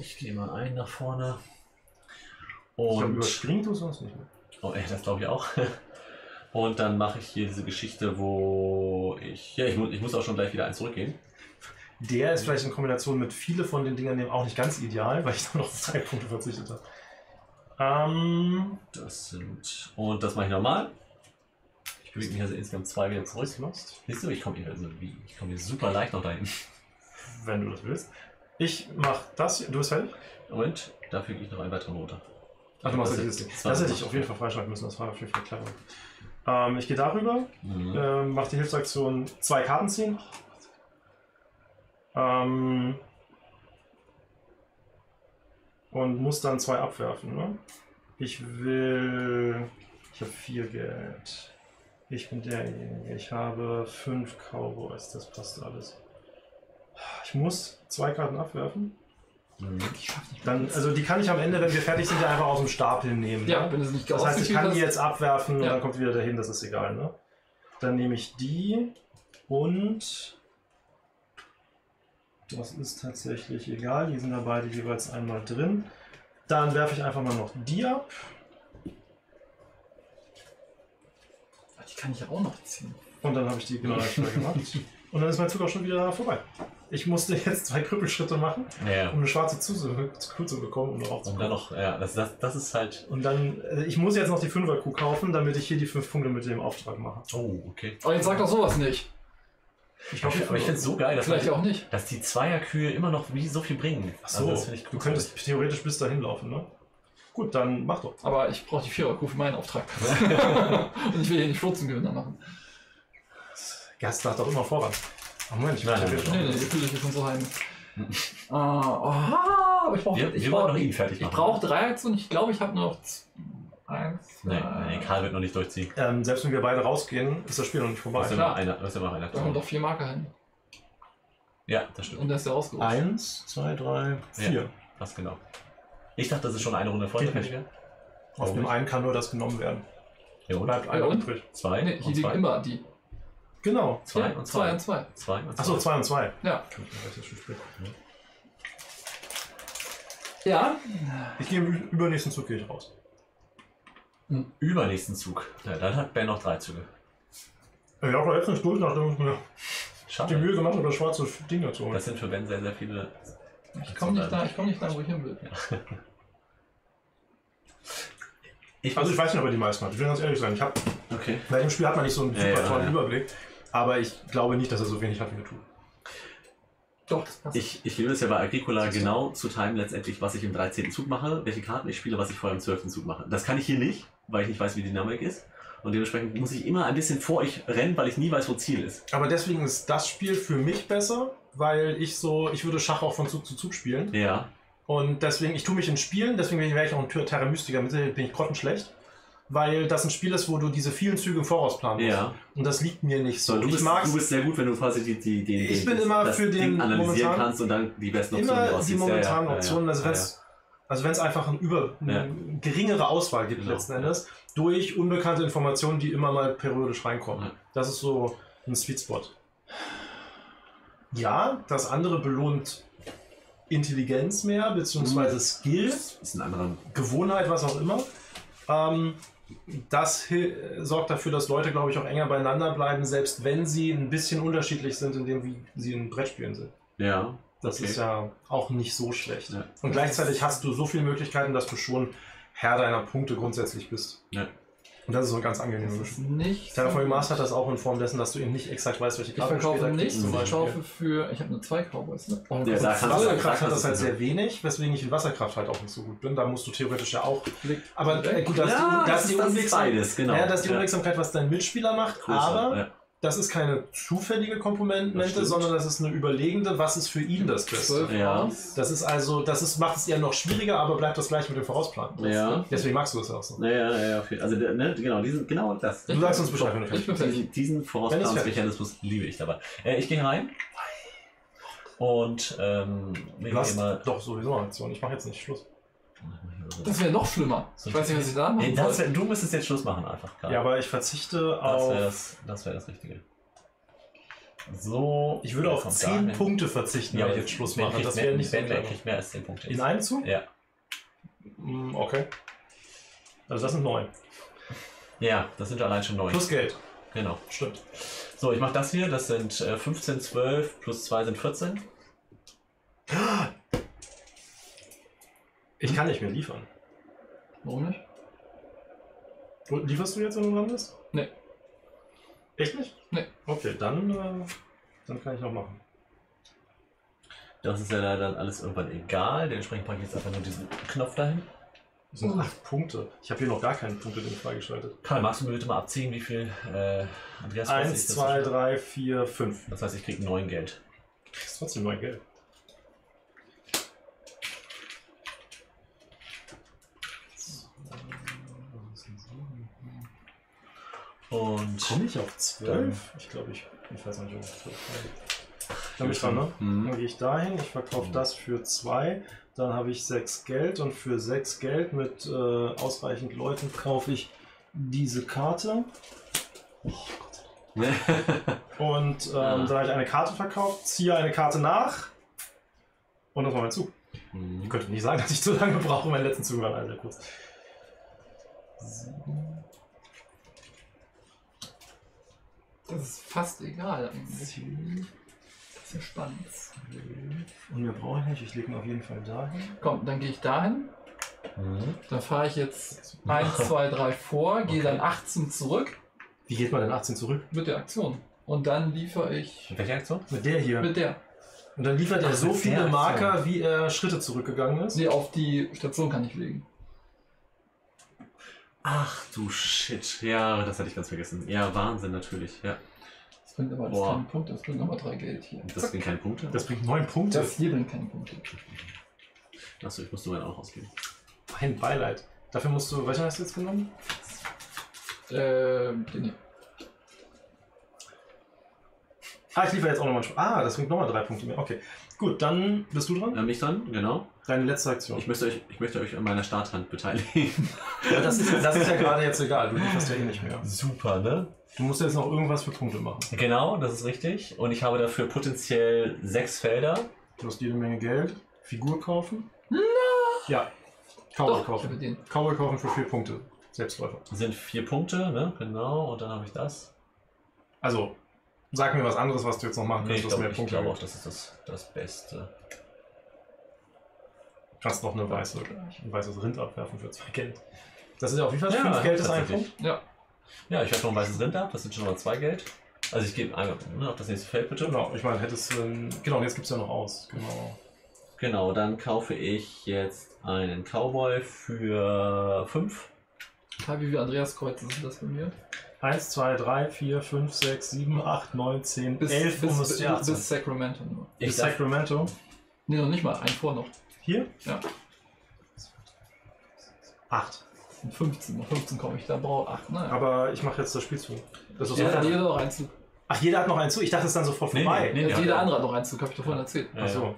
Ich gehe mal einen nach vorne. Ich glaube, Und. überspringt du sonst nicht mehr. Oh, ja, das glaube ich auch. Und dann mache ich hier diese Geschichte, wo ich. Ja, ich, mu ich muss auch schon gleich wieder eins zurückgehen. Der ist vielleicht in Kombination mit viele von den Dingern auch nicht ganz ideal, weil ich da noch drei Punkte verzichtet habe. Ähm, Das sind. Und das mache ich nochmal. Ich bewege mich also insgesamt zwei wieder zurück. Siehst du, ich komme hier, also wie, ich komme hier super leicht noch dahin. Wenn du das willst. Ich mach das hier. Du bist fertig? Und dafür gehe ich noch einen weiteren runter. Ach, du machst ja dieses Ding. Das hätte ich auf jeden Fall freischalten müssen. Das war auf jeden Fall clever. Ähm, ich gehe darüber, Mhm. ähm, mache die Hilfsaktion zwei Karten ziehen. Ähm, und muss dann zwei abwerfen. Ne? Ich will. Ich habe vier Geld. Ich bin derjenige. Ich habe fünf Cowboys. Das passt alles. Ich muss zwei Karten abwerfen. Dann, also die kann ich am Ende, wenn wir fertig sind, ja einfach aus dem Stapel nehmen. Ja, ne? wenn es nicht Das heißt, ich kann die jetzt abwerfen und Ja. dann kommt die wieder dahin, das ist egal, ne? Dann nehme ich die und das ist tatsächlich egal, die sind da beide jeweils einmal drin. Dann werfe ich einfach mal noch die ab. Die kann ich ja auch noch ziehen. Und dann habe ich die genau gemacht. Und dann ist mein Zug auch schon wieder vorbei. Ich musste jetzt zwei Krüppelschritte machen, Ja. um eine schwarze Kuh zu, zu bekommen, um darauf zu Und dann noch, ja, das, das, das ist halt. Und dann, äh, ich muss jetzt noch die 5er Kuh kaufen, damit ich hier die 5 Punkte mit dem Auftrag mache. Oh, okay. Aber jetzt sag doch sowas nicht. Ich Aber ich finde es so geil, dass, Vielleicht auch nicht. dass die Zweierkühe immer noch wie so viel bringen. Ach so, Also das finde ich du könntest theoretisch bis dahin laufen, ne? Gut, dann mach doch. Aber ich brauche die Viererkuh für meinen Auftrag. Und ich will hier nicht Flurzengewinner machen. Gast hat doch immer Vorrang. Ach Moment, ich Nein, nein, Nee, nee, die fühle ich hier schon so heim. Ah, oh, aber ich brauche Wir, ich wir wollen brauch, noch ihn fertig ich machen. brauche drei Aktionen. Ich glaube, ich habe nur noch eins. Nee, zwei- nee, Karl wird noch nicht durchziehen. Ähm, selbst wenn wir beide rausgehen, ist das Spiel noch nicht vorbei. ist ja einer. Da ist ja noch einer. Da kommen doch vier Marker hin. Ja, das stimmt. Und der ist ja rausgerutscht. Eins, zwei, drei, vier. Fast genau. Ich dachte, das ist schon eine Runde voll. Auf Warum dem nicht? einen kann nur das genommen werden. Ja, und? Bleibt Ja, einer und? übrig. Zwei Nee, hier und liegen zwei. immer die. Genau. Zwei Ja, und zwei zwei. und zwei. Zwei und zwei. Achso, zwei und zwei. Ja. Ja. Ich gehe im übernächsten Zug gehe ich raus. Übernächsten Zug. Ja, dann hat Ben noch drei Züge. Ich habe nicht durch, nachdem ich mir die Schade. Mühe gemacht habe, das schwarze Ding dazu holen. Das sind für Ben sehr, sehr viele. Ich komme nicht da, ich komme nicht da, wo ich hin will. Ich Also ich weiß nicht, ob er die meisten hat. Ich will ganz ehrlich sein. Ich hab, Okay. bei dem Spiel hat man nicht so einen Ja, super ja, tollen ja. Überblick. Aber ich glaube nicht, dass er so wenig hat, wie er tut. Doch, das passt. Ich, ich liebe es ja bei Agricola genau zu timen letztendlich, was ich im 13. Zug mache, welche Karten ich spiele, was ich vorher im 12. Zug mache. Das kann ich hier nicht, weil ich nicht weiß, wie die Dynamik ist. Und dementsprechend muss ich immer ein bisschen vor euch rennen, weil ich nie weiß, wo Ziel ist. Aber deswegen ist das Spiel für mich besser, weil ich so, ich würde Schach auch von Zug zu Zug spielen. Ja. Und deswegen, ich tue mich in Spielen, deswegen wäre ich auch ein Terra Mystica, mit Sicherheit bin ich grottenschlecht. Weil das ein Spiel ist, wo du diese vielen Züge im Voraus planen musst. Ja. Und das liegt mir nicht so. Du, bist, du bist sehr gut, wenn du quasi die, die, den, Ich den, bin immer das für den Ding analysieren momentan- kannst und dann die besten Optionen immer die momentanen ja, ja, Optionen, also wenn es also einfach ein über, eine geringere Auswahl gibt Genau, letzten Endes, durch unbekannte Informationen, die immer mal periodisch reinkommen. Das ist so ein Sweet Spot. Ja, das andere belohnt Intelligenz mehr, beziehungsweise Skill, ja. ist ein anderer. Gewohnheit, was auch immer. Ähm, das sorgt dafür, dass Leute, glaube ich, auch enger beieinander bleiben, selbst wenn sie ein bisschen unterschiedlich sind, in dem, wie sie in Brettspielen sind. Ja. Das Okay. ist ja auch nicht so schlecht. Ja. Und gleichzeitig hast du so viele Möglichkeiten, dass du schon Herr deiner Punkte grundsätzlich bist. Ja. Und das ist so ein ganz Das Mischung. ist nicht. Terraforming Mars hat das auch in Form dessen, dass du eben nicht exakt weißt, welche Ich Karte du verkaufe nichts, zum ich Beispiel. kaufe für. Ich habe nur zwei Cowboys, ne? Oh, Ja, das da ist. Wasserkraft hat das das halt ist sehr wenig, weswegen ich in Wasserkraft halt auch nicht so gut bin. Da musst du theoretisch ja auch. Aber äh, gut, dass ja, die, das, die ist, das ist Unwegsamkeit, beides, genau. ja, dass die ja. Unwegsamkeit, was dein Mitspieler macht, Größer, aber ja. Das ist keine zufällige Komponente, sondern das ist eine überlegende, was ist für ihn das Beste. Ja. Das ist also, das ist, macht es eher noch schwieriger, aber bleibt das gleich mit dem Vorausplanen. Ja. Deswegen magst du das auch so. Ja, ja, ja. Also, ne, genau, diesen, genau das. Du sagst uns Bescheid, wenn du Ich fertig. Diesen, diesen es Vorausplanungsmechanismus liebe ich dabei. Äh, ich gehe rein. Und ähm, Du hast immer. doch sowieso eine Aktion. Ich mache jetzt nicht Schluss. Das wäre noch schlimmer. Ich weiß nicht, was ich da machen das soll. wär, du müsstest jetzt Schluss machen, einfach. Karl. Ja, aber ich verzichte das auf. wäre das, das, wär das Richtige. So. Ich würde auf kommt 10 dahin? Punkte verzichten, Ja, wenn ich jetzt Schluss Ben mache. Das wäre nicht so Ben clever. kriegt mehr als 10 Punkte. In einem Zug? Ja. Mm, Okay. Also das sind 9. Ja, das sind allein schon 9. Plus Geld. Genau. Stimmt. So, ich mache das hier. Das sind äh, 15, 12 plus 2 sind 14. Ich kann nicht mehr liefern. Warum nicht? Wo- Lieferst du jetzt, wenn du dran bist? Nee. Echt nicht? Nee. Okay, dann, äh, dann kann ich noch machen. Das ist ja leider alles irgendwann egal. Dementsprechend packe ich jetzt einfach nur diesen Knopf dahin. Das sind 8 Punkte. Ich habe hier noch gar keine Punkte drin freigeschaltet. Karl, magst du mir bitte mal abziehen, wie viel äh, Andreas 1, das 2, schon? 3, 4, 5. Das heißt, ich kriege 9 Geld. Du kriegst trotzdem mein Geld. Und. Komme ich auf 12? Ich glaube, ich, ich weiß nicht, ob ich auf 12 komme. Dann bin ich dran, ne? Mhm. Dann gehe ich dahin, ich verkaufe das für 2, dann habe ich 6 Geld und für 6 Geld mit äh, ausreichend Leuten kaufe ich diese Karte. Und ähm, Ah. dann habe ich eine Karte verkauft, ziehe eine Karte nach und das war mein Zug. Mhm. Ich könnte nicht sagen, dass ich zu lange brauche, mein letzten Zug war leider kurz. Das ist fast egal eigentlich. Das ist ja spannend. Und mehr brauche ich nicht, ich lege ihn auf jeden Fall dahin. Komm, dann gehe ich dahin. Mhm. Dann fahre ich jetzt 1, 2, 3 vor, gehe Okay. dann 18 zurück Wie geht man denn 18 zurück? mit der Aktion. Und dann liefere ich Welche Aktion? Mit der hier. mit der. Und dann liefert er Ach, so mit der viele Aktion. Marker, wie er Schritte zurückgegangen ist. Nee, auf die Station kann ich legen. Ach du Shit. Ja, das hatte ich ganz vergessen. Ja, Wahnsinn natürlich. Ja. Das bringt aber alles Boah. keine Punkte, das bringt nochmal drei Geld hier. Das sind keine Punkte. Das bringt neun Punkte. Das hier bringt keine Punkte. Achso, ich muss nur meinen auch ausgeben. Mein Beileid. Dafür musst du, welchen hast du jetzt genommen? Ähm, den hier. Ah, ich liefere jetzt auch nochmal. Ah, das bringt nochmal drei Punkte mehr. Okay. Gut, dann bist du dran. Äh, mich dran, genau. Deine letzte Aktion. Ich möchte euch, ich möchte euch an meiner Starthand beteiligen. Ja, das, ist, das ist ja gerade jetzt egal. Du lieferst ja eh nicht mehr. Super, ne? Du musst jetzt noch irgendwas für Punkte machen. Genau, das ist richtig. Und ich habe dafür potenziell sechs Felder. Du hast jede Menge Geld. Figur kaufen. Ja. Cowboy Doch, ich kaufen. den. Cowboy kaufen für vier Punkte. Selbstläufer. Das sind vier Punkte, ne? Genau. Und dann habe ich das. Also, sag mir was anderes, was du jetzt noch machen Nee, kannst, ich was glaube mehr ich Punkte glaube auch, das ist das, das Beste. Kannst noch eine weiße, ein weißes Rind abwerfen für zwei Geld. Das ist ja auch wie viel? Ja, Fünf Geld ist ein. Punkt? Ja, Ja, ich werfe noch ein weißes Rind ab. Das sind schon mal zwei Geld. Also ich gebe einmal ne, auf das nächste Feld bitte. Genau, ich meine, hättest du. ähm, Genau, jetzt gibt es ja noch aus. Genau. Genau, dann kaufe ich jetzt einen Cowboy für fünf. Wie viele Andreas-Kreuze sind das bei mir? 1, 2, 3, 4, 5, 6, 7, 8, 9, 10, Bis, 11 bis, bis, bis, die 18. bis Sacramento nur. Ich Bis darf, Sacramento. Nee, noch nicht mal, ein vor noch. Hier? Ja. 8. Und 15. Noch 15 komme ich, da brauche 8. Naja. Aber ich mache jetzt das Spiel zu. Das ist hat jeder noch einen Zug. Ach, jeder hat noch einen zu? Ich dachte, es ist dann sofort Nee, vorbei. nee, nee. Ja, ja, jeder ja. andere hat noch einen Zug, habe ich davon erzählt. Ja, Ach so.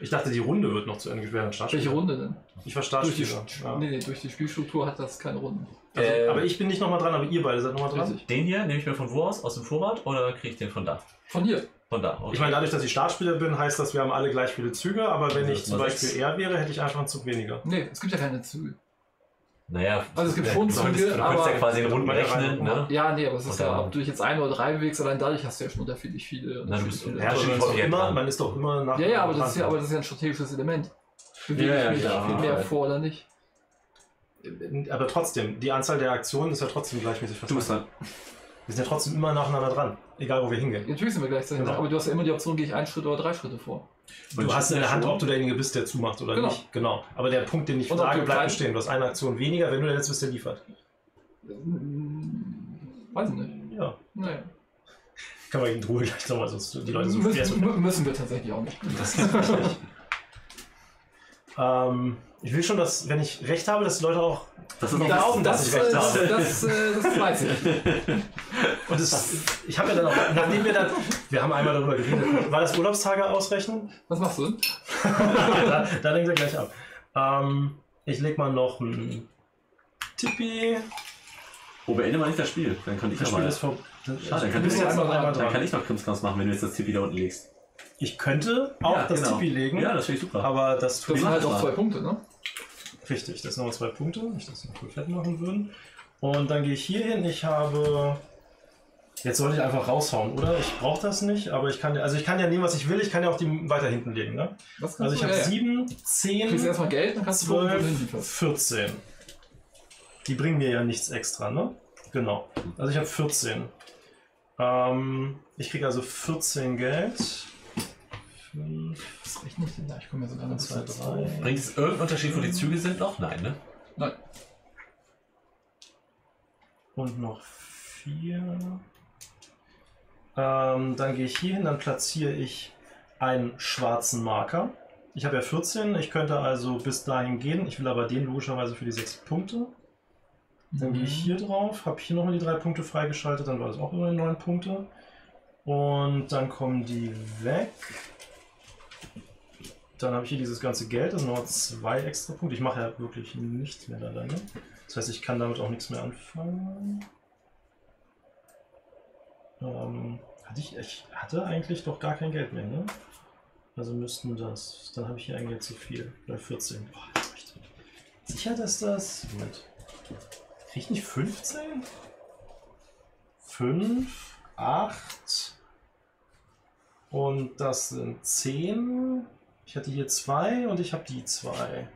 Ich dachte, die Runde wird noch zu Ende gespielt. Welche Runde denn? Ich war Durch die. Ja. nee, nee, durch die Spielstruktur hat das keine Runden. Also, Äh, aber ich bin nicht nochmal dran, aber ihr beide seid nochmal dran. Richtig. Den hier nehme ich mir von wo aus? Aus dem Vorrat oder kriege ich den von da? Von hier. Von da. Okay. Ich meine, dadurch, dass ich Startspieler bin, heißt das, wir haben alle gleich viele Züge, aber wenn Also ich zum Beispiel sechs. er wäre, hätte ich einfach einen Zug weniger. Nee, es gibt ja keine Züge. naja, Also es gibt ja, schon du könntest, Züge, du könntest ja aber- quasi in Runden rechnen, ne? Ja, nee, aber es ist ja, ob du dich jetzt ein oder drei bewegst, allein dadurch hast du ja schon unterschiedlich viele. Na, du bist- unterschiedliche- Ja, Ja, man, schon ist doch voll immer, man ist doch immer nach ja, ja, aber das, ist ja, aber das ist ja ein strategisches Element. Bewege Ja, ja, ich mich auf jeden mehr vor oder nicht? aber trotzdem, die Anzahl der Aktionen ist ja trotzdem gleichmäßig Du bist verteilt. dran. Wir sind ja trotzdem immer nacheinander dran, egal wo wir hingehen. Natürlich sind wir gleichzeitig, Genau. aber du hast ja immer die Option, gehe ich einen Schritt oder drei Schritte vor. Man Du hast in der Hand, schon. ob du derjenige bist, der zumacht oder Genau. nicht. Genau. Aber der Punkt, den ich Und frage, bleibt bestehen. Du hast eine Aktion weniger, wenn du der Letzte bist, der liefert. Hm, Weiß ich nicht. Ja. Naja. Kann man in Ruhe gleich nochmal, sonst die Leute so müssen, mü- müssen wir tatsächlich auch nicht. Das ist richtig. ähm, ich will schon, dass, wenn ich recht habe, dass die Leute auch. Das ist noch Das- das, dass ich recht äh, habe. das, das, äh, das weiß ich. Und das, ich habe ja dann auch, nachdem wir dann. Wir haben einmal darüber geredet. War das Urlaubstage ausrechnen? Was machst du denn? da, da lenkt er gleich ab. Ähm, ich leg mal noch ein Tippi. Oh, beende mal nicht das Spiel. Dann kann ich Das. Spiel ist vor. Schade, dann du kann, bist ich, jetzt noch einmal dann kann dran. ich noch Krimskrams machen, wenn du jetzt das Tippi da unten legst. Ich könnte auch Ja, das genau. Tippi legen, Ja, das finde ich super. aber das tut Das sind halt auch zwei Punkte, ne? Richtig, das sind nochmal zwei Punkte, wenn ich das noch cool fett machen würden. Und dann gehe ich hier hin. Ich habe. Jetzt sollte ich einfach raushauen, oder? Ich brauche das nicht, aber ich kann. Also ich kann ja nehmen, was ich will. Ich kann ja auch die weiter hinten legen, ne? Also ich habe Ja, ja. 7, Du kriegst 10, erstmal Geld, dann kannst du gucken, wo du 12, hinlieferst. 14. Die bringen mir ja nichts extra, ne? Genau. Also ich habe 14. Ähm, ich kriege also 14 Geld. 5, Das reicht nicht, ja, ich komme ja sogar noch 2, zu 3. Bringt es irgendeinen Unterschied, wo die Züge sind noch? Nein, ne? Nein. Und noch 4. Ähm, dann gehe ich hier hin, dann platziere ich einen schwarzen Marker. Ich habe ja 14, ich könnte also bis dahin gehen. Ich will aber den logischerweise für die 6 Punkte. Dann gehe ich hier drauf, habe hier nochmal die drei Punkte freigeschaltet, dann war das auch immer neun Punkte. Und dann kommen die weg. Dann habe ich hier dieses ganze Geld, das sind noch zwei extra Punkte. Ich mache ja wirklich nichts mehr da lange. Das heißt, ich kann damit auch nichts mehr anfangen. Ähm, hatte ich, ich hatte eigentlich doch gar kein Geld mehr, ne? Also müssten das. Dann habe ich hier ein Geld zu viel. Bei 14. Boah, das echt- Sicher, dass das. Moment. Krieg ich nicht 15? 5, 8 und das sind 10. Ich hatte hier 2 und ich habe die 2.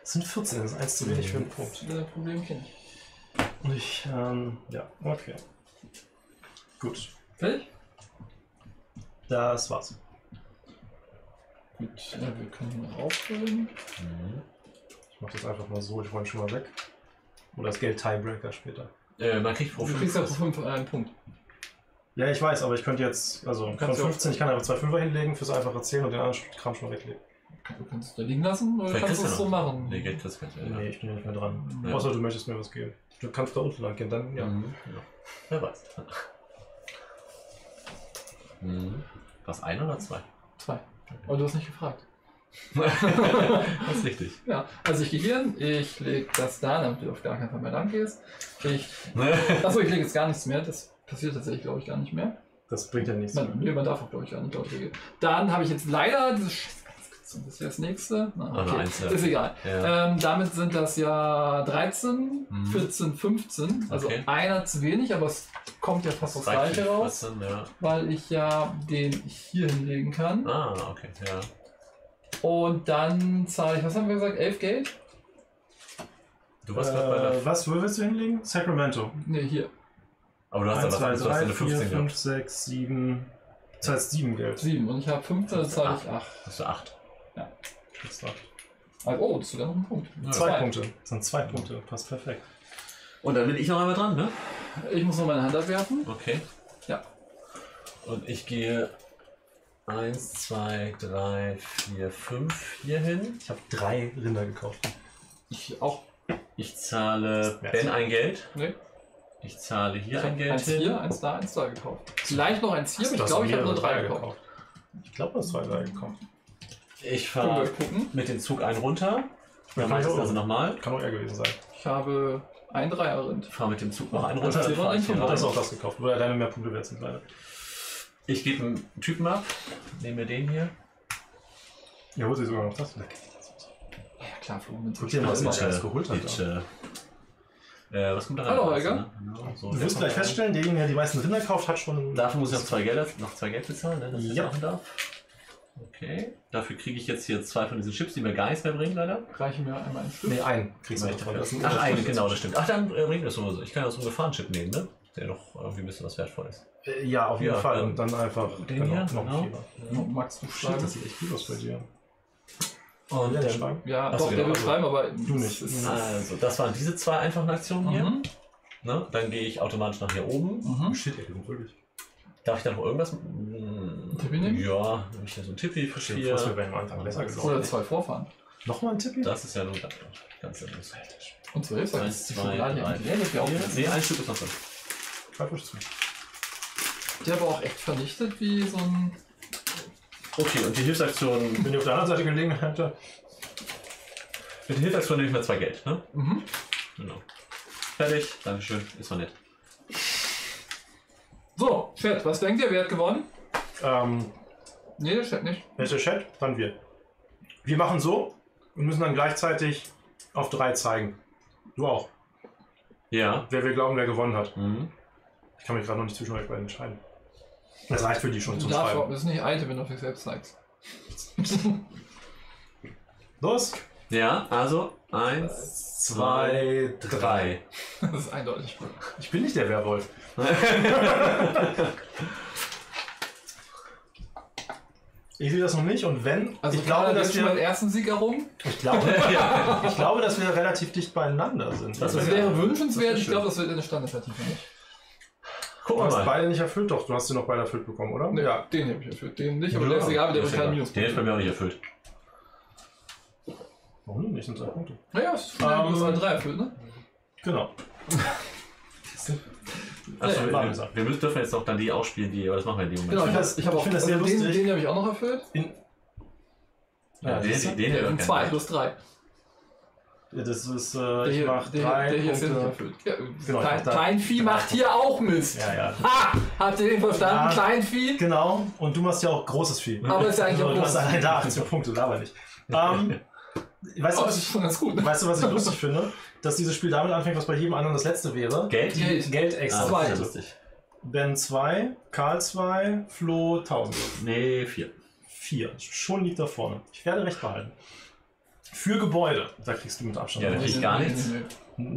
Das sind 14, das ist eins zu wenig für einen Punkt. Das Problem kenne ich. Und ich, ähm, ja, okay. Gut. Fertig? Das war's. Gut, ja, wir können noch auffüllen. Mhm. Ich mach das einfach mal so, ich räume schon mal weg. Oder das Geld Tiebreaker später. Äh, man kriegt pro Du fünf kriegst ja pro was. 5 einen Punkt. Ja, ich weiß, aber ich könnte jetzt, also von Kannst du auch- 15, ich kann einfach zwei Fünfer hinlegen fürs einfache Zählen und den anderen Kram schon weglegen. Du kannst es da liegen lassen oder Vielleicht kannst du kriegst es du so noch. machen. Nee, Geld kriegst du nicht. Nee, ich bin ja nicht mehr dran. Ja. Außer du möchtest mir was geben. Du kannst da unten lang gehen, dann ja. Mhm. ja. Wer weiß. Mhm. Was, ein oder zwei? Zwei. Aber du hast nicht gefragt. das ist richtig. Ja, also ich gehe hier hin, ich lege das da, damit du auf gar keinen Fall mehr lang gehst. Ich, achso, ich lege jetzt gar nichts mehr, das passiert tatsächlich, glaube ich, gar nicht mehr. Das bringt ja nichts. Man, nee, man darf auch, glaube ich, gar nicht dort regeln. Dann habe ich jetzt leider diese Scheiße. Das ist jetzt das nächste. Na, eine okay. Ja. Ist egal. Ja. Ähm, damit sind das ja 13, Mhm. 14, 15. Also Okay. einer zu wenig, aber es kommt ja fast das gleiche raus, ja. weil ich ja den hier hinlegen kann. Ah, okay, ja. Und dann zahle ich, was haben wir gesagt, 11 Geld? Du warst gerade bei der. Äh, was, willst du hinlegen? Sacramento. Ne, hier. Aber du hast 1, aber 2, du hast 3, eine 4, 15 5, gehabt. 6, 7. Das heißt 7 Geld. 7 und ich habe 15, dann zahle ich 8. Hast du 8. Kriegst du acht. Also, oh, das ist sogar noch ein Punkt. Ja. Zwei Zwei. Punkte. Das sind zwei Punkte. Passt perfekt. Und dann bin ich noch einmal dran, ne? Ich muss noch meine Hand abwerfen. Okay. Ja. Und ich gehe 1, 2, 3, 4, 5 hier hin. Ich habe drei Rinder gekauft. Ich auch. Ich zahle Das Ben ein Geld. Ne? Ich zahle hier Ich ein habe Geld eins hin. hier, eins da, eins da gekauft. Vielleicht noch eins hier, aber ich glaube, ich habe nur drei Dreier gekauft. Ich glaube, du hast zwei Dreier gekauft. Ich fahre mit dem Zug einen runter. Dann kann mache ich das auch. also nochmal. Kann auch er gewesen sein. Ich habe ein Dreierrind. Ich fahre mit dem Zug noch einen Also runter. hier dann ich hast rein. auch das gekauft, wo ja deine mehr Punkte wert sind, leider. Ich gebe einen Typen ab. Nehmen wir den hier. Ja, holt sich sogar noch das. Ja, klar, Flo, mit Guck dir mal, was er alles geholt hat. Bitte. Äh, was kommt da rein? Hallo, Holger. ne? Genau, so. Du wirst gleich feststellen, derjenige, der die meisten Rinder kauft, hat schon. Dafür muss ich noch zwei Geld, noch zwei Geld bezahlen, ne, dass ich Ja. das machen darf. Okay. Dafür kriege ich jetzt hier zwei von diesen Chips, die mir gar nichts mehr bringen, leider. Reichen mir einmal ein Stück. Nee, einen kriegst du nicht. Ach, einen, genau, das stimmt. Ach, dann äh, bringt das so. Ich kann ja so einen Gefahrenchip nehmen, ne? Der doch irgendwie ein bisschen was wertvoll ist. Äh, Ja, auf jeden Ja, Fall. ähm, Und dann einfach Den hier, noch genau. Max, du Shit, das sieht echt gut aus bei dir. Und Ja, der schreiben. Ja, Ach so, doch, der genau, will also schreiben, aber du nicht. also, das waren diese zwei einfachen Aktionen hier. mhm. Ne? Dann gehe ich automatisch nach hier oben. Mhm. Shit, ey, wirklich. Darf ich da noch irgendwas? Hm, Tippi nehmen? Ja, nehme ich hier so ein Tippi Anfang besser gelaufen. Oder zwei Vorfahren. Nochmal ein Tippi? Das ist ja nur ganz, sinnlos. Und Eins, ist die zwei, Schokolade drei, das auch vier. Nee, ein Stück ist noch drin. Zwei Früchte. Der aber auch echt vernichtet wie so ein. Okay, und die Hilfsaktion. Wenn die auf der anderen Seite gelegen hätte. Mit der Hilfsaktion nehme ich mal zwei Geld, ne? Mhm. Genau. Fertig, Dankeschön, ist war nett. So, Chat, was denkt ihr? Wer hat gewonnen? Ähm, Nee, der Chat nicht. wer ist der Chat? Dann wir. Wir machen so und müssen dann gleichzeitig auf drei zeigen. Du auch. Ja. Wer wir glauben, wer gewonnen hat. Mhm. Ich kann mich gerade noch nicht zwischen euch beiden entscheiden. Das reicht für die schon Du zum darfst auch, Schreiben. das ist nicht eitel, wenn du auf dich selbst zeigst. Los! Ja, also eins, zwei, drei. Das ist eindeutig. Ich bin nicht der Werwolf. Ich sehe das noch nicht und wenn, Also ich, glaube, dass wir, ersten Sieg errungen. ich, glaube, ich glaube, dass wir relativ dicht beieinander sind. Das Das wäre- wünschenswert. das Ich glaube, das wird in der Standardvertiefung nicht. Gucken Du hast mal. beide nicht erfüllt, doch. Du hast sie noch beide erfüllt bekommen, oder? Nee, den habe ich erfüllt. Den nicht, aber Ja, der ist egal, aber der ist kein. Minus. Den ist bei mir auch nicht erfüllt. Warum denn nicht? Sind zwei Punkte. Naja, es ist Ähm, alle drei erfüllt, ne? Genau. Achso, Ja, wir, wir, wir müssen, dürfen jetzt noch dann die ausspielen, die, aber das machen wir in dem Moment. Genau, ich finde habe das- ich hab ich auch das sehr also den, lustig. den habe ich auch noch erfüllt. In, Ja, den, siehst du? den, den Der wir in kennen. zwei plus drei. Ja, das ist, äh, Der ich hier, mach der, drei der hier Punkte. Ja, Genau, Klein, Kleinvieh macht hier auch Mist. Ja, ja. Ha! Habt ihr den verstanden? Ja. Kleinvieh? Genau, und du machst ja auch großes Vieh. Aber ist ja eigentlich Also, auch du hast da 18 Punkte, aber nicht. Ähm, weißt, du, Oh, was das ist ich, ganz gut. ne? weißt du, was ich lustig finde? Dass dieses Spiel damit anfängt, was bei jedem anderen das letzte wäre. Geld? Geld. Geld Ah, extra. das Zwei. ist ja lustig. Ben 2, Karl 2, Flo 1000. Nee, vier. 4. Schon liegt da vorne. Ich werde recht behalten. Für Gebäude, da kriegst du mit Abstand. Ja, noch dann krieg ich nicht. gar nichts.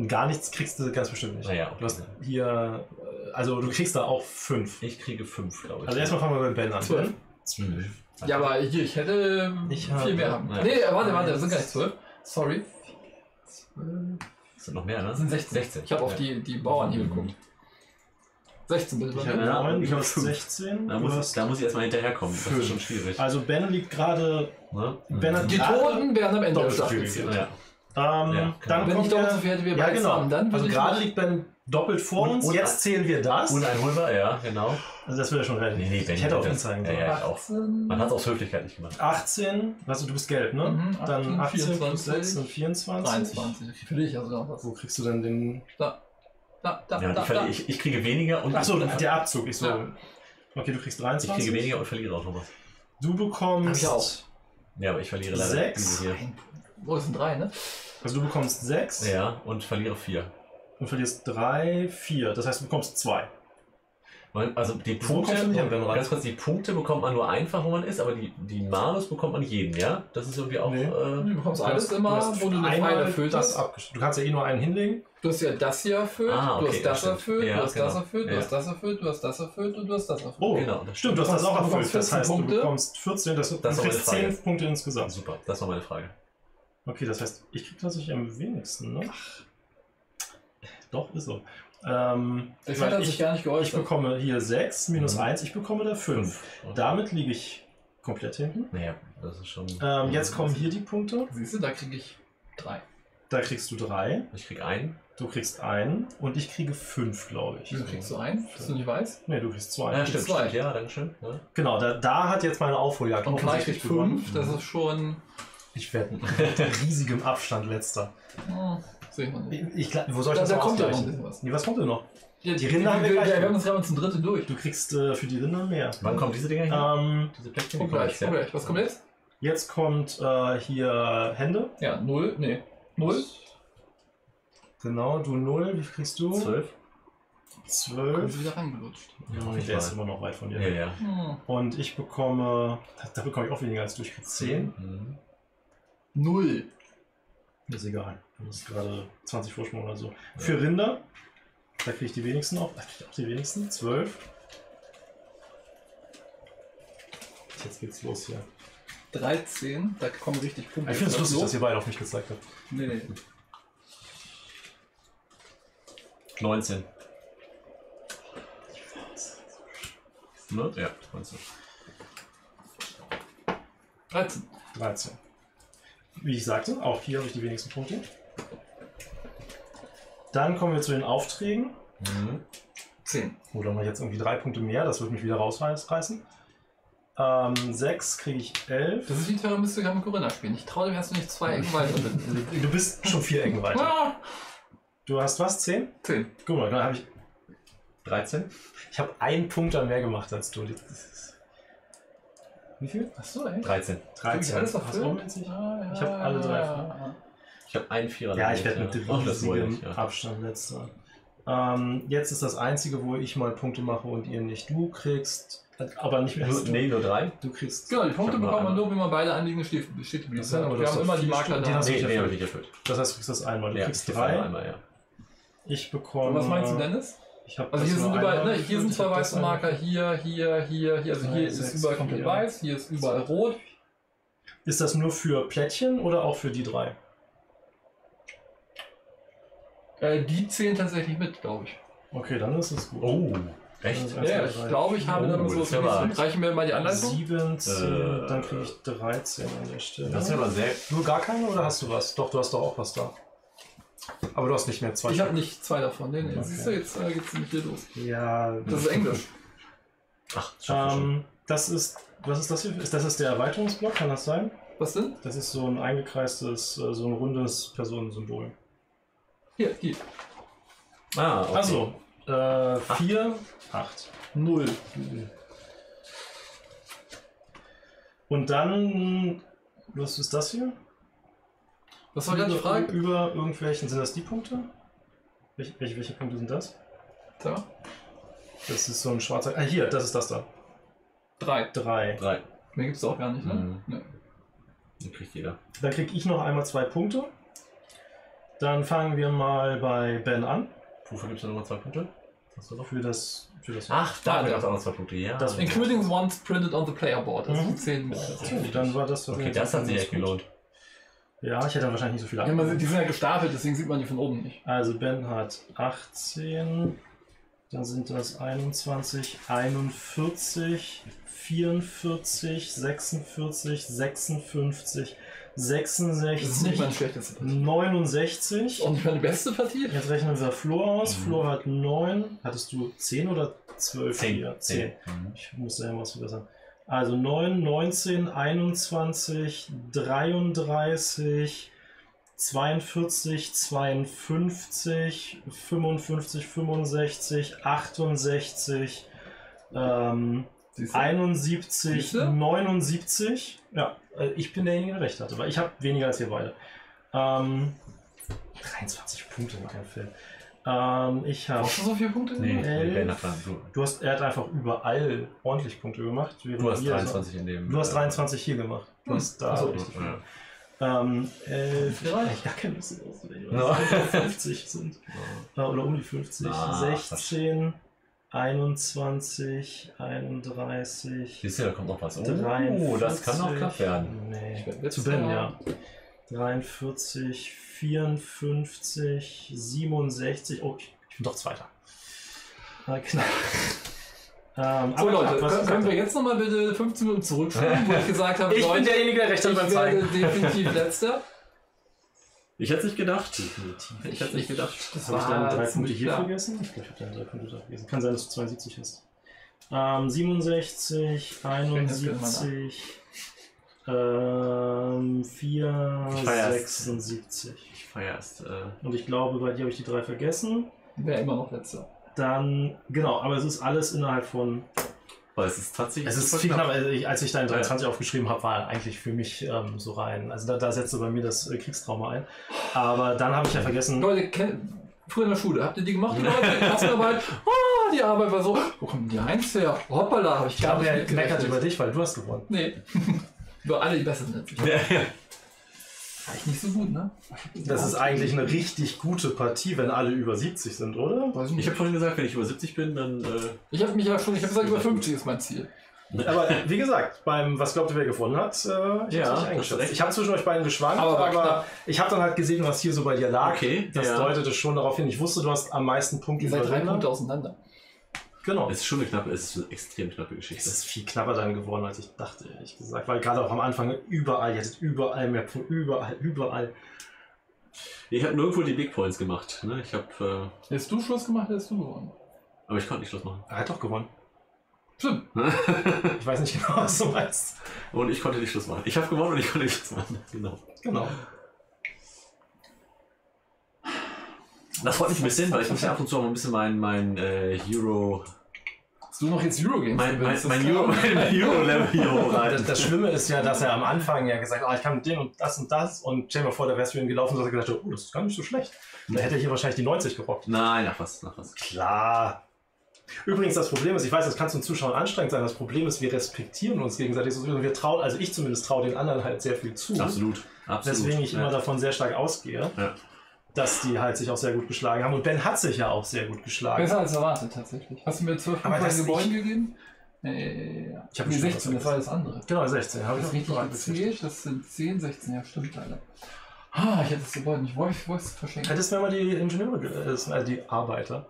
Gar nichts kriegst du ganz bestimmt nicht. Naja, okay. Du hast hier, äh, also du kriegst da auch fünf. Ich kriege fünf, glaube ich. Also erstmal fangen wir bei Ben an. Zwölf. Zwölf. Ja, aber hier, ich hätte Ich viel mehr haben. Ja. Nee, warte, warte, das sind gar nicht zwölf. Sorry. Das sind noch mehr, ne? Das sind 16. 16. Ich habe auf die, die Bauern hier geguckt. 16 bitte. Ich habe mir. Ja, neun, ich du hab hast fünf. 16. Da muss, da muss ich erstmal hinterherkommen. Das ist schon schwierig. also Ben liegt gerade. Ne? Ben hat Die Toten werden am Ende der Doppelt Schlacht so viel gezählt. Ja. Ähm, Ja, dann Wenn ich doppelt so viel hätte wie Ja, beide genau. dann also würde gerade liegt Ben doppelt vor Und- uns. und- Jetzt zählen wir das. Uneinholbar, ja, genau. Also das wäre schon relativ. Nee, nee, Ben ich hätte auf ihn das- zeigen ja, sollen. ja, ich auch. 18. Man hat es aus Höflichkeit nicht gemacht. 18, also du bist gelb, ne? Mhm, Dann 18, 18 plus 6 24, sind 24. 23. Für dich also noch was. Wo kriegst du denn den. Da. Da, da, Ja, da, ich, da. ich, ich kriege weniger und Achso, der Abzug. Ich so. Ja. Okay, du kriegst ich 23. kriege weniger und verliere auch noch was. Du bekommst. Hab ich auch. Ja, aber ich verliere leider Sechs. diese hier. Oh, das sind drei, ne? Also du bekommst 6 Ja, und verliere vier. und verlierst 3, 4. Das heißt, du bekommst 2. Man- Also die kommst Punkte, du nicht an, wenn du ganz kurz, die Punkte bekommt man nur einfach, wo man ist, aber die, die Malus bekommt man jeden, ja? Das ist irgendwie auch. Nee. Äh, Du bekommst alles immer, wo du eine einmal Pfeil erfüllt das hast. Du kannst ja eh nur einen hinlegen. Du hast ja das hier erfüllt, Ah, du okay, hast das stimmt. erfüllt, Ja, du hast das genau. erfüllt, du Ja. hast das erfüllt, du hast das erfüllt und du hast das erfüllt. Oh, Genau, das stimmt, du hast Du das auch du erfüllt. Das heißt, 14 du Punkte. bekommst 14, das, du kriegst Frage. 10 Punkte insgesamt. super, das war meine Frage. Okay, das heißt, ich krieg tatsächlich am wenigsten, ne? Doch, ist so. Ähm, Fett hat ich, sich gar nicht ich geäußert. bekomme hier 6 minus Mhm. 1, ich bekomme da 5. Und- Damit liege ich komplett hinten. Naja, das ist schon. Ähm, jetzt kommen hier die Punkte. Siehst du, da kriege ich drei. Da kriegst du 3, Ich krieg einen. du kriegst einen und ich kriege 5, glaube ich. Wieso kriegst du einen? Dass du nicht weißt? Ne, du kriegst 2. Ja, stimmt, zwei. stimmt. Ja, danke schön. Ja. Genau, da, da hat jetzt meine Aufholjagd Und offensichtlich fünf, das ist schon. Ich werde mit riesigem Abstand letzter. Oh, Ich, nicht. ich, glaub- wo soll ich Da, das da noch kommt ja noch ein ausgleichen? bisschen was. Nee, was kommt denn noch? Ja, Die Rinder haben wir gleich. wir haben uns gerade zum dritten durch. Du kriegst äh, für die Rinder mehr. Wann kommen diese Dinger hier? Ähm, diese Plättchen? Die kommen gleich, guck ja. gleich. Was kommt jetzt? jetzt kommt äh, hier Hände. Ja, null. Nee. Null. Genau, du 0. Wie viel kriegst du? Zwölf? Kommt 12. sie wieder rangelutscht. Ja, der ist immer noch weit von dir. Ja, ja. Hm. Und ich bekomme, da, da bekomme ich auch weniger als du. Ich krieg 10. Mhm. Null. Ist egal. Das ist gerade 20 Vorsprung oder so. Für Rinder, da kriege ich die wenigsten auch. Da kriege ich auch die wenigsten. 12. Jetzt geht's los hier. 13. Da kommen richtig Punkte. Ich finde es lustig, So. dass ihr beide auf mich gezeigt habt. Nee, nee. 19. Ne? Ja, 19. 13. 13. Wie ich sagte, auch hier habe ich die wenigsten Punkte. Dann kommen wir zu den Aufträgen. Mhm. 10. Oder mal jetzt irgendwie drei Punkte mehr, das wird mich wieder rausreißen. Ähm, 6 kriege ich 11. Das ist wie Terra Mystica mit Corinna spielen. Ich traue dem erst nicht zwei Ecken weiter. Du bist schon vier Ecken weiter. Ah, Du hast was? 10? 10. Guck mal, dann habe ich. 13? Ich habe einen Punkt dann mehr gemacht als du. Wie viel? Achso, ey. 13. Krieg ich alles Hast du erfüllt? witzig? Ah, ja, Ich hab alle drei ja. Ich habe einen Vierer. Ja, ich werde mit riesigem ich, ja. Abstand letzter. Ähm, jetzt ist das einzige, wo ich mal Punkte mache und ihr nicht. Du kriegst, aber nicht mehr. Nur, nee, nur drei? Du kriegst. Genau, die Punkte bekommt man nur, wenn man beide anliegende Städte bestätigt Das sind aber Wir haben immer die Marker da. hast du Nee, nicht nee, habe ich erfüllt. nicht erfüllt. Das heißt, du kriegst das einmal. Du Ja, kriegst drei. einmal, ja. Ich bekomme. Und was meinst du, Dennis? Ich hab Also hier sind überall, ne, hier sind zwei weiße Marker, hier, hier, hier, hier. Also hier ist überall komplett weiß, hier ist überall rot. Ist das nur für Plättchen oder auch für die drei? Äh, die zählen tatsächlich mit, glaube ich. Okay, dann ist es gut. Oh, echt? Also- Ja, ich glaube, ich habe Oh, dann so das ist Reichen wir mal die Anleitung? 7, 10, Äh, dann kriege ich 13 an der Stelle. Das ist aber sehr. Nur gar keine oder hast du was? Doch, du hast doch auch was da. Aber du hast nicht mehr zwei. Ich habe nicht zwei davon. Nee, nee. Okay. Siehst du, jetzt äh, geht's nämlich hier los. Ja. Das ist Englisch. Ach, das schafft schon. Ähm, das ist. Was ist das hier? Ist das ist der Erweiterungsblock? Kann das sein? Was denn? Das ist so ein eingekreistes, äh, so ein rundes Personensymbol. Hier, die. Ah, okay. Also, äh, 4, 8. Null. Und dann. Was ist das hier? Was war gerade die über, Frage? über irgendwelchen. Sind das die Punkte? Welche, welche, welche Punkte sind das? So. Das ist so ein schwarzer. Ah, hier, das ist das da. Drei. Drei. Drei. Mehr gibt's auch gar nicht, ne? Mhm. Nee. Den kriegt jeder. Dann kriege ich noch einmal zwei Punkte. Dann fangen wir mal bei Ben an. Wofür gibt es nochmal zwei Punkte? Hast du noch? Für das. Für das Ach, da gab es auch noch zwei Punkte, ja. Das- Including ones printed on the player board. Also Mhm. 10 mit. So, dann war das. okay, das hat sich echt gelohnt. Ja, ich hätte wahrscheinlich nicht so viel Ja, man, die sind ja gestapelt, deswegen sieht man die von oben nicht. Also Ben hat 18, dann sind das 21, 41, 44, 46, 56, Das ist nicht 66, meine schlechteste Partie. 69. Auch nicht meine beste Partie? Jetzt rechnen wir Flo aus. Mhm. Flo hat 9. Hattest du 10 oder 12? Zehn. hier? 10. Mhm. Ich muss da was verbessern. Also 9, 19, 21, 33, 42, 52, 55, 65, 68, ähm, Siehst du? 71, Siehste? 79. Ja, äh, ich bin derjenige, der recht hatte, weil ich habe weniger als ihr beide. Ähm, 23 Punkte in keinem Film. Ähm, ich habe. Brauchst du so viele Punkte? Nee, Elf. Du, Du hast, er hat einfach überall ordentlich Punkte gemacht. du hast wir- 23 in dem. Du hast äh, 23 hier gemacht. Du Hm. hast da Ach so, richtig viel. ja. Ähm, elf, Ja. ich gar keine Lust No. weil über 50 sind. Äh, oder um die 50. Ah, 16, 21, 31. Siehst du, da kommt noch was. Oh, 43, das kann noch knapp werden. Nee. Zu Ben, ja. 43, 54, 67. Oh, ich, ich bin doch Zweiter. Na, knapp. Ähm, So Leute, können, können wir jetzt nochmal bitte 15 Minuten zurückspulen, wo ich gesagt habe, Ich bin Leute, derjenige, der recht hat ich beim Zeigen. definitiv letzter. Ich hätte es nicht gedacht. Definitiv. Ich hätte nicht gedacht. Das Habe ich deine drei Punkte hier klar. vergessen? Ich glaube, ich habe deine drei Punkte da vergessen. Kann sein, dass du 72 hast. Ähm, 67, 71, ähm, 4, Ich feier es. 76. Ich feiere es. Äh, Und ich glaube, bei dir habe ich die drei vergessen. Wäre immer noch letzter. Dann, genau, aber es ist alles innerhalb von. Weil es ist tatsächlich. Es ist viel knapp. knapp. Also ich, als ich deinen Ja. 23 aufgeschrieben habe, war eigentlich für mich ähm, so rein. Also da, da setzte bei mir das äh, Kriegstrauma ein. Aber dann habe ich ja vergessen. Leute, kenn, früher in der Schule, habt ihr die gemacht, die Leute? Klassenarbeit? Oh, die Arbeit war so, wo kommen die eins her? Hoppala, habe ich Ich gar habe nicht ja mitgerechnet. gemeckert über dich, weil du hast gewonnen. Nee. Über alle die besser sind. Ja, ja. War ich nicht so gut, ne? Das ist eigentlich eine richtig gute Partie, wenn alle über 70 sind, oder? Weiß ich habe vorhin gesagt, wenn ich über 70 bin, dann. Äh, Ich habe mich ja schon, ich habe gesagt, über 50 ist mein Ziel. Aber wie gesagt, beim Was glaubt ihr, wer gewonnen hat, äh, ich Ja, hab's nicht eingeschätzt. recht. Ich habe zwischen euch beiden geschwankt, Aber aber, ich habe dann halt gesehen, was hier so bei dir lag. Okay, Das ja. deutete schon darauf hin. Ich wusste, du hast am meisten Punkte Ihr seid drei. Punkte auseinander. Genau. es ist schon eine knappe, es ist eine extrem knappe Es Geschichte. ist viel knapper dann geworden, als ich dachte, ehrlich gesagt. Weil gerade auch am Anfang überall, ihr hattet überall mehr Punkte, überall, überall. Ich habe nirgendwo die Big Points gemacht. Ne? Ich habe. Äh, Hättest du Schluss gemacht, hättest du gewonnen. aber ich konnte nicht Schluss machen. Er hat doch gewonnen. Stimmt. Ich weiß nicht genau, was du meinst. und ich konnte nicht Schluss machen. Ich habe gewonnen und ich konnte nicht Schluss machen. Genau. Genau. Das freut mich ein bisschen, weil ich muss ja ab und zu auch mal ein bisschen mein, mein äh, Hero. Hast du noch jetzt Eurogames? Mein, mein, mein, das Euro, kann- mein Euro-Level hier Das, hochreiten. das Schlimme ist ja, dass er am Anfang ja gesagt hat, ah, ich kann mit dem und das und das. Und stell dir mal vor, da wärst du ihm gelaufen und hat gedacht, oh, das ist gar nicht so schlecht. Und dann hätte er hier wahrscheinlich die 90 gerockt. Nein, nach was, nach was. Klar. Übrigens, das Problem ist, ich weiß, das kann zum Zuschauen anstrengend sein, das Problem ist, wir respektieren uns gegenseitig so und wir trauen, also ich zumindest traue den anderen halt sehr viel zu. Absolut. Absolut. Deswegen ich ja. immer davon sehr stark ausgehe, Ja. Dass die halt sich auch sehr gut geschlagen haben. Und Ben hat sich ja auch sehr gut geschlagen. Besser als erwartet, tatsächlich. Hast du mir 12 Aber Punkte an Gebäuden gegeben? Nee, ja. Ich hab nee, bestimmt 16, was das war das andere. Genau, 16. Habe ich richtig gezählt, das sind 10, 16, ja stimmt leider. Ah, ich hätte das Gebäude nicht Voice, Voice verschenkt. Hättest du mir mal die Ingenieure, ge- äh, also die Arbeiter.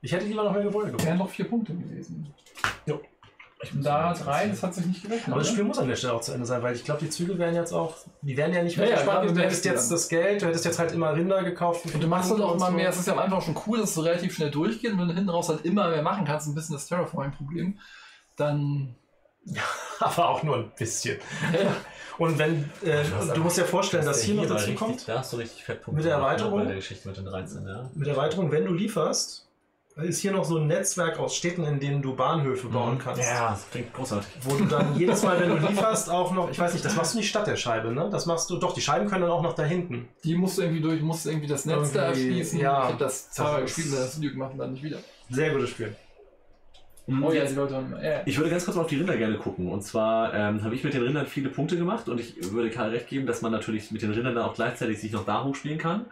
Ich hätte lieber noch mehr Gebäude gemacht. wären noch 4 Punkte gewesen. Jo. Und da 3, das hat sich nicht gerechnet. Aber das oder? Spiel muss an der Stelle auch zu Ende sein, weil ich glaube, die Züge werden jetzt auch, die werden ja nicht mehr Ja, ja, gespannt. Du hättest jetzt das Geld, du hättest jetzt halt immer Rinder gekauft. Und du machst halt auch und immer so. mehr, es ist ja am Anfang schon cool, dass du relativ schnell durchgehst und wenn du hinten raus halt immer mehr machen kannst, ein bisschen das Terraforming-Problem, dann. Aber auch nur ein bisschen. Ja, Und wenn, äh, Du musst dir vorstellen, dass Der hier noch dazu richtig, kommt, Da hast du richtig Fettpunkte. Mit der gemacht, ne, Erweiterung? Bei der Geschichte mit den 13, ja. mit Erweiterung, wenn du lieferst, ist hier noch so ein Netzwerk aus Städten, in denen du Bahnhöfe bauen kannst. Mhm. Ja, das klingt großartig. Wo du dann jedes Mal, wenn du lieferst, auch noch, ich weiß nicht, das machst du nicht statt der Scheibe, ne? Das machst du, doch, die Scheiben können dann auch noch da hinten. die musst du irgendwie durch, musst irgendwie das Netz da Irgendwie, erschließen. ja. ich hab das zweimal gespielt und das gemacht und dann nicht wieder. Sehr gutes Spiel. Mhm, Oh ja, die Leute Ich würde ganz kurz mal auf die Rinder gerne gucken. Und zwar ähm, habe ich mit den Rindern viele Punkte gemacht und ich würde Karl recht geben, dass man natürlich mit den Rindern dann auch gleichzeitig sich noch da hochspielen kann.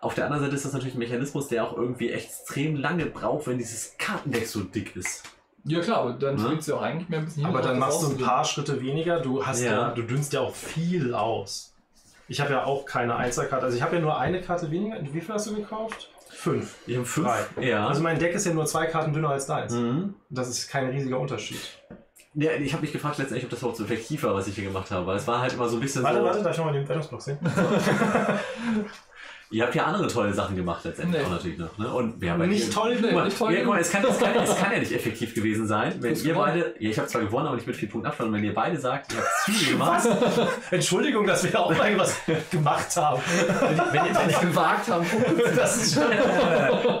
Auf der anderen Seite ist das natürlich ein Mechanismus, der auch irgendwie extrem lange braucht, wenn dieses Kartendeck so dick ist. ja klar, aber dann Ne? spielt sie auch eigentlich mehr ein bisschen Aber dann machst du ein paar Schritte weniger. Du hast ja, Ja. du dünnst ja auch viel aus. Ich habe ja auch keine Einzelkarte. Also ich habe ja nur eine Karte weniger. Wie viel hast du gekauft? Fünf. Ich habe fünf. Drei. Ja. Also mein Deck ist ja nur zwei Karten dünner als deins. mhm. Das ist kein riesiger Unterschied. ja, ich habe mich gefragt letztendlich, ob das überhaupt so effektiv war, was ich hier gemacht habe. Weil es war halt immer so ein bisschen Warte, so. warte, darf ich nochmal den Wertungsblock sehen? Ihr habt ja andere tolle Sachen gemacht letztendlich Nee. auch natürlich noch. Ne? Und wer bei Nicht toll. Nee, mal, nicht toll ja, mal, es, kann, es, kann, es kann ja nicht effektiv gewesen sein, wenn ihr gewonnen. beide, ja, ich habe zwar gewonnen, aber nicht mit vier Punkten Abstand, und wenn ihr beide sagt, ihr habt Züge gemacht, Entschuldigung, dass wir auch irgendwas gemacht haben. wenn, ihr- wenn, wenn, ich gewagt haben, Das ist schon.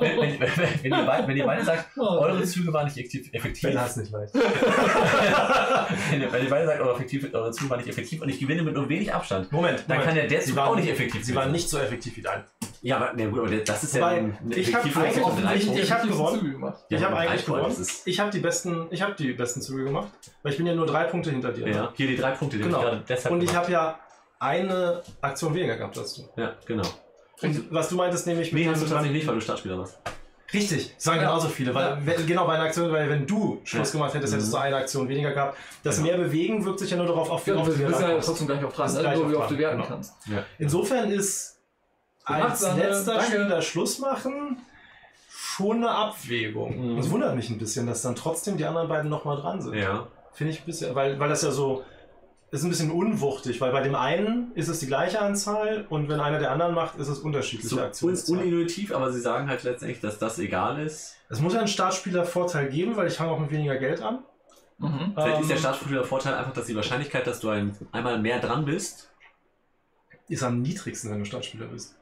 wenn, wenn, ihr beide, wenn ihr beide sagt, Oh. eure Züge waren nicht effektiv, hat es nicht leicht. wenn, ihr, wenn ihr beide sagt, eure, effektiv, eure Züge waren nicht effektiv und ich gewinne mit nur wenig Abstand, Moment, dann Moment. kann ja der Sie Zug waren- auch nicht effektiv Sie waren nicht so effektiv wie dein. Ja, aber, ne, gut, aber das ist ja ein ich hab effektiver eigentlich ich hab gewonnen. Züge gemacht. Ja, ich habe mit eigentlich gewonnen. Ich habe die besten, ich habe die besten Züge gemacht, weil ich bin ja nur drei Punkte hinter dir. Ja, hier die drei Punkte, die Genau. ich gerade deshalb Und ich habe ja eine Aktion weniger gehabt als du. Ja, genau. Und was du meintest, nämlich Nee, hast du tatsächlich nicht, weil du Startspieler warst. Richtig, es waren Ja. genauso viele. Weil, Ja. wenn, genau bei einer Aktion, weil wenn du Schluss Ja. gemacht hättest, hättest du Mhm. eine Aktion weniger gehabt. Das Genau. mehr bewegen wirkt sich ja nur darauf auf, wie Ja, du oft bist du ja wieder rankommst. trotzdem gleich auf dran, Bist ne? gleich nur auf wie oft du genau. kannst. Insofern ist als letzter Danke. Spieler Schluss machen schon eine Abwägung. Mhm. Das wundert mich ein bisschen, dass dann trotzdem die anderen beiden nochmal dran sind. Ja. Finde ich ein bisschen, weil, weil das ja so ist ein bisschen unwuchtig, weil bei dem einen ist es die gleiche Anzahl und wenn einer der anderen macht, ist es unterschiedliche So un Aktionszahlen. unintuitiv, aber sie sagen halt letztendlich, dass das egal ist. Es muss ja einen Startspieler-Vorteil geben, weil ich fange auch mit weniger Geld an. Mhm. Vielleicht ist der Ähm, Startspieler Vorteil einfach, dass die Wahrscheinlichkeit, dass du ein, einmal mehr dran bist. ist am niedrigsten, wenn du Startspieler bist.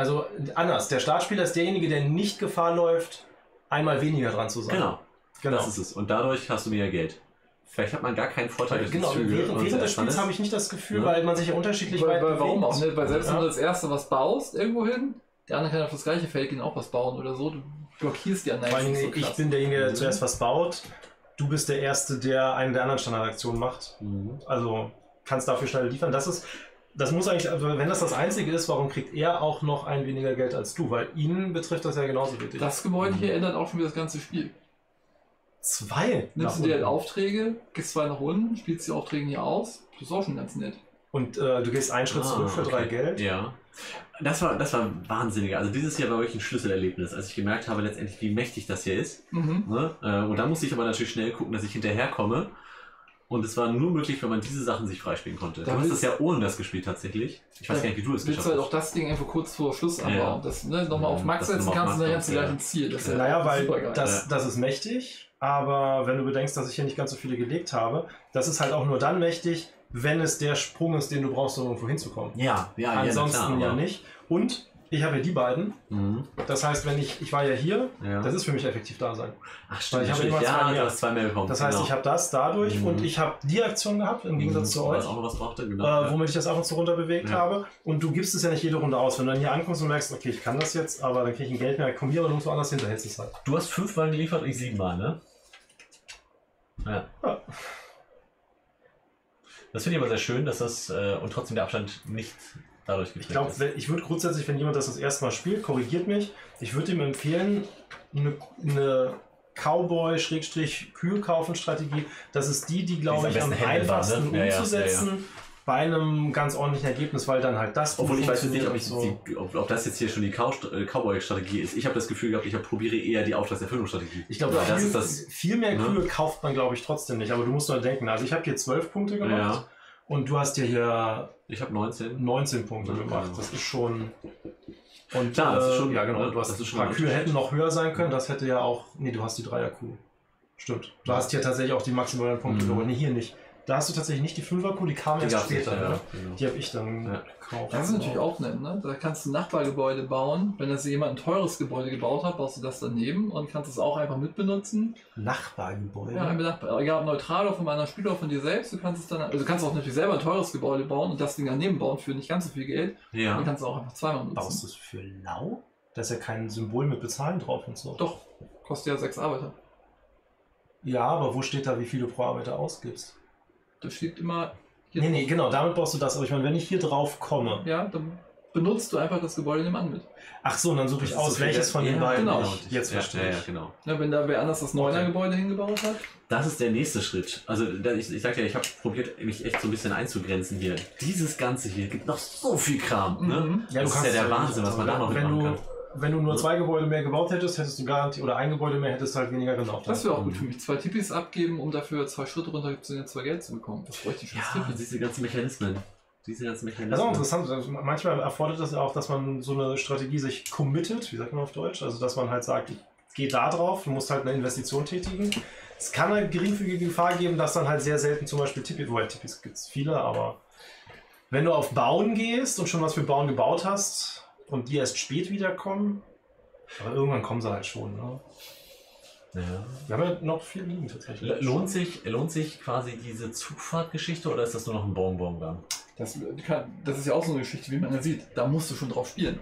Also anders, der Startspieler ist derjenige, der nicht Gefahr läuft, einmal weniger dran zu sein. Genau, genau. das ist es. Und dadurch hast du mehr Geld. Vielleicht hat man gar keinen Vorteil durch die Genau, Züge während, und während des Spiels habe ich nicht das Gefühl, Ja. weil man sich ja unterschiedlich Weil, weit weil, warum auch, ne? Weil selbst wenn Ja. du als Erste was baust, irgendwo hin, der andere kann auf das gleiche Feld gehen, auch was bauen oder so, du blockierst die anderen Vor allem, nicht so ich krass. bin derjenige, der Mhm. zuerst was baut. Du bist der Erste, der eine der anderen Standardaktionen macht. Mhm. Also kannst dafür schnell liefern. Das ist, das muss eigentlich, also wenn das das Einzige ist, warum kriegt er auch noch ein weniger Geld als du? Weil ihn betrifft das ja genauso wie dich. Das Gebäude hier ändert auch schon wieder das ganze Spiel. Zwei. Nimmst du dir halt unten. Aufträge, gehst zwei nach unten, spielst die Aufträge hier aus, das ist auch schon ganz nett. Und äh, du gehst einen Schritt Ah, zurück für drei okay. Geld. Ja. Das war, das war wahnsinniger. Also dieses Jahr war wirklich ein Schlüsselerlebnis, als ich gemerkt habe letztendlich, wie mächtig das hier ist. Mhm. Ne? Äh, Und da musste ich aber natürlich schnell gucken, dass ich hinterherkomme. Und es war nur möglich, wenn man diese Sachen sich freispielen konnte. Da du hast das ja ohne das gespielt tatsächlich. Ich weiß Ja. gar nicht, wie du es Du willst geschafft halt auch hast. das Ding einfach kurz vor Schluss Ja. anbauen. Das ne, nochmal auf Max setzen kannst und dann kannst du gleich ja. ins Ziel. Das ist ja Naja, weil das, das ist mächtig, aber wenn du bedenkst, dass ich hier nicht ganz so viele gelegt habe, das ist halt auch nur dann mächtig, wenn es der Sprung ist, den du brauchst, um irgendwo hinzukommen. Ja, ja, ja. Ansonsten na klar, ja nicht. Und ich habe ja die beiden. Mhm. Das heißt, wenn ich, ich war ja hier, Ja. das ist für mich effektiv da sein. Ach, stimmt. weil ich habe immer zwei ja, mehr. du hast zwei mehr bekommen. Das heißt, genau. ich habe das dadurch Mhm. und ich habe die Aktion gehabt, im Gegensatz zu Weil euch. auch noch was brauchte, genau. äh, womit ich das ab und zu runter bewegt Ja. habe. Und du gibst es ja nicht jede Runde aus. Wenn du dann hier ankommst und merkst, okay, ich kann das jetzt, aber dann kriege ich ein Geld mehr, komm hier aber nirgendwo anders hin, dann hältst du es halt. Du hast fünfmal geliefert und ich siebenmal, ne? Ja. Ja. Das finde ich aber sehr schön, dass das äh, und trotzdem der Abstand nicht dadurch Ich gekriegt glaube, ist. ich würde grundsätzlich, wenn jemand das das erste Mal spielt, korrigiert mich, ich würde ihm empfehlen, eine, eine Cowboy-Kühl-kaufen-Strategie, das ist die, die, glaube ich, am handelbar, einfachsten ne? Ja, ja, umzusetzen. Bei einem ganz ordentlichen Ergebnis, weil dann halt das. Obwohl ich weiß jetzt nicht, ob, ich funktioniert die, ob, ob das jetzt hier schon die äh, Cowboy-Strategie ist. Ich habe das Gefühl gehabt, ich probiere eher die Auftragserfüllungsstrategie. Ich glaube, viel, ist das. viel mehr ne? Kühe kauft man, glaube ich, trotzdem nicht. Aber du musst nur denken, also ich habe hier 12 Punkte gemacht Ja, und du hast dir hier ich habe 19. 19 Punkte Ja, gemacht. genau. Das ist schon. Und Klar, das ist äh, schon- ja genau. Du hast das ist schon Kühe hätten noch höher sein können. Das hätte ja auch. Nee, du hast die Dreier-Kuh. Stimmt. Du hast hier tatsächlich auch die maximalen Punkte Mhm. geholt. Nee, hier nicht. Da hast du tatsächlich nicht die Fünfer-Kuh, die kam erst später. ja, ne? genau. Die habe ich dann Ja. gekauft. Das ist natürlich auch nett, ne? Da kannst du ein Nachbargebäude bauen. Wenn das jemand ein teures Gebäude gebaut hat, baust du das daneben und kannst es auch einfach mitbenutzen. Nachbargebäude. Ja, ein Nachbar, egal ob neutral oder von anderen Spieler von dir selbst, du kannst es dann, also du kannst auch natürlich selber ein teures Gebäude bauen und das Ding daneben bauen für nicht ganz so viel Geld. Ja. Dann kannst du auch einfach zweimal nutzen. Baust du es für lau? Da ist ja kein Symbol mit Bezahlen drauf und so. Doch, kostet ja sechs Arbeiter. Ja, aber wo steht da, wie viel du pro Arbeiter ausgibst? Das steht immer hier. Nee, nee, genau, damit brauchst du das. Aber ich meine, wenn ich hier drauf komme. Ja, dann benutzt du einfach das Gebäude nebenan mit. Ach so, und dann suche ich aus, so welches von den Ja, beiden genau. ich jetzt verstehe. ja, ich. ja, genau. Ja, wenn da wer anders das Neuner-Gebäude hingebaut hat. Das ist der nächste Schritt. Also ich, ich sag ja, ich habe probiert, mich echt so ein bisschen einzugrenzen hier. Dieses Ganze hier gibt noch so viel Kram. Ne? Mhm. Ja, das ist ja der Wahnsinn, was man da noch wenn du, kann. Wenn du nur zwei Gebäude mehr gebaut hättest, hättest du garantiert, oder ein Gebäude mehr, hättest du halt weniger genau. Das wäre auch gut für mich. Zwei Tipis abgeben, um dafür zwei Schritte runter zu gehen, zwei Geld zu bekommen. Das bräuchte ich schon Ja, diese ganzen Mechanismen. Diese ganzen Das ist auch Mechanismen. interessant. Also manchmal erfordert das ja auch, dass man so eine Strategie sich committet, wie sagt man auf Deutsch? Also, dass man halt sagt, ich gehe da drauf, du musst halt eine Investition tätigen. Es kann eine geringfügige Gefahr geben, dass dann halt sehr selten zum Beispiel Tippis, wobei Tippis gibt es viele, aber wenn du auf Bauen gehst und schon was für Bauen gebaut hast und die erst spät wiederkommen, aber irgendwann kommen sie halt schon. Ne? Ja. Wir haben ja noch viel liegen tatsächlich. L- Lohnt sich, lohnt sich quasi diese Zugfahrtgeschichte oder ist das nur noch ein Bonbon dann? Das, das ist ja auch so eine Geschichte, wie man ja sieht. Da musst du schon drauf spielen.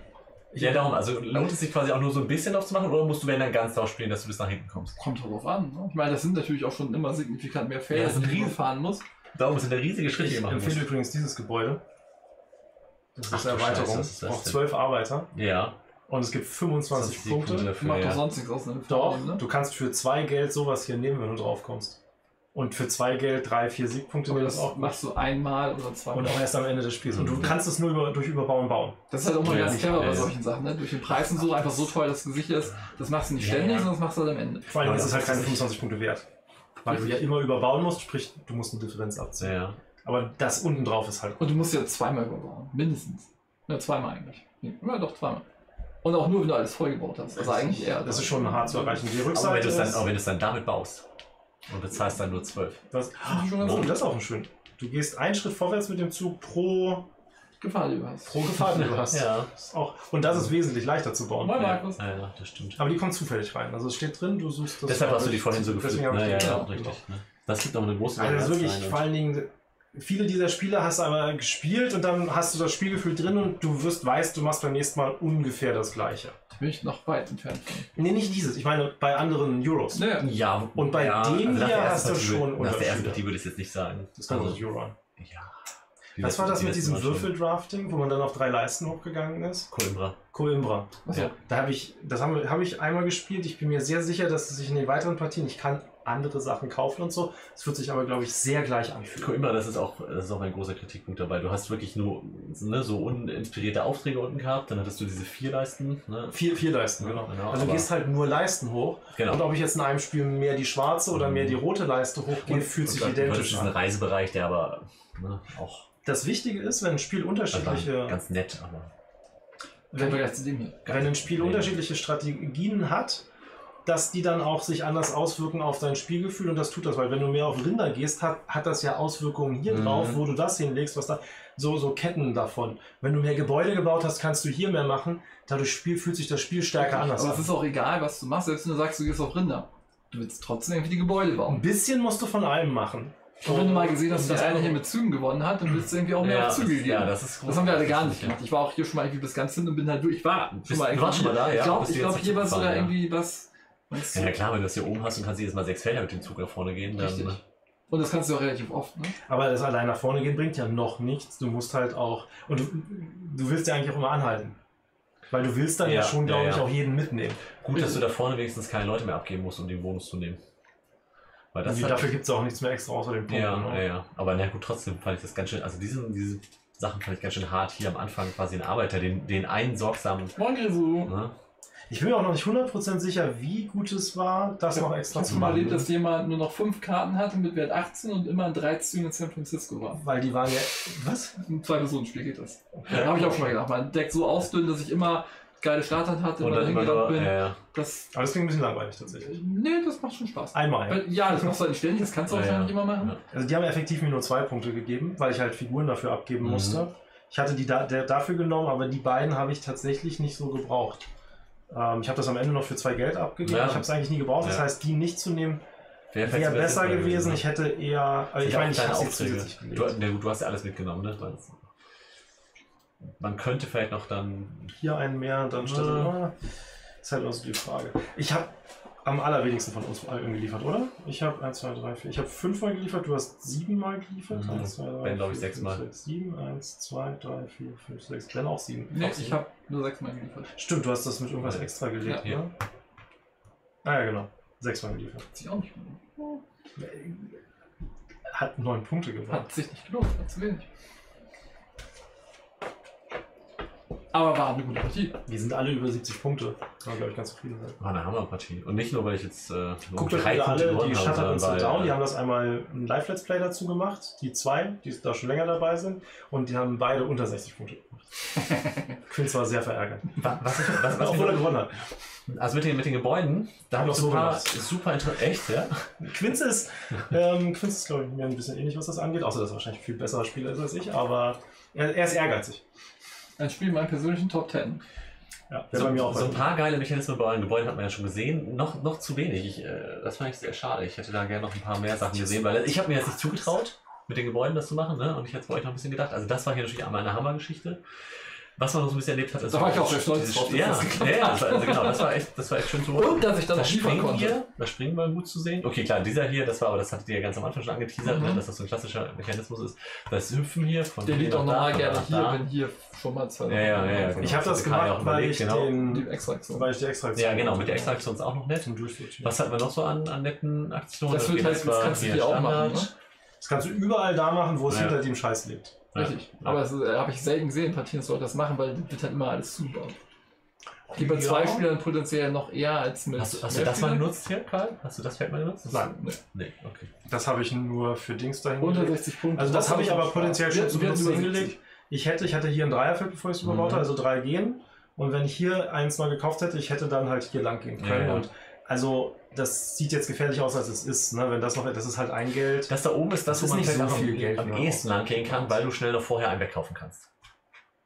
Ja, darum. Also lohnt es sich quasi auch nur so ein bisschen aufzumachen oder musst du, wenn dann ganz drauf spielen, dass du bis nach hinten kommst? Kommt darauf an. Ne? Ich meine, das sind natürlich auch schon immer signifikant mehr Felder, Ja, die man fahren muss. Darum sind da riesige Schritte, die Ich machen empfehle musst. übrigens dieses Gebäude. Das ist Erweiterung. Scheiße, was ist das Braucht zwölf Arbeiter. Ja. Und es gibt 25 20 Punkte. dafür, Macht doch sonst nichts aus einem Doch, ne? du kannst für zwei Geld sowas hier nehmen, wenn du drauf kommst. Und für zwei Geld drei, vier Siegpunkte nehmen das auch machst du einmal oder zweimal. Und auch erst am Ende des Spiels. Und du Mhm. kannst es nur über, durch Überbauen bauen. Das ist halt auch mal Ja, ganz clever bei solchen Sachen, ne? Durch den Preis und so einfach so teuer das Gesicht ist. Das machst du nicht Ja, ständig, ja. sondern das machst du halt am Ende. Vor allem Ja, ist es das halt keine nicht- 25 Punkte wert. Weil du ja immer überbauen musst, sprich, du musst eine Differenz abziehen. Ja. Aber das unten drauf ist halt. Und du musst ja zweimal überbauen. Mindestens. Ja, zweimal eigentlich. Ja, doch, zweimal. Und auch nur, wenn du alles vollgebaut hast. Also eigentlich eher. Das ist schon hart zu erreichen. Die Aber wenn Rückseite du es dann, ist, aber wenn du es dann damit baust und bezahlst dann nur 12. das, Das ist schon ganz oh, das ist auch ein schön. Du gehst einen Schritt vorwärts mit dem Zug pro, Gefahr, die du hast. pro Gefahr, die du hast. Ja. Ist auch, und das ist wesentlich leichter zu bauen. Moin, Markus. Ja, ja, das stimmt. Aber die kommt zufällig rein. Also es steht drin, du suchst das. Deshalb hast du die vorhin so gefühlt. habe Ja, ja, ja, richtig. Ne? Das gibt auch eine große Also das wirklich vor allen Dingen, viele dieser Spiele hast du aber gespielt und dann hast du das Spielgefühl drin und du wirst, weißt, du machst beim nächsten Mal ungefähr das gleiche. Da bin ich noch weit entfernt von. Nee, nicht dieses, ich meine bei anderen Euros. Naja, Ja, Und bei ja, dem nach hier hast du schon würde- Nach der ersten Unterschiede. Partie würde ich es jetzt nicht sagen. Das kann Also, also, Euro an. Ja. Was war das mit diesem. Würfeldrafting, wo man dann auf drei Leisten hochgegangen ist? Coimbra. Coimbra. achso. Ja. Da habe ich, das habe hab ich einmal gespielt. Ich bin mir sehr sicher, dass es sich in den weiteren Partien, ich kann andere Sachen kaufen und so. Es wird sich aber, glaube ich, sehr gleich anfühlen. Coimbra, das ist auch, das ist auch ein großer Kritikpunkt dabei. Du hast wirklich nur ne, so uninspirierte Aufträge unten gehabt, dann hattest du diese vier Leisten. Ne? Vier, vier Leisten, genau. genau, also du gehst halt nur Leisten hoch. Genau. Und ob ich jetzt in einem Spiel mehr die schwarze oder Mhm. mehr die rote Leiste hochgehe, fühlt sich Und dann- du hattest identisch diesen an. Reisebereich, der aber ne, auch Das Wichtige ist, wenn ein Spiel also unterschiedliche, ganz nett, aber hier. wenn ein Spiel unterschiedliche Strategien hat, dass die dann auch sich anders auswirken auf dein Spielgefühl und das tut das, weil wenn du mehr auf Rinder gehst, hat, hat das ja Auswirkungen hier Mhm. drauf, wo du das hinlegst, was da so so Ketten davon. Wenn du mehr Gebäude gebaut hast, kannst du hier mehr machen. Dadurch Spiel, fühlt sich das Spiel stärker anders Aber es an. ist auch egal, was du machst, selbst wenn du sagst, du gehst auf Rinder. Du willst trotzdem irgendwie die Gebäude Ein bauen. bisschen musst du von allem machen. Und wenn du mal gesehen dass das eine hier mit Zügen gewonnen hat, dann willst du irgendwie auch mehr ja, auf Züge das, geben. ja, das ist Das haben wir alle gar nicht gemacht. Ich war auch hier schon mal irgendwie bis ganz hinten und bin halt durch. Ich war schon Bist- mal schon mal da, ja? Ich glaube, Bist ich glaub, hier war sogar irgendwie was. Du? Ja, ja, klar, wenn du das hier oben hast und kannst jedes Mal sechs Felder mit dem Zug nach vorne gehen, dann. Richtig. Und das kannst du auch relativ oft, ne? Aber das allein nach vorne gehen bringt ja noch nichts. Du musst halt auch. Und du, du willst ja eigentlich auch immer anhalten. Weil du willst dann ja, Ja, schon, ja, glaube ich, ja. auch jeden mitnehmen. Gut, dass du da vorne wenigstens keine Leute mehr abgeben musst, um den Bonus zu nehmen. Weil das Und hat- dafür gibt es auch nichts mehr extra außer den Punkten. Ja, ne? ja, ja. Aber na gut, trotzdem fand ich das ganz schön. Also diese, diese Sachen fand ich ganz schön hart hier am Anfang quasi einen Arbeiter, den, den einen sorgsamen. Moin, Grisu. Ne? Ich bin mir auch noch nicht 100% sicher, wie gut es war, das noch extra Hast zu du mal machen. erlebt, dass jemand nur noch fünf Karten hatte mit Wert 18 und immer in drei Zügen in San Francisco war? Weil die waren ja. Was? Im Zwei-Personen-Spiel geht das. Da habe ich auch schon mal gedacht. Mein Deck so ausdünnen, dass ich immer geile Starter hatte Und immer dann nur, bin. äh, Das, Aber das klingt ein bisschen langweilig tatsächlich. nee, das macht schon Spaß. Einmal. Ja. Weil- Ja, das machst du halt nicht ständig, das kannst du auch ja, wahrscheinlich ja. immer machen. Ja. Also die haben effektiv mir nur zwei Punkte gegeben, weil ich halt Figuren dafür abgeben Mhm. musste. Ich hatte die da, der, dafür genommen, aber die beiden habe ich tatsächlich nicht so gebraucht. Ähm, ich habe das am Ende noch für zwei Geld abgegeben. Ja. Ich habe es eigentlich nie gebraucht. Das Ja. heißt, die nicht zu nehmen, Wäre wäre besser gewesen. Ich hätte eher. Also ich meine, ich habe zusätzlich Du, gut, du hast ja alles mitgenommen, ne? Man könnte vielleicht noch dann. Hier einen mehr, dann statt. Ja. Ist halt auch so die Frage. Ich habe am allerwenigsten von uns allen geliefert, oder? Ich habe 1, 2, 3, 4. Ich habe fünfmal geliefert, du hast siebenmal geliefert. Mhm. 1, 2, 3, Ben, glaub ich, 4, sechsmal. 6, 7. 1, 2, 3, 4, 5, 6. Ben auch 7. Nee, ich habe nur sechsmal geliefert. Stimmt, du hast das mit irgendwas Ja. extra gelegt, Ja. ne? Ah ja, genau. Sechsmal geliefert. Hat sich auch nicht gelohnt. Hat neun Punkte gewonnen. Hat sich nicht gelohnt, hat zu wenig. Aber war eine gute Partie. Wir sind alle über 70 Punkte. Kann man, glaube ich, ganz zufrieden sein. War eine Hammerpartie. Und nicht nur, weil ich jetzt. Äh, nur Guckt euch drei bitte Punkte alle gewonnen die habe, Shut Up and sondern Sit weil, Down. Die äh, haben das einmal ein Live-Let's Play dazu gemacht. Die zwei, die da schon länger dabei sind. Und die haben beide unter 60 Punkte gemacht. Quinz war sehr verärgert. wa- was, ich, was, was Obwohl er gewonnen hat. also mit den, mit den Gebäuden, da habe Hab ich so ein paar gemacht. super interessant. Echt, ja? Quinz ist, ähm, Quinz ist glaube ich, mir ein bisschen ähnlich, was das angeht. Außer, dass er wahrscheinlich viel besserer Spieler ist als ich. Aber er, er ist ehrgeizig. Ein Spiel in meinen persönlichen Top 10. Ja, So, bei mir auch so ein paar geile Mechanismen bei euren Gebäuden hat man ja schon gesehen. Noch, noch zu wenig. Ich, äh, das fand ich sehr schade. Ich hätte da gerne noch ein paar mehr Sachen gesehen, weil ich habe mir jetzt nicht zugetraut, mit den Gebäuden das zu machen. Ne? Und ich hätte es bei euch noch ein bisschen gedacht. Also das war hier natürlich einmal eine Hammergeschichte. Was man noch so ein bisschen erlebt hat, ist Da war ich auch sehr stolz drauf, Ja, das ja, das also genau, das war echt, das war echt schön zu Und dass ich dann das liefern Springen konnte. hier, das Springen war gut zu sehen. Okay, klar, dieser hier, das war, aber das hattet ihr ja ganz am Anfang schon angeteasert, Mhm. ne, dass das so ein klassischer Mechanismus ist. Das Hüpfen hier von Der liegt auch normal gerne hier, da. wenn hier schon mal zwei. Ja, ja, ja, ja, genau. Ich habe das Das gemacht, weil überlegt, ich genau. Die den, Extraktion. weil ich die Extraktion Ja, genau, mit der Extraktion ist auch noch nett. Was hatten wir noch so an, an netten Aktionen? Das wird Okay, halt- das war kannst du hier auch machen, ne? Das kannst du überall da machen, wo es hinter dem Scheiß lebt. Richtig. Ja. Aber das äh, habe ich selten gesehen, Partien, Leute das machen, weil das wird halt immer alles zubauen. Die bei Ja. zwei Spielern potenziell noch eher als mit. Hast du, hast du das mal Spielern. genutzt hier, Karl? Hast du das Feld mal genutzt? Nein. Nee. Nee, okay. Das habe ich nur für Dings dahin Unter gelegt. 60 Punkte. Also das habe ich aber potenziell schon zum hatten über hingelegt. Ich hätte, ich hatte hier ein Dreierfeld, bevor ich es überbaut Mhm. habe, also drei gehen. Und wenn ich hier eins mal gekauft hätte, ich hätte dann halt hier lang gehen können. Ja, ja. Und also das sieht jetzt gefährlich aus, als es ist. Ne? Wenn das noch, das ist halt ein Geld. Das da oben ist das, Das wo ist man nicht so am- viel Geld, am ehesten lang gehen kann, weil du schnell noch vorher einen wegkaufen kannst.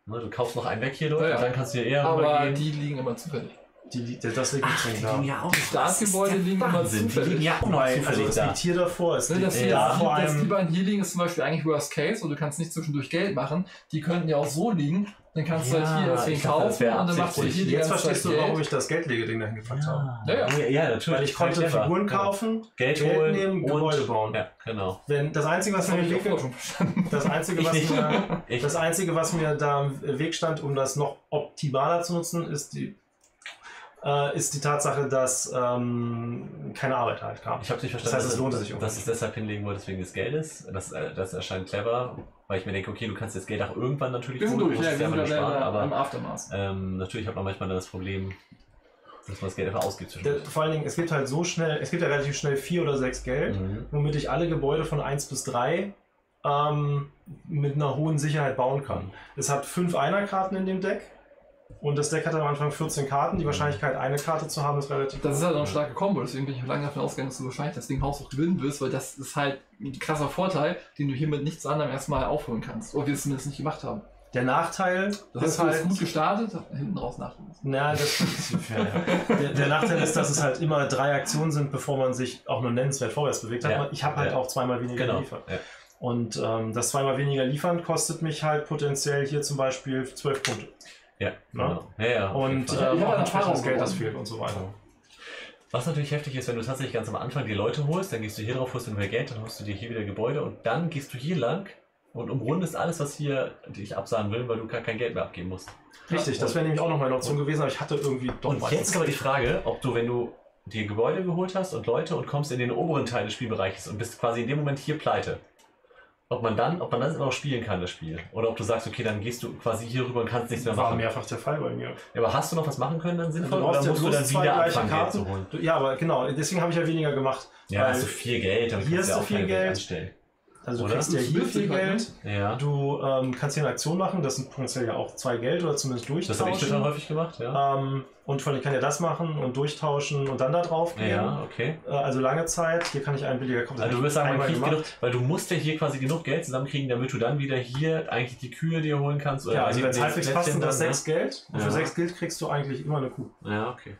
Ne, du kaufst noch einen weg hier durch Ja, ja. und dann kannst du hier eher Aber rübergehen. die liegen immer zufällig. Die, die, das liegt nicht drin, ja. ja auch. Startgebäude liegen immer Wahnsinn. Die zufällig. liegen ja auch Wobei, also zufällig es da. liegt hier davor, es Ne, liegt Das, hier, da das, vor das, die beiden hier liegen ist zum Beispiel eigentlich Worst Case und du kannst nicht zwischendurch Geld machen. Die könnten ja auch so liegen. Dann kannst du Ja, halt hier deswegen das kaufen und dann machst du hier die Jetzt verstehst Zeit du, Geld. warum ich das Geldlegeding dahin gepackt habe. Ja, Ja, ja. ja, natürlich. Weil ich konnte Clever. Figuren Ja. kaufen, Geld, Geld holen nehmen, Gebäude bauen. Ja, genau. Wenn das Einzige, was Das mir im Weg das Einzige, was mir Das Einzige, was mir da im Weg stand, um das noch optimaler zu nutzen, ist die, äh, ist die Tatsache, dass ähm, keine Arbeit halt kam. ich habe nicht Das verstanden, heißt, es lohnt sich dass, ich es deshalb hinlegen wollte, wegen des Geldes. Das, äh, das erscheint clever, weil ich mir denke, okay, du kannst das Geld auch irgendwann natürlich holen, durch, musst ja, es gerade sparen, am aber Aftermath. ähm, natürlich hat man manchmal dann das Problem, dass man das Geld einfach ausgibt vor allen Dingen, es gibt halt so schnell, es gibt ja relativ schnell vier oder sechs Geld, Mhm. womit ich alle Gebäude von 1 bis 3 ähm, mit einer hohen Sicherheit bauen kann. Es hat fünf Einerkarten in dem Deck und das Deck hat am Anfang 14 Karten. Die Wahrscheinlichkeit, eine Karte zu haben, ist relativ Das ist halt auch eine starke Kombo, deswegen bin ich lange davon ausgegangen, dass du wahrscheinlich das Ding Haus auch gewinnen wirst, weil das ist halt ein krasser Vorteil, den du hier mit nichts anderem erstmal aufholen kannst. Oder wir es zumindest nicht gemacht haben. Der Nachteil Das ist heißt, du hast halt, gut gestartet, hinten raus nachgelassen. Na, das, ja, ja. Der, der Nachteil ist, dass es halt immer drei Aktionen sind, bevor man sich auch nur nennenswert vorwärts bewegt hat. Ja, Ich habe halt ja. auch zweimal weniger Genau. geliefert. Ja. Und ähm, das zweimal weniger liefern kostet mich halt potenziell hier zum Beispiel 12 Punkte. Ja, Ne? genau. Ja, ja, Und. Ja, ähm, ich auch entsprechendes Geld, das fehlt und so weiter. Was natürlich heftig ist, wenn du tatsächlich ganz am Anfang die Leute holst, dann gehst du hier drauf, holst du mehr Geld, dann holst du dir hier wieder Gebäude und dann gehst du hier lang und umrundest alles, was hier dich absahen will, weil du gar kein Geld mehr abgeben musst. Richtig, das wäre nämlich auch noch meine Option gewesen, aber ich hatte irgendwie doch Und was. jetzt ist aber die Frage, ob du, wenn du dir Gebäude geholt hast und Leute und kommst in den oberen Teil des Spielbereiches und bist quasi in dem Moment hier pleite, ob man dann, ob man das immer noch spielen kann, das Spiel. Oder ob du sagst, okay, dann gehst du quasi hier rüber und kannst nichts mehr war machen. mehrfach der Fall bei mir. Ja, aber hast du noch was machen können dann sinnvoll? Du brauchst oder ja musst du dann wieder anfangen, Geld Karten. zu holen? Du- Ja, aber genau, deswegen habe ich ja weniger gemacht. Ja, hast du viel Geld, damit hier kannst du ja du auch viel Geld. anstellen. Also du Oder? kriegst ja hier viel halt, Geld. Ja. Du ähm, kannst hier eine Aktion machen, das sind potenziell ja auch zwei Geld oder zumindest Das habe ich total durchtauschen. häufig gemacht, ja. Ähm, und von ich kann ja das machen und durchtauschen und dann da drauf gehen. Ja, okay. Äh, also lange Zeit. Hier kann ich einen billiger kaufen. Das Also du wirst sagen, man einmal kriegt gemacht. genug, weil du musst ja hier quasi genug Geld zusammenkriegen, damit du dann wieder hier eigentlich die Kühe dir holen kannst. Ja, also wenn es die halbwegs passt, sind das sechs Geld. Und Ja. für sechs Geld kriegst du eigentlich immer eine Kuh. ne? Ja, okay.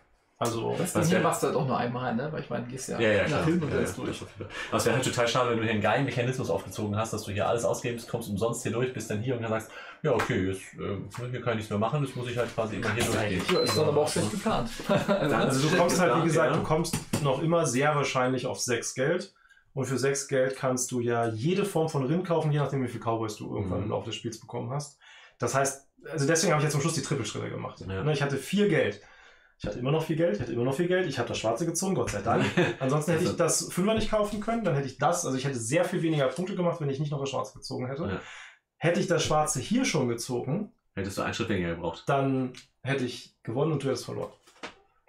Also, Das Was Ding hier wär- machst du halt auch nur einmal, ne? Weil ich meine, gehst ja, Ja, ja, nach hinten und Ja, dann ja, durch. das. Aber es wäre halt total schade, wenn du hier einen geilen Mechanismus aufgezogen hast, dass du hier alles ausgibst, kommst umsonst hier durch, bist dann hier und dann sagst, ja, okay, jetzt, äh, hier kann ich nichts mehr machen, jetzt muss ich halt quasi immer hier durchgehen. Ja, ist dann aber auch schlecht geplant. also, Also du kommst halt, wie gesagt, ja. du kommst noch immer sehr wahrscheinlich auf 6 Geld. Und für 6 Geld kannst du ja jede Form von Rind kaufen, je nachdem, wie viel Cowboys du irgendwann Mhm. im Laufe des Spiels bekommen hast. Das heißt, also deswegen habe ich jetzt zum Schluss die Trippelschritte gemacht. Ja. Ne, Ich hatte 4 Geld. Ich hatte immer noch viel Geld, ich hatte immer noch viel Geld. Ich habe das Schwarze gezogen, Gott sei Dank. Ansonsten hätte ich das Fünfer nicht kaufen können, dann hätte ich das, also ich hätte sehr viel weniger Punkte gemacht, wenn ich nicht noch das Schwarze gezogen hätte. Ja. Hätte ich das Schwarze hier schon gezogen, Hättest du einen Schritt weniger gebraucht. dann hätte ich gewonnen und du hättest verloren.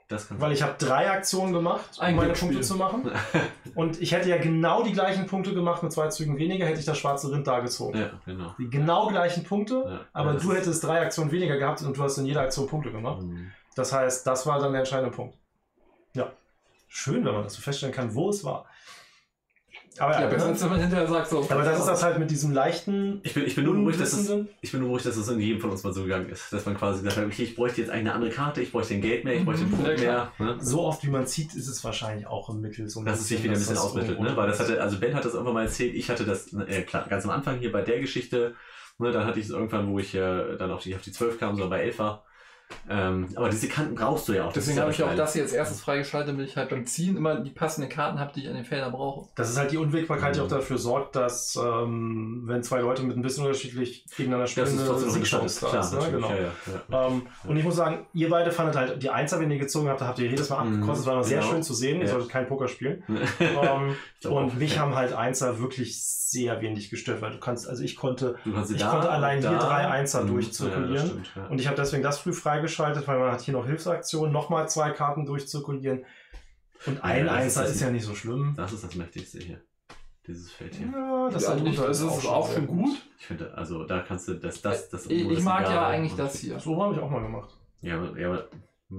Das kann Weil ich habe drei Aktionen gemacht, um Ein meine. Punkte zu machen. Und ich hätte ja genau die gleichen Punkte gemacht mit zwei Zügen weniger, hätte ich das schwarze Rind da gezogen. Ja, genau. Die genau gleichen Punkte, Ja, aber du hättest drei Aktionen weniger gehabt und du hast in jeder Aktion Punkte gemacht. Mhm. Das heißt, das war dann der entscheidende Punkt. Ja. Schön, wenn man das so feststellen kann, wo es war. Aber, ja, besser als wenn man hinterher sagt, so. aber das ist das halt mit diesem leichten, Ich bin, ich bin nur beruhigt, dass es, ich bin nur beruhigt, dass es in jedem von uns mal so gegangen ist. Dass man quasi gesagt hat, okay, ich bräuchte jetzt eine andere Karte, ich bräuchte den Geld mehr, ich bräuchte den Mhm, Punkt ja, mehr. Ne? So oft wie man zieht, ist es wahrscheinlich auch im Mittel so ein Dass es sich wieder ein bisschen ausmittelt, ne? Weil das hatte, also Ben hat das irgendwann mal erzählt, ich hatte das, äh, klar, ganz am Anfang hier bei der Geschichte, ne, dann hatte ich es irgendwann, wo ich äh, dann auf die, auf die 12 kam, so bei 11 war. Ähm, aber diese Kanten brauchst du ja auch. Deswegen ja habe ich auch geil. das hier als erstes freigeschaltet, damit ich halt beim Ziehen immer die passenden Karten habe, die ich an den Feldern brauche. Das ist halt die Unwägbarkeit, die Mhm. auch dafür sorgt, dass ähm, wenn zwei Leute mit ein bisschen unterschiedlich gegeneinander spielen, Das ist trotzdem eine Siegchance Chance, da klar, ist, ne? genau. ja, ja, ja. Ähm, und ich muss sagen, ihr beide fandet halt die Einser, wenn ihr gezogen habt, da habt ihr jedes Mal Mhm, abgekostet. Das war immer sehr genau. schön zu sehen. Ihr Ja. solltet kein Poker spielen. ähm, und auch, mich ja. haben halt Einser wirklich sehr wenig gestört, weil du kannst, also ich konnte, ich da, konnte allein hier da, drei Einser Mhm, durchzirkulieren. Ja, stimmt, ja. und ich habe deswegen das früh freigeschaltet, weil man hat hier noch Hilfsaktionen, nochmal zwei Karten durchzirkulieren. Und ein Ja, das Einser ist- ist ja nicht so schlimm. Das ist das Mächtigste hier. Dieses Feld hier. Ja, das, ja, nicht, das ist auch sehr schon gut. Ich finde, also da kannst du das, das, das. Ich, ich mag ja eigentlich das hier. So habe ich auch mal gemacht. Ja, aber- ja, aber.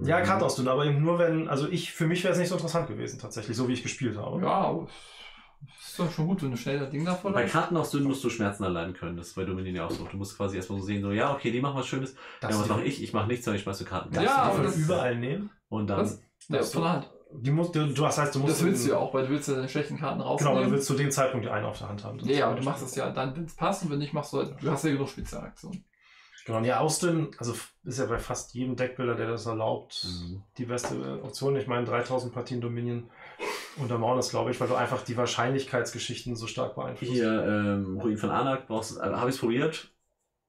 Ja, Mhm. Karte ausdünnen, aber eben nur wenn, also ich, für mich wäre es nicht so interessant gewesen, tatsächlich, so wie ich gespielt habe. Ja, aber ist doch schon gut, wenn du schnell das Ding da voll Bei hast. Karten ausdünnen musst du Schmerzen erleiden können. Das ist bei Dominion ja auch so. Du musst quasi erstmal so sehen, so, ja, okay, die machen was Schönes. Das ja, was mache ich? Ich mache nichts, sondern ich schmeiße Karten. Darfst Ja, du das- überall nehmen? Und dann. Ja, von du- der Hand. Die musst, du, du, das heißt, du musst. Das willst du ja auch, weil du willst ja deine schlechten Karten Genau, rausnehmen. aber du willst zu dem Zeitpunkt die eine auf der Hand haben. Nee, aber du machst es ja dann, wenn es passt und wenn nicht, machst du halt, du hast ja genug Spezialaktionen. Genau, und ja, ausdünnen, also ist ja bei fast jedem Deckbilder, der das erlaubt, Mhm. die beste Option. Ich meine, 3000 Partien Dominion untermauern das, glaube ich, weil du einfach die Wahrscheinlichkeitsgeschichten so stark beeinflusst. Hier, ähm, Ruin von Anak, brauchst du, äh, habe ich es probiert.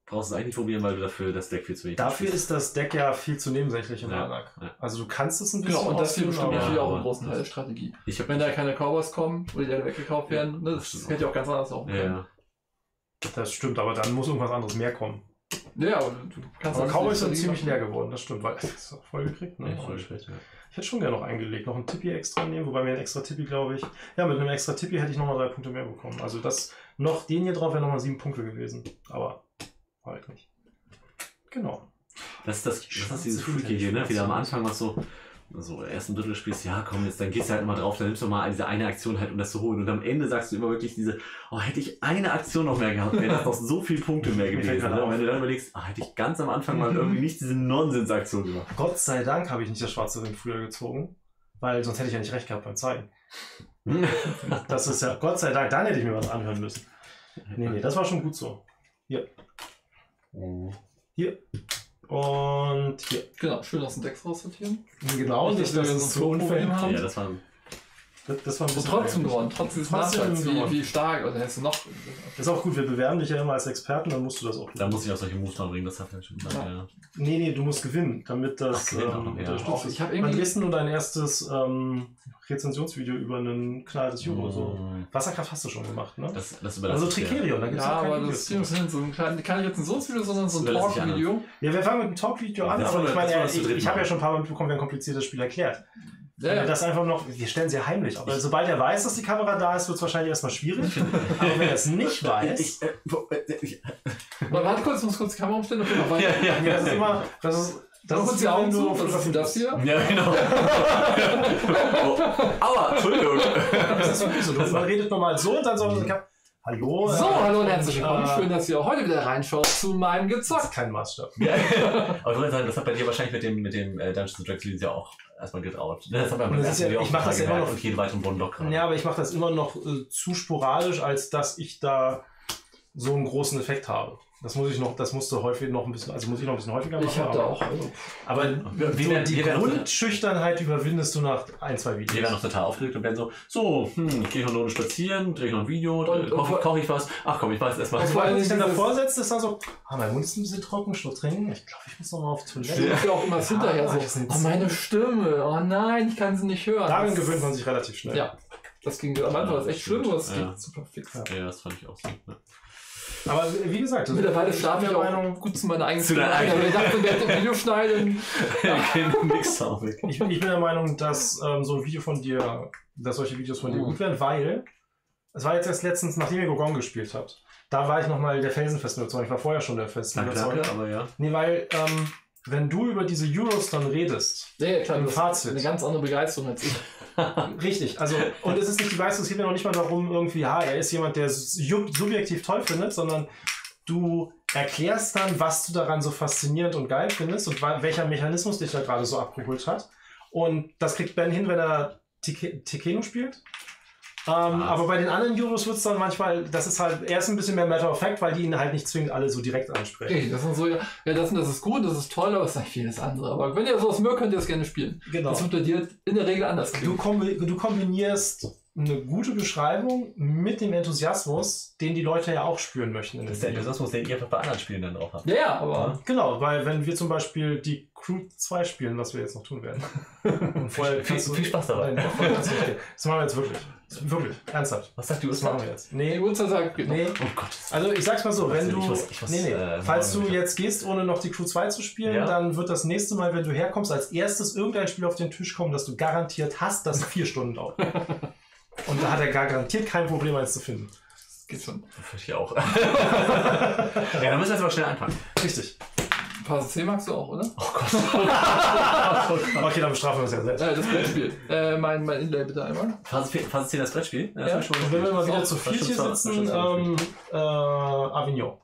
Brauchst es eigentlich nicht probieren, weil du dafür das Deck viel zu wenig Dafür ist das Deck ja viel zu nebensächlich in Ja, Anak. ja. Also du kannst es ein bisschen Genau, und das hier bestimmt natürlich auch einen großen Teil der Strategie. Ich hab, Wenn da keine Cowboys kommen oder die alle weggekauft werden, ne, das das stimmt hätte ja auch ganz anders laufen ja. Das stimmt, aber dann muss irgendwas anderes mehr kommen. Ja, aber du kannst Aber auch Cowboys sind ziemlich leer geworden, das stimmt, weil das ist voll gekriegt. Ne? Ja, voll schlecht, ja. Ich hätte schon gerne noch eingelegt, noch ein Tippi extra nehmen, wobei mir ein extra Tippi, glaube ich. Ja, mit einem extra Tippi hätte ich nochmal drei Punkte mehr bekommen. Also das, noch den hier drauf wäre nochmal sieben Punkte gewesen. Aber halt nicht. Genau. Das ist das, das ist dieses Freaky hier, ne? Wieder am Anfang was so, so ersten Drittel spielst, ja komm, jetzt dann gehst du halt immer drauf, dann nimmst du mal diese eine Aktion halt, um das zu holen. Und am Ende sagst du immer wirklich diese, oh, hätte ich eine Aktion noch mehr gehabt, wäre das noch so viel Punkte mehr gewesen. Ne? Und wenn du dann überlegst, ah, hätte ich ganz am Anfang mal Mhm. irgendwie nicht diese Nonsensaktion gemacht. Gott sei Dank habe ich nicht das schwarze Rind früher gezogen, weil sonst hätte ich ja nicht recht gehabt beim Zeigen. Das ist ja, Gott sei Dank, dann hätte ich mir was anhören müssen. Nee, nee, das war schon gut so. Hier. Hier. Und hier. Genau, schön aus dem Decks raussortieren. Genau, Nicht, dass dass wir ein zu Unfällen haben. Ja, das war Das, das war ein Und bisschen trotzdem ärgerlich. gewonnen, Trotzdem Nachteils, wie, gewonnen. wie stark, oder hättest du noch. Ist auch gut, wir bewerben dich ja immer als Experten, dann musst du das auch Da muss ich auch solche Moves bringen, das hat er schon gesagt, Ja. ja. Nee, nee, du musst gewinnen, damit das Ach, gewinnen auch ähm, noch, ja. unterstützt ist. ich hab Wann irgendwie- drehst du dein erstes ähm, Rezensionsvideo über einen knallhartes Euro? So. Mm. Wasserkraft hast du schon gemacht, ne? Das, das Also. Tricerion, da gibt es Ja, aber das ist nicht so ein kleines, kein Rezensionsvideo, sondern so ein Das Talk-Video. Ja, wir fangen mit einem Talk-Video an, Das aber ich meine, das wir ich, ich habe ja schon ein paar Mal mitbekommen, wer ein kompliziertes Spiel erklärt. Ja, ja. das einfach noch, wir stellen sie heimlich, aber sobald er weiß, dass die Kamera da ist, wird es wahrscheinlich erstmal schwierig. aber wenn er es nicht weiß, Ich, äh, wo- äh, ich, Warte, kurz, ich muss kurz die Kamera umstellen und dann noch weiter. ja, ja, ja, das ist immer, das ist, das ist die Augen du was ist das hier? Ja, genau. oh, aua, Entschuldigung. Das ist wirklich so. Man redet normal so und dann so, hab, Hallo. So, äh, hallo und herzlich willkommen. äh, Schön, dass ihr auch heute wieder reinschaut zu meinem Das ist Gezockt. kein Maßstab. Ja. Aber ich wollte sagen, das hat bei dir wahrscheinlich mit dem, mit dem äh, Dungeons Dragons ja auch erstmal getraut. Das hat man Das ja- ich auch mach das ja immer noch- Und jeden weiteren Bonblock gerade. Ja, aber ich mache das immer noch äh, zu sporadisch, als dass ich da so einen großen Effekt habe. Das muss ich noch, das musste häufig noch ein bisschen, also muss ich noch ein bisschen häufiger machen. Ich habe da aber- auch. Also, Aber Wir- wir die wir Grundschüchternheit überwindest du nach ein, zwei Wir Videos. werden noch total aufgeregt und werden so, so, hm, ich gehe noch eine Runde spazieren, drehe ich noch ein Video, Und- koche und- koch ich was. Ach komm, ich weiß erstmal. Also- Vor allem, wenn sich dann davor setzt, ist dann so, ah, mein Mund ist ein bisschen trocken, Schluck trinken. Ich glaube, ich muss noch mal auf Toilette. ich ist ja auch immer das hinterher Ah, das so. Oh, meine Stimme. Oh nein, ich kann sie nicht hören. Daran Das- gewöhnt man sich relativ schnell. Ja, das ging am Anfang war es echt schlimm, aber es Ja. geht super fix. Ja. Ja, das fand ich auch so. Ne? Aber wie gesagt, Mittlerweile ich schlafe bin ich der auch Meinung, gut zu meiner eigenen Zu deiner ein, aber eigenen. ich dachte, während dem Video schneiden. Ich, bin- ich bin der Meinung, dass ähm, so ein Video von dir, dass solche Videos von dir Mhm. gut werden, weil es war jetzt erst letztens, nachdem ihr Gogon gespielt habt. Da war ich nochmal der felsenfesten Überzeugung. Ich war vorher schon der festen Überzeugung. aber ja. Nee, weil ähm, wenn du über diese Euros dann redest, Nee, klar, Im Fazit. eine ganz andere Begeisterung als ich. Richtig, also und es ist nicht die Weiße, es geht mir noch nicht mal darum, irgendwie, ja, er ist jemand, der es sub- subjektiv toll findet, sondern du erklärst dann, was du daran so faszinierend und geil findest und welcher Mechanismus dich da gerade so abgeholt hat. Und das kriegt Ben hin, wenn er Tekeno spielt. Ähm, aber bei den anderen Euros wird es dann manchmal, das ist halt erst ein bisschen mehr Matter of Fact, weil die ihn halt nicht zwingend alle so direkt ansprechen. Okay, das sind so, ja, ja, das, das ist gut, das ist toll, aber es ist nicht vieles andere. Aber wenn ihr sowas mögt, könnt ihr das gerne spielen. Genau. Das wird bei dir in der Regel anders Du, klingen. kombi du kombinierst eine gute Beschreibung mit dem Enthusiasmus, den die Leute ja auch spüren möchten. In Das ist der. Enthusiasmus, den ihr einfach bei anderen Spielen dann drauf habt. Ja, ja, aber Genau, weil wenn wir zum Beispiel die Crew 2 spielen, was wir jetzt noch tun werden. Und vorher Viel- du- viel Spaß dabei. Nein, du das machen wir jetzt wirklich. Wirklich, ernsthaft. Was sagt die Das machen Uhrzeit? wir jetzt. die Nee, Uhrzeit sagt, genau. nee. Oh Gott. Also ich sag's mal so, wenn Ich du. muss- ich muss, nee, nee. äh, Falls du jetzt gehst, ohne noch die Crew 2 zu spielen, Ja. dann wird das nächste Mal, wenn du herkommst, als erstes irgendein Spiel auf den Tisch kommen, das du garantiert hast, das vier Stunden dauert. Und da hat er garantiert kein Problem, eins zu finden. Das geht schon. Ich auch. ja, dann müssen wir jetzt aber schnell anfangen. Richtig. Phase C magst du auch, oder? Oh Gott. Okay, dann bestrafen wir uns ja selbst. Äh, das Brettspiel. Äh, mein, mein Inlay bitte einmal. Phase 10 Phase 10 das Brettspiel? Ja. ich schon Und wenn wir mal wieder zu viert hier sitzen, ähm, äh, Avignon.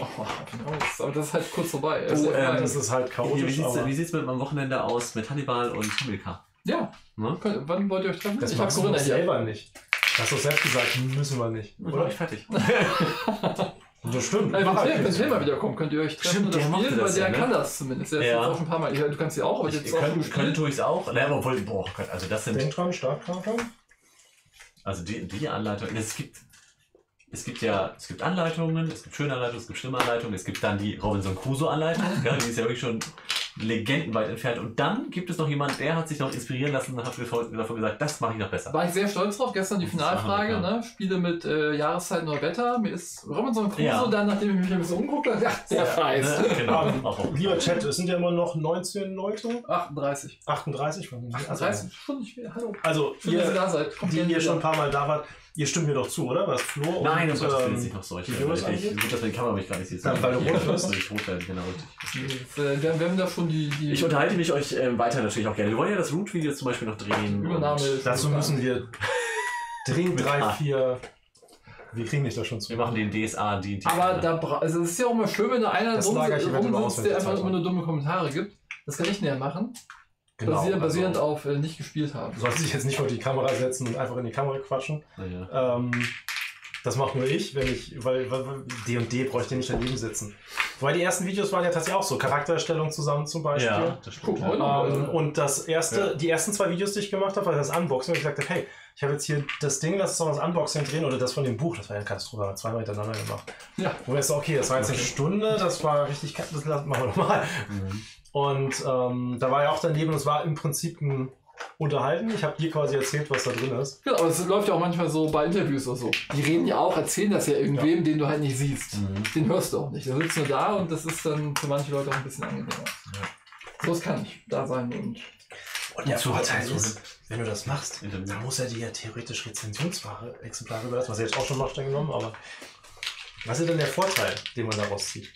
Oh, genau. Das- aber das ist halt kurz vorbei. Oh, Ist ja ähm. Das ist halt Wie, wie chaotisch, sieht's, wie sieht's mit am Wochenende aus mit Hannibal und Hamilcar? ja, Ne? könnt, wann wollt ihr euch treffen? das ich Corinna hier. selber nicht. Hast du selbst gesagt, müssen wir nicht. Oder Oder? ich fertig. Das stimmt. Äh, wenn Tim, halt. wenn Tim mal wiederkommt, könnt ihr euch treffen Stimmt, oder der mochte spielen, weil das der ja, ne? kann das zumindest. Der Ja. jetzt auch schon ein paar Mal. Ja, du kannst sie auch, aber Ich, jetzt auch können, können gespielt. tue ich es auch. Ne, aber obwohl, boah also das sind, Denk dran, Startkarte. also die, die Anleitung, es gibt, es gibt ja, es gibt Anleitungen, es gibt schöne Anleitungen, es gibt schlimme Anleitungen, es gibt dann die Robinson Crusoe Anleitung, ja, die ist ja wirklich schon legendenweit entfernt. Und dann gibt es noch jemanden, der hat sich noch inspirieren lassen und hat davon gesagt, das mache ich noch besser. War ich sehr stolz drauf. Gestern die Finalfrage, ne? Spiele mit äh, Jahreszeiten oder Wetter. Mir ist Robinson Crusoe Ja. dann, nachdem ich mich ein bisschen umguckt habe, ja, der Scheiß. Ne? Genau. Ähm, Auch, auch. Lieber Chat, es sind ja immer noch 19 Leute. 38. 38 von 38? Schon nicht mehr. Hallo. Also, Schön, dass ihr da seid. Kommt die ihr schon ein paar Mal da wart, ihr stimmt mir doch zu, oder? Was Flo und, Nein, Gottes Willen, ähm, ist nicht noch solche. Jungs Ich, angeht? gut, dass wir die Kamera mich gar nicht sieht. Ja, weil du rot bist. Weil ich rot werde, genau richtig. Das, äh, wir, haben da schon die, die Ich unterhalte mich euch äh, weiter natürlich auch gerne. Wir wollen ja das Root-Video zum Beispiel noch drehen. Übernahme. und ist- Dazu müssen wir dringend Mit drei, A. vier. Wir kriegen dich da schon zu. Wir machen den DSA, die, die Aber da also es ist ja auch mal schön, wenn da einer Das ich rumsitzt, der ich einfach immer nur dumme Kommentare gibt. Das kann ich näher machen. Genau, basierend, also- basierend auf äh, nicht gespielt haben. Du sollst dich jetzt nicht vor die Kamera setzen und einfach in die Kamera quatschen. Naja. Ähm, das mache nur ich, wenn ich, weil, weil weil D und D bräuchte nicht daneben sitzen. Wobei die ersten Videos waren ja tatsächlich auch so, Charaktererstellung zusammen zum Beispiel. Ja, das stimmt. heute ja. noch. Ähm, und das erste, Ja. die ersten zwei Videos, die ich gemacht habe, war das Unboxing, wo ich gesagt habe, hey, ich habe jetzt hier das Ding, lass uns doch das Unboxing drehen oder das von dem Buch, das war ja eine Katastrophe, haben wir zweimal hintereinander gemacht. Ja. Wo wir so, okay, das war jetzt eine. Stunde, das war richtig, das machen wir nochmal. Mhm. Und ähm, da war ja auch daneben, es war im Prinzip ein Unterhalten. Ich habe dir quasi erzählt, was da drin ist. Genau, aber es läuft ja auch manchmal so bei Interviews oder so. Die reden ja auch, erzählen das ja irgendwem, den du halt nicht siehst. Mhm. Den hörst du auch nicht. Der sitzt nur da und das ist dann für manche Leute auch ein bisschen angenehmer. So, es kann nicht da sein und Und der Vorteil ist, wenn du das machst, Interview. dann muss er dir ja theoretisch Rezensionsware Exemplare überlassen, was er jetzt auch schon macht, streng genommen, aber was ist denn der Vorteil, den man daraus zieht?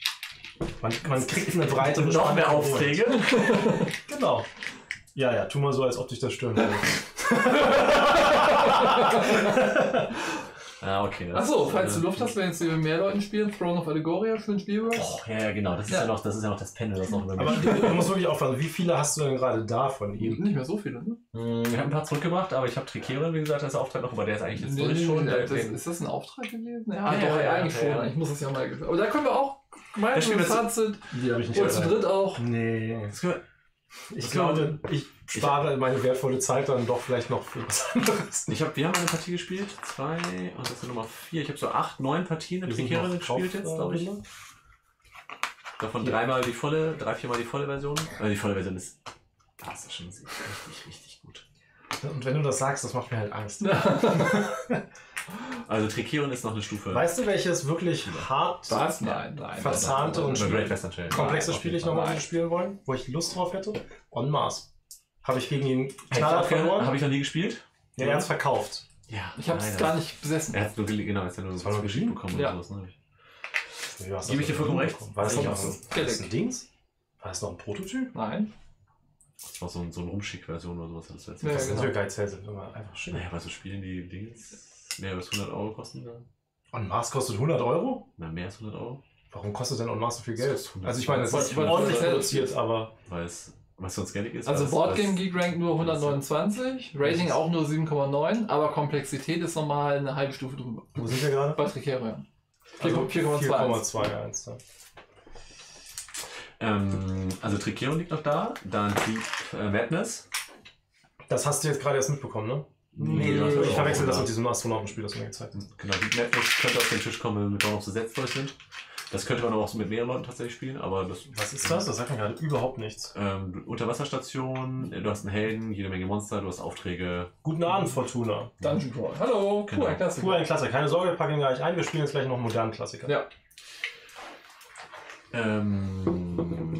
Man, man kriegt eine breite Und noch mehr Aufträge. Genau. Ja, ja, tu mal so, als ob dich das stören würde. Ah, okay. das Achso, falls äh, du Luft hast, wenn jetzt mit mehr Leuten spielen, Throne of Allegoria für ein Spielworks. Oh, ja, ja, genau. Das ist ja, Ja. noch, das ist ja noch das Panel, das noch über Aber du, musst wirklich aufpassen, wie viele hast du denn gerade da von ihm? Nicht mehr so viele, ne? Hm, Wir haben ein paar zurückgebracht, aber ich habe Trikerin, wie gesagt, als Auftrag noch, aber der ist eigentlich jetzt durch schon. nee, das, den- ist das ein Auftrag gewesen? Ja, Ja, doch, ja, eigentlich ja, schon. ja. Ich muss es ja mal Aber da können wir auch gefahren sind. Die habe ich nicht Und zu dritt auch. Nee. Ich glaube, ich spare meine wertvolle Zeit dann doch vielleicht noch für was anderes. Ich hab, wir haben eine Partie gespielt, zwei, und das ist Nummer vier. Ich habe so acht, neun Partien in noch gespielt jetzt, glaube ich. Davon Ja. dreimal die volle, drei, viermal die volle Version. Also die volle Version ist, das ist schon richtig, richtig. Und wenn du das sagst, das macht mir halt Angst. Also Trikerin ist noch eine Stufe. Weißt du, welches wirklich hart Was? Nein, nein. Verzahnte nein, und nein, Western Trail. komplexe Nein, Spiele ich nochmal spielen wollen, wo ich Lust drauf hätte? On Mars. Habe ich gegen ihn knallhart verloren. habe ich noch nie gespielt. ja, er hat es verkauft. Ja. Ich habe es gar nicht besessen. Er hat es nur gelesen, genau, er hat ja nur Das war nur geschrieben geschrieben? bekommen Ja. oder sowas. Ne? Gebe ich dir vollkommen. War das so es war das ein Dings? War das noch ein Prototyp? Nein. Das war so, ein, so eine Rumschick-Version oder sowas. Das Ja, das genau. wir Geizhälse, sind wir einfach schick. Naja, bei so Spielen, die Dings mehr als 100 Euro kosten, dann. On Mars kostet 100 Euro? Na, mehr als 100 Euro. Warum kostet denn On Mars so viel Geld? kostet 100. Also ich meine, es ist ordentlich weil- produziert, aber Weil es, was sonst gellig ist. Also Boardgame Geek Rank nur 129, Rating auch nur 7,9, aber Komplexität ist nochmal eine halbe Stufe drüber. wo sind wir gerade? Bei Tricerion. Also 4,21. 4,21. ja. Ähm, also Trikeon liegt noch da, dann Deep äh, Madness. Das hast du jetzt gerade erst mitbekommen, ne? Nee, das Ich verwechsel das mit diesem Astronautenspiel, das du mir gezeigt hast. Genau, Deep Madness könnte auf den Tisch kommen, wenn wir Dawn of the Dead durch sind. Das könnte man auch so mit mehreren Leuten tatsächlich spielen, aber das. Was ist das? Das sagt mir gerade überhaupt nichts. Ähm, Unterwasserstation, du hast einen Helden, jede Menge Monster, du hast Aufträge. Guten Abend, Fortuna. Dungeon Crawl. Hallo, Genau. cool, ein Klassiker. Cool, ein Klassiker. Keine Sorge, wir packen ihn gleich ein. Wir spielen jetzt gleich noch einen modernen Klassiker. Ja. Ähm,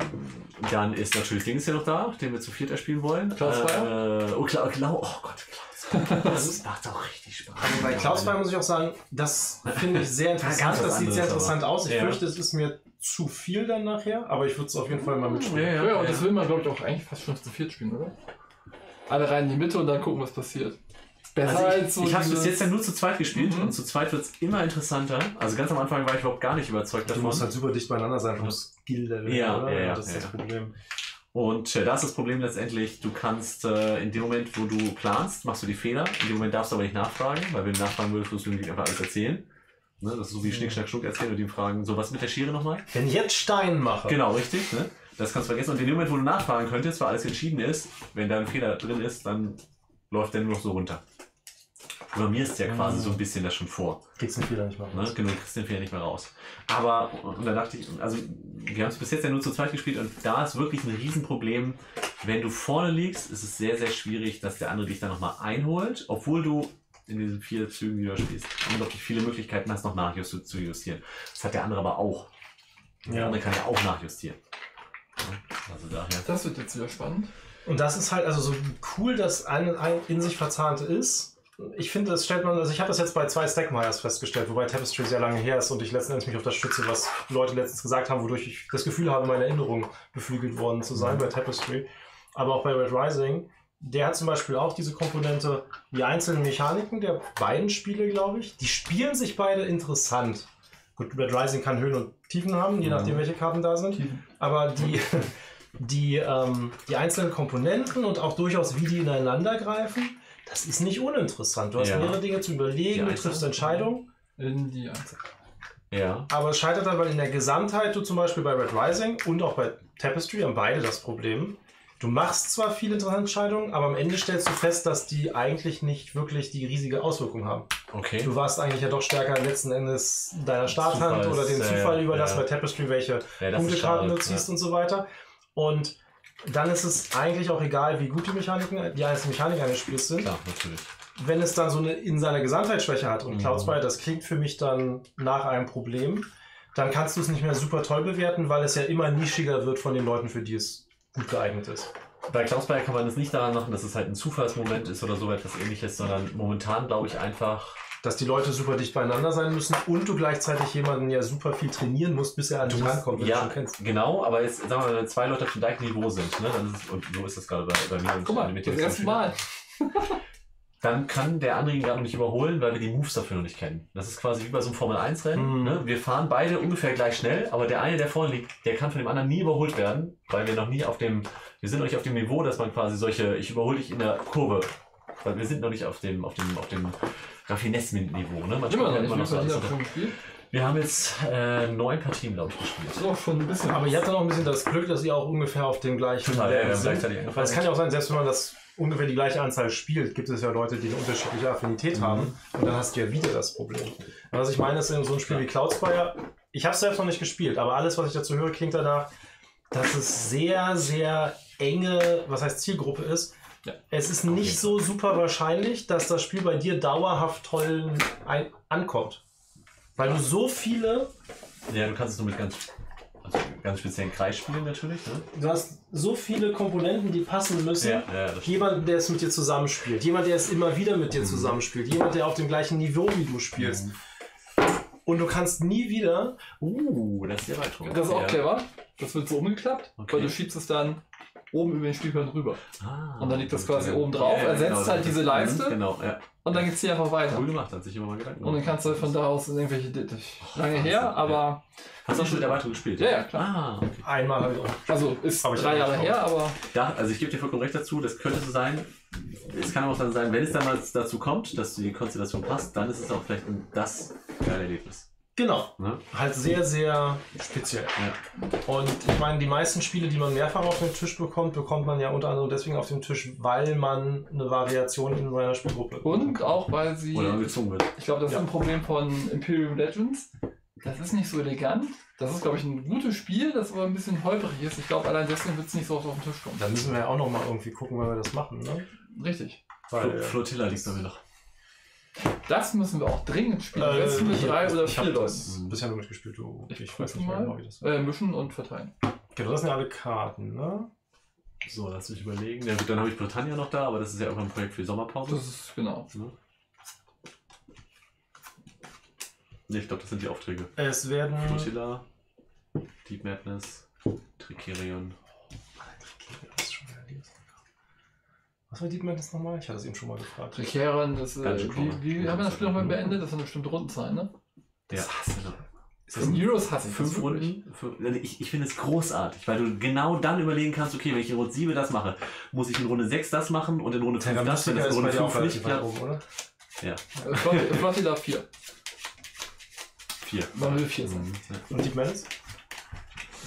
dann ist natürlich Dings ja noch da, den wir zu viert erspielen wollen. Klaus äh, oh, Kla Klau, oh Gott, Klaus. Das macht auch richtig Spaß. Also bei Klausfire muss ich auch sagen, das finde ich sehr interessant. Das sieht sehr interessant aus. Ich Ja. fürchte, es ist mir zu viel dann nachher, aber ich würde es auf jeden Fall mal mitspielen. Ja, und das will man, glaube ich, auch eigentlich fast schon zu viert spielen, oder? Alle rein in die Mitte und dann gucken, was passiert. Besser Also als ich so ich habe es bis jetzt ja nur zu zweit gespielt Mhm. und zu zweit wird es immer interessanter. Also ganz am Anfang war ich überhaupt gar nicht überzeugt Du davon. musst halt super dicht beieinander sein vom Skill-Level. Ja, oder? ja, ja, das ist ja, das. Problem. Und äh, da ist das Problem letztendlich, du kannst äh, in dem Moment, wo du planst, machst du die Fehler. In dem Moment darfst du aber nicht nachfragen, weil wenn du nachfragen würdest, würdest du nämlich einfach alles erzählen. Ne? Das ist so wie Schnick, Schnack, Schnuck erzählen und die fragen, so was mit der Schere nochmal? Wenn ich jetzt Stein mache, Genau, richtig. Ne? Das kannst du vergessen. Und in dem Moment, wo du nachfragen könntest, weil alles entschieden ist, wenn da ein Fehler drin ist, dann läuft der nur noch so runter. Du normierst ja quasi Mhm. so ein bisschen das schon vor. kriegst du den Fehler nicht machen. Ne? Genau, du kriegst den Fehler nicht mehr raus. Aber, und da dachte ich, also wir haben es bis jetzt ja nur zu zweit gespielt und da ist wirklich ein Riesenproblem. Wenn du vorne liegst, ist es sehr, sehr schwierig, dass der andere dich dann nochmal einholt, obwohl du in diesen vier Zügen, die du spielst, unglaublich viele Möglichkeiten hast, noch nachjustieren zu justieren. Das hat der andere aber auch. Der Ja. andere kann ja auch nachjustieren. Also daher. Das wird jetzt wieder spannend. Und das ist halt also so cool, dass ein, ein in sich verzahnt ist. Ich finde, das stellt man, also ich habe das jetzt bei zwei Stackmeyers festgestellt, wobei Tapestry sehr lange her ist und ich letzten Endes mich auf das stütze, was Leute letztens gesagt haben, wodurch ich das Gefühl habe, meine Erinnerung beflügelt worden zu sein bei Tapestry. Aber auch bei Red Rising, der hat zum Beispiel auch diese Komponente, die einzelnen Mechaniken der beiden Spiele, glaube ich, die spielen sich beide interessant. Gut, Red Rising kann Höhen und Tiefen haben, je Mhm. nachdem, welche Karten da sind. Aber die, die, ähm, die einzelnen Komponenten und auch durchaus, wie die ineinander greifen, das ist nicht uninteressant. Du hast Ja. mehrere Dinge zu überlegen, Die du triffst Entscheidungen, In die Einzel. Ja. aber es scheitert dann, weil in der Gesamtheit du zum Beispiel bei Red Rising und auch bei Tapestry haben beide das Problem. Du machst zwar viele interessante Entscheidungen, aber am Ende stellst du fest, dass die eigentlich nicht wirklich die riesige Auswirkung haben. Okay. Du warst eigentlich ja doch stärker letzten Endes deiner Starthand Zufalls- oder den ja, Zufall ja, überlassen ja. bei Tapestry, welche Ja, das ist Punktekarten schade, du ziehst und so weiter. Und dann ist es eigentlich auch egal, wie gut die Mechaniken, die einzelnen Mechaniken eines Spiels sind. Klar, natürlich. Wenn es dann so eine in seiner Gesamtheit Schwäche hat und Mhm. Cloud Spire, das klingt für mich dann nach einem Problem, dann kannst du es nicht mehr super toll bewerten, weil es ja immer nischiger wird von den Leuten, für die es gut geeignet ist. Bei Klausberg kann man es nicht daran machen, dass es halt ein Zufallsmoment ist oder so etwas ähnliches, sondern momentan glaube ich einfach. Dass die Leute super dicht beieinander sein müssen und du gleichzeitig jemanden ja super viel trainieren musst, bis er an dich rankommt, wenn du ja, schon kennst. genau, aber jetzt sagen wir mal, wenn zwei Leute auf dem gleichen Niveau sind, ne, dann ist es, und so ist das gerade bei, bei mir und Guck mal, mit das erste Mal. dann kann der andere ihn gerade nicht überholen, weil wir die Moves dafür noch nicht kennen. Das ist quasi wie bei so einem Formel-1-Rennen. Mhm. Ne? Wir fahren beide ungefähr gleich schnell, aber der eine, der vorne liegt, der kann von dem anderen nie überholt werden, weil wir noch nie auf dem, wir sind noch nicht auf dem Niveau, dass man quasi solche, ich überhole dich in der Kurve, weil wir sind noch nicht auf dem, auf dem, auf dem Raffinesse-Niveau. Ne? Man Immer noch ja so runter. schon gespielt? Wir haben jetzt äh, neun Partien, glaube ich, gespielt. Das ist auch schon ein bisschen. Aber ihr habt dann auch ein bisschen das Glück, dass ihr auch ungefähr auf dem gleichen Total, ja, sind. gleichzeitig angefangen. Es kann ja auch sein, selbst wenn man das ungefähr die gleiche Anzahl spielt, gibt es ja Leute, die eine unterschiedliche Affinität Mhm. haben. Und dann hast du ja wieder das Problem. Und was ich meine, ist in so ein Spiel wie Cloudspire, ich habe es selbst noch nicht gespielt, aber alles, was ich dazu höre, klingt danach, dass es sehr, sehr enge, was heißt Zielgruppe ist. Ja. Es ist nicht so super wahrscheinlich, dass das Spiel bei dir dauerhaft toll ein ankommt. Weil du so viele Ja, du kannst es nur mit ganz, also ganz speziellen Kreis spielen natürlich. Ne? Du hast so viele Komponenten, die passen müssen. Ja, ja, Jemand, der es mit dir zusammenspielt. Jemand, der es immer wieder mit dir Mhm. zusammenspielt. Jemand, der auf dem gleichen Niveau wie du spielst. Und du kannst nie wieder. Uh, das ist sehr weit rum. Das ist auch ja. clever. Das wird so umgeklappt, Okay. weil du schiebst es dann oben über den Spielplan rüber. Ah, Und dann liegt das quasi oben drauf, ersetzt halt das- diese Leiste. Genau, ja. Und dann geht's hier einfach weiter. Cool gemacht, hat sich immer mal Gedanken Und dann kannst du von da aus in irgendwelche. Lange Wahnsinn, her, aber. Hast du auch schon mit Erweiterung gespielt? Ja, ja, klar. Ah, okay. Einmal habe ich auch. Also ist Aber ich drei Jahre nicht her, aber. Da, also ich gebe dir vollkommen recht dazu, das könnte so sein. Es kann aber auch dann sein, wenn es dann mal dazu kommt, dass die Konstellation passt, dann ist es auch vielleicht ein das geile Erlebnis. Genau. Ne? Halt sehr, sehr speziell. Ja. Und ich meine, die meisten Spiele, die man mehrfach auf den Tisch bekommt, bekommt man ja unter anderem deswegen auf den Tisch, weil man eine Variation in seiner Spielgruppe Und auch, weil sie. Oder gezwungen wird. Ich glaube, das Ja. ist ein Problem von Imperium Legends. Das ist nicht so elegant. Das ist, glaube ich, ein gutes Spiel, das aber ein bisschen holprig ist. Ich glaube, allein deswegen wird es nicht so oft auf den Tisch kommen. Da müssen wir ja auch noch mal irgendwie gucken, wenn wir das machen. Ne? Richtig. Weil, Flo- Flotilla liegt mir noch. Das müssen wir auch dringend spielen. äh, Jetzt mit ich- drei oder vier Leuten. das bisher nur mitgespielt. Du. Ich, Ich weiß nicht mehr mal. genau, wie das Äh, mischen und verteilen. Genau, das sind ja alle Karten, ne? So, lass mich überlegen. Ja gut, dann habe ich Britannia noch da, aber das ist ja irgendwann ein Projekt für die Sommerpause. Das ist genau. Ne? Nee, ich glaube, das sind die Aufträge. Es werden. Flotilla, Deep Madness, Tricerion. Das ist schon wieder Liebes- Was war Deep Madness nochmal? Ich hatte es eben schon mal gefragt. Trickeran, das, äh, wie, wie haben wir das Spiel nochmal beendet? Das sind bestimmte Rundenzahl, ne? Ja, genau. In Heroes hasse ich Fünf das. Runden. Fünf, ich ich finde es großartig, weil du genau dann überlegen kannst, okay, wenn ich in Runde 7 das mache, muss ich in Runde 6 das machen und in Runde 5 das, wenn das in ist Runde dir auch 5 nicht klappt. oben, oder? Ja, Äh, Flot- Flottilla 4. 4. Man will 4 sein. Mhm. Und Deep Madness?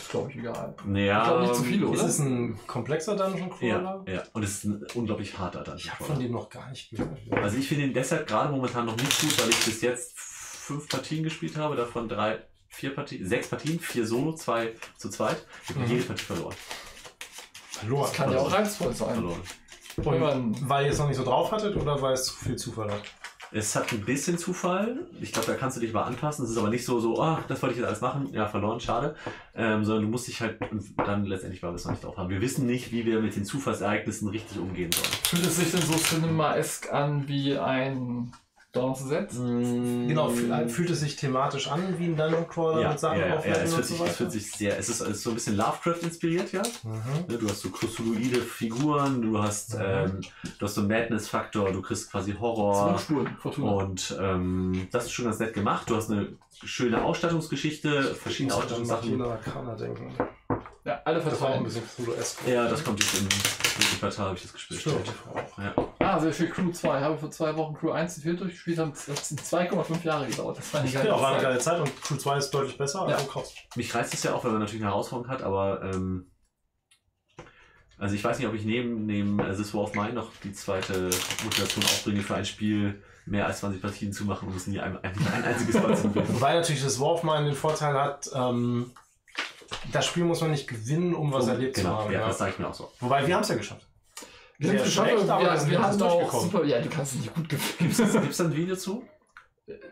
Ist, glaube ich, egal. Naja, Ich glaub, nicht zu viele, Ist oder? es ein komplexer Dungeon Ja, Crawler? ja, und es ist ein unglaublich harter Dungeon Ich habe Crawler. von dem noch gar nicht gehört. Also ich finde ihn deshalb gerade momentan noch nicht gut, weil ich bis jetzt fünf Partien gespielt habe, davon drei, vier Partien, sechs Partien, vier Solo, zwei zu zweit. Ich habe Mhm. jede Partie verloren. Verloren. Das kann ja auch reizvoll sein. verloren. Und weil ihr es noch nicht so drauf hattet oder weil es zu viel Zufall hat? Es hat ein bisschen Zufall. Ich glaube, da kannst du dich mal anpassen. Es ist aber nicht so, so, ah, das wollte ich jetzt alles machen. Ja, verloren, schade. Ähm, sondern du musst dich halt dann letztendlich, wir es noch nicht drauf haben. Wir wissen nicht, wie wir mit den Zufallsereignissen richtig umgehen sollen. fühlt es sich denn so cinema-esk an wie ein Of the Dead? Genau, fühl, fühlt es sich thematisch an wie ein Dungeon Crawler Mm. Ja, mit Sachen ja, ja, ja es, und fühlt so sich, es fühlt sich sehr, es ist, es ist so ein bisschen Lovecraft inspiriert, ja. Mhm. Ne, Du hast so Cthulhuide Figuren, du hast, Mhm. ähm, du hast so Madness-Faktor, du kriegst quasi Horror. Spuren, Fortuna. Und ähm, das ist schon ganz nett gemacht. Du hast eine schöne Ausstattungsgeschichte, verschiedene Ausstattungssachen. Martina Arcana denken. Ja, alle Das war auch ein verteilen. bisschen Cthulhu-esk. Ja, das kommt jetzt im dritten Quartal, habe ich das gespielt. Stimmt, auch. Ja. Ah, sehr schön. Crew 2. Habe vor zwei Wochen Crew 1 und 4 durchgespielt. Haben das sind 2,5 Jahre gedauert. Das war nicht Ja, war eine geile Zeit und Crew 2 ist deutlich besser, Ja. also. Mich reizt es ja auch, weil man natürlich eine Herausforderung hat, aber ähm, also ich weiß nicht, ob ich neben, neben äh, This War of Mine noch die zweite Motivation aufbringe für ein Spiel mehr als 20 Partien zu machen und es nie ein, ein, ein einziges Mal zu gewinnen. Wobei natürlich das War of Mine den Vorteil hat, ähm, das Spiel muss man nicht gewinnen, um was erlebt zu genau, haben. ja, Ja. das sage ich mir auch so. Wobei, wir haben es ja geschafft. Wir haben es geschafft, schlecht, aber aber wir hatten auch durchgekommen. super. Ja, du kannst es nicht gut gewinnen. Gibt es da ein Video zu?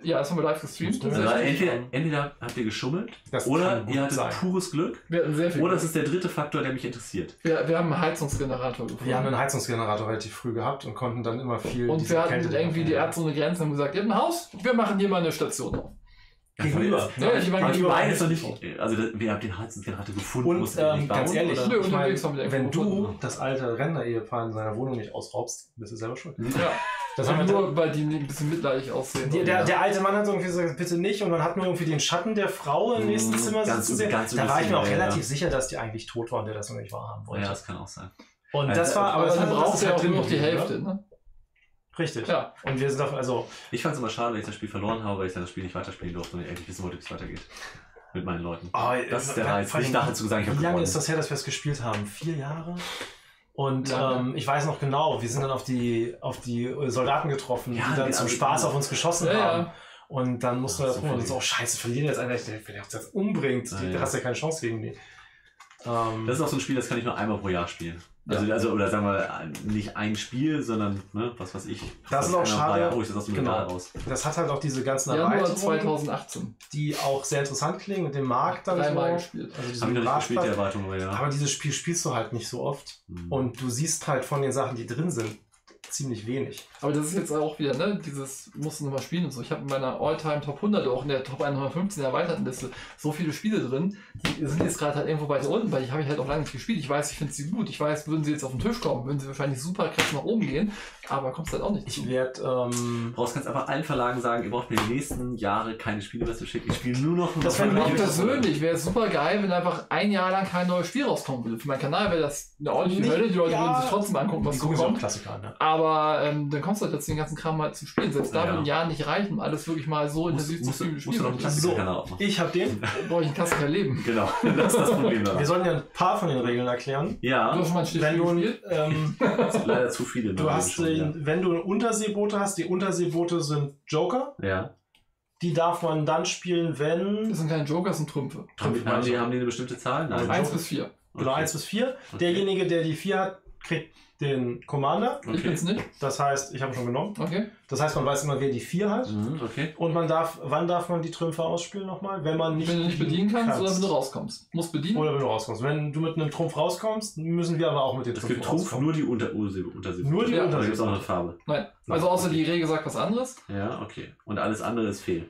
ja, das haben wir live gestreamt. Ja, Also entweder, entweder habt ihr geschummelt Das oder ihr hattet sein. pures Glück Wir hatten sehr viel. oder es ist der dritte Faktor, der mich interessiert. wir, wir haben einen Heizungsgenerator gefunden. Wir haben einen Heizungsgenerator relativ früh gehabt und konnten dann immer viel. und diese wir hatten Kälte irgendwie die. Ärzte ohne Grenzen und gesagt, ihr habt ein Haus, wir machen hier mal eine Station auf. Gegenüber. Ja, ich meine, ich meine es noch angesprochen. nicht. Also, das- wer hat den Heizungsgenerator gefunden? Und Muss er ähm, nicht ganz ehrlich, oder? Nö, ich haben wir den wenn du gefunden. das alte Rentner-Ehepaar in seiner Wohnung nicht ausraubst, bist du selber schuld. Ja, Das haben wir nur, weil die ein bisschen mitleidig aussehen. Der, der, der alte Mann hat irgendwie gesagt, bitte nicht. Und dann hat man irgendwie den Schatten der Frau im Mhm, nächsten Zimmer ganz sitzen sehen. ganz Da war ich mir auch relativ ja. sicher, dass die eigentlich tot war und der das noch nicht wahrhaben wollte. Ja, das kann auch sein. Und Also, das war, aber das braucht ist ja halt auch drin nur noch die Hälfte, ne? Richtig. Ja. Und wir sind davon, also, Ich fand es immer schade, dass ich das Spiel verloren habe, weil ich dann das Spiel nicht weiterspielen durfte und ich eigentlich wissen wollte, wie es weitergeht. Mit meinen Leuten. oh, Das ist der Reiz. Nicht nachher zu sagen, ich habe Wie lange gewonnen. ist das her, dass wir es gespielt haben? Vier Jahre? Und ähm, ich weiß noch genau, wir sind dann auf die, auf die Soldaten getroffen, Ja, die dann zum Spaß auf uns geschossen Ja, haben. ja. Und dann mussten wir Ach, das so so und so, oh scheiße, verlieren jetzt einer, der der uns jetzt umbringt. Ah, Die- ja. Da hast du ja keine Chance gegen die. Ähm, Das ist auch so ein Spiel, das kann ich nur einmal pro Jahr spielen. Also, Ja. also oder sagen wir nicht ein Spiel, sondern ne, was weiß ich. Das ist auch schade. Jahr. Oh, ich das aus dem Genau. Raus. das hat halt auch diese ganzen Januar Erweiterungen, 2018. die auch sehr interessant klingen mit dem Markt dann Dreimal so. gespielt. Also diese Hab ich noch nicht gespielt, die aber ja. Aber dieses Spiel spielst du halt nicht so oft. Hm. Und du siehst halt von den Sachen, die drin sind, ziemlich wenig. Aber das ist jetzt auch wieder, ne, dieses musst du nochmal spielen und so. Ich habe in meiner All-Time Top 100, auch in der Top 115 erweiterten Liste, so viele Spiele drin, die sind jetzt gerade halt irgendwo weiter unten, weil ich habe ich halt auch lange nicht gespielt. Ich weiß, ich finde sie gut. Ich weiß, würden sie jetzt auf den Tisch kommen, würden sie wahrscheinlich super krass nach oben gehen, aber kommst halt auch nicht zu. Ich werde, ähm, Du brauchst ganz einfach allen Verlagen sagen, ihr braucht mir die nächsten Jahre keine Spiele mehr zu schicken. Ich spiele nur noch Das fände Für ich persönlich wäre es super geil, wenn einfach ein Jahr lang kein neues Spiel rauskommen würde. Für meinen Kanal wäre das eine ordentliche Hölle. Die Leute ja. würden sich trotzdem angucken, was so kommt. Klassiker. Ne? Aber ähm, dann kommst du halt jetzt den ganzen Kram mal zu spielen. Selbst da Ja. würde ein Jahr nicht reichen, um alles wirklich mal so intensiv zu du- spielen. musst du noch einen Das Klassiker-Kanal aufmachen. Ich habe den. brauche ich ein Klassiker leben. Genau, das ist das Problem Wir daran. sollten ja ein paar von den Regeln erklären. Du Ja, hast schon mal ein du, gespielt? ähm, leider zu viele. in du meinem hast Leben den, wenn du Unterseeboote hast, die Unterseeboote sind Joker. schon, ja. Die darf man dann spielen, wenn. Das sind keine Joker, das sind Trümpfe. Die- haben, die, haben die eine bestimmte Zahl? Nein. Eins bis vier. Genau, Okay. 1 bis 4. Okay. Derjenige, der die 4 hat, kriegt den Commander. Ich Okay. bin's nicht. Das heißt, ich habe ihn schon genommen. Okay. Das heißt, man weiß immer, wer die 4 hat. Mhm, okay. Und man darf, wann darf man die Trümpfe ausspielen nochmal? Wenn man nicht, wenn du nicht bedienen kannst, oder wenn du rauskommst. Musst bedienen. Oder wenn du rauskommst. Wenn du mit einem Trumpf rauskommst, müssen wir aber auch mit den Es Trümpfen gibt Trumpf rauskommen. nur die Unter Ursee, Untersee. Nur die Ja. Da gibt es auch eine. Farbe. Nein. Also außer die Regel sagt was anderes. Ja, okay. Und alles andere ist fehl.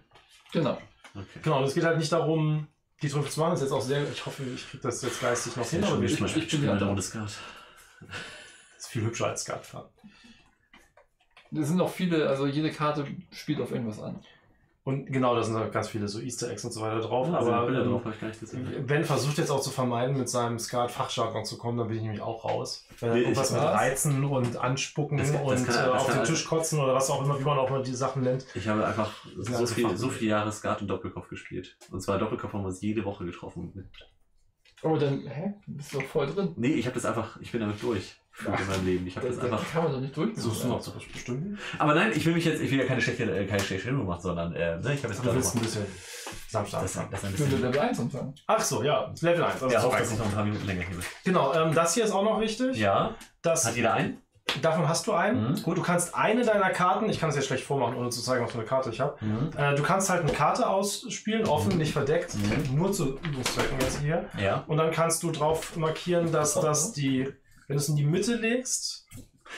Genau. Okay. Genau, und es geht halt nicht darum, die Trümpfe zu machen. Das ist jetzt auch sehr, ich hoffe, ich kriege das jetzt geistig noch hin, ich, das ich, ich bin wieder wieder da. Ist viel hübscher als Skatfahren. Es sind auch viele, also jede Karte spielt auf irgendwas an. Und genau, da sind da ganz viele so Easter Eggs und so weiter drauf. aber aber Bilder ähm, drauf habe ich gar nicht gesehen. Ben versucht jetzt auch zu vermeiden, mit seinem Skat-Fachjargon zu kommen, dann bin ich nämlich auch raus. Wenn er Nee, irgendwas mit? Reizen und Anspucken Das- das und kann- äh, auf den also- Tisch kotzen oder was auch immer, wie man auch immer die Sachen nennt. Ich habe einfach so, viel, so viele Jahre Skat und Doppelkopf gespielt. Und zwar Doppelkopf haben wir uns jede Woche getroffen. Aber Oh, dann, hä? Du bist doch voll drin. Nee, ich habe das einfach, ich bin damit durch. Für in meinem Leben. Ich habe Das, das das einfach. kann man doch nicht durch. Suchst du noch zu bestimmen? Aber nein, ich will mich jetzt, ich will ja keine schlechte, äh, keine schlechte Stimmung machen, sondern äh, ne, ich habe jetzt Du gerade willst ein bisschen sanfter das, das ein bisschen. Level 1 anfangen. Ach so, ja, Level 1. Also Ja, hoffe, dass ich noch ein paar Minuten länger hebe. Genau, ähm, das hier ist auch noch wichtig. Ja, Das, hat jeder einen? davon hast du einen. Mhm. Gut, du kannst eine deiner Karten, ich kann es jetzt schlecht vormachen, ohne zu zeigen, was für eine Karte ich habe. Mhm. Äh, du kannst halt eine Karte ausspielen, offen, Mhm. nicht verdeckt, Mhm. nur zu Übungszwecken jetzt hier. Ja. Und dann kannst du drauf markieren, dass das die, wenn du es in die Mitte legst,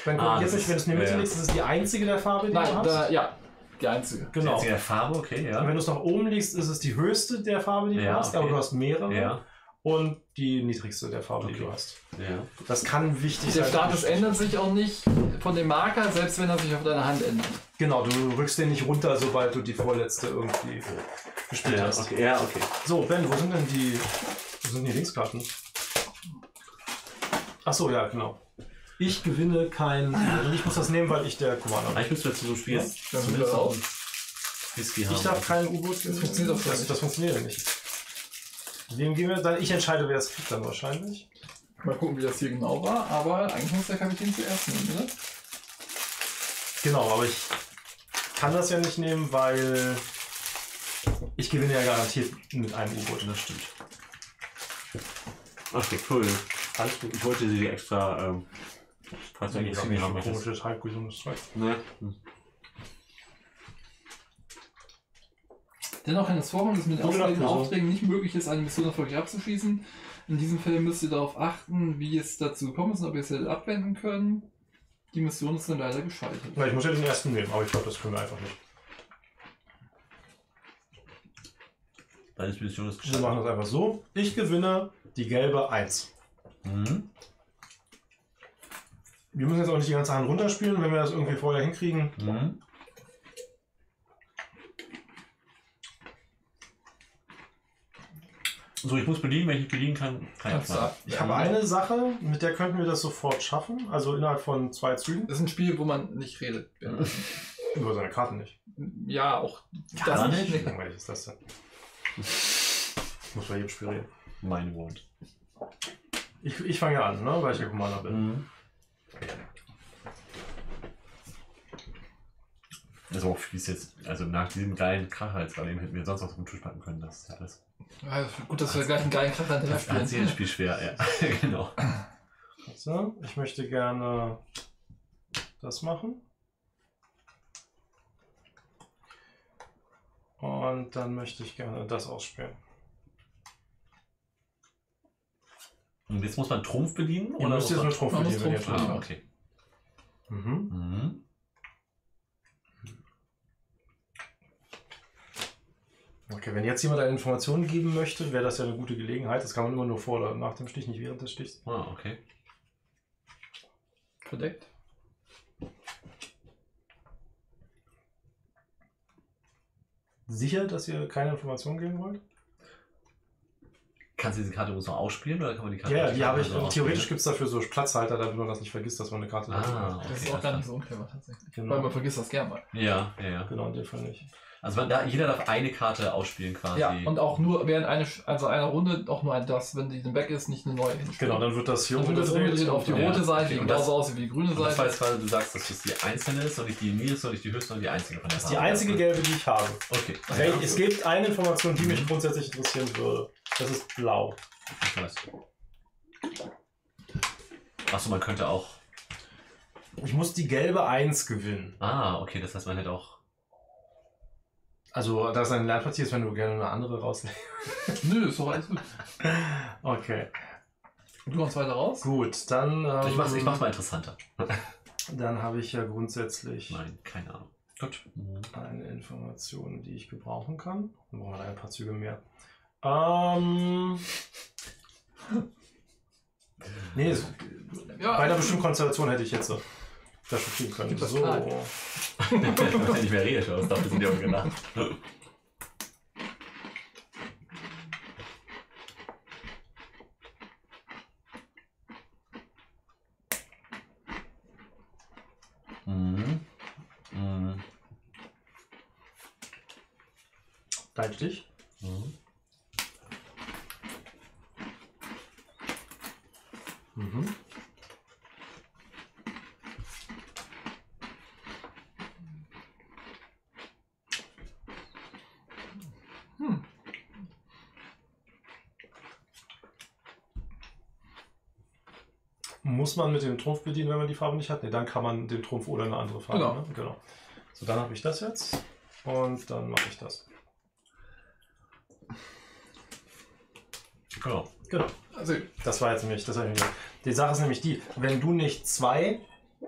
dann Ah, korrigiert das mich, wenn du es in die ist- Mitte ja, legst, das ist die einzige der Farbe, die du Nein, hast. da, ja. Die einzige. genau. Jetzt in der Farbe, okay, Und ja. wenn du es nach oben legst, ist es die höchste der Farbe, die du Ja, hast, okay. aber du hast mehrere. Ja, Und die niedrigste der Farbe, die Okay. du hast. ja. Das kann wichtig Der sein. Status ändert sich auch nicht von dem Marker, selbst wenn er sich auf deiner Hand ändert. Genau, du rückst den nicht runter, sobald du die vorletzte irgendwie gespielt Ja, hast. okay. ja, okay. So, Ben, wo sind denn die, wo sind die Linkskarten? Ach so, ja, genau. Ich gewinne kein. Und ich muss das nehmen, weil ich der Commander bin. Eigentlich müsst du jetzt so spielen. wir Zumindest auch Whisky haben. Ich darf kein U-Boot Das funktioniert doch das, nicht. das funktioniert ja nicht. Wem gehen wir dann? Ich entscheide, wer es kriegt dann wahrscheinlich. Mal gucken, wie das hier genau war, aber eigentlich muss der Kapitän zuerst nehmen, oder? Genau, aber ich kann das ja nicht nehmen, weil ich gewinne ja garantiert mit einem U-Boot. Das stimmt. Okay, cool. Alles gut. Ich wollte sie extra, ähm, falls du Das eigentlich Chemie haben komisches, halbgesundes Zeug. Ne? Hm. Dennoch kann es vorkommen, dass mit Wieso? Aufträgen nicht möglich ist, eine Mission erfolgreich abzuschließen. In diesem Fall müsst ihr darauf achten, wie es dazu gekommen ist und ob ihr es hättet abwenden können. Die Mission ist dann leider gescheitert. Na, ich muss ja den ersten nehmen, aber ich glaube, das können wir einfach nicht. Deine Mission ist Wir machen das einfach so. Ich gewinne die gelbe 1. Mhm. Wir müssen jetzt auch nicht die ganze Hand runterspielen, wenn wir das irgendwie vorher hinkriegen. Mhm. So, ich muss bedienen, wenn ich bedienen kann, kann ich. Ich habe eine Sache, mit der könnten wir das sofort schaffen. Also innerhalb von zwei Zügen. Das ist ein Spiel, wo man nicht redet. Über seine Karten nicht. Ja, auch das nicht? Wie langweilig ist das denn? Muss bei jedem Spiel reden. Meine Wort. Ich, ich fange ja an, ne? weil ich ja Commander bin. Mhm. Also auch fies jetzt, also nach diesem geilen Krachheitsballen hätten wir sonst was auf den Tisch packen können. Das ist alles. Ja, gut, dass wir gleich einen geilen Kracher hinterher Das hat spielen. jedes Spiel schwer, ja. genau. So, ich möchte gerne das machen. Und dann möchte ich gerne das ausspielen. Und jetzt muss man Trumpf bedienen? Ihr müsst jetzt muss nur Trumpf man muss bedienen, wenn ihr Trumpf Trumpf. Ah, okay. Mhm. Mhm. Okay, wenn jetzt jemand eine Information geben möchte, wäre das ja eine gute Gelegenheit. Das kann man immer nur vor oder nach dem Stich, nicht während des Stichs. Ah, okay. Verdeckt. Sicher, dass ihr keine Informationen geben wollt? Kannst du diese Karte übrigens noch ausspielen oder kann man die Karte Ja, die habe ich. also Theoretisch gibt es dafür so Platzhalter, damit man das nicht vergisst, dass man eine Karte dazu Ah, hat. Das ist okay, auch gar nicht so unclever tatsächlich. Genau. Weil man vergisst das gern mal. Ja, ja, ja. Genau, in dem Fall nicht. Also man, da, jeder darf eine Karte ausspielen quasi. Ja, und auch nur während eine, also einer Runde auch nur ein das, wenn die dann weg ist, nicht eine neue hinspielen. Genau, dann wird das hier Dann wird das umgedreht auf die Ja, rote Seite, okay, die und genauso aussieht wie die grüne Und das Seite. jetzt quasi, du sagst, dass das die einzelne ist und nicht die niedrigste und nicht die höchste und die einzige von der Das ist die einzige gelbe, die ich habe. Okay. Es gibt eine Information, die mich grundsätzlich interessieren würde. Das ist blau. Ich weiß. Achso, man könnte auch. Ich muss die gelbe 1 gewinnen. Ah, okay, das heißt, man hätte auch. Also, das ist ein Lernpartie, ist, wenn du gerne eine andere rauslegst. Nö, ist doch alles gut. Okay, Du kommst weiter raus? gut, dann. Ähm, Ich mach's, ich mach's mal interessanter. Dann habe ich ja grundsätzlich Nein, keine Ahnung. Gut. Mhm. eine Information, die ich gebrauchen kann. Dann brauchen wir ein paar Züge mehr. Ähm. Nee, es, Ja. bei einer bestimmten Konstellation hätte ich jetzt so das schon kriegen können. Das So. Wenn ich nicht mehr rede, schon, das sind die auch gedacht. Mhm. Mhm. Dein Stich. Mhm. Mhm. Hm. Muss man mit dem Trumpf bedienen, wenn man die Farbe nicht hat? Ne, dann kann man den Trumpf oder eine andere Farbe. Genau. Ne? genau. So, dann habe ich das jetzt. Und dann mache ich das. Genau. Genau. Also, Das war jetzt nämlich, das hab ich mir. Die Sache ist nämlich die, wenn du nicht zwei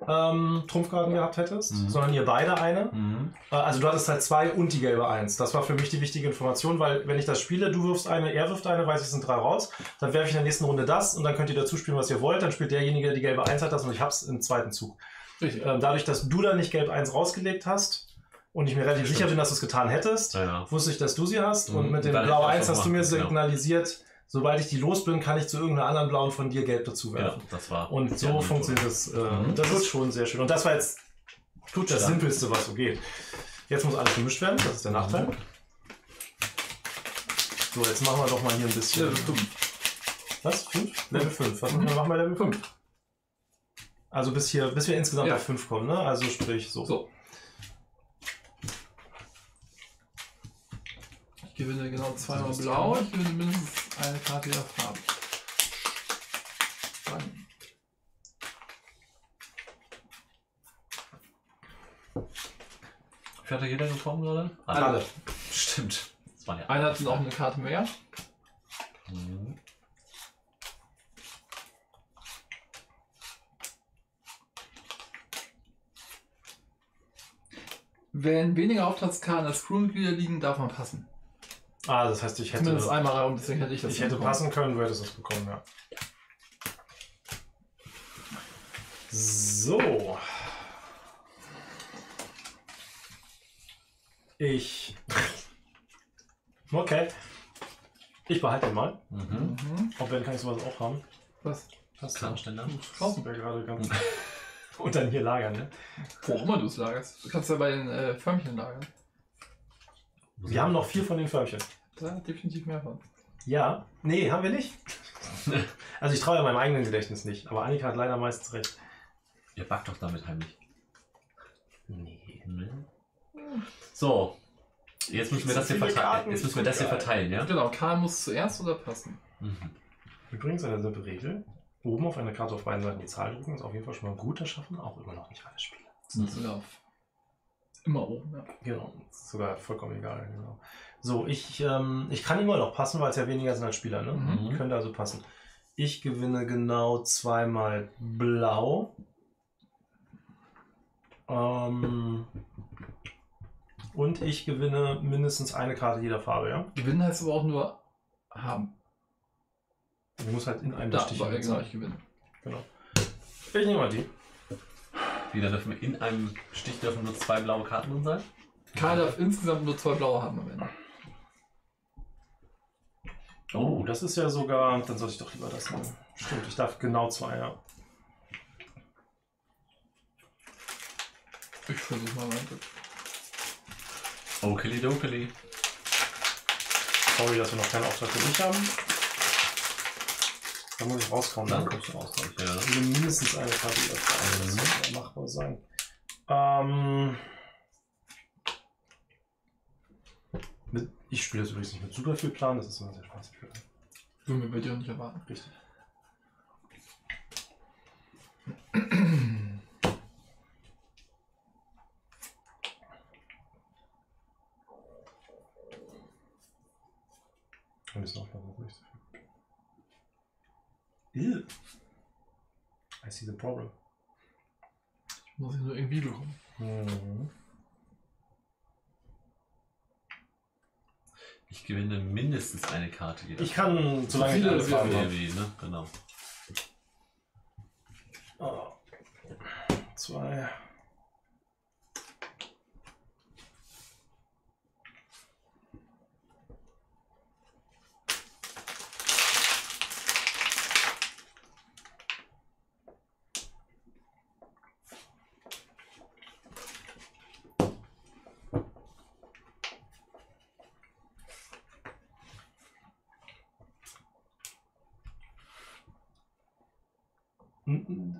ähm, Trumpfkarten gehabt hättest, Mhm. sondern ihr beide eine, Mhm. äh, also du hattest halt zwei und die gelbe Eins. Das war für mich die wichtige Information, weil wenn ich das spiele, du wirfst eine, er wirft eine, weiß ich, es sind drei raus, dann werfe ich in der nächsten Runde das und dann könnt ihr dazu spielen, was ihr wollt. Dann spielt derjenige, der die gelbe Eins hat, das und ich hab's im zweiten Zug. Ähm, dadurch, dass du da nicht gelb Eins rausgelegt hast und ich mir relativ Stimmt. sicher bin, dass du es getan hättest, Ja, ja. wusste ich, dass du sie hast. Und Mhm. mit dem Blau hätte ich 1 das hast du mir genau. signalisiert, sobald ich die los bin, kann ich zu irgendeiner anderen blauen von dir gelb dazu Genau, werfen. das war. Und so andere funktioniert das. Äh, Mhm. Das ist schon sehr schön. Und das war jetzt Gut, das ja. Simpelste, was so geht. Jetzt muss alles gemischt werden, das ist der Nachteil. So, jetzt machen wir doch mal hier ein bisschen. Level 5. Was? 5? Level 5. Was machen wir Level 5? Also bis hier, bis wir insgesamt Ja. auf 5 kommen, ne? Also sprich so. So. Ich gewinne genau zweimal blau, ich gewinne mindestens eine Karte jeder Farbe. Dann. Wie hat jeder gekommen gerade? Alle. Stimmt. Das waren ja Einer hat auch eine Karte mehr. Mhm. Wenn weniger Auftragskarten als Crewmitglieder liegen, darf man passen. Ah, das heißt, ich hätte, Zumindest einmal Raum, deswegen hätte ich das ich hätte bekommen. passen können, du hättest es bekommen, ja. So. Ich. Okay. Ich behalte den mal. Mhm. Ob dann kann ich sowas auch haben. Was? Das Kranständer. Das wäre gerade ganz. Und dann hier lagern, ne? Wo auch immer du es lagerst. Du kannst ja bei den äh, Förmchen lagern. Wir haben noch vier von den Förmchen. Da definitiv mehr von. Ja. Nee, haben wir nicht. Also ich traue ja meinem eigenen Gedächtnis nicht, aber Annika hat leider meistens recht. Ihr backt doch damit heimlich. Nee. Ne? So. Jetzt müssen wir das hier verteilen. Jetzt müssen wir das hier verteilen, ja? Genau, Karl muss zuerst oder passen. Mhm. Übrigens eine simple Regel. Oben auf einer Karte auf beiden Seiten die Zahl drucken ist auf jeden Fall schon mal gut. Das schaffen auch immer noch nicht alle. Das sogar auf immer oben, ja. Genau. Das ist sogar vollkommen egal. Genau. So, ich, ähm, ich kann immer noch passen, weil es ja weniger sind als Spieler. Ne? Mhm. Könnte also passen. Ich gewinne genau zweimal blau. Ähm, und ich gewinne mindestens eine Karte jeder Farbe, ja? Gewinnen heißt aber auch nur haben. Ich muss halt in einem Da, Stich ja, genau, ich gewinne. Genau. Ich nehme mal die. Wieder dürfen wir in einem Stich dürfen nur zwei blaue Karten drin sein. Karl darf insgesamt nur zwei blaue haben am Ende. Oh, das ist ja sogar. Dann sollte ich doch lieber das nehmen. Stimmt, ich darf genau zwei, ja. Ich versuche mal mein Glück. Okeli dokeli. Sorry, dass wir noch keinen Auftrag für dich haben. Da muss ich rauskommen, Dann kommst du raus, glaub ich. Ja. Also mindestens eine Karte. Das sollte ja machbar sein. Ähm. Mit, ich spiele das übrigens nicht mit super viel Plan, das ist immer sehr spaßig. Würden wir bei dir auch nicht erwarten. Richtig. Und ist noch mal viel. Ew. I see the problem. Muss ich nur irgendwie bekommen. Mhm. Ich gewinne mindestens eine Karte jeder. Ich kann, solange ich viele alle Farben habe. ne? Genau. Ah. Zwei. N-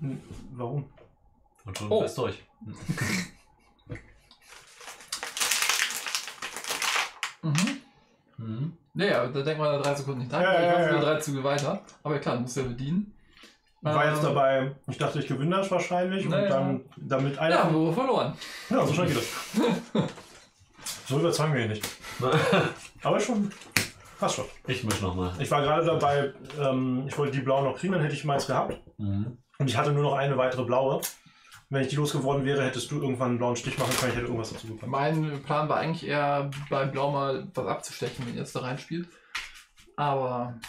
n- Warum? Und schon Oh. bist durch. Mhm. Mhm. Naja, da denkt man da drei Sekunden nicht nach. Ja, ich ja, ja. drei Züge weiter. Aber klar, muss ja bedienen. War jetzt Ähm, dabei, ich dachte, ich gewinne das wahrscheinlich Naja. und dann damit einer. Ja, haben wir verloren. Ja, so schnell geht das. so überzeugen wir ihn nicht. Aber schon. Passt schon. Ich misch nochmal. Ich war gerade dabei, ähm, ich wollte die blaue noch kriegen, dann hätte ich meins gehabt. Mhm. Und ich hatte nur noch eine weitere blaue. Wenn ich die losgeworden wäre, hättest du irgendwann einen blauen Stich machen können, ich hätte irgendwas dazu bekommen. Mein Plan war eigentlich eher bei Blau mal was abzustechen, wenn ihr es da reinspielt. Aber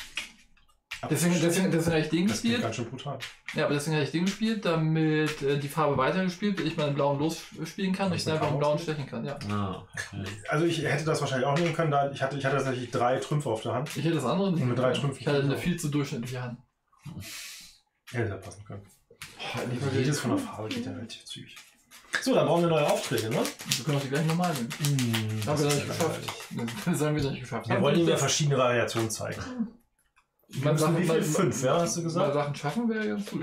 deswegen, deswegen, deswegen habe ich den das gespielt. ganz schön brutal. Ja, aber deswegen habe ich den gespielt, damit äh, die Farbe weitergespielt, ich meinen blauen losspielen kann und ich dann einfach einen blauen stechen kann. Ja. Ah, okay. Also ich hätte das wahrscheinlich auch nehmen können, da ich hatte, ich hatte tatsächlich drei Trümpfe auf der Hand. Ich hätte das andere nicht. Und mit drei. Trümpfen Ich hatte eine viel zu durchschnittliche Hand. Hätte da passen können. Boah, nicht Also jedes von der Farbe geht ja relativ zügig. So, dann brauchen wir neue Aufträge, ne? Wir können auch die gleich normal nehmen. Hm, Haben wir ist nicht geschafft. Das haben wir nicht geschafft. Wir wollen Ihnen ja das- verschiedene Variationen zeigen. Müssen Sachen- wie viel? mal- Fünf, ja, hast du gesagt? Sachen schaffen wäre ganz gut.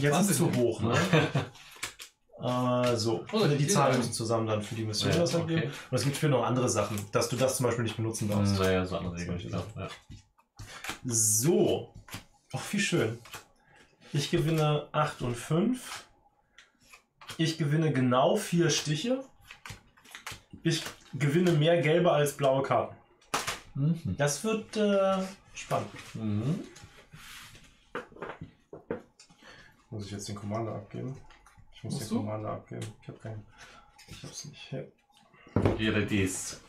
Jetzt ist es 20 zu hoch, ne? äh, so, Oder die, die Zahlen müssen zusammen dann für die Mission Ja, das okay. geben. Und es gibt für noch andere Sachen, dass du das zum Beispiel nicht benutzen darfst. Naja, so andere Regeln. Ja. So. Ach, wie schön. Ich gewinne 8 und 5. Ich gewinne genau vier Stiche. Ich gewinne mehr gelbe als blaue Karten. Mhm. Das wird äh, spannend. Mhm. Muss ich jetzt den Commander abgeben? Ich muss Musst den du? Commander abgeben. Ich habe keinen. Ich hab's nicht. Ja. Die LEDs.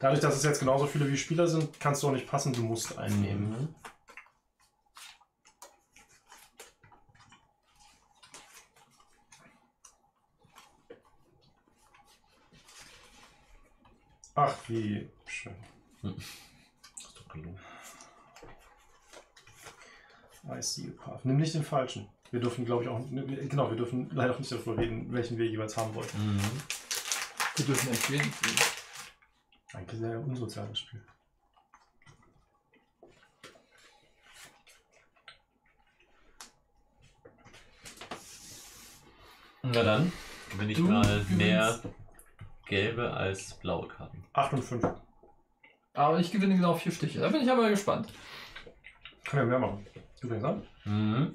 Dadurch, dass es jetzt genauso viele wie Spieler sind, kannst du auch nicht passen, du musst einen nehmen. Mhm. Ach, wie schön. Das ist doch gelungen. I see a path. Nimm nicht den falschen. Wir dürfen, glaube ich, auch. Genau, wir dürfen leider auch nicht darüber reden, welchen wir jeweils haben wollen. Mhm. Wir dürfen empfehlen. Eigentlich sehr unsoziales Spiel. Na dann, gewinne ich Du mal mehr gelbe als blaue Karten. 8 und 5. Aber ich gewinne genau vier Stiche. Da bin ich aber gespannt. Können wir mehr machen. Du fängst an? Mhm.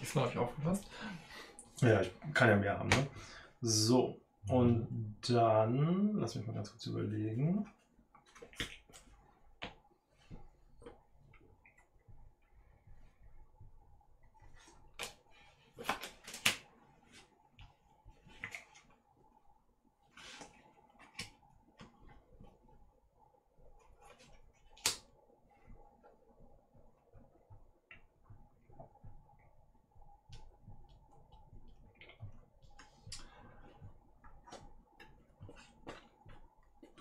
Diesmal habe ich aufgepasst. Ja, ich kann ja mehr haben, ne? So. Und dann. Lass mich mal ganz kurz überlegen.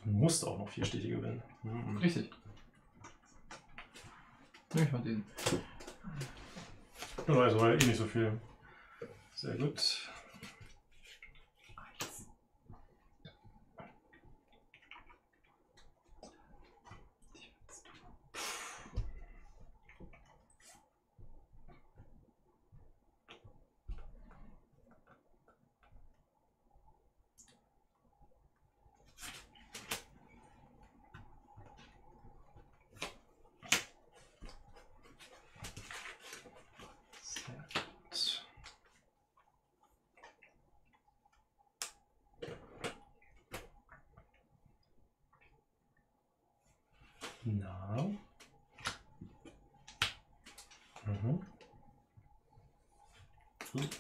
Du musst auch noch vier Stiche gewinnen. Mhm. Richtig. Nehme ich mal den. Ja, also war ja eh nicht so viel. Sehr gut. Sehr gut. Na. Mhm. Gut.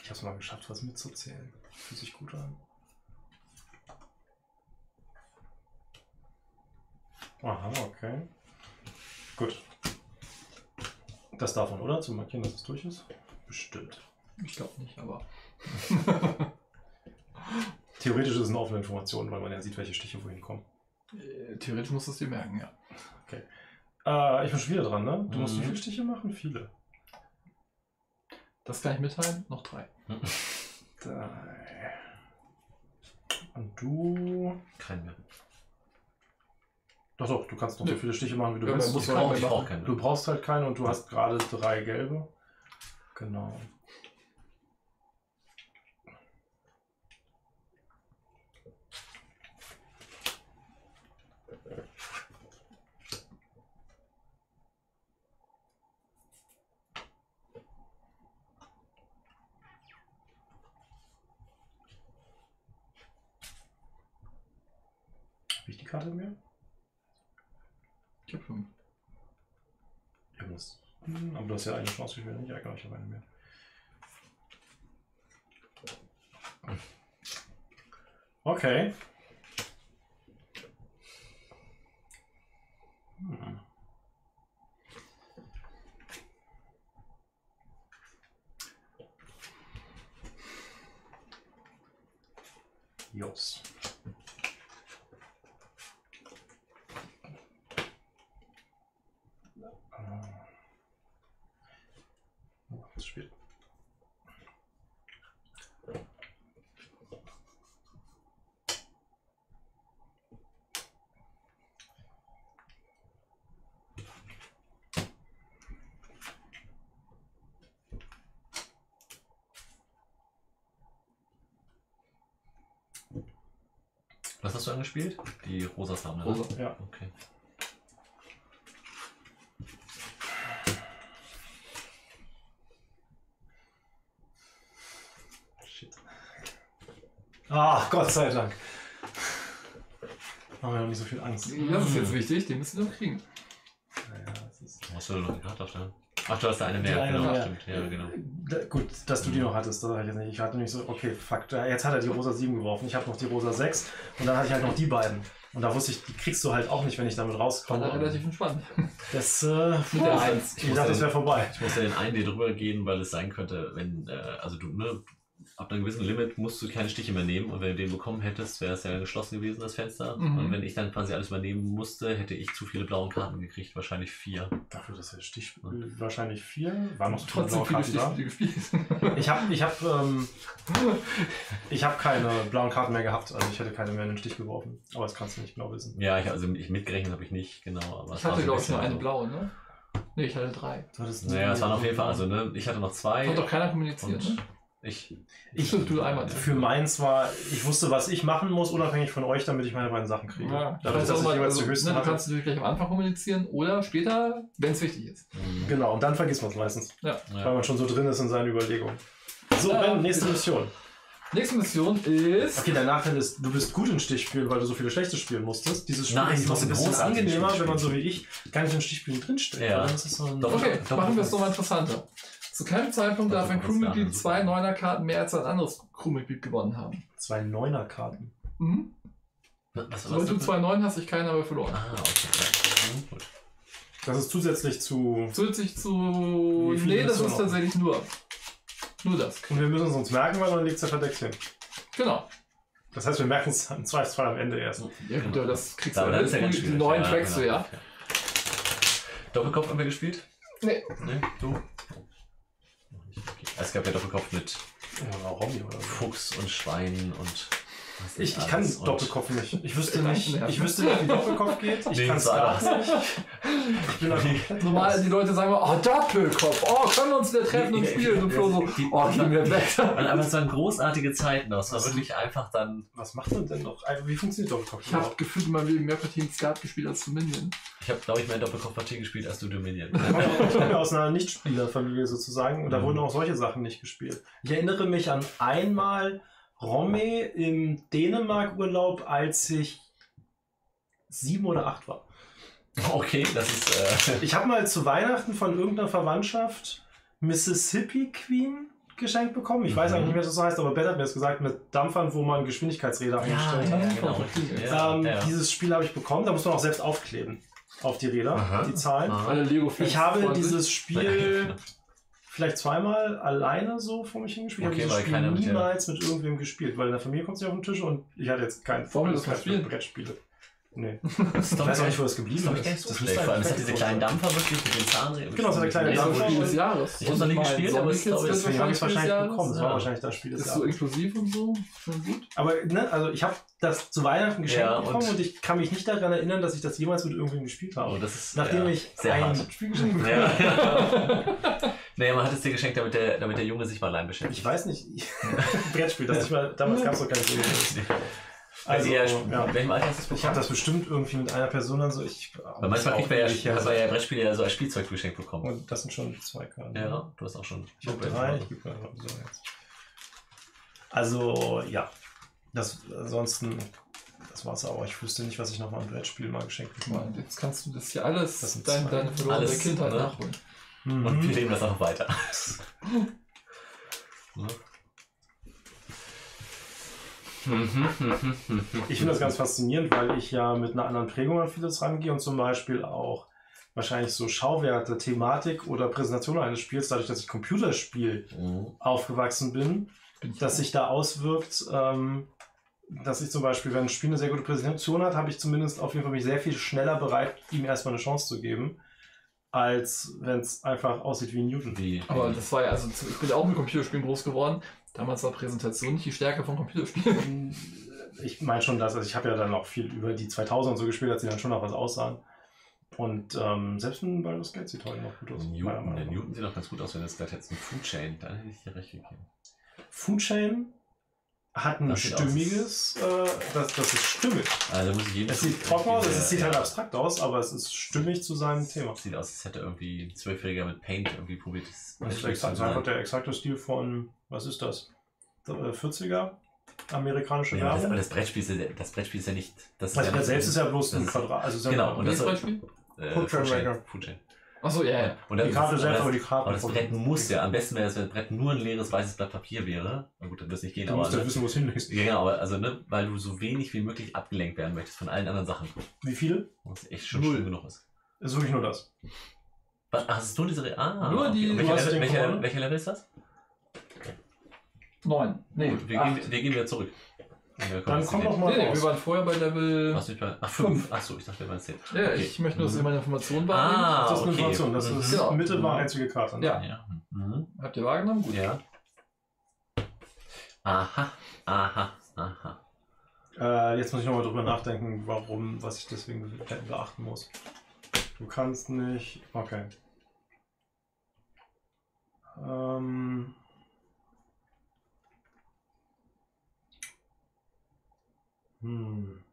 Ich habe es mal geschafft, was mitzuzählen. Fühlt sich gut an. Aha, okay. Gut. Das davon, oder? Zu markieren, dass es durch ist? Bestimmt. Ich glaube nicht, aber. Theoretisch ist es eine offene Information, weil man ja sieht, welche Stiche wohin kommen. Äh, Theoretisch musst du es dir merken, ja. Äh, ich bin schon wieder dran, ne? Du musst Mhm. wie viele Stiche machen? Viele. Das kann ich mitteilen. Noch drei. Drei. Und du. Kein mehr. Doch, doch, du kannst noch so viele Stiche machen, wie du Ja, willst. muss Ich man einmal brauch keinen Du brauchst halt keine und du hast gerade drei gelbe. Genau. Habe ich die Karte mehr? Ich habe fünf. Irgendwas. Hm, Aber du hast ja eine Chance, ich will nicht. Ja, genau, ich habe eine mehr. Okay. Hm. Jos. Du angespielt? Die rosa Farbe. Rosa. Ja. Okay. Shit. Ah, Gott sei Dank. Machen wir doch nicht so viel Angst. Das ist jetzt wichtig, den müssen wir noch kriegen. Naja, das ist Hast du noch eine Karte aufstellen? Ach, du hast da eine mehr. Eine genau, mehr. stimmt. Ja, genau. Da, gut, dass du die noch hattest, das hatte ich jetzt nicht. Ich hatte nämlich so, okay, fuck, jetzt hat er die rosa 7 geworfen, ich habe noch die rosa 6 und dann hatte ich halt noch die beiden. Und da wusste ich, die kriegst du halt auch nicht, wenn ich damit War rauskomme. da relativ entspannt. Das, äh, Mit der Eins. ich dachte, das wäre vorbei. Ich musste den einen D drüber gehen, weil es sein könnte, wenn, äh, also du, ne, ab einem gewissen Limit musst du keine Stiche mehr nehmen und wenn du den bekommen hättest, wäre es ja geschlossen gewesen, das Fenster. Mhm. Und wenn ich dann quasi alles übernehmen musste, hätte ich zu viele blaue Karten gekriegt, wahrscheinlich vier. Dafür, dass er Stich wahrscheinlich vier, war noch Trotzdem viele Karten Stichspiele da. gespielt. Ich habe ich hab, ähm, ich hab keine blauen Karten mehr gehabt, also ich hätte keine mehr in den Stich geworfen. Aber das kannst du nicht genau wissen. Ja, ich, also ich mitgerechnet habe ich nicht, genau. Aber Ich hatte, glaube ich, nur eine blaue, ne? Ne, ich hatte drei. Du hattest Naja, es waren auf jeden Fall, also ne, ich hatte noch zwei. Hat doch keiner kommuniziert, und ne? Ich. Ich, du einmal. für meins war, ich wusste, was ich machen muss, unabhängig von euch, damit ich meine beiden Sachen kriege. Ja, Dadurch, das dass ich mal, jeweils also, die höchsten ne, du kannst natürlich gleich am Anfang kommunizieren oder später, wenn es wichtig ist. Mhm. Genau, und dann vergisst man es meistens, weil Ja. man schon so drin ist in seinen Überlegungen. So, Ja. Ben, nächste Mission. Nächste Mission ist. Okay, der Nachteil ist, du bist gut in Stichspielen, weil du so viele schlechte spielen musstest. Dieses Spiel Nein, ist noch ein bisschen angenehmer, wenn man so wie ich gar nicht in Stichspielen drinsteckt. Ja. weil dann ist so ein Doch. Okay, Doch, machen wir es nochmal interessanter. Zu keinem Zeitpunkt darf ein Crewmitglied zwei. Neuner-Karten mehr als ein anderes Crewmitglied gewonnen haben. zwei Neuner-Karten. Mhm. Was, Sobald du zwei Neun hast, ich keine mehr verloren. Ah, okay. Gut. Das ist zusätzlich zu. Zusätzlich zu. Nee, das ist tatsächlich nur. Nur das. Und wir müssen es uns merken, weil dann liegt es ja verdeckt hin. Genau. Das heißt, wir merken es im Zweifelsfall am Ende erst. Ja, gut, aber das kriegst du Aber ja Die neuen ja, trackst du genau. ja. Doppelkopf haben wir gespielt? Nee. Nee, du? Es gab ja Doppelkopf mit so. Fuchs und Schwein und. Ich, ich kann Doppelkopf nicht. Ich wüsste nicht, ich wüsste nicht, wie Doppelkopf geht. Ich kann es gar nicht. Ich bin Normal, die Leute sagen immer, oh, Doppelkopf, oh, können wir uns wieder treffen und spielen? Und Flo so, die- oh, gehen wir weg. Und aber es waren großartige Zeiten. Das war Was? wirklich einfach dann. Was macht man denn noch? Also, Wie funktioniert Doppelkopf Ich habe überhaupt? gefühlt Leben mehr Partien Skat gespielt als Dominion. Ich habe, glaube ich, mehr Doppelkopfpartie gespielt als du Dominion. Ich komme ja aus einer Nichtspielerfamilie sozusagen und da Mhm. wurden auch solche Sachen nicht gespielt. Ich erinnere mich an einmal Romme im Dänemark-Urlaub, als ich sieben oder acht war. Okay, das ist. Äh, Ich habe mal zu Weihnachten von irgendeiner Verwandtschaft Mississippi Queen geschenkt bekommen. Ich weiß Mhm. eigentlich nicht mehr, was das heißt, aber Ben hat mir das gesagt, mit Dampfern, wo man Geschwindigkeitsräder eingestellt ja, hat. ja, genau. Ja, ähm, ja. Dieses Spiel habe ich bekommen, da muss man auch selbst aufkleben auf die Räder, Aha. die Zahlen. Aha. Ich habe dieses Spiel vielleicht zweimal alleine so vor mich hingespielt. Okay, ich habe dieses Spiel keiner mit niemals mit irgendwem gespielt, weil in der Familie kommt es nicht auf den Tisch und ich hatte jetzt kein Warum willst du kein das spielen? Brettspiele. Nee. Das ist Ich doch weiß auch nicht, nicht, wo das geblieben das ist. ist. Das müsste schlecht. Vor allem, es hat diese kleinen. Dampfer wirklich mit den Zahnrädern. Genau, es hat eine kleine Das ist Dampfer. das Spiel des Jahres. Ich hab's noch nie gespielt, aber es ich, Kids Deswegen habe ich es wahrscheinlich Jahres. bekommen. Das Ja. war wahrscheinlich das Spiel des Ist so inklusiv und so. Schon gut. Aber ne, also ich habe das zu Weihnachten geschenkt Ja, bekommen und- und ich kann mich nicht daran erinnern, dass ich das jemals mit irgendwem gespielt Oh, habe. das ist Nachdem ja, ich sehr ein hart. Spiel geschenkt bekommen habe. Ja. naja, man hat es dir geschenkt, damit der, damit der Junge sich mal allein beschäftigt. Ich weiß nicht. Brettspiel, das nicht mal, damals gab es doch keine Spiele. Also, Also, ja, ja. in welchem Alter hast du es Ich habe bekommen? das bestimmt irgendwie mit einer Person dann so. Ich, Weil manchmal kriegt man ja, hat man ja Brettspiele ja so als Spielzeug geschenkt bekommen. Und das sind schon zwei Karten. Ja, du hast auch schon. Ich habe drei. Ich gebe mal so jetzt. Also, ja. Das, ansonsten, das war's aber. Ich wüsste nicht, was ich nochmal ein Brettspiel mal geschenkt bekommen Mann, Jetzt kannst du das hier alles, Das sind dein, deine verlorene Alles, Kindheit ne? nachholen. habe. Und wir Mhm. leben das auch weiter. Ich finde das ganz faszinierend, weil ich ja mit einer anderen Prägung an vieles rangehe und zum Beispiel auch wahrscheinlich so Schauwerte, Thematik oder Präsentation eines Spiels, dadurch, dass ich Computerspiel Mhm. aufgewachsen bin, dass sich da auswirkt, ähm, dass ich zum Beispiel, wenn ein Spiel eine sehr gute Präsentation hat, habe ich zumindest auf jeden Fall mich sehr viel schneller bereit, ihm erstmal eine Chance zu geben, als wenn es einfach aussieht wie ein Newton. Wie, Aber das war ja, also ich bin ja auch mit Computerspielen groß geworden. Damals war Präsentation nicht die Stärke von Computerspielen. Ich meine schon das, also ich habe ja dann auch viel über die 2000 und so gespielt, als sie dann schon noch was aussahen. Und ähm, selbst ein Baldur's Gate sieht heute noch gut aus. Newton, der. Newton sieht doch ganz gut aus, wenn das gerade jetzt ein Food Chain, dann hätte ich dir recht gegeben. Food Chain hat ein Das stimmiges, äh, das, das ist stimmig. Also muss ich jeden Es sieht trocken aus, es sieht halt ja, abstrakt aus, aber es ist stimmig zu seinem Thema. Sieht aus, als hätte irgendwie ein Zwölfjähriger mit Paint irgendwie probiert. Das Das ist exakt, einfach der exakte Stil von, was ist das? Äh, 40er? Amerikanische Ja, das, aber Werbung? das Brettspiel ist ja, das Brettspiel ist ja nicht. Das Das ja Brett selbst ist ja bloß ein ist- Quadrat. Also ist ja Genau, und das- Beispiel? Äh, Food Food Achso, ja, ja. Und die Karte aber selbst, das- aber die Karten. Aber das Brett muss ja, am besten wäre es, wenn das Brett nur ein leeres weißes Blatt Papier wäre. Na gut, dann wird es nicht gehen, Du aber. musst ja Ne, wissen, wo es hinlegst. ja, genau, aber also, ne, weil du so wenig wie möglich abgelenkt werden möchtest von allen anderen Sachen. Wie viele? Was echt schon Null. schlimm genug ist. Ist wirklich nur das. Was, ach, hast du diese. Re ah, Nur die- okay. du welcher, Level, welcher, welcher Level ist das? Neun. Nee, Gut, wir, acht. gehen, wir gehen wieder zurück. Dann komm doch mal Nee, nee, wir raus. waren vorher bei Level. Was nicht bei. Ach, fünf. Achso, ich dachte, wir waren zehn. Ja, Okay. ich möchte nur, dass ihr Mhm. meine Informationen wahrnehmt. Ah, Das ist eine okay. Information. Das Mhm. ist Genau. Mitte war einzige Karte. ne? Ja. Ja. Mhm. Habt ihr wahrgenommen? Gut. Ja. Aha, aha, aha. Äh, jetzt muss ich nochmal drüber nachdenken, warum, was ich deswegen be beachten muss. Du kannst nicht. Okay. Ähm. Hm.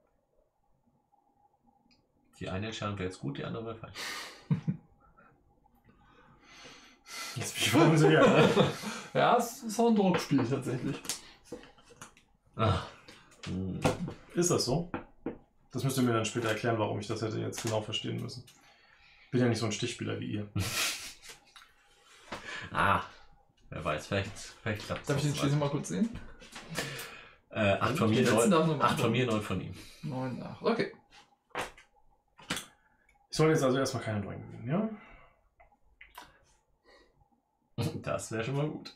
Die eine Entscheidung wäre jetzt gut, die andere wäre falsch. Jetzt bin ich verunsichert. Ja, es ist auch ein Druckspiel tatsächlich. Ah. Hm. Ist das so? Das müsst ihr mir dann später erklären, warum ich das hätte jetzt genau verstehen müssen. Ich bin ja nicht so ein Stichspieler wie ihr. Ah. Wer weiß, vielleicht, vielleicht klappt es. Darf ich den Schlüssel mal kurz sehen? Äh, acht von mir, neun, acht von mir, neun von ihm. Neun, acht. Okay. Ich soll jetzt also erstmal keine neuen gewinnen, ja? Das wäre schon mal gut.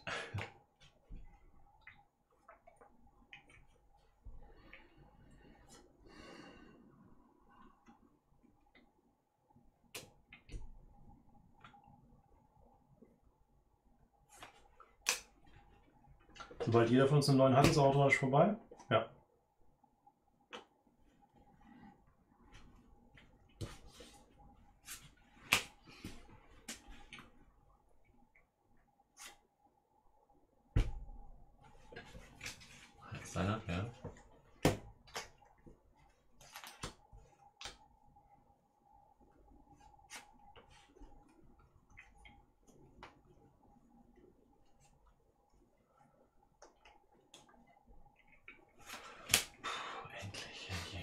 Sobald jeder von uns einen neuen hat, ist er automatisch vorbei. Ja. Ist einer? Ja. Puh, endlich. je.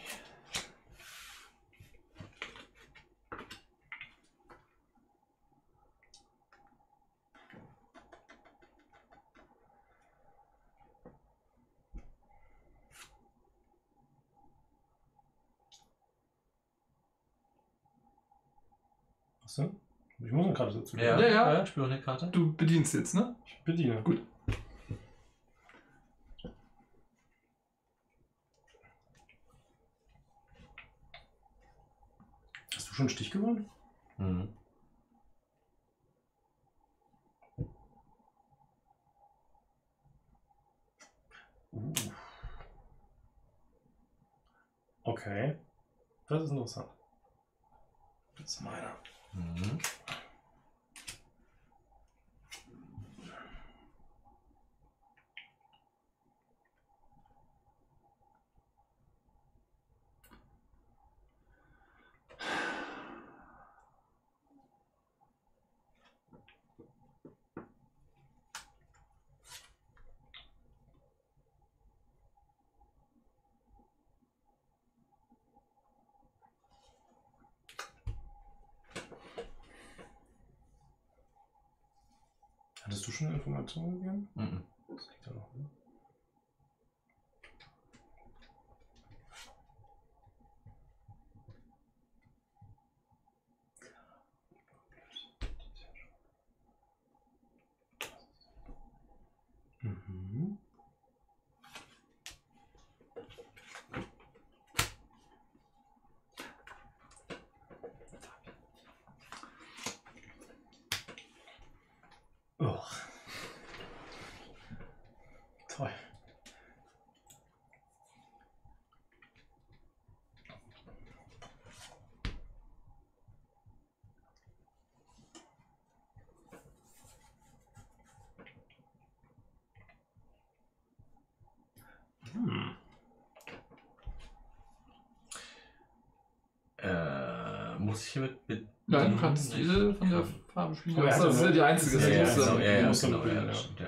Was denn? Ich muss eine Karte dazu Ja, Ja, ja, ja. Spiel auch eine Karte. Du bedienst jetzt, ne? Ich bediene. Gut. Hast du schon einen Stich gewonnen? Mhm. Uh. Okay. Das ist interessant. Das ist meiner. Mhm. Hattest Informationen gegeben? Mhm. Das liegt da noch, ne? Muss ich hiermit mit. Nein, du kannst jede von der Farbe spielen. Aber er Das ist ja ja die einzige. Ja, das Ja, ja, ist, genau, ähm, ja, ja, muss dann genau, ja, das ja. stimmt, ja.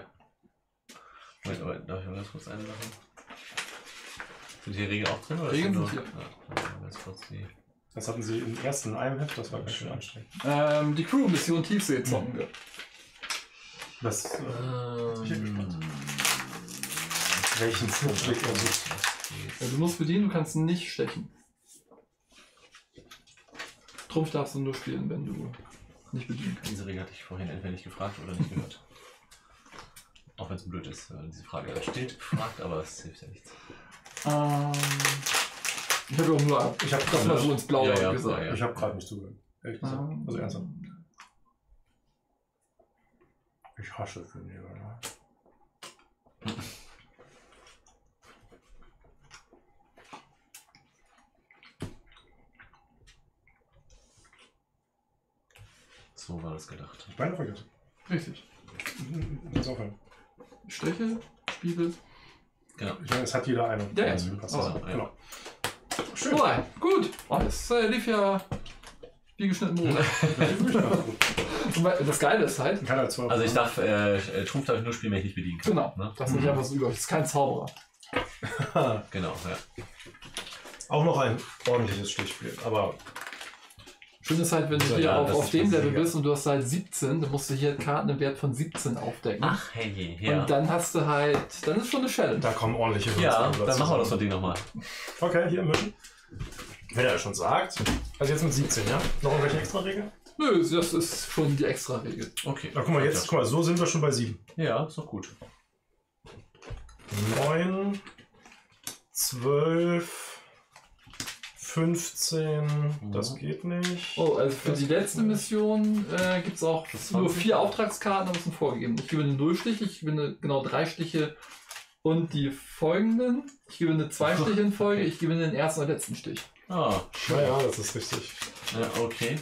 Moment, aber darf ich mal ganz kurz eine Sache? Sind die Regeln auch drin? Oder Regeln sind Ja, mal ganz kurz die. Das hatten sie im ersten in einem Heft, das war ganz schön anstrengend. ähm, die Crew Mission Tiefsee zocken wir. Das, äh, Ähm, ich bin gespannt. welchen er sucht. Ja, du musst bedienen, du kannst nicht stechen. Trumpf darfst du nur spielen, wenn du nicht bedienen kannst. Diese Regel hatte ich vorhin entweder nicht gefragt oder nicht gehört. Auch wenn es blöd ist, wenn diese Frage da steht, gefragt, aber es hilft ja nichts. Ähm, ich habe auch nur Ich habe das mal so ins Blaue Ja, ja, gesagt. ja, ja. Ich habe gerade nicht zugehört. Ehrlich gesagt. Ähm, Also ernsthaft. Ich hasse Könige, ne? So war das gedacht. Ich meine vergessen. Richtig. Kannst aufhören. Steche, Spiegel. Genau. Ich meine, es hat jeder eine. Ja, ja. Also, passt Oh, das. ja. Genau. Schön. Oh, gut. Oh, das äh, lief ja wie geschnitten Brot. Das Geile ist halt, halt Also ich darf, äh, äh, Trumpf darf ich nur spielen, wenn ich nicht bedienen kann. genau, Ne? das ist nicht einfach so über. Das ist kein Zauberer. Genau, ja. Auch noch ein ordentliches Stichspiel, aber Schön ist halt, wenn du Ja, hier ja, auf, auf dem Level bist und du hast halt 17, dann musst du hier Karten im Wert von 17 aufdecken. Ach, hey, ja. Und dann hast du halt, dann ist schon eine Challenge. da kommen ordentliche ja, Würze dann machen wir das zusammen. Ding nochmal. Okay, hier mischen. Wenn er schon sagt. Also jetzt mit 17, ja? Noch irgendwelche extra Regeln? Nö, das ist schon die extra Regel. Okay. Na guck mal, jetzt, guck mal, so sind wir schon bei 7. Ja, ist doch gut. 9, 12, 15, das geht nicht. Oh, also für die letzte Mission äh, gibt es auch Das nur vier Auftragskarten, aber es sind vorgegeben. Ich gewinne null Stiche, ich gewinne genau drei Stiche und die folgenden. Ich gewinne zwei Stiche in Folge, ich gewinne den ersten und letzten Stich. Ah, Ja, ja, das ist richtig. ja, okay.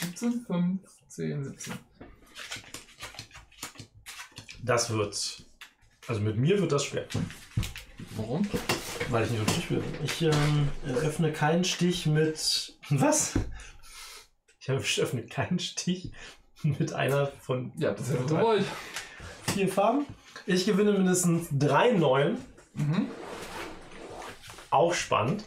17, 15, 17. Das wird. Also mit mir wird das schwer. Warum? Weil ich nicht wirklich will. Ich ähm, öffne keinen Stich mit. Was? Ich öffne keinen Stich mit einer von Ja, das hätte du wollt. vier Farben. Ich gewinne mindestens drei neuen. Mhm. Auch spannend.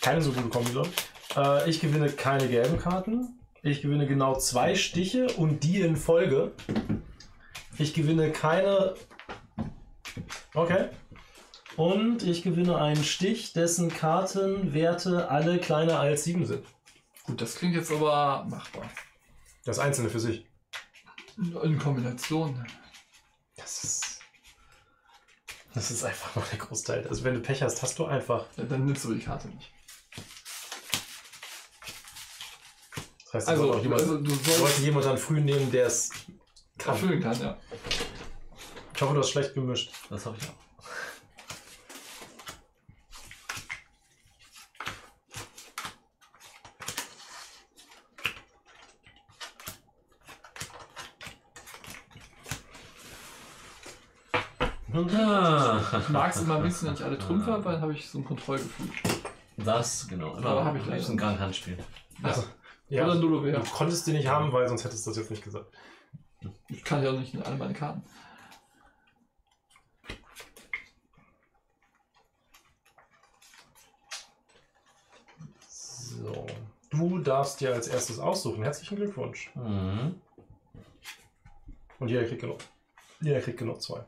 Keine so gute Kombi, glaub ich. Äh, ich gewinne keine gelben Karten. Ich gewinne genau zwei Stiche und die in Folge. Ich gewinne keine. Okay. Und ich gewinne einen Stich, dessen Kartenwerte alle kleiner als sieben sind. Gut, das klingt jetzt aber machbar. Das Einzelne für sich. In Kombination. Das ist. Das ist einfach mal der Großteil. Also wenn du Pech hast, hast du einfach. Ja, dann nimmst du die Karte nicht. Das heißt, Also, sollte jemand, also du sollte sollst jemand dann früh nehmen, der es kann. erfüllen kann, ja. Ich hoffe, du hast schlecht gemischt. Das habe ich auch. Ah, Ich mag es immer ein bisschen, wenn ich alle Trümpfe habe, dann habe ich so ein Kontrollgefühl. Das, genau. Aber hab ich leider Das ist ein Grand Handspiel. Also, ja, Oder du Nullowär. konntest die nicht haben, weil sonst hättest du das jetzt nicht gesagt. Ich kann ja auch nicht in alle meine Karten. So. Du darfst dir als erstes aussuchen. Herzlichen Glückwunsch. Mhm. Und jeder kriegt genug. Jeder kriegt genug zwei.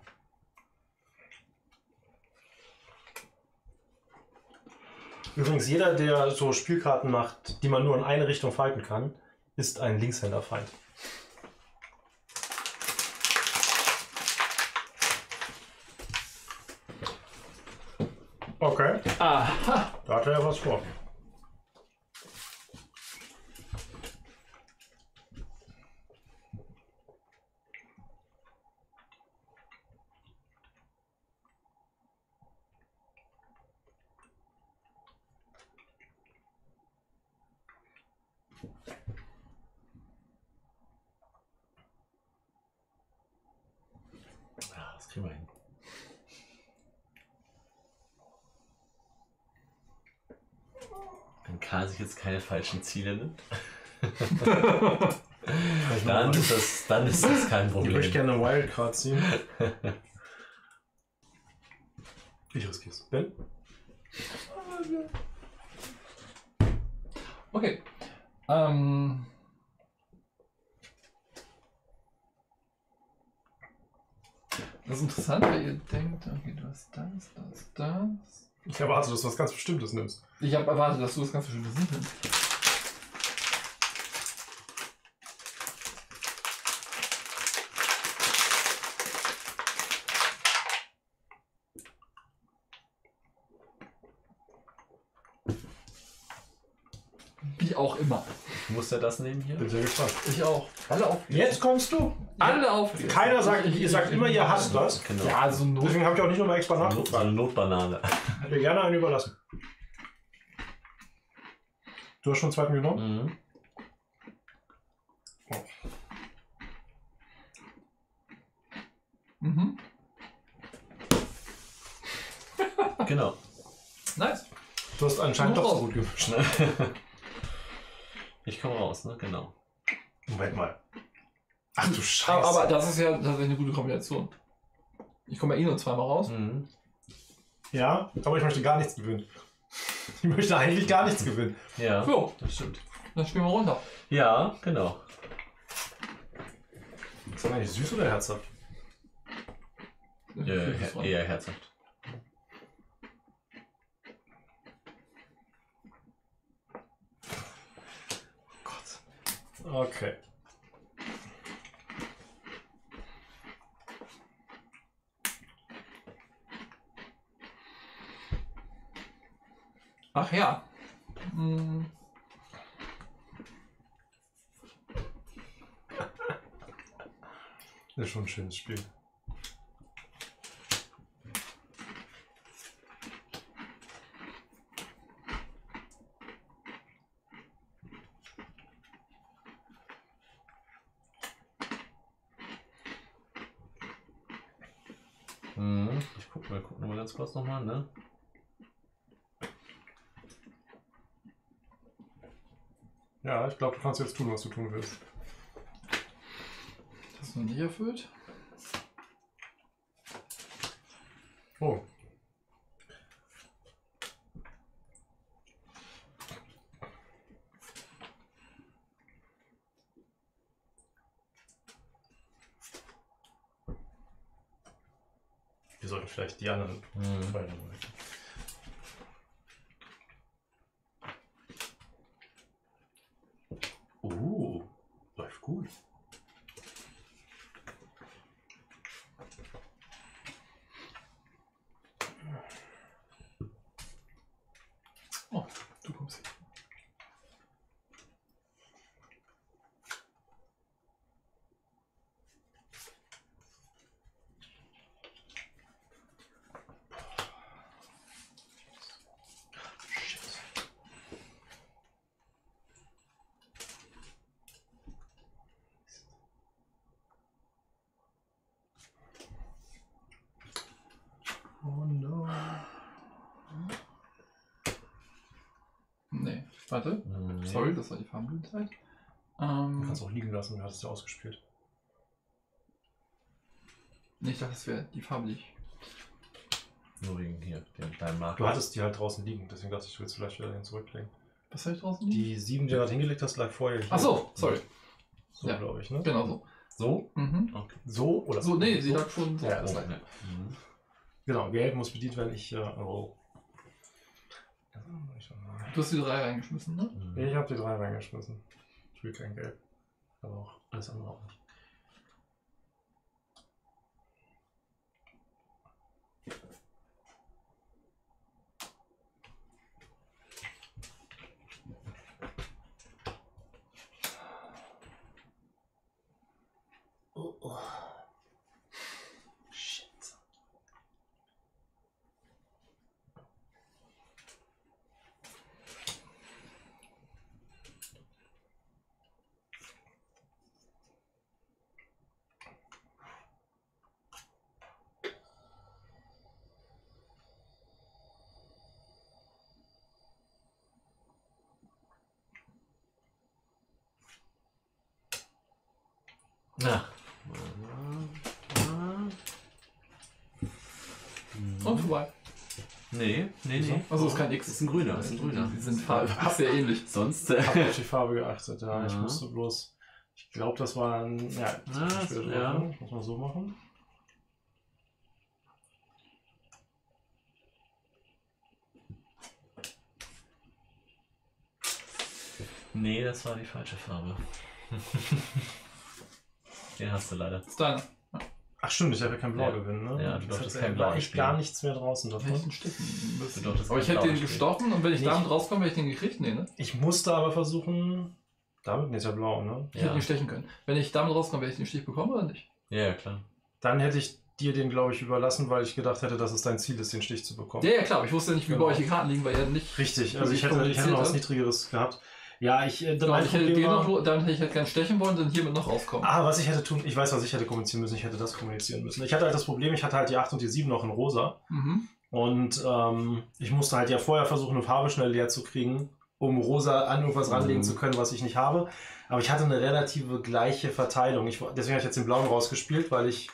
Übrigens, jeder, der so Spielkarten macht, die man nur in eine Richtung falten kann, ist ein Linkshänderfeind. Okay, Aha! da hat er ja was vor. Ja, das kriegen wir hin. Karl sich jetzt keine falschen Ziele nimmt, Ich, dann ist das, dann ist das kein ich Problem. möchte gerne eine Wildcard ziehen. Ich riskiere es. Ben? Okay. Ähm. Das ist interessant, weil ihr denkt, okay, du hast das, das, das. Ich erwarte, dass du was ganz Bestimmtes nimmst. Ich habe erwartet, dass du das ganz bestimmte Sinn nimmst. Wie auch immer. Muss er das nehmen hier? Bin sehr gespannt. Ich auch. Alle auflesen. Jetzt kommst du. Alle auflesen. Keiner sagt, ihr sagt immer, ihr hasst das. Genau. Ja, so Not. Deswegen habe ich auch nicht nochmal extra so eine nachgefragt. Notbanane. Ich dir gerne einen überlassen. Du hast schon einen zweiten genommen? Mhm. Mhm. Genau. Nice. Du hast anscheinend doch so gut gemischt. Ich komme raus, ne? Genau. Moment mal. Ach du Scheiße. Aber, aber das ist ja tatsächlich eine gute Kombination. Ich komme ja eh nur zweimal raus. Mhm. Ja, aber ich möchte gar nichts gewinnen. Ich möchte eigentlich gar nichts gewinnen. Ja, So, das stimmt. dann spielen wir runter. Ja, genau. Ist das eigentlich süß oder herzhaft? Äh, Viel her Freude. eher herzhaft. Okay. Ach ja. Hm. Das ist schon ein schönes Spiel. Mhm. Ich guck mal, guck noch mal ganz kurz nochmal, ne? Ja, ich glaube, du kannst jetzt tun, was du tun willst. Das ist noch nicht erfüllt. Oh. Wir sollten vielleicht die anderen Mhm. beiden. Uh, läuft gut. Oh, du kommst hier. Oh no. Nee, warte. Mhm. Sorry, das war die Farbenblütenzeit. Du Ähm, kannst auch liegen lassen, du hattest ja ausgespielt. nee, ich dachte, das wäre die Farbe, die ich. Nur wegen hier, dem, deinem Marker. Du hattest die halt draußen liegen, deswegen dachte ich, du willst vielleicht wieder den zurücklegen. Was habe ich draußen liegen? Die sieben, die du gerade hingelegt hast, lag vorher hier. Ach so, sorry. So, Ja. glaube ich, ne? Genau so. So? Mhm. Okay. So oder So, nee, sie lag schon so. Ja, Das lag- Ja. Mhm. Genau, Gelb muss bedient werden, ich. Äh, oh. Du hast die drei reingeschmissen, ne? Mhm. Ich habe die drei reingeschmissen. Ich will kein Gelb. Aber auch alles andere auch nicht. Oh, oh. Shit. Ja. Und vorbei. Nee, nee. Also ist kein X. Das ist ein grüner. Das ist ein grüner. Die sind farbig sehr ähnlich. Sonst. Ich Äh, habe auf die Farbe geachtet, ja. Ich Ja. musste bloß. Ich glaube, das war ein. Ja, Ah, ich ja. ne? Muss man so machen. nee, das war die falsche Farbe. Den hast du leider. Ist deine. Ach, stimmt, ich habe ja kein Blau Ja. gewinnen, ne? Ja, du durftest hat- kein Blau echt gar nichts mehr draußen Hätte ich davon. Aber ich hätte den gestochen und wenn ich damit rauskomme, hätte ich den gekriegt. Nee, ne? Ich musste aber versuchen. Damit ist ja blau, ne? Ich hätte Ja. ihn stechen können. Wenn ich damit rauskomme, hätte ich den Stich bekommen oder nicht? Ja, ja, klar. Dann hätte ich dir den, glaube ich, überlassen, weil ich gedacht hätte, dass es dein Ziel ist, den Stich zu bekommen. Ja, ja, klar. aber Ich wusste ja nicht, wie Genau. bei euch die Karten liegen, weil ihr nicht. Richtig, also ich hätte, ich hätte noch was Niedrigeres gehabt. Ja, ich, äh, Genau, mein ich hätte noch, damit hätte ich halt gern stechen wollen, dann hiermit noch rauskommen. Ah, was ich hätte tun, ich weiß, was ich hätte kommunizieren müssen, ich hätte das kommunizieren müssen. Ich hatte halt das Problem, ich hatte halt die 8 und die 7 noch in rosa. Mhm. Und ähm, ich musste halt ja vorher versuchen, eine Farbe schnell leer zu kriegen, um rosa an irgendwas Mhm. ranlegen zu können, was ich nicht habe. Aber ich hatte eine relative gleiche Verteilung. Ich, deswegen habe ich jetzt den blauen rausgespielt, weil ich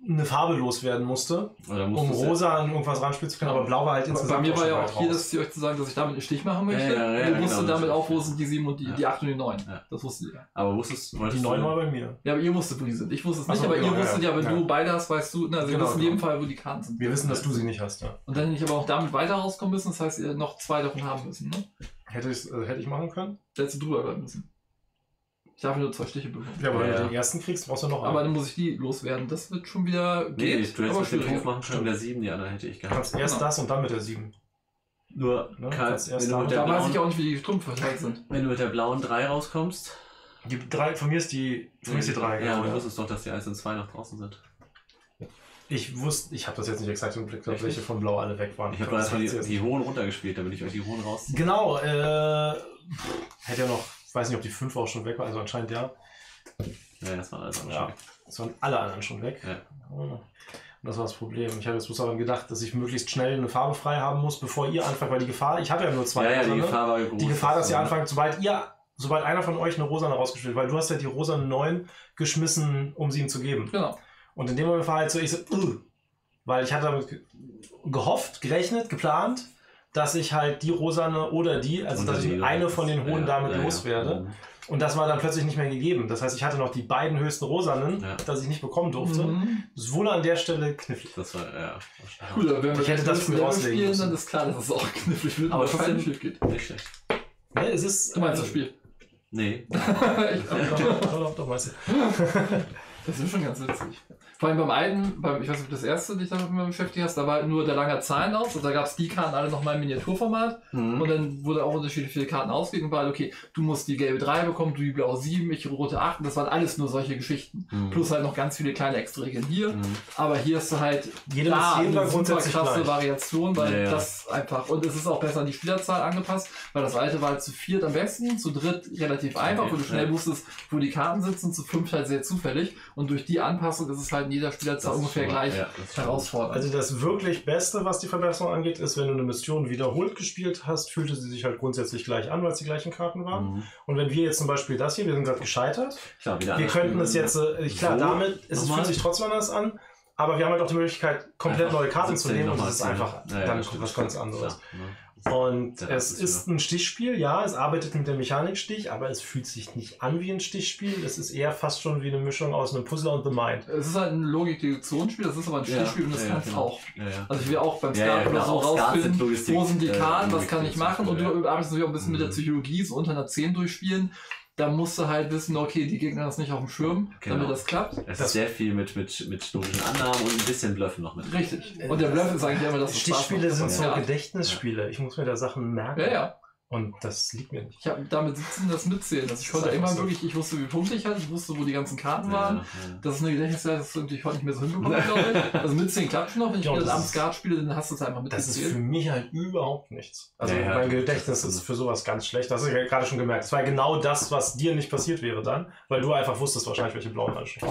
eine Farbe loswerden musste, um du- rosa an irgendwas ranspielen zu können. Aber blau war halt Bei insgesamt mir auch war ja auch hier, dass ich euch zu sagen, dass ich damit einen Stich machen möchte. Ja, ja, ja, ihr wusstet genau, damit auch, wo sind die 7 und die, Ja. die 8 und die 9. Ja. Das wusstet ihr. Aber wusstest Die wolltest 9 du- war bei mir. Ja, aber ihr wusstet, wo die sind. Ich wusste es nicht, so, aber genau, ihr wusstet ja, ja, wenn ja. du beide hast, weißt du, na, also Genau, ihr wisst in jedem genau. Fall, wo die Karten sind. Wir wissen, dass du sie nicht hast, ja. Und dann hätte ich aber auch damit weiter rauskommen müssen, das heißt, ihr noch zwei davon haben müssen, ne? Hätte, ich, äh, hätte ich machen können. Hättest du drüber bleiben müssen. Ich darf nur zwei Stiche bekommen. Ja, aber wenn du den ersten kriegst, brauchst du noch Aber einen. dann muss ich die loswerden. Das wird schon wieder. Nee, geht, du hättest aber mit dem. Hof machen können, der 7, die andere hätte ich Du gehabt. kannst erst Genau. das und dann mit der 7. Nur, Ne, kannst erst wenn, du da- weiß ich auch nicht, wie die Strümpfe verteilt sind. wenn du mit der blauen 3 rauskommst. Die drei, von mir ist die, von mir ist die 3. Ja, aber du wusstest doch, dass die 1 und 2 noch draußen sind. Ich wusste, ich habe das jetzt nicht exakt im Blick, gehabt, welche von Blau alle weg waren. Ich habe das die, die hohen runtergespielt, damit ich euch die hohen raus. Genau, äh, hätte ja noch, weiß nicht, ob die 5 auch schon weg war, also anscheinend ja. Ja, das war alles Ja, ja. es waren alle anderen schon weg. Ja. Und das war das Problem. Ich habe jetzt bloß daran gedacht, dass ich möglichst schnell eine Farbe frei haben muss, bevor ihr anfangt, weil die Gefahr, ich habe ja nur zwei. Ja, ja, Rosa, die ne? Gefahr war groß. die Gefahr, dass ihr anfangt, sobald ihr, sobald einer von euch eine Rosane rausgespielt, weil du hast ja die Rosane 9 geschmissen, um sie ihm zu geben. Genau. Und in dem Moment war halt so, ich so, "Ugh." weil ich hatte damit ge- gehofft, gerechnet, geplant, dass ich halt die Rosane oder die, also Und dass ich die- eine von den hohen ja, damit ja, ja. loswerde. Mhm. Und das war dann plötzlich nicht mehr gegeben. Das heißt, ich hatte noch die beiden höchsten Rosanen, Ja. dass ich nicht bekommen durfte. Mhm. Das wurde an der Stelle knifflig. Das war, ja. Gut, aber wenn wir Ich hätte das früh auslegen spielen, müssen. dann ist klar, dass es auch knifflig wird, Aber trotzdem- schief geht. Nicht schlecht. Ne, es ist. Du meinst das Spiel. Nee. Ich- doch, doch, doch, doch, meinst du. Das ist schon ganz witzig. Vor allem beim einen, beim, ich weiß nicht, ob das erste dich damit beschäftigt hast, da war halt nur der lange Zahlen aus und da gab es die Karten alle nochmal im Miniaturformat Mhm. und dann wurde auch unterschiedlich viele Karten ausgelegt und war halt, okay, du musst die gelbe 3 bekommen, du die blaue 7, ich rote 8 und das waren alles nur solche Geschichten. Mhm. Plus halt noch ganz viele kleine Extra-Regeln hier. Mhm. Aber hier hast du halt Jede da eine super krasse gleich. Variation, weil Ja, ja. das einfach, und es ist auch besser an die Spielerzahl angepasst, weil das alte war halt zu viert am besten, zu dritt relativ einfach, Okay, wo du schnell ja. wusstest, wo die Karten sitzen, zu fünft halt sehr zufällig. Und durch die Anpassung ist es halt in jeder ist ungefähr mal- gleich ja, herausfordernd. Also das wirklich Beste, was die Verbesserung angeht, ist, wenn du eine Mission wiederholt gespielt hast, fühlte sie sich halt grundsätzlich gleich an, weil es die gleichen Karten waren. Mhm. Und wenn wir jetzt zum Beispiel das hier, wir sind gerade gescheitert, Klar, wieder wir könnten es jetzt, äh, klar, So, damit, es fühlt sich trotzdem anders an, aber wir haben halt auch die Möglichkeit, komplett Einfach neue Karten zu 17 nehmen und das ist einfach Ja, ja, dann was ganz anderes. Ja, ne? Und Ja, es ist ein Stichspiel, ja, es arbeitet mit der Mechanikstich, aber es fühlt sich nicht an wie ein Stichspiel. Es ist eher fast schon wie eine Mischung aus einem Puzzler und The Mind. es ist halt ein Logik-Deduktionsspiel, das ist aber ein Ja, Stichspiel und das ja, kann es genau. auch. Ja, ja. Also ich will auch beim Ja, Skat ja, oder genau, so rausfinden, wo sind die äh, Karten, was kann ich machen und ja. du arbeitest natürlich auch ein bisschen mit der Mhm. Psychologie, so unter einer 10 durchspielen. Da musst du halt wissen, okay, die Gegner haben das nicht auf dem Schirm, Genau. damit das klappt. Es Das- ist sehr viel mit, mit, mit logischen Annahmen und ein bisschen Bluffen noch mit. Richtig. Und der Bluff ist eigentlich immer das, Stichspiele macht. sind so ja. Gedächtnisspiele. Ich muss mir da Sachen merken. Ja, ja. Und das liegt mir nicht. Ich habe damit 17 das mitzählen. Also ich Das konnte so. wirklich, ich wusste, wie Punkte ich hatte, ich wusste, wo die ganzen Karten Ja, waren. ja. Das ist eine Gedächtnisleistung, das ist ich heute nicht mehr so hinbekommen, glaube ich. Also mitzählen klappt schon noch. Wenn ich das abends Skat spiele, dann hast du es einfach Das ist für mitgezählt. mich halt überhaupt nichts. Also Ja, ja, mein Gedächtnis ist für sowas ganz schlecht. Das hast du ja gerade schon gemerkt. Das war genau das, was dir nicht passiert wäre dann, weil du einfach wusstest wahrscheinlich, welche blauen anstehen.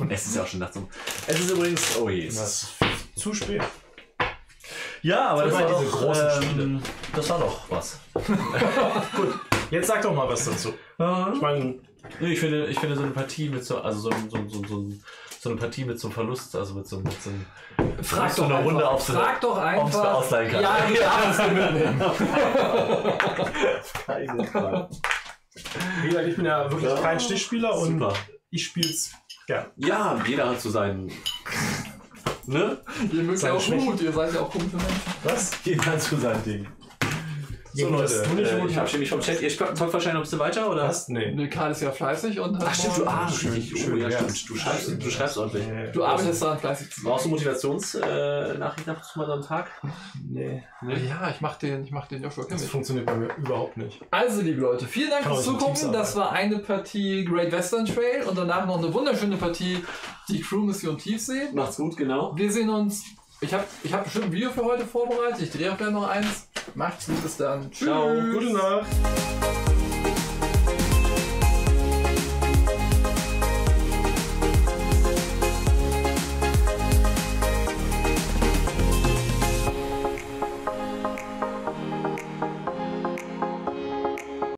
Und es ist ja auch schon nachts um. Es ist übrigens. Oh je. Das ist zu spät. Ja, aber das das war diese doch, großen ähm, Das war doch was. Gut. Jetzt sag doch mal was dazu. Ich meine, Ich finde, ich finde so eine Partie mit so, also so, ein- so, so, so, so eine Partie mit so einem Verlust, also mit so, mit so einem. Frag so doch eine einfach. Runde auf so- Frag doch ob's einfach. ausleihen kann. Ja, du darfst du mitnehmen. Keine Frage. wie gesagt, ich bin ja wirklich Ja. kein Stichspieler und Super. ich spiel's gern. Ja, jeder hat so seinen. Ne? Ihr mögt ja auch Schwächen. gut, ihr seid ja auch komische Menschen. Was? Jeder hat so sein Ding. So Leute, äh, ich verabschiede mich vom Chat. Ihr zockt wahrscheinlich noch ein bisschen weiter, oder? Was? Nee. Nee, Karl ist ja fleißig und hat Ach stimmt, du ah, Schön- richtig. schön oh, ja, stimmt. Du schreibst, du schreibst ordentlich. Nee. Du arbeitest daran fleißig zu Brauchst du Motivationsnachrichten ab und zu mal so am Tag? Nee. Ja, ich mach den, ich mach den Joshua Das funktioniert bei mir überhaupt nicht. Also, liebe Leute, vielen Dank fürs Zugucken. Das war eine Partie Great Western Trail und danach noch eine wunderschöne Partie die Crew Mission Tiefsee. Macht's gut, genau. Wir sehen uns. Ich habe ich hab bestimmt ein Video für heute vorbereitet. Ich drehe auch gleich noch eins. Macht's gut, bis dann. Tschüss. Ciao. Gute Nacht.